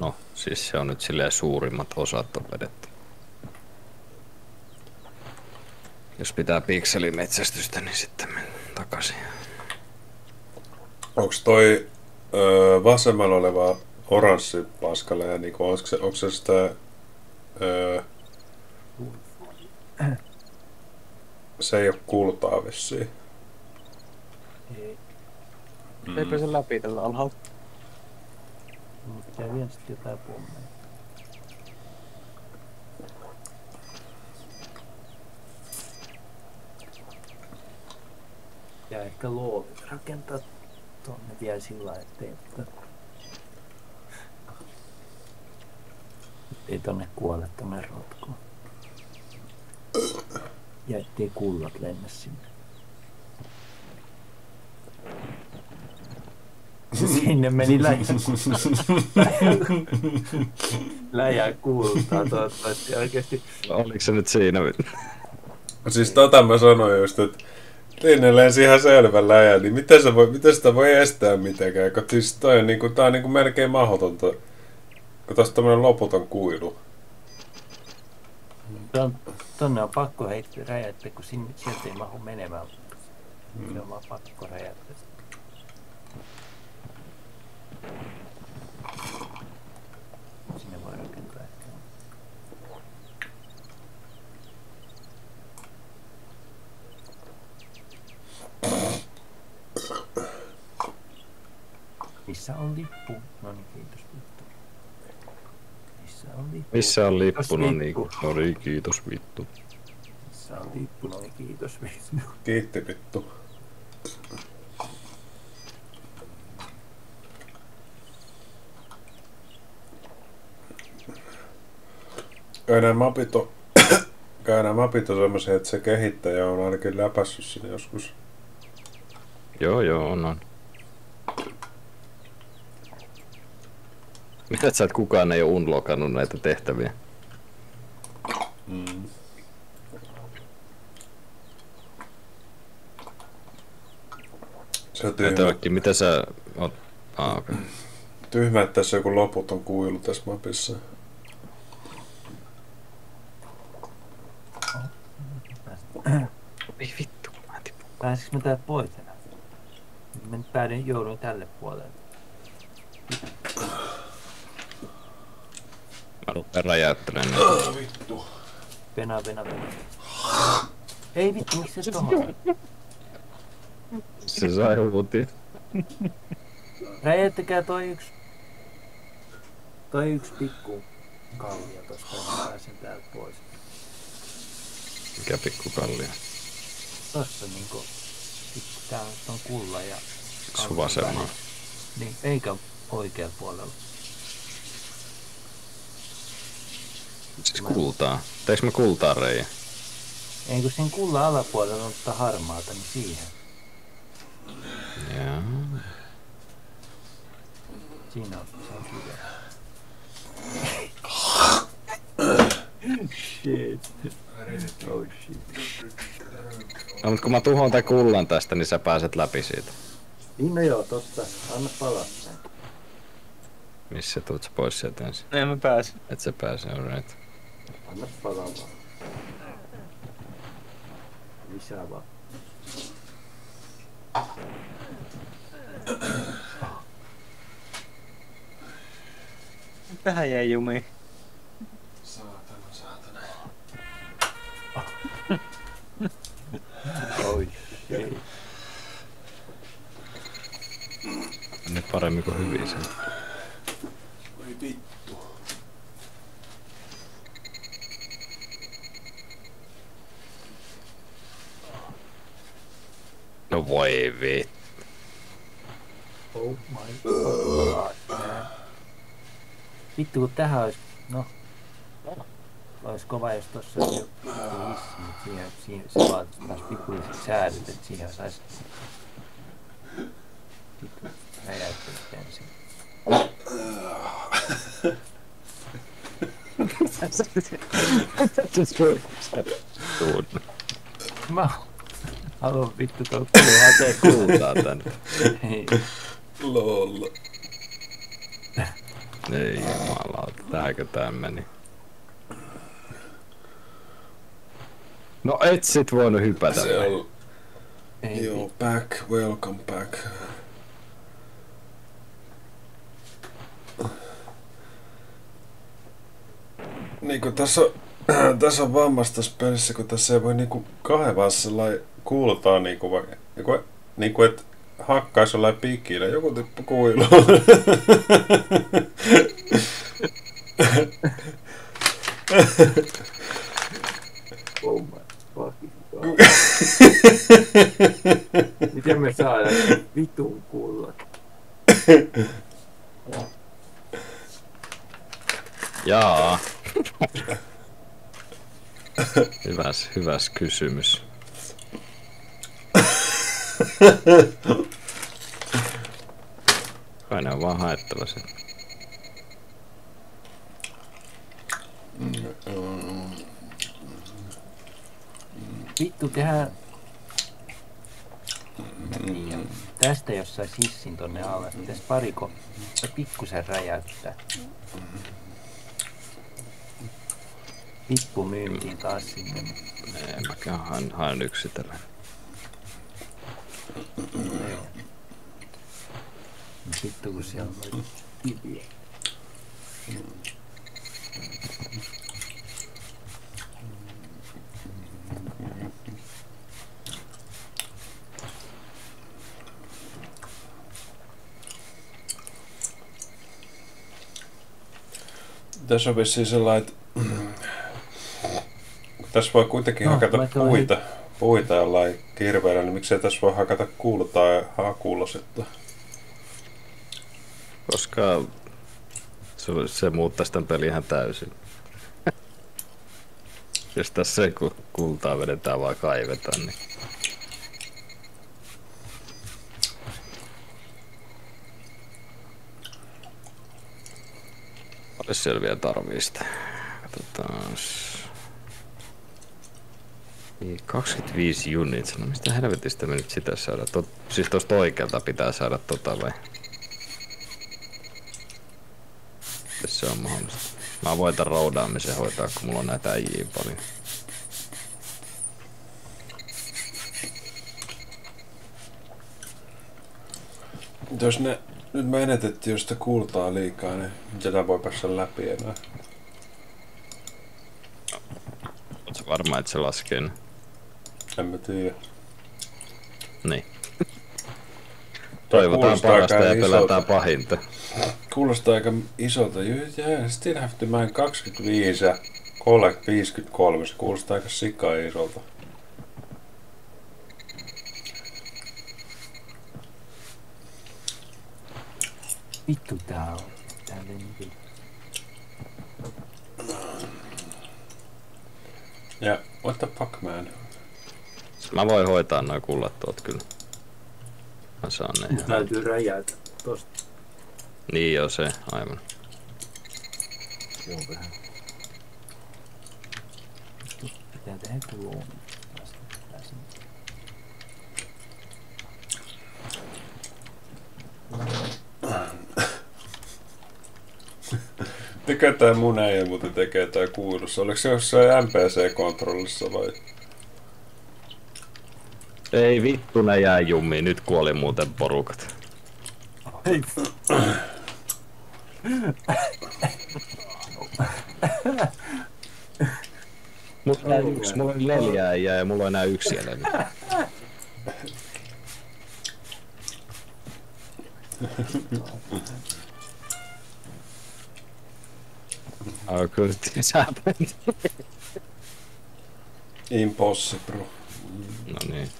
No, siis se on nyt silleen suurimmat osat on vedetty. Jos pitää pikselimetsästystä, niin sitten menen takaisin. Onks toi öö, vasemmalla oleva oranssi paskalla ja niinku, onko se, onko se sitä öö, se ei oo kultaa vissiin. Ei, Mm. Ei pääse läpi tällä alhaalla. mutta vien sitten jotain pommeja. Ja ehkä luovit rakentaa tonne vielä sillä lailla, ettei, että ei tonne kuole tonne rotkoon. Ja ettei kullat lennä sinne. Sinne meni läjä. läjä kultaa toivottavasti oikeesti. Oliko se nyt siinä? Siis tota mä sanoin just, että Linne lensi ihan selvä läjä, niin miten, se voi, miten sitä voi estää mitenkään, kun siis toi on niinku, tää on niinku melkein mahdotonta, kun tossa on tämmönen loputon kuilu. Ton, tonne on pakko heittää räjäyttää, kun sinne, sieltä ei mahu menemään. Se on vaan pakko räjäyttää. Sinne voi rakentaa ehkä. Missä on lippu? No niin, kiitos vittu. Missä on lippu? Missä on lippu? Kiitos, No niin, no niin, kiitos vittu. Missä on lippu? No niin, kiitos vittu. Kiitti vittu. Kai nämä mapit on, [coughs] kai nämä mapit on semmosia, että se kehittäjä on ainakin läpässyt sinne joskus. Joo, joo, on, on. Mitä sä et kukaan ei ole unlockannut näitä tehtäviä? Mm. Se on tyhmä, Etelläkin, mitä sä oot... Ah, okei. tyhmä, että tässä on joku loputon kuilu tässä mapissa. Ei vittu, kun mä en tipu. Pääsisikö mä täältä pois enää? Mä nyt päädyin, joudun tälle puolelle. Mä rupean räjäyttelemään näitä. Vittu. Venä, venä, venä. Ei vittu, miksi se tohon? Se sai huutin. Räjäyttäkää toi yksi. Toi yksi pikku kallio tosta, niin mä pääsen täältä pois. Mikä pikku kallio? Tossa niinku, tää on kulla ja Sun vasemmalla. Niin, eikä oikealla puolella. Siis kultaa. Teekö mä kultaa reijä? Ei kun siinä kullan alapuolella on tota harmaata, niin siihen. Joo. Siinä on, se on hyvä. shit. Oh shit. No, mutta kun mä tuhoan tän kullan tästä, niin sä pääset läpi siitä. Niin no joo, totta. Anna palaa. Missä tuut sä pois sieltä ensin? En mä pääse. Et sä pääse, alright. Anna palaa vaan. Lisää vaan. Tähän jäi jumiin. Saatana, saatana. [laughs] Oi shit. Nyt paremmin kuin hyvin sen. Voi vittu. No voi vittu. Oh my god. Vittu kun tähän olisi, no. Olisi kova jos tossa olisi joku hissi, mutta siihen, siihen se vaatisi taas pikkuiset säädöt, että siihen saisi vittu räjäyttänyt ensin. Tuun. Mä haluan vittu tuolla tuli hakee Kuultaa tän. Ei. Lol. Ei jumalauta, tääkö tää meni? No et sit voinut hypätä. Se on... Ei Joo, back, welcome back. Niinku tässä on, [clears throat] tässä on vammasta tässä pelissä, kun tässä ei voi niinku kaivaa sellainen kuultaa niinku vaikka, niinku, niinku et hakkaisi jollain pikillä, joku tippu kuiluun. Oh my fucking god. Miten me saadaan vitun kullat? Jaa. [laughs] hyväs, hyväs kysymys. [laughs] Kai ne on vaan haettava se. Vittu tehdään... Tiedän. Tästä jos sais hissin tonne alle, pitäis pariko pikkusen räjäyttää. Tippu myyntiin taas sinne. Mäkään haen, haen yksitellen. Joo. Mut Vittu kun siellä on kiviä. Tässä on vissiin sellainen, että tässä voi kuitenkin No, hakata puita, puita jollain kirveellä, niin miksei tässä voi hakata kuultaa sitten. Koska se, se muuttaisi tämän pelin ihan täysin. [laughs] Jos tässä se ku- kultaa vedetään vaan kaivetaan, niin Paljon selviä tarvii sitä. Katsotaan. Niin, 25 units. No mistä helvetistä me nyt sitä saada? Tot, siis tosta oikealta pitää saada tota vai? Jos se on mahdollista. Mä voitan roudaamisen hoitaa, kun mulla on näitä äijiä paljon. Jos ne nyt menetettiin just sitä kultaa liikaa, niin sitä voi päästä läpi enää. Sä varma, että se laskee ne? En mä tiedä. Niin. Toivotaan parasta ja pelätään isolta. pahinta. Kuulostaa aika isolta. Yeah, still have to mine 25 ja collect 53. Se kuulostaa aika sikaa isolta. Vittu tää on. Tää lenti. Ja What the fuck, man? Mä voin hoitaa noin kullat tuot kyllä. Mä saan ne. ihan. Täytyy räjäytä tosta. Niin joo se, aivan. Joo vähän. Pitää tehdä kluoni. Tekee tää mun äijä muuten tekee tää kuulussa. Oliko se jossain MPC-kontrollissa vai? Ei vittu ne jää jummiin, nyt kuoli muuten porukat. Ei. Mulla on yksi, mulla on neljä äijää ja mulla on enää yksi jäljellä. Oh, good this happened. Impossible. No niin.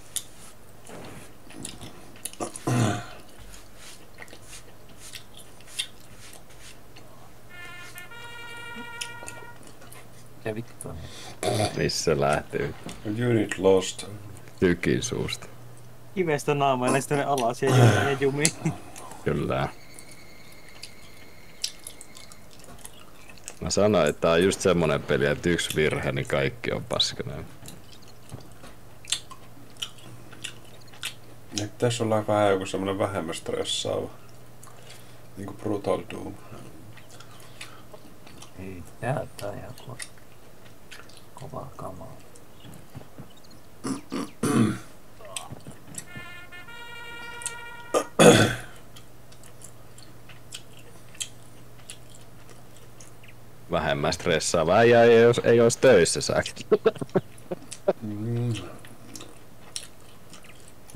Vittu. Missä lähti Unit lost. tykin suusta? Kivestä naamaille sitten alas ja, ja, ja jumiin. Kyllä. Mä sanoin, että tää on just semmonen peli, että yksi virhe, niin kaikki on paskana. Nyt tässä ollaan vähän joku semmonen vähemmän stressaava. Niinku Brutal Doom. Ei, tää tää on ihan kova. Kovaa kamaa. Vähemmän stressaavaa ei, jos ei olisi töissä säkin. Mm.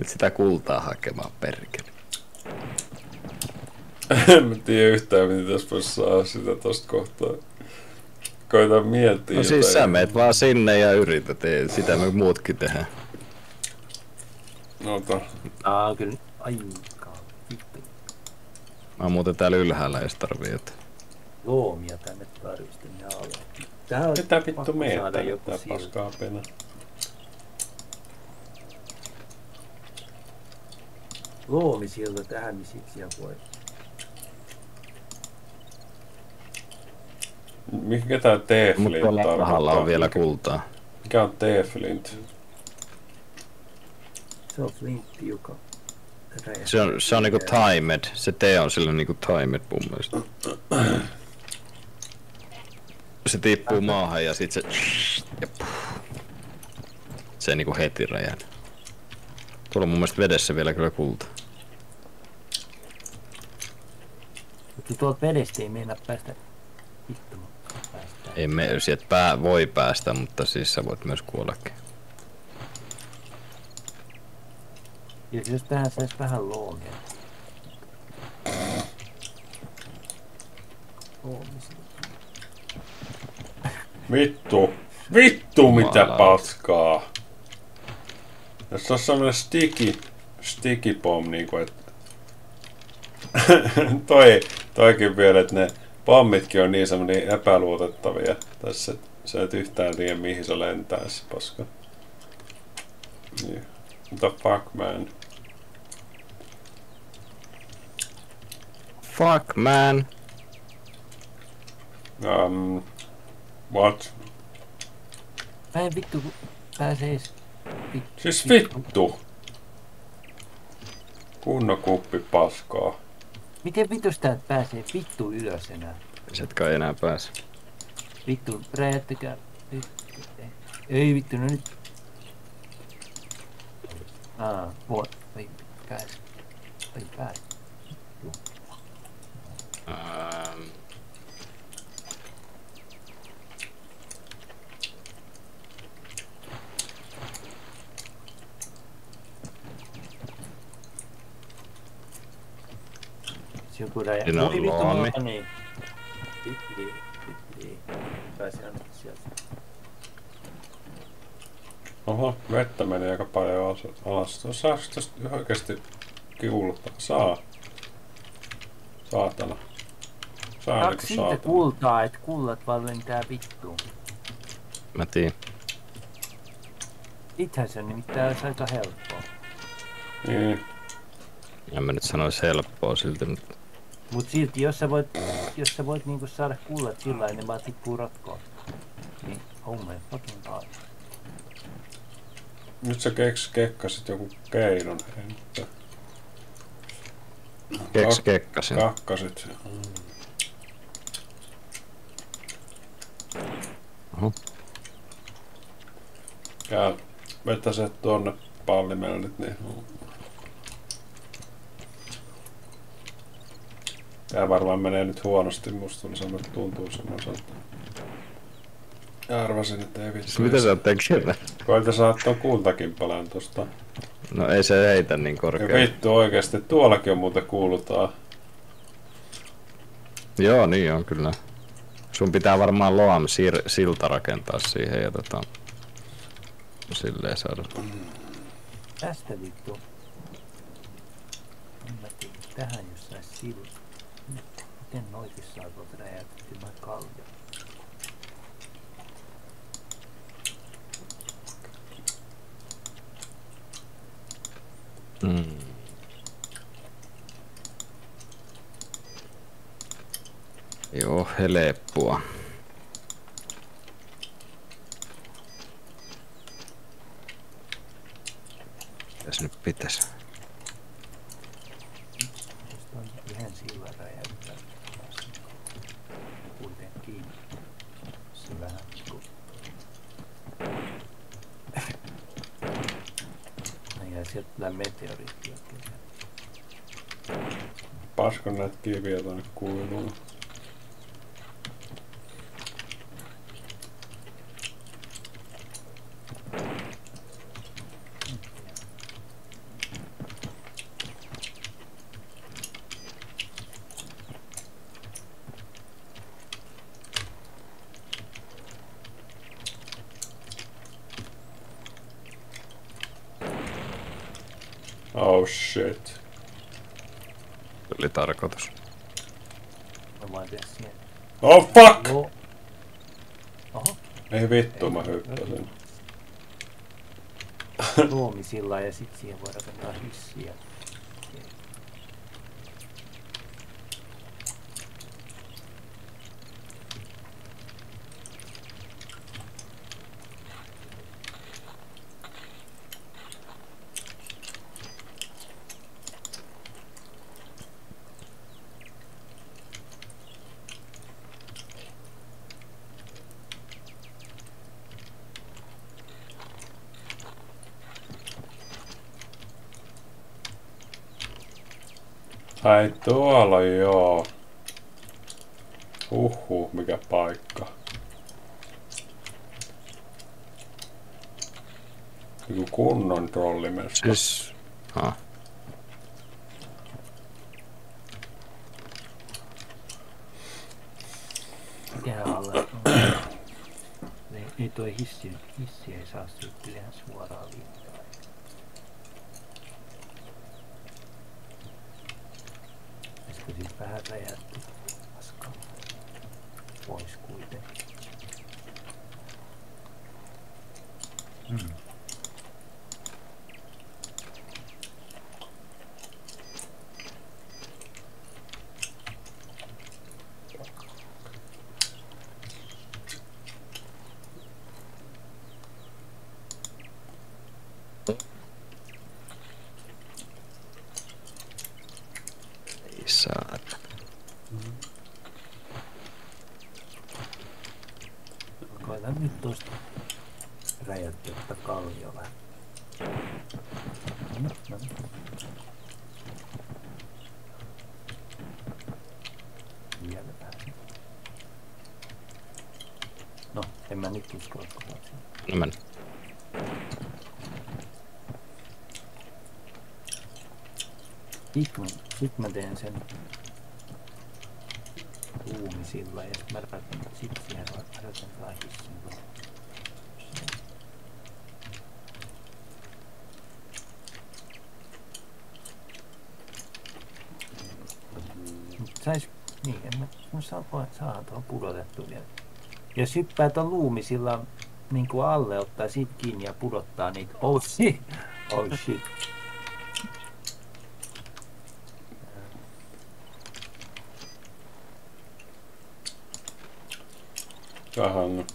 Nyt sitä kultaa hakemaan perkele. [laughs] En mä tiedä yhtään, miten tässä voisi saada sitä tosta kohtaa. Koitan miettiä No siis sä meet vaan sinne ja yrität, ei, sitä me muutkin tehdään. No, ota. Aa, on kyllä aika vittu. Mä oon muuten täällä ylhäällä, jos tarvii jotain. Loomia tänne tarvitsen ja alle. Tää on Mitä vittu tänne joku tää paskaa pena? Loomi sieltä tähän, niin sit siellä voi. Mikä tää Mutta T-flint rahalla on vielä kultaa. Mikä on T-flint? Se on flintti, joka. Se on, se on niinku timed. Se T on sillä niinku timed mun mielestä. Se tippuu maahan ja sit se... Ja puh. se niinku heti räjähtää. Tuolla on mun mielestä vedessä vielä kyllä kulta. Mutta tuolta vedestä ei meinaa päästä. Ei me, sieltä pää voi päästä, mutta siis sä voit myös kuollakin. Ja jos tähän saisi vähän loomia. Vittu! Vittu mitä paskaa! Jos on semmonen sticky, sticky bomb niinku et... [laughs] toi, toikin vielä, että ne pommitkin on niin semmonen epäluotettavia. Tässä sä et yhtään tiedä mihin se lentää se paska. Niin. What the fuck man? Fuck man! Um, what? Mä en vittu pääse ees. Siis vittu! Kunnon kuppi paskaa. Miten vitus täältä pääsee vittu ylös enää? Sä et kai enää pääse. Vittu, räjättäkää. Ei vittu, no nyt. Aa, voi. Ei pääse. Ei pääse. Ähm. Se joku räjä. Siinä on Oi vittu, mä niin. Vittu, vittu. Pääse ainakin sieltä. Oho, vettä menee aika paljon alas. alas. Saako tästä oikeesti kiuluttaa? Saa. Saatana. Saa Saako niinku siitä saatana. kultaa, että kullat vaan lentää vittuun? Mä tiedän. Itsehän se nimittäin olisi aika helppoa. Niin. En mä nyt sanoisi helppoa silti, mutta Mut silti, jos sä voit, jos sä voit niinku saada kullat sillä lailla, ne vaan tippuu rotkoon. Niin, oh my fucking god. Nyt sä keks, kekkasit joku keinon. Että keks Kak- kekkasin. kakkasit. Oho. Ja vetäset tuonne pallimelle nyt niin. Tää varmaan menee nyt huonosti, musta tuli semmoinen tuntuu semmoiselta. Ja arvasin, että ei vittu. Mitä sä oot tekemässä? Koita saada tuon kultakimpaleen tosta. No ei se heitä niin Ja korkealle. vittu oikeesti, tuollakin on muuten kuulutaan. Joo, niin on kyllä. Sun pitää varmaan Loam sir- silta rakentaa siihen ja tota... Silleen saada. Tästä vittu. Tähän jos sais sillä. Miten noitis saa tuolta räjäytettyä kallio? Mm. Joo, heleppua. Mitäs nyt pitäis? Jos on yhden sillan räjäyttää. Kuitenkin. Se vähän niinku... No ja sieltä tulee meteoriitti oikein. Paskon näitä kiviä tonne kuiluun. Oh shit. Tarkoitus. Mä vaan teen siihen. Oh fuck! Joo. Oho, Ei vittu, mä hyppäsin. luomisilla ja sit siihen voi rakentaa hissiä. Ai tuolla joo. Uhu, mikä paikka. Joku kunnon trollimesta. Siis... On? Ei, ei toi hissi, hissi ei saa ihan suoraan liittää. Olisiko siitä vähän räjätty paskaa pois kuitenkin? Hmm. Ei saa. Koitan nyt tuosta räjäyttää tätä kallioa vähän. No, no. Vielä vähän. No, en mä nyt usko, että kukaan siinä. No men. Sit mä, sit teen sen ruumisilla ja sit mä rakennan, sit siihen hissin. Mut sais, niin, en mä, mä saa, saa tuohon pudotettu vielä. Jos hyppää ton luumisilla niinku alle, ottaa siitä kiinni ja pudottaa niitä. Oh shit! Oh shit. Vähän.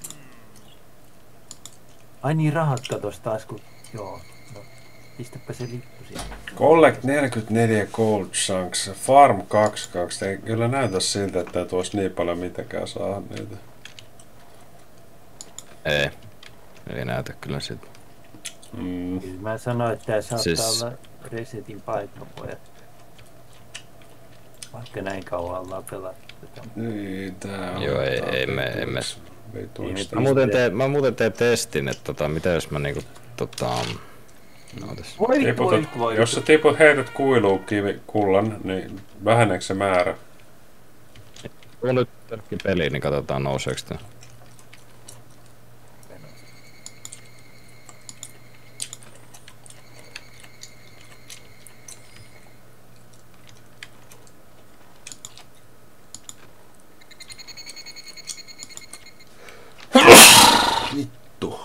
Ai niin, rahat katos taas kun... Joo. No, pistäpä se lippu siihen. Collect 44 Gold Chunks, Farm 22. Ei kyllä näytä siltä, että tuossa niin paljon mitenkään saa niitä. Ei. Ei näytä kyllä siltä. Mm. Kyllä mä sanoin, että tää saattaa Siis- olla resetin paikka, pojat. Vaikka näin kauan ollaan pelattu. Niin, tää on... Joo, ei- ei me- ei me- Ei. Mä muuten teen, mä muuten teen testin, että tota, mitä jos mä niinku tota... No. Voi voi Tiputat, vittu, voi jos sä tiput heität kuiluun kivi, kullan, niin väheneekö se määrä? Tuo nyt peli, niin katsotaan nouseeko tää. Vittu.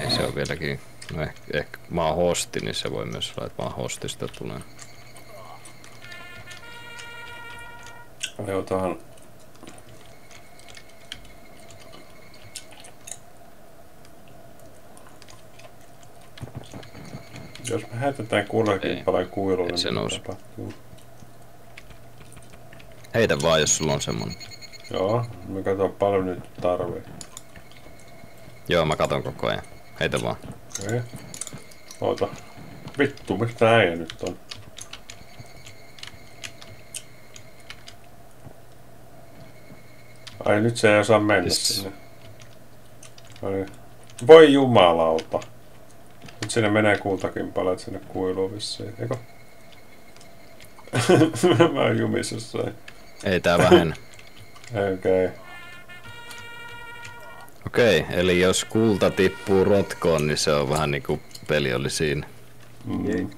Ei se on vieläkin... No ehkä, ehkä mä oon hosti, niin se voi myös olla, että vaan hostista tulee. Tuohon... Jos me heitetään kullakin Ei. paljon kuiluun, Ei niin se nouse. tapahtuu? Heitä vaan, jos sulla on semmonen. Joo, me katsotaan paljon nyt tarvii. Joo, mä katon koko ajan. Heitä vaan. Okei. Oota. Vittu, mistä äijä nyt on? Ai nyt se ei osaa mennä Siis- sinne. Ai. Voi jumalauta. Nyt sinne menee kultakin paljon sinne kuiluun vissiin, eikö? [laughs] Mä oon jumissa jossain. Ei tää vähennä. [laughs] Okei. Okay. Okei, eli jos kulta tippuu rotkoon, niin se on vähän niinku peli oli siinä. Mm.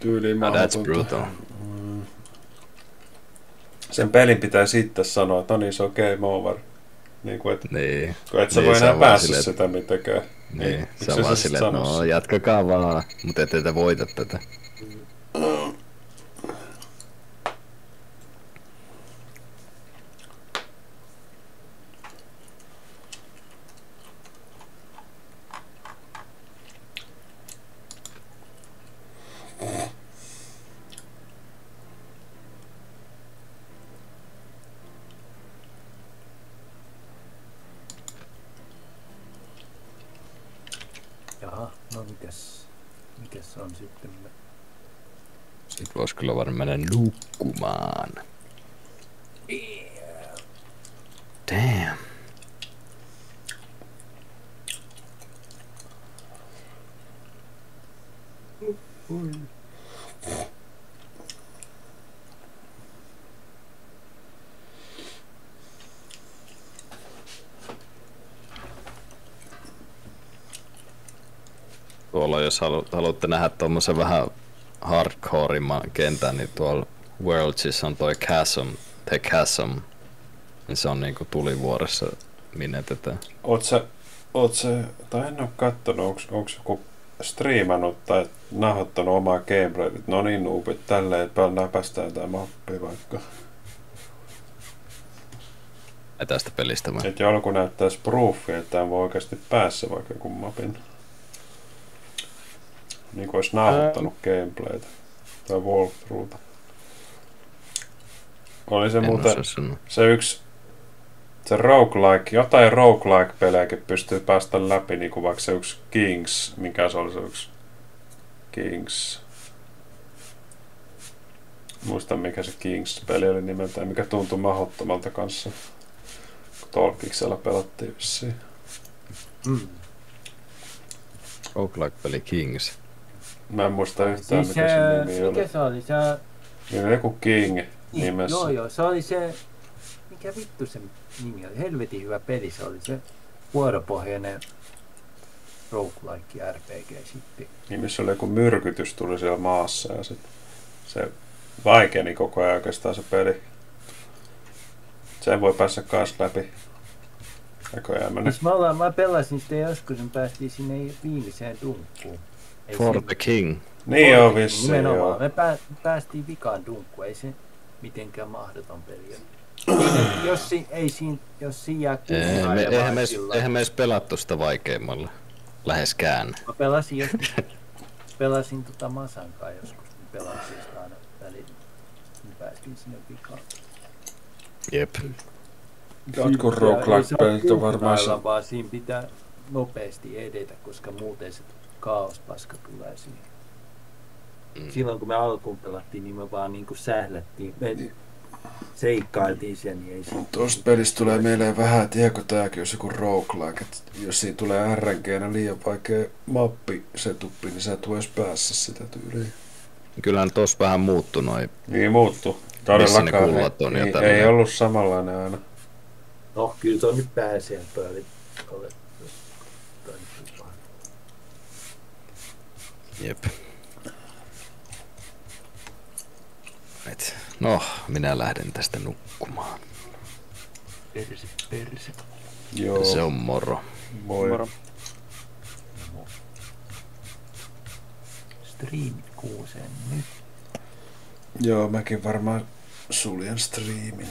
Tyyliin No, that's brutal. Sen pelin pitää sitten sanoa, että no niin, se on game over. Niin kuin, et, Niin, kun et sä Niin, voi se enää päästä että- sitä mitenkään. niin. Miksi Se on vaan silleen, no jatkakaa vaan, mutta ette te voita tätä. Jaha, no mikäs, mikäs on sitten? Sitten mennä nukkumaan. Damn. Tuolla jos halu, haluatte nähdä tuommoisen vähän hardcoreimman kentän, niin tuolla Worldsissa on toi Chasm, The Chasm. Niin se on niinku tulivuoressa minetetään. Oot sä, oot sä, tai en oo kattonut, onks, onks joku striimannut tai nahoittanut omaa gameplayt. No niin, noobit, tälleen, että paljon näpästään tää mappi vaikka. Ai tästä pelistä vai? Että joku näyttäisi proofia, että tämä voi oikeasti päässä vaikka joku mapin. Niin kuin olisi nauhoittanut gameplaytä tai walkthroughta. Oli se En muuten se yksi, se roguelike, jotain roguelike-pelejäkin pystyy päästä läpi, niin kuin vaikka se yksi Kings, mikä se oli se yksi Kings. Muista mikä se Kings-peli oli nimeltään, mikä tuntui mahdottomalta kanssa. Kun Tolkiksella pelattiin vissiin. Mm. Roguelike-peli Kings. Mä en muista yhtään Siis mikä se, nimi mikä oli. se oli? Se, Niin joku King nimessä. joo joo, se oli se, mikä vittu se nimi oli? Helvetin hyvä peli se oli se vuoropohjainen roguelike RPG sitten. Niin missä oli joku myrkytys tuli siellä maassa ja sit se vaikeeni koko ajan oikeastaan se peli. Sen voi päästä kans läpi. Näköjään mä nyt. Siis mä, ollaan, mä pelasin sitä joskus, kun päästiin sinne viimeiseen dunkkuun. Ei For the king. Niin on vissiin Nimenomaan. joo. Me pää, päästiin vikaan dunkkuun, ei se mitenkään mahdoton peli [clears throat] jos, si, ei siinä, jos siinä jää Eihän me, ja eihän me, eihän me edes pelattu sitä vaikeimmalla. Läheskään. Mä pelasin joskus, pelasin tota Masankaa joskus, niin pelasin sitä aina välillä. Niin päästiin sinne vikaan. Jep. Jotkut roguelike-pelit on varmaan vaan siinä pitää nopeasti edetä, koska muuten se kaospaska tulee siihen. Mm. Silloin kun me alkuun pelattiin, niin me vaan niinku sählättiin. Me seikkailtiin siellä, niin ei siinä... Tuosta pelistä tulee mieleen vähän, tiedätkö tääkin olisi joku roguelike, että jos siinä tulee RNGnä liian vaikea mappi setuppi, niin sä et vois päässä sitä tyyliin. Kyllähän tos vähän muuttui noin. Niin muuttu. Missä Todellakaan. ne Ei, kullat on ja ei, tällainen. ei ollut samanlainen aina. No, kyllä tuo nyt pääsee pöydät. Jep. Et, no, minä lähden tästä nukkumaan. Perse, perse. Joo, Se on moro. moi. Moro. Streamit kuuseen nyt. Joo, mäkin varmaan suljen striimin.